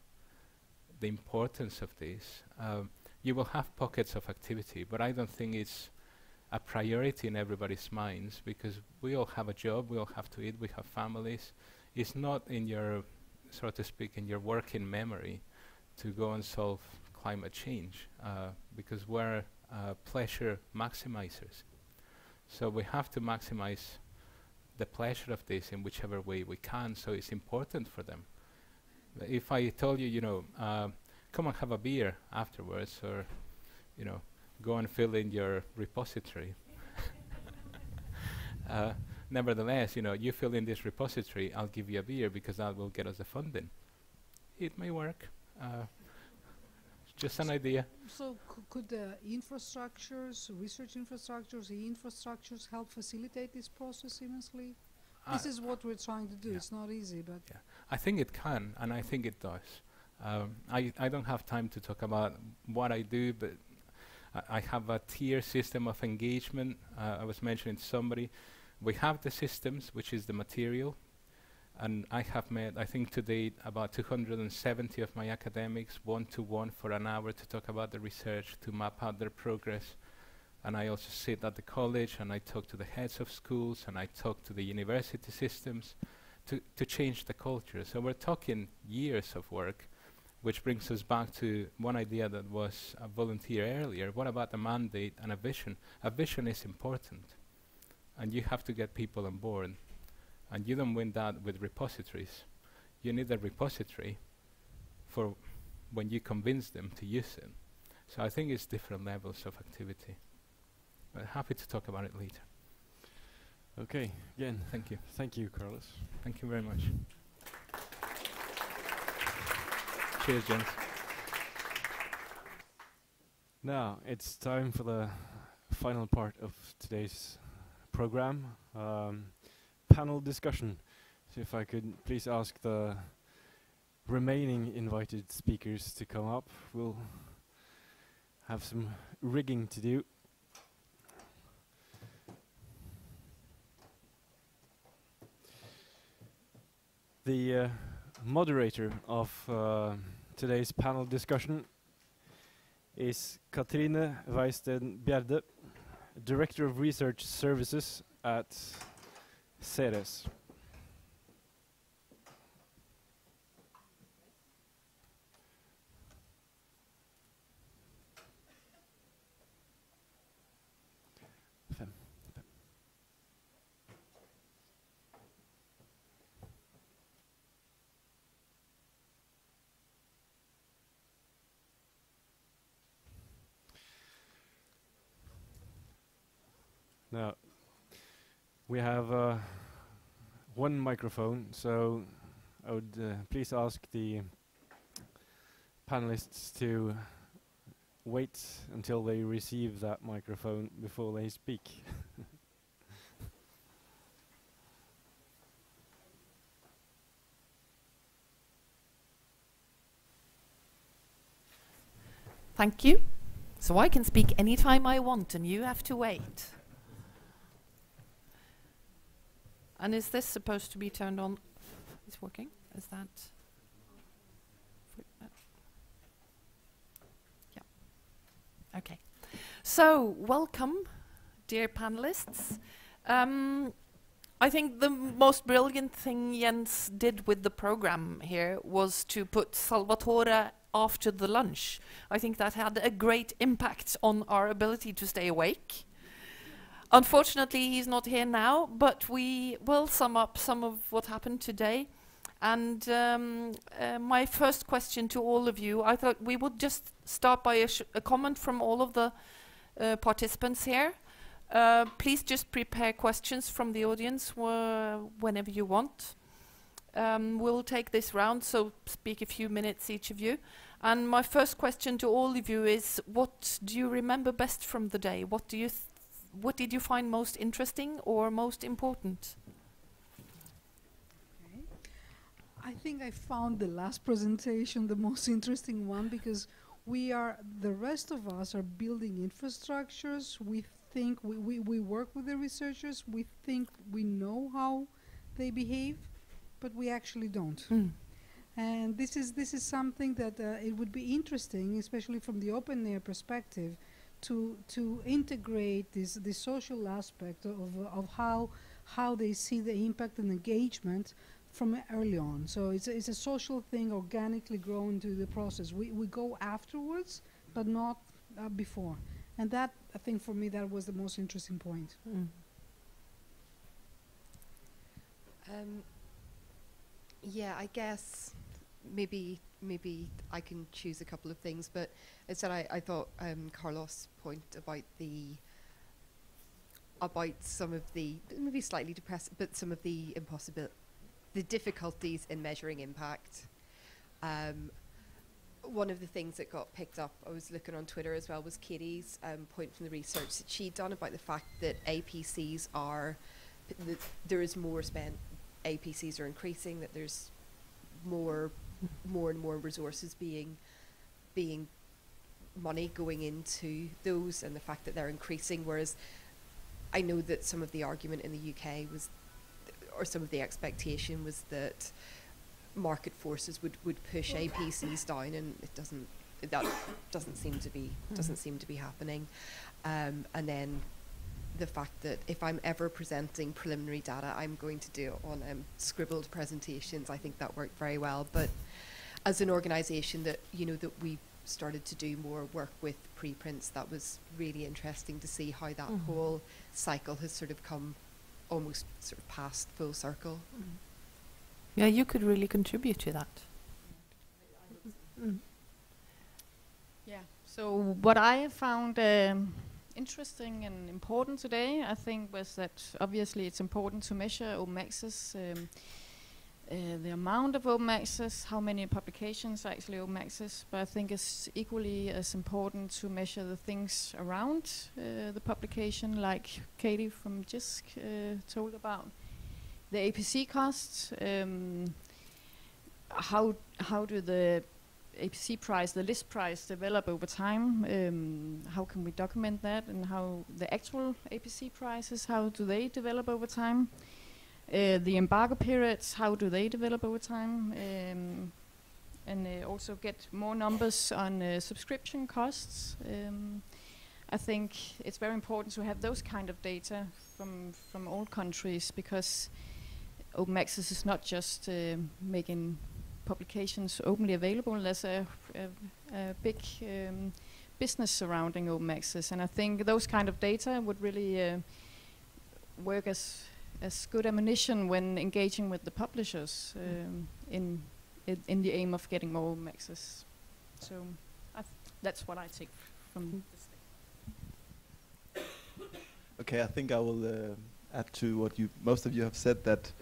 the importance of this. Um, you will have pockets of activity, but I don't think it's a priority in everybody's minds because we all have a job, we all have to eat, we have families. It's not in your, so to speak, in your working memory to go and solve climate change uh, because we're uh, pleasure maximizers. So we have to maximize the pleasure of this in whichever way we can. So it's important for them. If I told you, you know, uh, come and have a beer afterwards, or, you know, go and fill in your repository. uh, nevertheless, you know, you fill in this repository, I'll give you a beer because that will get us the funding. It may work. Uh, just an idea. So could the infrastructures, research infrastructures, the infrastructures help facilitate this process immensely? Uh, this is what we're trying to do. Yeah. It's not easy, but yeah. I think it can, and I think it does. Um, I I don't have time to talk about what I do, but I, I have a tier system of engagement. Uh, I was mentioning somebody. We have the systems, which is the material, and I have met, I think to date, about 270 of my academics one-to-one for an hour to talk about the research, to map out their progress. And I also sit at the college and I talk to the heads of schools and I talk to the university systems to, to change the culture. So we're talking years of work, which brings us back to one idea that was a volunteer earlier. What about a mandate and a vision? A vision is important, and you have to get people on board. And you don't win that with repositories. You need a repository for when you convince them to use it. So I think it's different levels of activity. But happy to talk about it later. Okay, again, thank you. Thank you, Carlos. Thank you very much. Cheers, gents. Now it's time for the final part of today's program, um, panel discussion. So if I could please ask the remaining invited speakers to come up, we'll have some rigging to do. The uh, moderator of uh, today's panel discussion is Katrine Weisteen Bjerde, Director of Research Services at Ceres. We have uh, one microphone, so I would uh, please ask the panelists to wait until they receive that microphone before they speak. Thank you. So I can speak anytime I want and you have to wait. And is this supposed to be turned on? It's working? Is that? Yeah. Okay. So, welcome, dear panelists. Um, I think the most brilliant thing Jens did with the program here was to put Salvatore after the lunch. I think that had a great impact on our ability to stay awake. Unfortunately, he's not here now, but we will sum up some of what happened today. And um, uh, my first question to all of you, I thought we would just start by a, a comment from all of the uh, participants here. Uh, please just prepare questions from the audience wh- whenever you want. Um, we'll take this round, so speak a few minutes each of you. And my first question to all of you is: What do you remember best from the day? What do you, what did you find most interesting or most important? I think I found the last presentation the most interesting one because we are, the rest of us are building infrastructures. We think, we, we, we work with the researchers, we think we know how they behave, but we actually don't. Mm. And this is, this is something that uh, it would be interesting, especially from the OpenAIRE perspective, to, to integrate this, this social aspect of, of how, how they see the impact and engagement from early on. So it's a, it's a social thing organically grown through the process. We, we go afterwards, but not uh, before. And that, I think for me, that was the most interesting point. Um, yeah, I guess maybe maybe I can choose a couple of things, but instead I, I thought um, Carlos' point about the about some of the maybe slightly depressed, but some of the impossible, the difficulties in measuring impact. Um, one of the things that got picked up, I was looking on Twitter as well, was Katie's um, point from the research that she'd done about the fact that APCs are, that there is more spent, APCs are increasing, that there's more, more and more resources being, being money going into those, and the fact that they're increasing, whereas I know that some of the argument in the UK was, or some of the expectation was that market forces would, would push APCs down, and it doesn't. That doesn't seem to be doesn't seem to be happening. Um, and then the fact that if I'm ever presenting preliminary data, I'm going to do it on um, scribbled presentations. I think that worked very well. But as an organisation that you know that we started to do more work with preprints, that was really interesting to see how that Mhm. whole cycle has sort of come almost sort of past full circle. Yeah, you could really contribute to that. Mm. Yeah. So what I found um, interesting and important today, I think, was that obviously it's important to measure open access um, uh, the amount of open access, how many publications are actually open access, but I think it's equally as important to measure the things around uh, the publication, like Katie from JISC uh, told about. The APC costs, um, how, how do the APC price, the list price develop over time? Um, how can we document that and how the actual APC prices, how do they develop over time? Uh, the embargo periods, how do they develop over time? Um, and uh, also get more numbers on uh, subscription costs. Um, I think it's very important to have those kind of data from from all countries because open access is not just uh, making publications openly available. There's a, a, a big um, business surrounding open access, and I think those kind of data would really uh, work as as good ammunition when engaging with the publishers um, in, in in the aim of getting more open access. So I that's what I take from this. Okay, I think I will uh, add to what you most of you have said that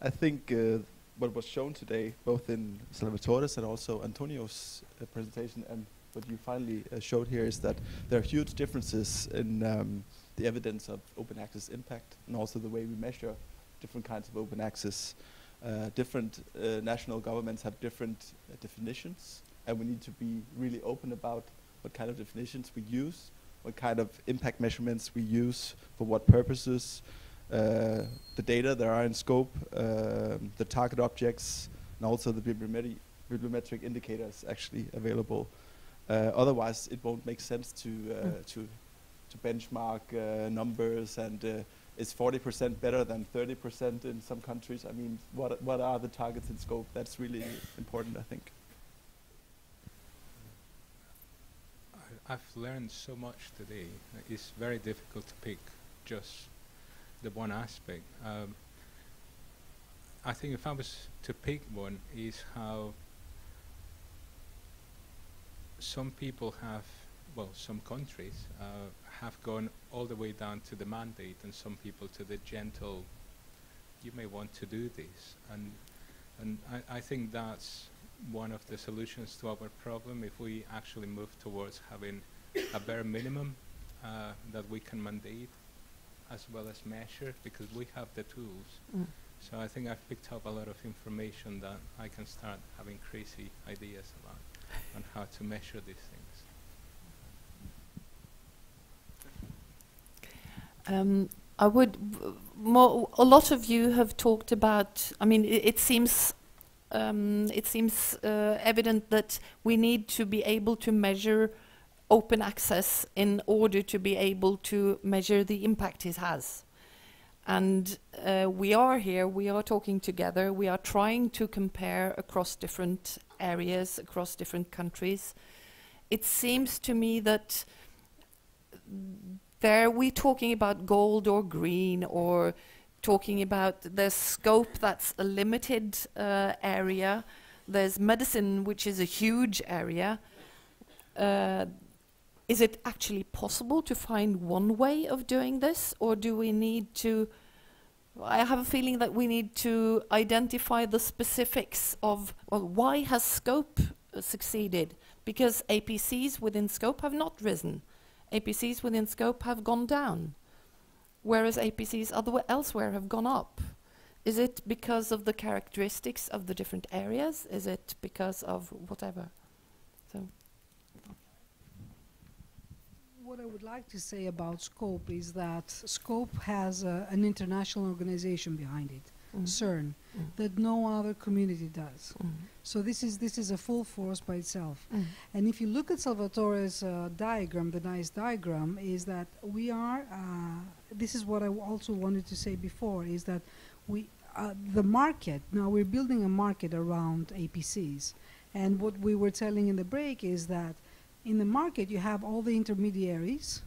I think uh, what was shown today, both in Salvatore's and also Antonio's uh, presentation, and what you finally uh, showed here, is that there are huge differences in um, the evidence of open access impact, and also the way we measure different kinds of open access. Uh, different uh, national governments have different uh, definitions, and we need to be really open about what kind of definitions we use, what kind of impact measurements we use, for what purposes, the data that are in scope, um, the target objects, and also the bibliometri bibliometric indicators actually available. Uh, otherwise, it won't make sense to uh, Mm. to to benchmark uh, numbers and. Uh, is 40% better than 30% in some countries? I mean, what what are the targets in scope? That's really important, I think. I, I've learned so much today. It's very difficult to pick just the one aspect. Um, I think if I was to pick one, is how some people have, well, some countries uh, have gone all the way down to the mandate, and some people to the gentle. You may want to do this, and and I, I think that's one of the solutions to our problem. If we actually move towards having a bare minimum uh, that we can mandate as well as measure, because we have the tools. Mm. So I think I've picked up a lot of information that I can start having crazy ideas about on how to measure these things. Um, I would. More, a lot of you have talked about. I mean, it, it seems. Um, it seems uh, evident that we need to be able to measure open access in order to be able to measure the impact it has. And uh, we are here, we are talking together, we are trying to compare across different areas, across different countries. It seems to me that there we're talking about gold or green or talking about the scope that's a limited uh, area. There's medicine, which is a huge area. Uh, is it actually possible to find one way of doing this, or do we need to? I have a feeling that we need to identify the specifics of well, why has scope uh, succeeded? Because APCs within scope have not risen. APCs within scope have gone down, whereas APCs elsewhere have gone up. Is it because of the characteristics of the different areas? Is it because of whatever? So. What I would like to say about SCOPE is that SCOPE has uh, an international organization behind it, Mhm. CERN, Mm. that no other community does. Mm. So this is this is a full force by itself. Mm. And if you look at Salvatore's uh, diagram, the nice diagram is that we are. Uh, this is what I also wanted to say before is that we uh, the market now we're building a market around APCs, and what we were telling in the break is that in the market you have all the intermediaries.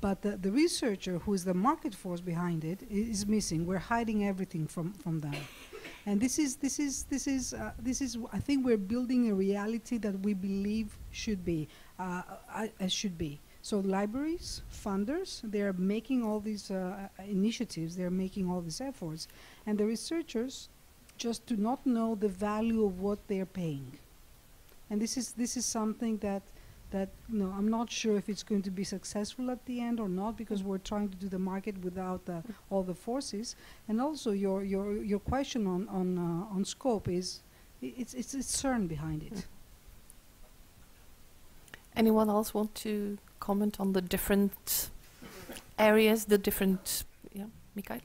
But the, the researcher, who is the market force behind it is missing. We're hiding everything from, from them, and this is this is this is uh, this is. I think we're building a reality that we believe should be uh, uh, uh, should be. So libraries, funders, they're making all these uh, uh, initiatives. They're making all these efforts, and the researchers just do not know the value of what they're paying. And this is this is something that that you know, I'm not sure if it's going to be successful at the end or not because we're trying to do the market without uh, all the forces. And also your your your question on on uh, on scope is i- it's it's it's CERN behind it. Anyone else want to comment on the different areas, the different, yeah, Mikael?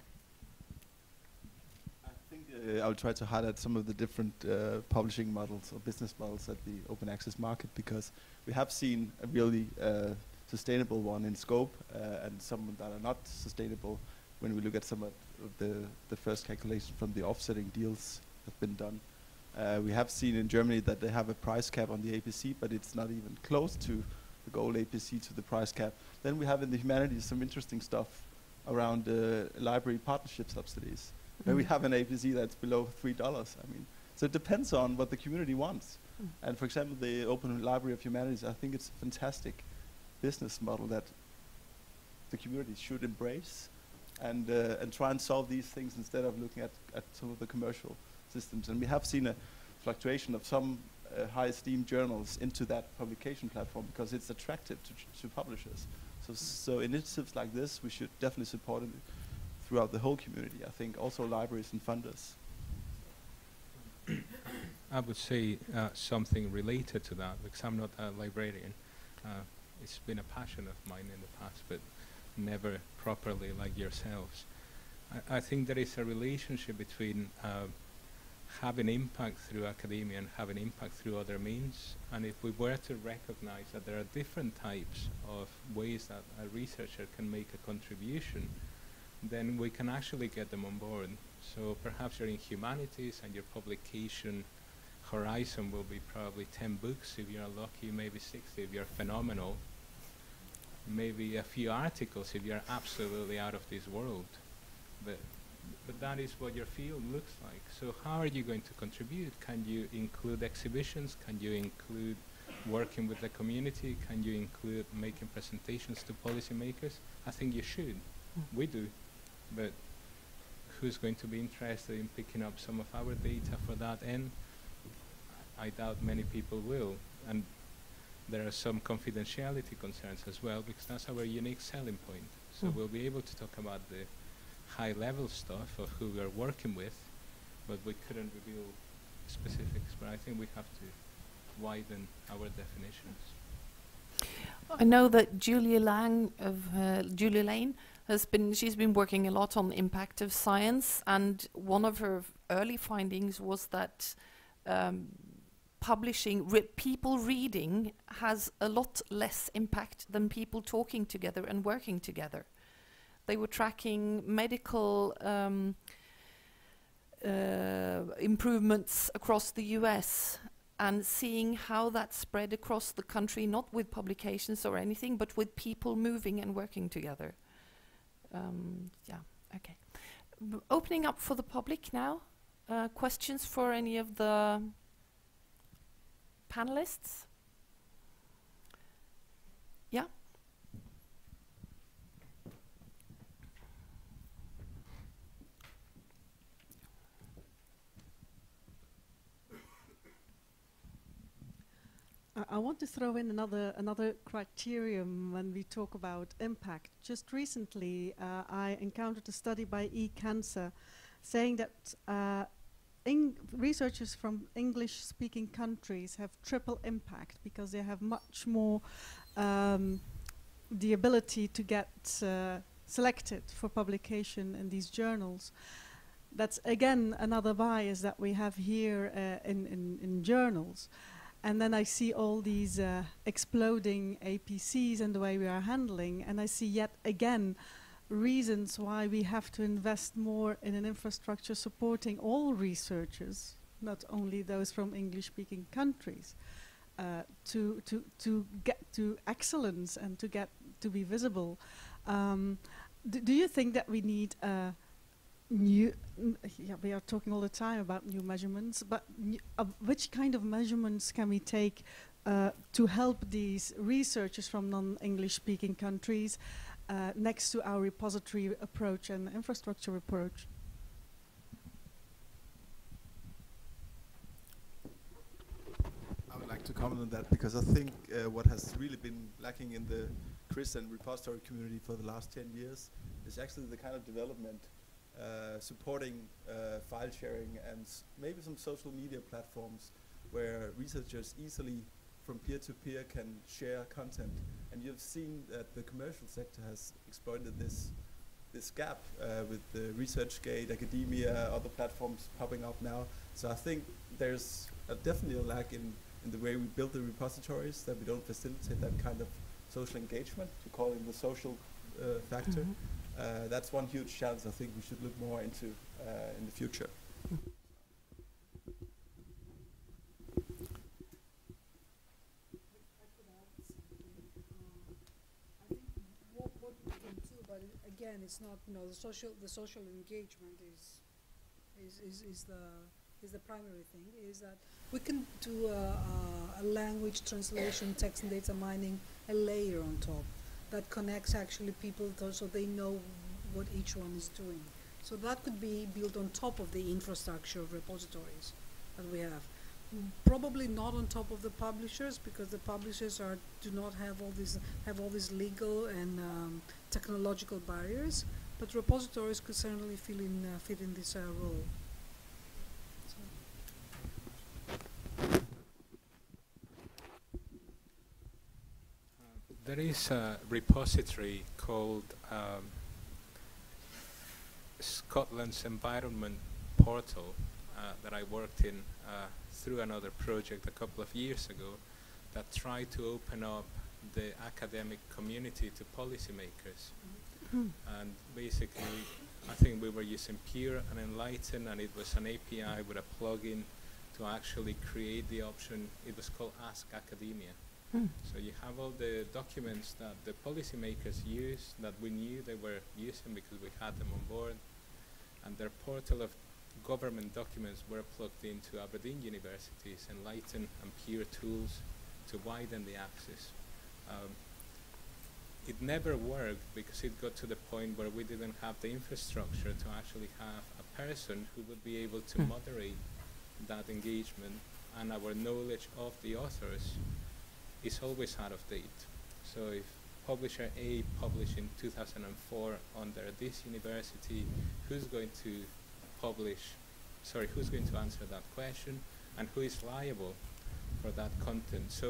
Uh, I'll try to highlight some of the different uh, publishing models or business models at the open access market because we have seen a really uh, sustainable one in scope uh, and some that are not sustainable when we look at some of the, the first calculation from the offsetting deals that have been done. Uh, we have seen in Germany that they have a price cap on the APC, but it's not even close to the goal APC to the price cap. Then we have in the humanities some interesting stuff around uh, library partnership subsidies. Where we Mm. have an APC that's below three dollars. I mean, so it depends on what the community wants. Mm. And for example, the Open Library of Humanities, I think it's a fantastic business model that the community should embrace and uh, and try and solve these things instead of looking at, at some of the commercial systems. And we have seen a fluctuation of some uh, high esteemed journals into that publication platform because it's attractive to, to publishers. So, so initiatives like this, we should definitely support it throughout the whole community. I think also libraries and funders. I would say uh, something related to that because I'm not a librarian. Uh, it's been a passion of mine in the past, but never properly like yourselves. I, I think there is a relationship between uh, having impact through academia and having impact through other means. And if we were to recognize that there are different types of ways that a researcher can make a contribution, then we can actually get them on board. So perhaps you're in humanities and your publication horizon will be probably 10 books if you're lucky, maybe 60 if you're phenomenal, maybe a few articles if you're absolutely out of this world. But, but that is what your field looks like. So how are you going to contribute? Can you include exhibitions? Can you include working with the community? Can you include making presentations to policymakers? I think you should. Mm. We do. But who's going to be interested in picking up some of our data for that end? I doubt many people will. And there are some confidentiality concerns as well because that's our unique selling point. So Mm. we'll be able to talk about the high level stuff of who we are working with, but we couldn't reveal specifics. But I think we have to widen our definitions. I know that Julia Lang of uh, Julia Lane has been she's been working a lot on the impact of science, and one of her early findings was that um, publishing, re- people reading, has a lot less impact than people talking together and working together. They were tracking medical. Um, uh, improvements across the US and seeing how that spread across the country, not with publications or anything, but with people moving and working together. Um, yeah, okay. B- opening up for the public now. Uh, questions for any of the panelists? Yeah. I- want to throw in another another criterion when we talk about impact. Just recently, uh, I encountered a study by eCancer saying that uh, Eng- researchers from English-speaking countries have triple impact because they have much more um, the ability to get uh, selected for publication in these journals. That's again another bias that we have here uh, in, in, in journals. And then I see all these uh, exploding APCs and the way we are handling, and I see yet again reasons why we have to invest more in an infrastructure supporting all researchers, not only those from English-speaking countries, uh, to to to get to excellence and to get to be visible. Um, do you think that we need uh, new? yeah, we are talking all the time about new measurements, but uh, which kind of measurements can we take uh, to help these researchers from non-English-speaking countries uh, next to our repository approach and infrastructure approach. I would like to comment on that because I think uh, what has really been lacking in the CRIS and repository community for the last 10 years is actually the kind of development uh, supporting uh, file sharing and maybe some social media platforms where researchers easily from peer to peer can share content. And you've seen that the commercial sector has exploited this this gap uh, with the ResearchGate, academia, other platforms popping up now. So I think there's a definitely a lack in, in the way we build the repositories that we don't facilitate that kind of social engagement, to call it the social uh, factor. Mhm. Uh, that's one huge challenge I think we should look more into uh, in the future. what, what we can do, but it- again, it's not, you know, the social, the social engagement is, is, is, is the, is the primary thing, is that we can do a, a, language translation, text and data mining, a layer on top that connects actually people so they know what each one is doing. So that could be built on top of the infrastructure of repositories that we have. Probably not on top of the publishers because the publishers are do not have all these have all these legal and um, technological barriers, but repositories could certainly fill in uh, fit in this uh, role. There is a repository called um, Scotland's Environment Portal uh, that I worked in uh, through another project a couple of years ago that tried to open up the academic community to policymakers. Hmm. And basically, I think we were using Peer and Enlighten, and it was an API with a plugin to actually create the option. It was called Ask Academia. Hmm. So you have all the documents that the policymakers use that we knew they were using because we had them on board, and their portal of government documents were plugged into Aberdeen University's Enlighten and Peer tools to widen the access. Um, it never worked because it got to the point where we didn't have the infrastructure to actually have a person who would be able to Hmm. moderate that engagement and our knowledge of the authors is always out of date. So if publisher A published in 2004 under this university, who's going to publish, sorry, who's going to answer that question and who is liable for that content? So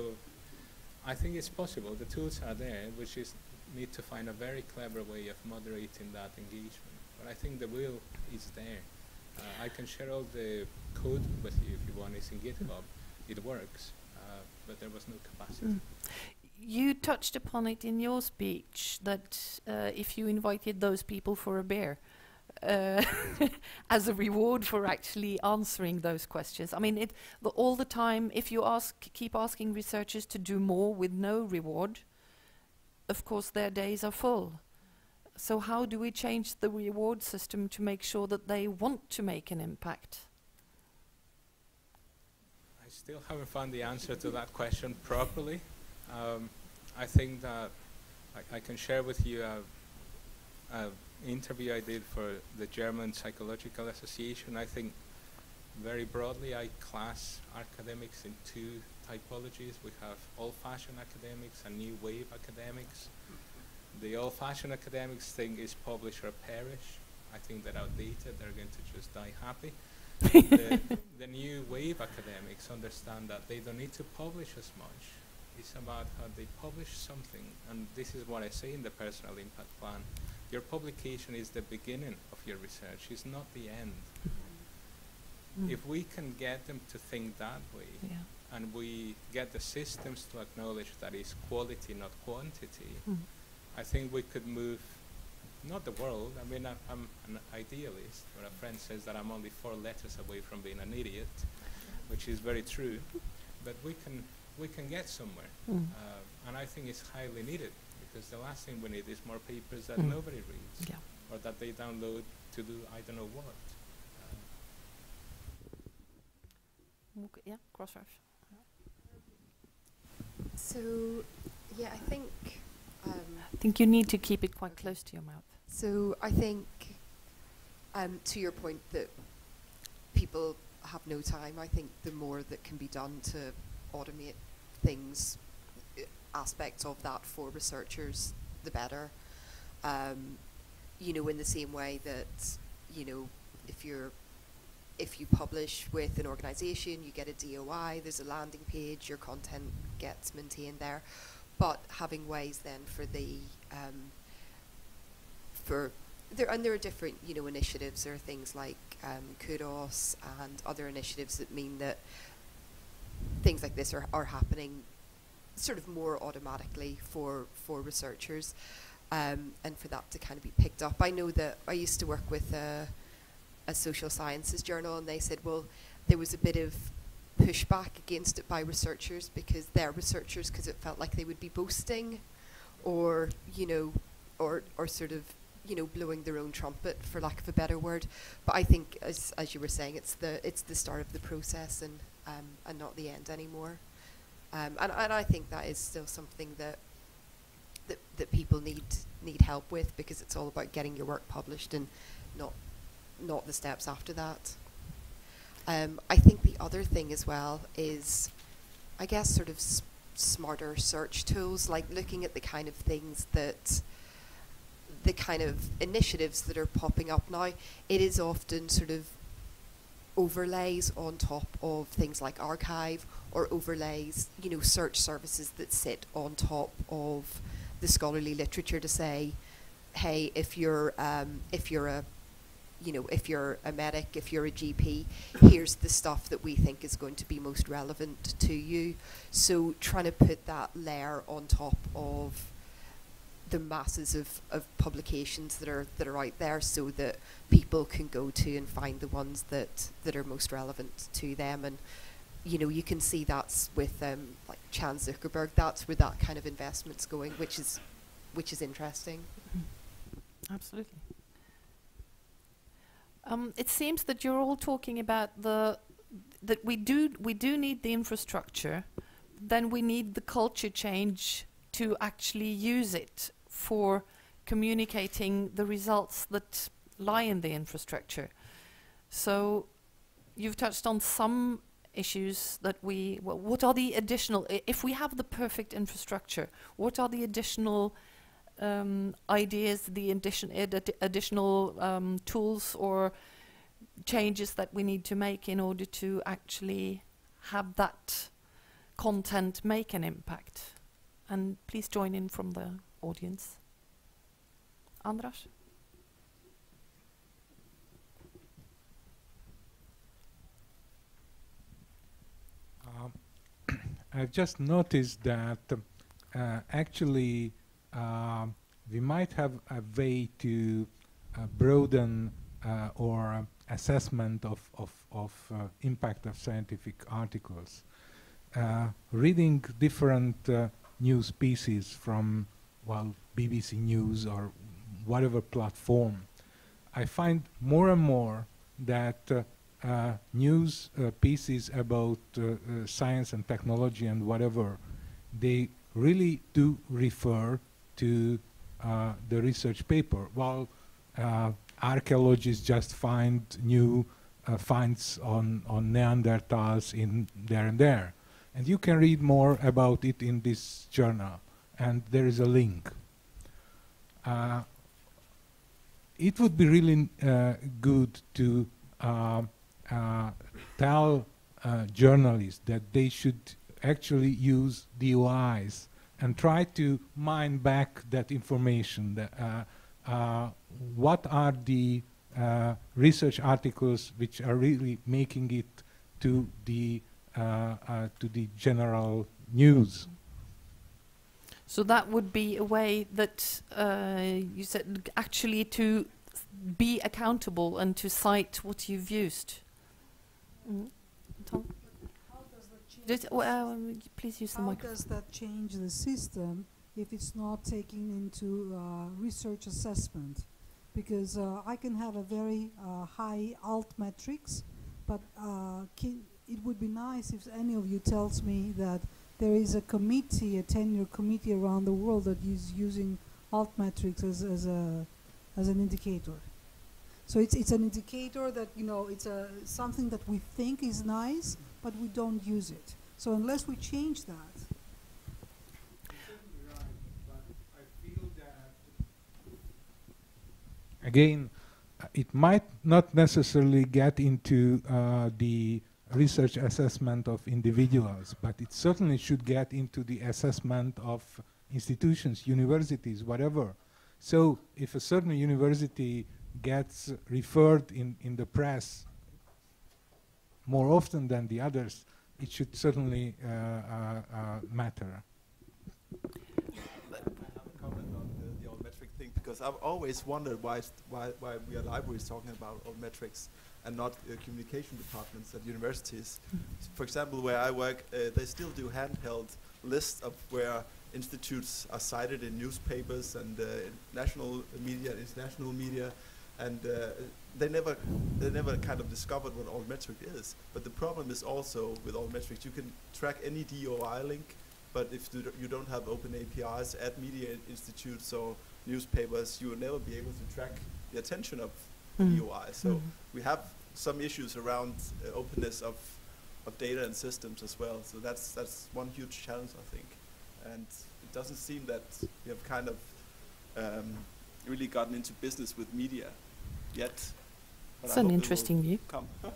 I think it's possible. The tools are there. We just need to find a very clever way of moderating that engagement. But I think the will is there. Uh, I can share all the code with you if you want. It's in GitHub. It works, uh, but there was no capacity. Mm. You touched upon it in your speech that uh, if you invited those people for a beer uh, as a reward for actually answering those questions. I mean, it the, all the time. If you ask, keep asking researchers to do more with no reward, of course their days are full. So how do we change the reward system to make sure that they want to make an impact? I still haven't found the answer to that question properly. Um, I think that I, I can share with you a, a interview I did for the German Psychological Association. I think very broadly I class academics in two typologies. We have old-fashioned academics and new wave academics. The old-fashioned academics think is publish or perish. I think they're outdated. They're going to just die happy. the, the new wave academics understand that they don't need to publish as much. It's about how they publish something, and this is what I say in the personal impact plan. Your publication is the beginning of your research, it's not the end. Mm. If we can get them to think that way, Yeah. and we get the systems to acknowledge that it's quality, not quantity, Mm. I think we could move, not the world, I mean, I, I'm an idealist, or a friend says that I'm only four letters away from being an idiot, which is very true, but we can, we can get somewhere. Mm. Uh, and I think it's highly needed, because the last thing we need is more papers that Mm. nobody reads, Yeah. or that they download to do I don't know what. Okay, yeah, crossroads. So, yeah, I think. Um, I think you need to keep it quite close to your mouth. So I think, um, to your point that people have no time, I think the more that can be done to automate things, aspects of that for researchers, the better. Um, you know, in the same way that, you know, if you're if you publish with an organization, you get a DOI, there's a landing page, your content gets maintained there. But having ways then for the um, for there and there are different you know initiatives. There are things like um, kudos and other initiatives that mean that things like this are, are happening sort of more automatically for for researchers, um, and for that to kind of be picked up. I know that I used to work with a, a social sciences journal, and they said, well, there was a bit of pushback against it by researchers because they're researchers because it felt like they would be boasting, or you know, or or sort of you know blowing their own trumpet for lack of a better word. But I think, as as you were saying, it's the it's the start of the process and um, and not the end anymore. Um, and and I think that is still something that that that people need need help with because it's all about getting your work published and not not the steps after that. Um, I think the other thing as well is, I guess, sort of smarter search tools, like looking at the kind of things that, the kind of initiatives that are popping up now. It is often sort of overlays on top of things like arXiv or overlays, you know, search services that sit on top of the scholarly literature to say, hey, if you're um, if you're a you know, if you're a medic, if you're a GP, here's the stuff that we think is going to be most relevant to you. So trying to put that layer on top of the masses of, of publications that are that are out there so that people can go to and find the ones that, that are most relevant to them and you know you can see that's with um, like Chan Zuckerberg that's where that kind of investment's going which is which is interesting Absolutely. Um, it seems that you're all talking about the that we do we do need the infrastructure, then we need the culture change to actually use it for communicating the results that lie in the infrastructure. So you've touched on some issues that we well, what are the additional if we have the perfect infrastructure what are the additional um, ideas the addition adi- additional um, tools or changes that we need to make in order to actually have that content make an impact? And please join in from the audience. Andras Um, I've just noticed that uh, actually um, we might have a way to uh, broaden uh, or assessment of, of, of uh, impact of scientific articles. Uh, reading different uh, news pieces from, well, BBC News or whatever platform, I find more and more that uh, uh, news uh, pieces about uh, uh, science and technology and whatever, they really do refer to uh, the research paper. While uh, archaeologists just find new uh, finds on, on Neanderthals in there and there. And you can read more about it in this journal. And there is a link. Uh, it would be really uh, good to uh, uh, tell uh, journalists that they should actually use DOIs and try to mine back that information. That, uh, uh, what are the uh, research articles which are really making it to the uh, to the general news? So that would be a way that you said actually to be accountable and to cite what you've used. Mm. Um, please use the How microphone. does that change the system if it's not taking into uh, research assessment? Because uh, I can have a very uh, high altmetrics, but uh, it would be nice if any of you tells me that there is a committee, a tenure committee around the world that is using altmetrics as, as a as an indicator. So it's it's an indicator that you know it's a something that we think is nice, but we don't use it. So unless we change that, again, it might not necessarily get into uh, the research assessment of individuals, but it certainly should get into the assessment of institutions, universities, whatever. So if a certain university gets referred in, in the press more often than the others, it should certainly uh, uh, matter. comment on the, the altmetric thing because I've always wondered why, why, why we are libraries talking about altmetrics and not uh, communication departments at universities. For example, where I work, uh, they still do handheld lists of where institutes are cited in newspapers and uh, national media, international media, and uh, they never they never kind of discovered what altmetric is. But the problem is also with altmetrics, you can track any DOI link but if you don't- have open APIs at media institutes or newspapers, you will never be able to track the attention of Mm. DOI. So Mhm. we have some issues around uh, openness of, of data and systems as well. So that's that's one huge challenge, I think. And it doesn't seem that we have kind of um, really gotten into business with media yet. but It's I an hope it will interesting view. Come.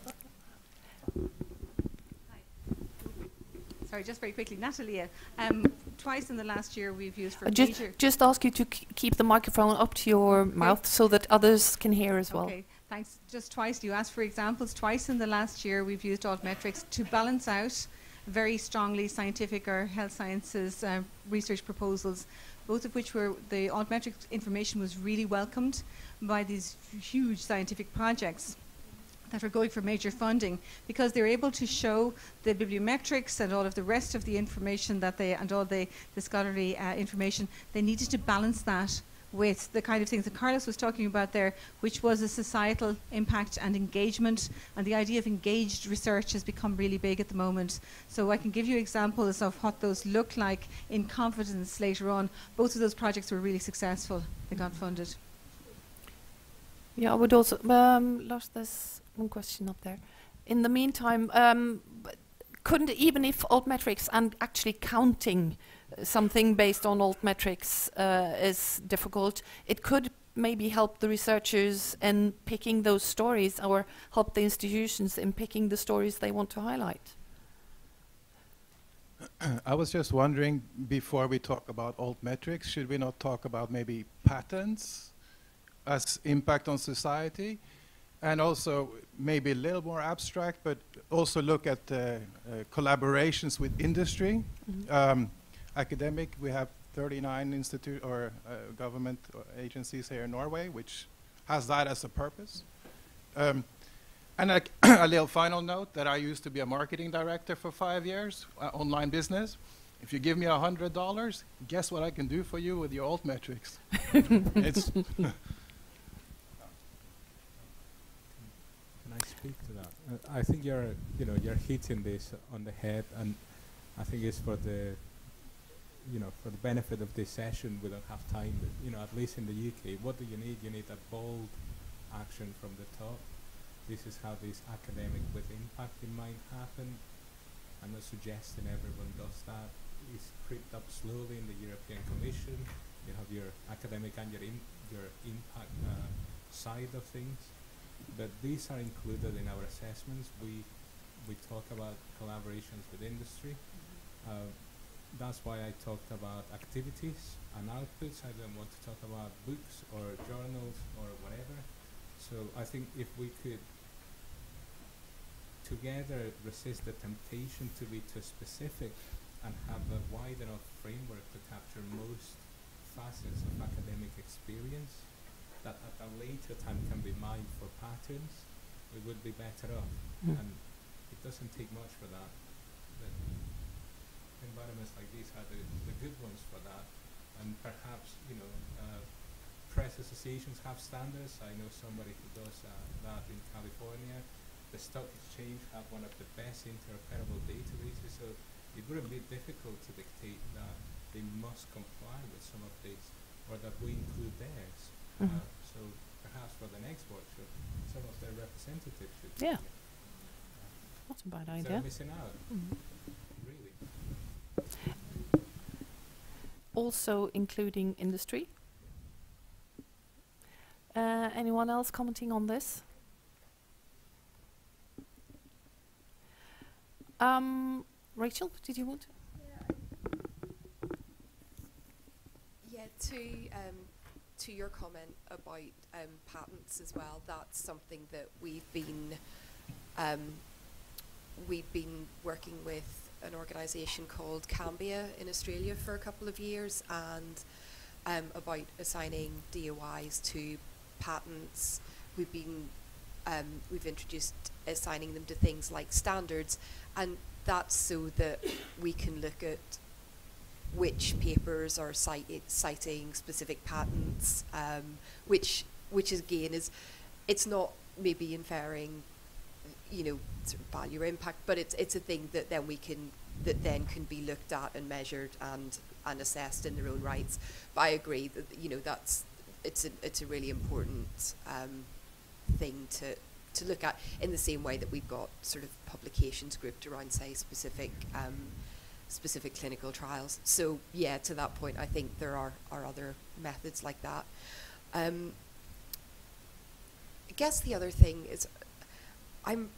Sorry, just very quickly, Natalia. Um, twice in the last year we've used for I just, major. just ask you to k- keep the microphone up to your mouth so that others can hear as well. Okay, thanks. Just twice, you asked for examples. Twice in the last year, we've used altmetrics to balance out very strongly scientific or health sciences uh, research proposals, both of which were the altmetric information was really welcomed by these huge scientific projects that are going for major funding because they're able to show the bibliometrics and all of the rest of the information that they and all the, the scholarly uh, information. They needed to balance that with the kind of things that Carlos was talking about there, which was a societal impact and engagement. And the idea of engaged research has become really big at the moment. So I can give you examples of what those look like in confidence later on. Both of those projects were really successful. They got funded. Yeah, I would also. Um, Lars, there's one question up there. In the meantime, um, couldn't even if altmetrics and actually counting something based on altmetrics uh, is difficult, it could maybe help the researchers in picking those stories or help the institutions in picking the stories they want to highlight. I was just wondering, before we talk about altmetrics, should we not talk about maybe patents as impact on society? And also maybe a little more abstract, but also look at uh, uh, collaborations with industry. Mhm. Um, academic, we have 39 institute or uh, government agencies here in Norway, which has that as a purpose. Um, and a, a little final note that I used to be a marketing director for five years, uh, online business. If you give me a hundred dollars, guess what I can do for you with your altmetrics? it's Can I speak to that? Uh, I think you're, you know, you're hitting this on the head, and I think it's for the, you know, for the benefit of this session. We don't have time, but, you know, at least in the UK, what do you need? You need a bold action from the top. This is how this academic with impact in mind happen. I'm not suggesting everyone does that. It's creeped up slowly in the European Commission. You have your academic and your im- your impact uh, side of things but these are included in our assessments. We we talk about collaborations with industry. Uh, that's why I talked about activities and outputs. I don't want to talk about books or journals or whatever. So I think if we could together resist the temptation to be too specific and have a wide enough framework to capture most facets of academic experience, that at a later time can be mined for patterns, we would be better off. Mm. And it doesn't take much for that. Environments like these are the, the good ones for that. And perhaps, you know, uh, press associations have standards. I know somebody who does uh, that in California. The stock exchange have one of the best interoperable databases, so it wouldn't be difficult to dictate that they must comply with some of these, or that we include theirs. Mhm. Uh, so perhaps for the next workshop, some of their representatives should. Yeah. That's a bad So idea. missing out. Mhm. Really. Also including industry. Uh, anyone else commenting on this? Um, Rachel, did you want to? Yeah, to um, to your comment about um, patents as well, that's something that we've been um, we've been working with an organisation called Cambia in Australia for a couple of years, and um, about assigning DOIs to patents. We've been um, we've introduced assigning them to things like standards, and that's so that we can look at which papers are citi- citing specific patents, um, which which again is it's not maybe inferring you know sort of value impact, but it's it's a thing that then we can that then can be looked at and measured and and assessed in their own rights. But I agree that you know that's it's a it's a really important um, thing to to look at in the same way that we've got sort of publications grouped around say specific um, specific clinical trials. So yeah, to that point, I think there are are other methods like that. Um, I guess the other thing is, I'm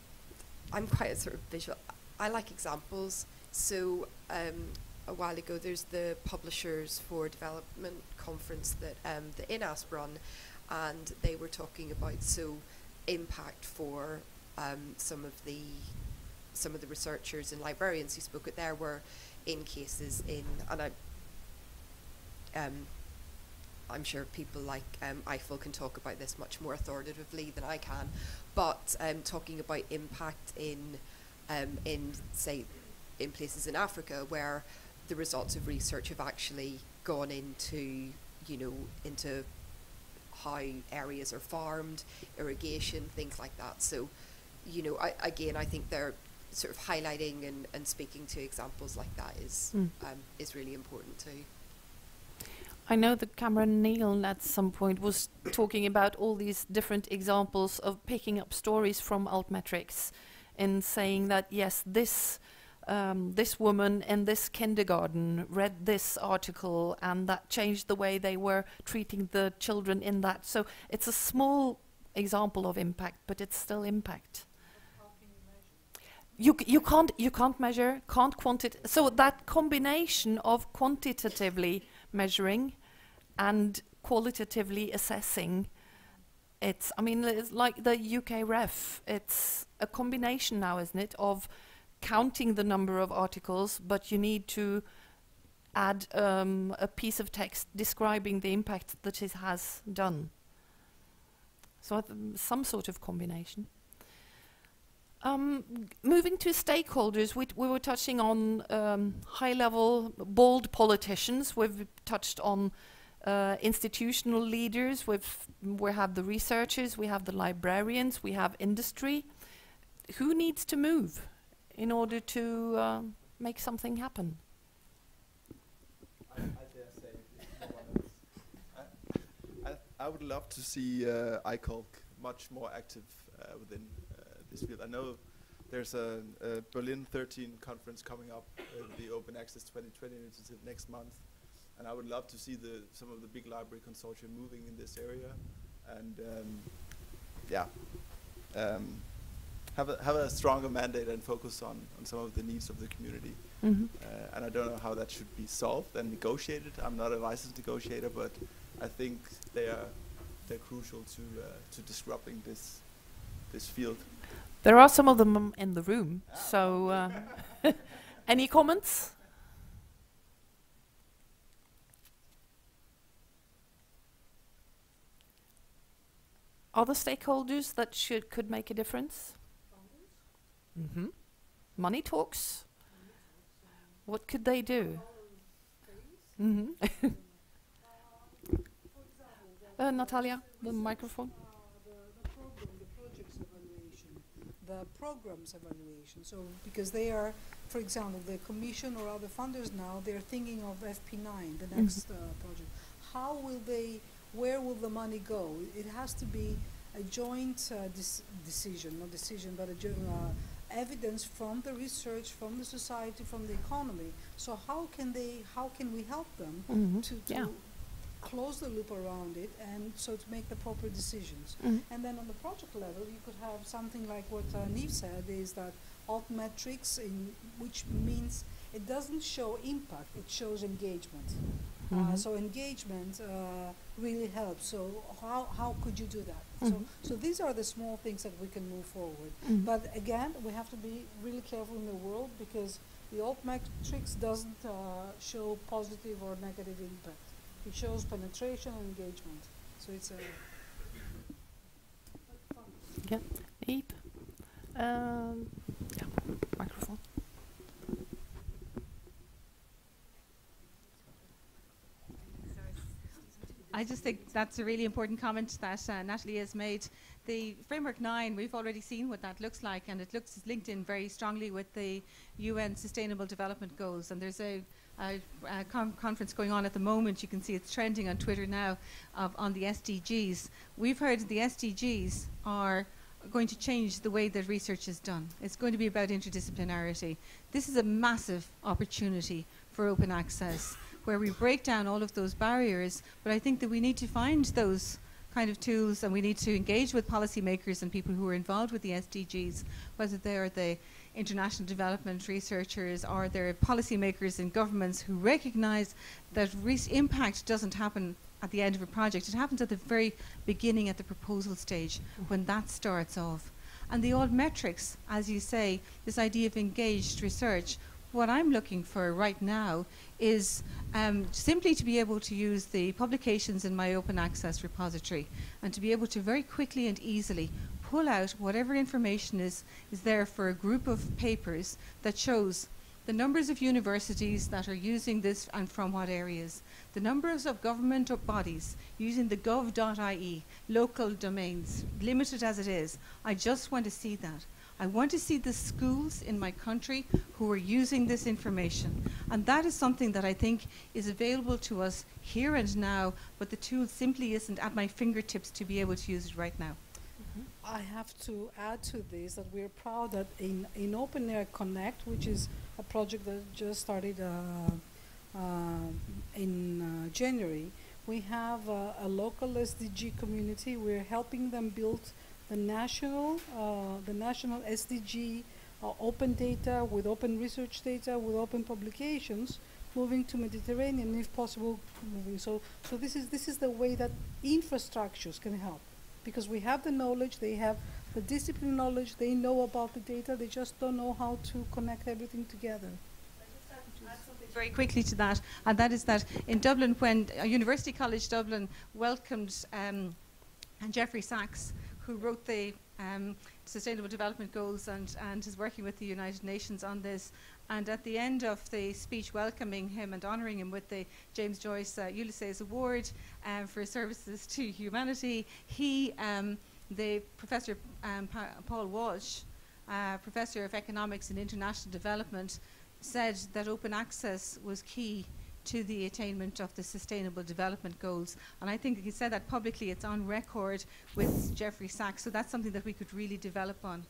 I'm quite a sort of visual. I like examples. So um, a while ago, there's the Publishers for Development conference that um, the INASP run, and they were talking about so impact for um, some of the some of the researchers and librarians who spoke at there were in cases in and I um, I'm sure people like um, Eiffel can talk about this much more authoritatively than I can, but um, talking about impact in um, in say in places in Africa where the results of research have actually gone into you know into how areas are farmed, irrigation, things like that. So, you know, I, again, I think they're sort of highlighting and, and speaking to examples like that is Mm. um, is really important too. I know that Cameron Neylon at some point was talking about all these different examples of picking up stories from altmetrics and saying that yes, this um, this woman in this kindergarten read this article and that changed the way they were treating the children in that. So it's a small example of impact, but it's still impact. You, you can't you can't measure can't quantit so that combination of quantitatively measuring and qualitatively assessing. It's i mean it's like the uk REF. It's a combination now isn't it of counting the number of articles but you need to add um, a piece of text describing the impact that it has done. So some sort of combination um, moving to stakeholders, we, we were touching on um, high level, bold politicians. We've touched on uh, institutional leaders. We've, we have the researchers, we have the librarians, we have industry. Who needs to move in order to uh, make something happen? I, would love to see uh, ICOLC much more active uh, within this field. I know there's a, a Berlin 13 conference coming up, uh, the Open Access 2020 initiative next month, and I would love to see the some of the big library consortia moving in this area, and um, yeah, um, have a have a stronger mandate and focus on on some of the needs of the community. Mhm. Uh, and I don't know how that should be solved and negotiated. I'm not a licensed negotiator, but I think they are they're crucial to uh, to disrupting this this field. There are some of them in the room. So, uh, any comments? Other stakeholders that should could make a difference? Mm-hmm. Money talks. What could they do? Mm-hmm. uh, Natalia, the microphone. The programs evaluation. So because they are, for example, the commission or other funders now, they're thinking of FP9, the next uh, project. How will they, where will the money go? It has to be a joint uh, decision, not decision, but a, jo- uh, evidence from the research, from the society, from the economy. So how can they? How can we help them Mhm. to, to Yeah. Close the loop around it and so to make the proper decisions? Mhm. And then on the project level, you could have something like what uh, Neve said: is that altmetrics, in which means it doesn't show impact; it shows engagement. Uh, Mhm. so engagement uh, really helps. So how, how could you do that? Mhm. So, so these are the small things that we can move forward. Mhm. But again, we have to be really careful in the world because the altmetrics doesn't uh, show positive or negative impact. It shows penetration and engagement. So it's a Yeah, Eep. Um, yeah, microphone. I just think that's a really important comment that uh, Natalie has made. The Framework 9, we've already seen what that looks like, and it looks linked in very strongly with the UN Sustainable Development Goals. And there's a, a con- conference going on at the moment. You can see it's trending on Twitter now on the SDGs. We've heard the SDGs are going to change the way that research is done. It's going to be about interdisciplinarity. This is a massive opportunity for open access where we break down all of those barriers. But I think that we need to find those kind of tools and we need to engage with policymakers and people who are involved with the SDGs, whether they are the international development researchers or they're policymakers in governments who recognize that impact doesn't happen at the end of a project. It happens at the very beginning, at the proposal stage, when that starts off. And the altmetrics, as you say, this idea of engaged research, what I'm looking for right now is um, simply to be able to use the publications in my open access repository and to be able to very quickly and easily pull out whatever information is, is there for a group of papers that shows the numbers of universities that are using this and from what areas, the numbers of government bodies using the gov.ie, local domains, limited as it is. I just want to see that. I want to see the schools in my country who are using this information. And that is something that I think is available to us here and now, but the tool simply isn't at my fingertips to be able to use it right now. I have to add to this that we're proud that in, in OpenAIRE Connect, which is a project that just started uh, uh, in uh, January, we have a local SDG community. We're helping them build the national, uh, the national SDG uh, open data with open research data with open publications, moving to Mediterranean, if possible, moving. So, so this is this is the way that infrastructures can help because we have the knowledge, they have the discipline knowledge, they know about the data, they just don't know how to connect everything together. very quickly to that, and that is that in Dublin, when uh, University College Dublin welcomed um, and Jeffrey Sachs, who wrote the um, Sustainable Development Goals and, and is working with the United Nations on this. And at the end of the speech welcoming him and honouring him with the James Joyce uh, Ulysses Award um, for services to humanity, he, um, the Professor um, pa Paul Walsh, uh, Professor of Economics and International Development, said that open access was key to the attainment of the Sustainable Development Goals. And I think he said that publicly, it's on record with Jeffrey Sachs, so that's something that we could really develop on.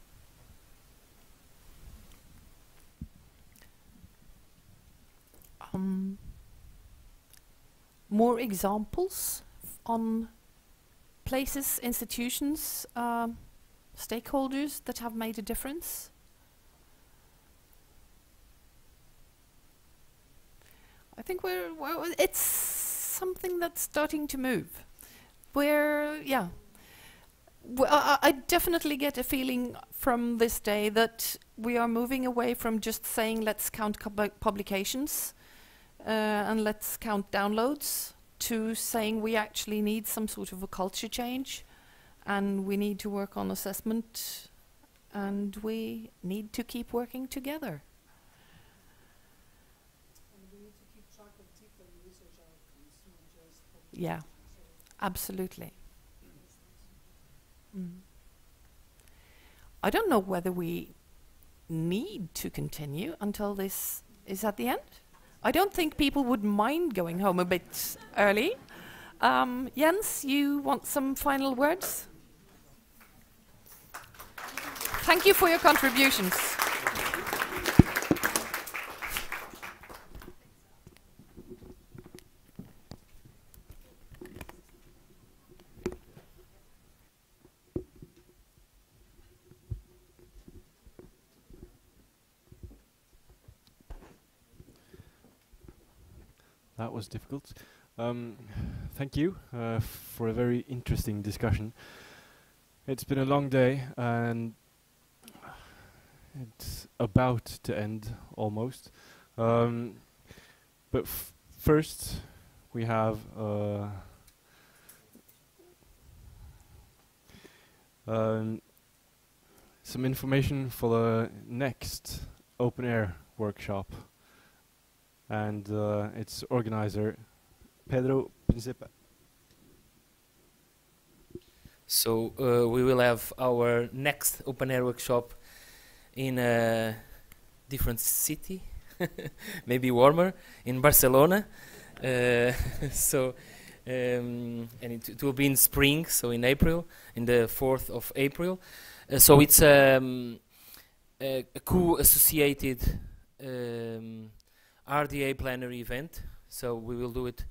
Um, more examples on places, institutions, um, stakeholders that have made a difference? I think we're, well, it's something that's starting to move. We're, yeah. I, definitely get a feeling from this day that we are moving away from just saying let's count publications uh, and let's count downloads to saying we actually need some sort of a culture change and we need to work on assessment and we need to keep working together. Yeah, absolutely. Mm. I don't know whether we need to continue until this is at the end. I don't think people would mind going home a bit early. Um, Jens, you want some final words? Thank you for your contributions. That was difficult. Um, thank you uh, for a very interesting discussion. It's been a long day and it's about to end almost. Um, but first, we have uh, um, some information for the next OpenAIRE workshop and uh, its organizer Pedro Principe. So uh, we will have our next OpenAIRE workshop in a different city, maybe warmer, in Barcelona. Uh, so um, and it, it, will be in spring, so in April, in the 4th of April. Uh, so it's um, a, a co-associated um, RDA plenary event. So we will do it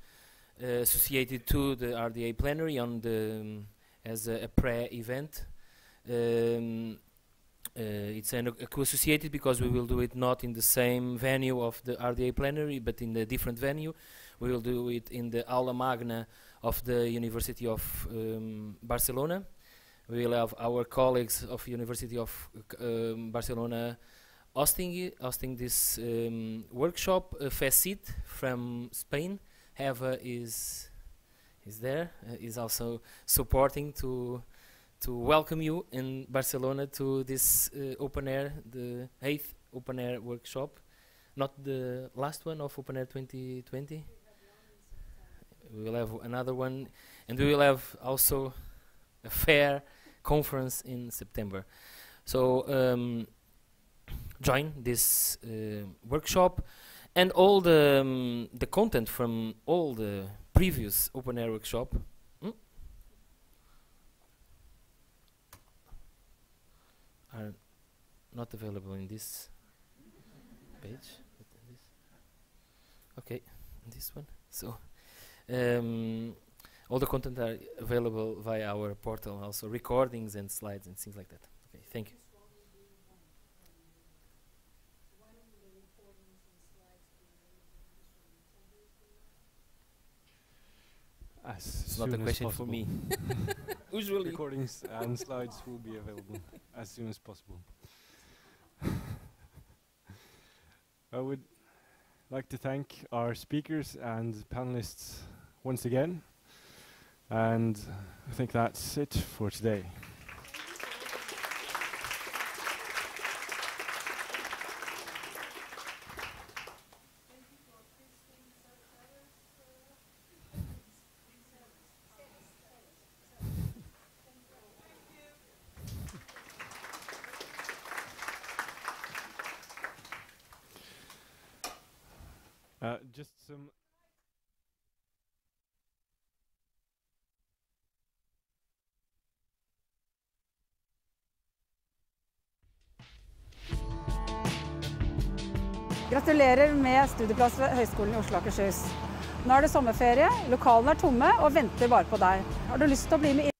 uh, associated to the RDA plenary on the um, as a, a pre-event. Um, uh, it's an, a co-associated because we will do it not in the same venue of the RDA plenary, but in a different venue. We will do it in the aula magna of the University of um, Barcelona. We will have our colleagues of University of um, Barcelona hosting hosting this um, workshop. Uh, FECYT from Spain, Eva is is there. Uh, is also supporting to to welcome you in Barcelona to this uh, OpenAIRE, the eighth OpenAIRE workshop, not the last one of OpenAIRE 2020 we will have another one, and we will have also a fair conference in September. So um, join this uh, workshop, and all the um, the content from all the previous OpenAIRE workshop. Mm, are not available in this page. Okay, this one. So. Um, all the content are available via our portal, also recordings and slides and things like that. Okay, thank you. As it's not a question for me. Usually, recordings and slides will be available as soon as possible. I would like to thank our speakers and panelists once again. And I think that's it for today. Studieplass ved Høgskolen i Oslo og Akershus. Nå er det sommerferie, lokalene er tomme og venter bare på deg. Har du lyst til å bli med inn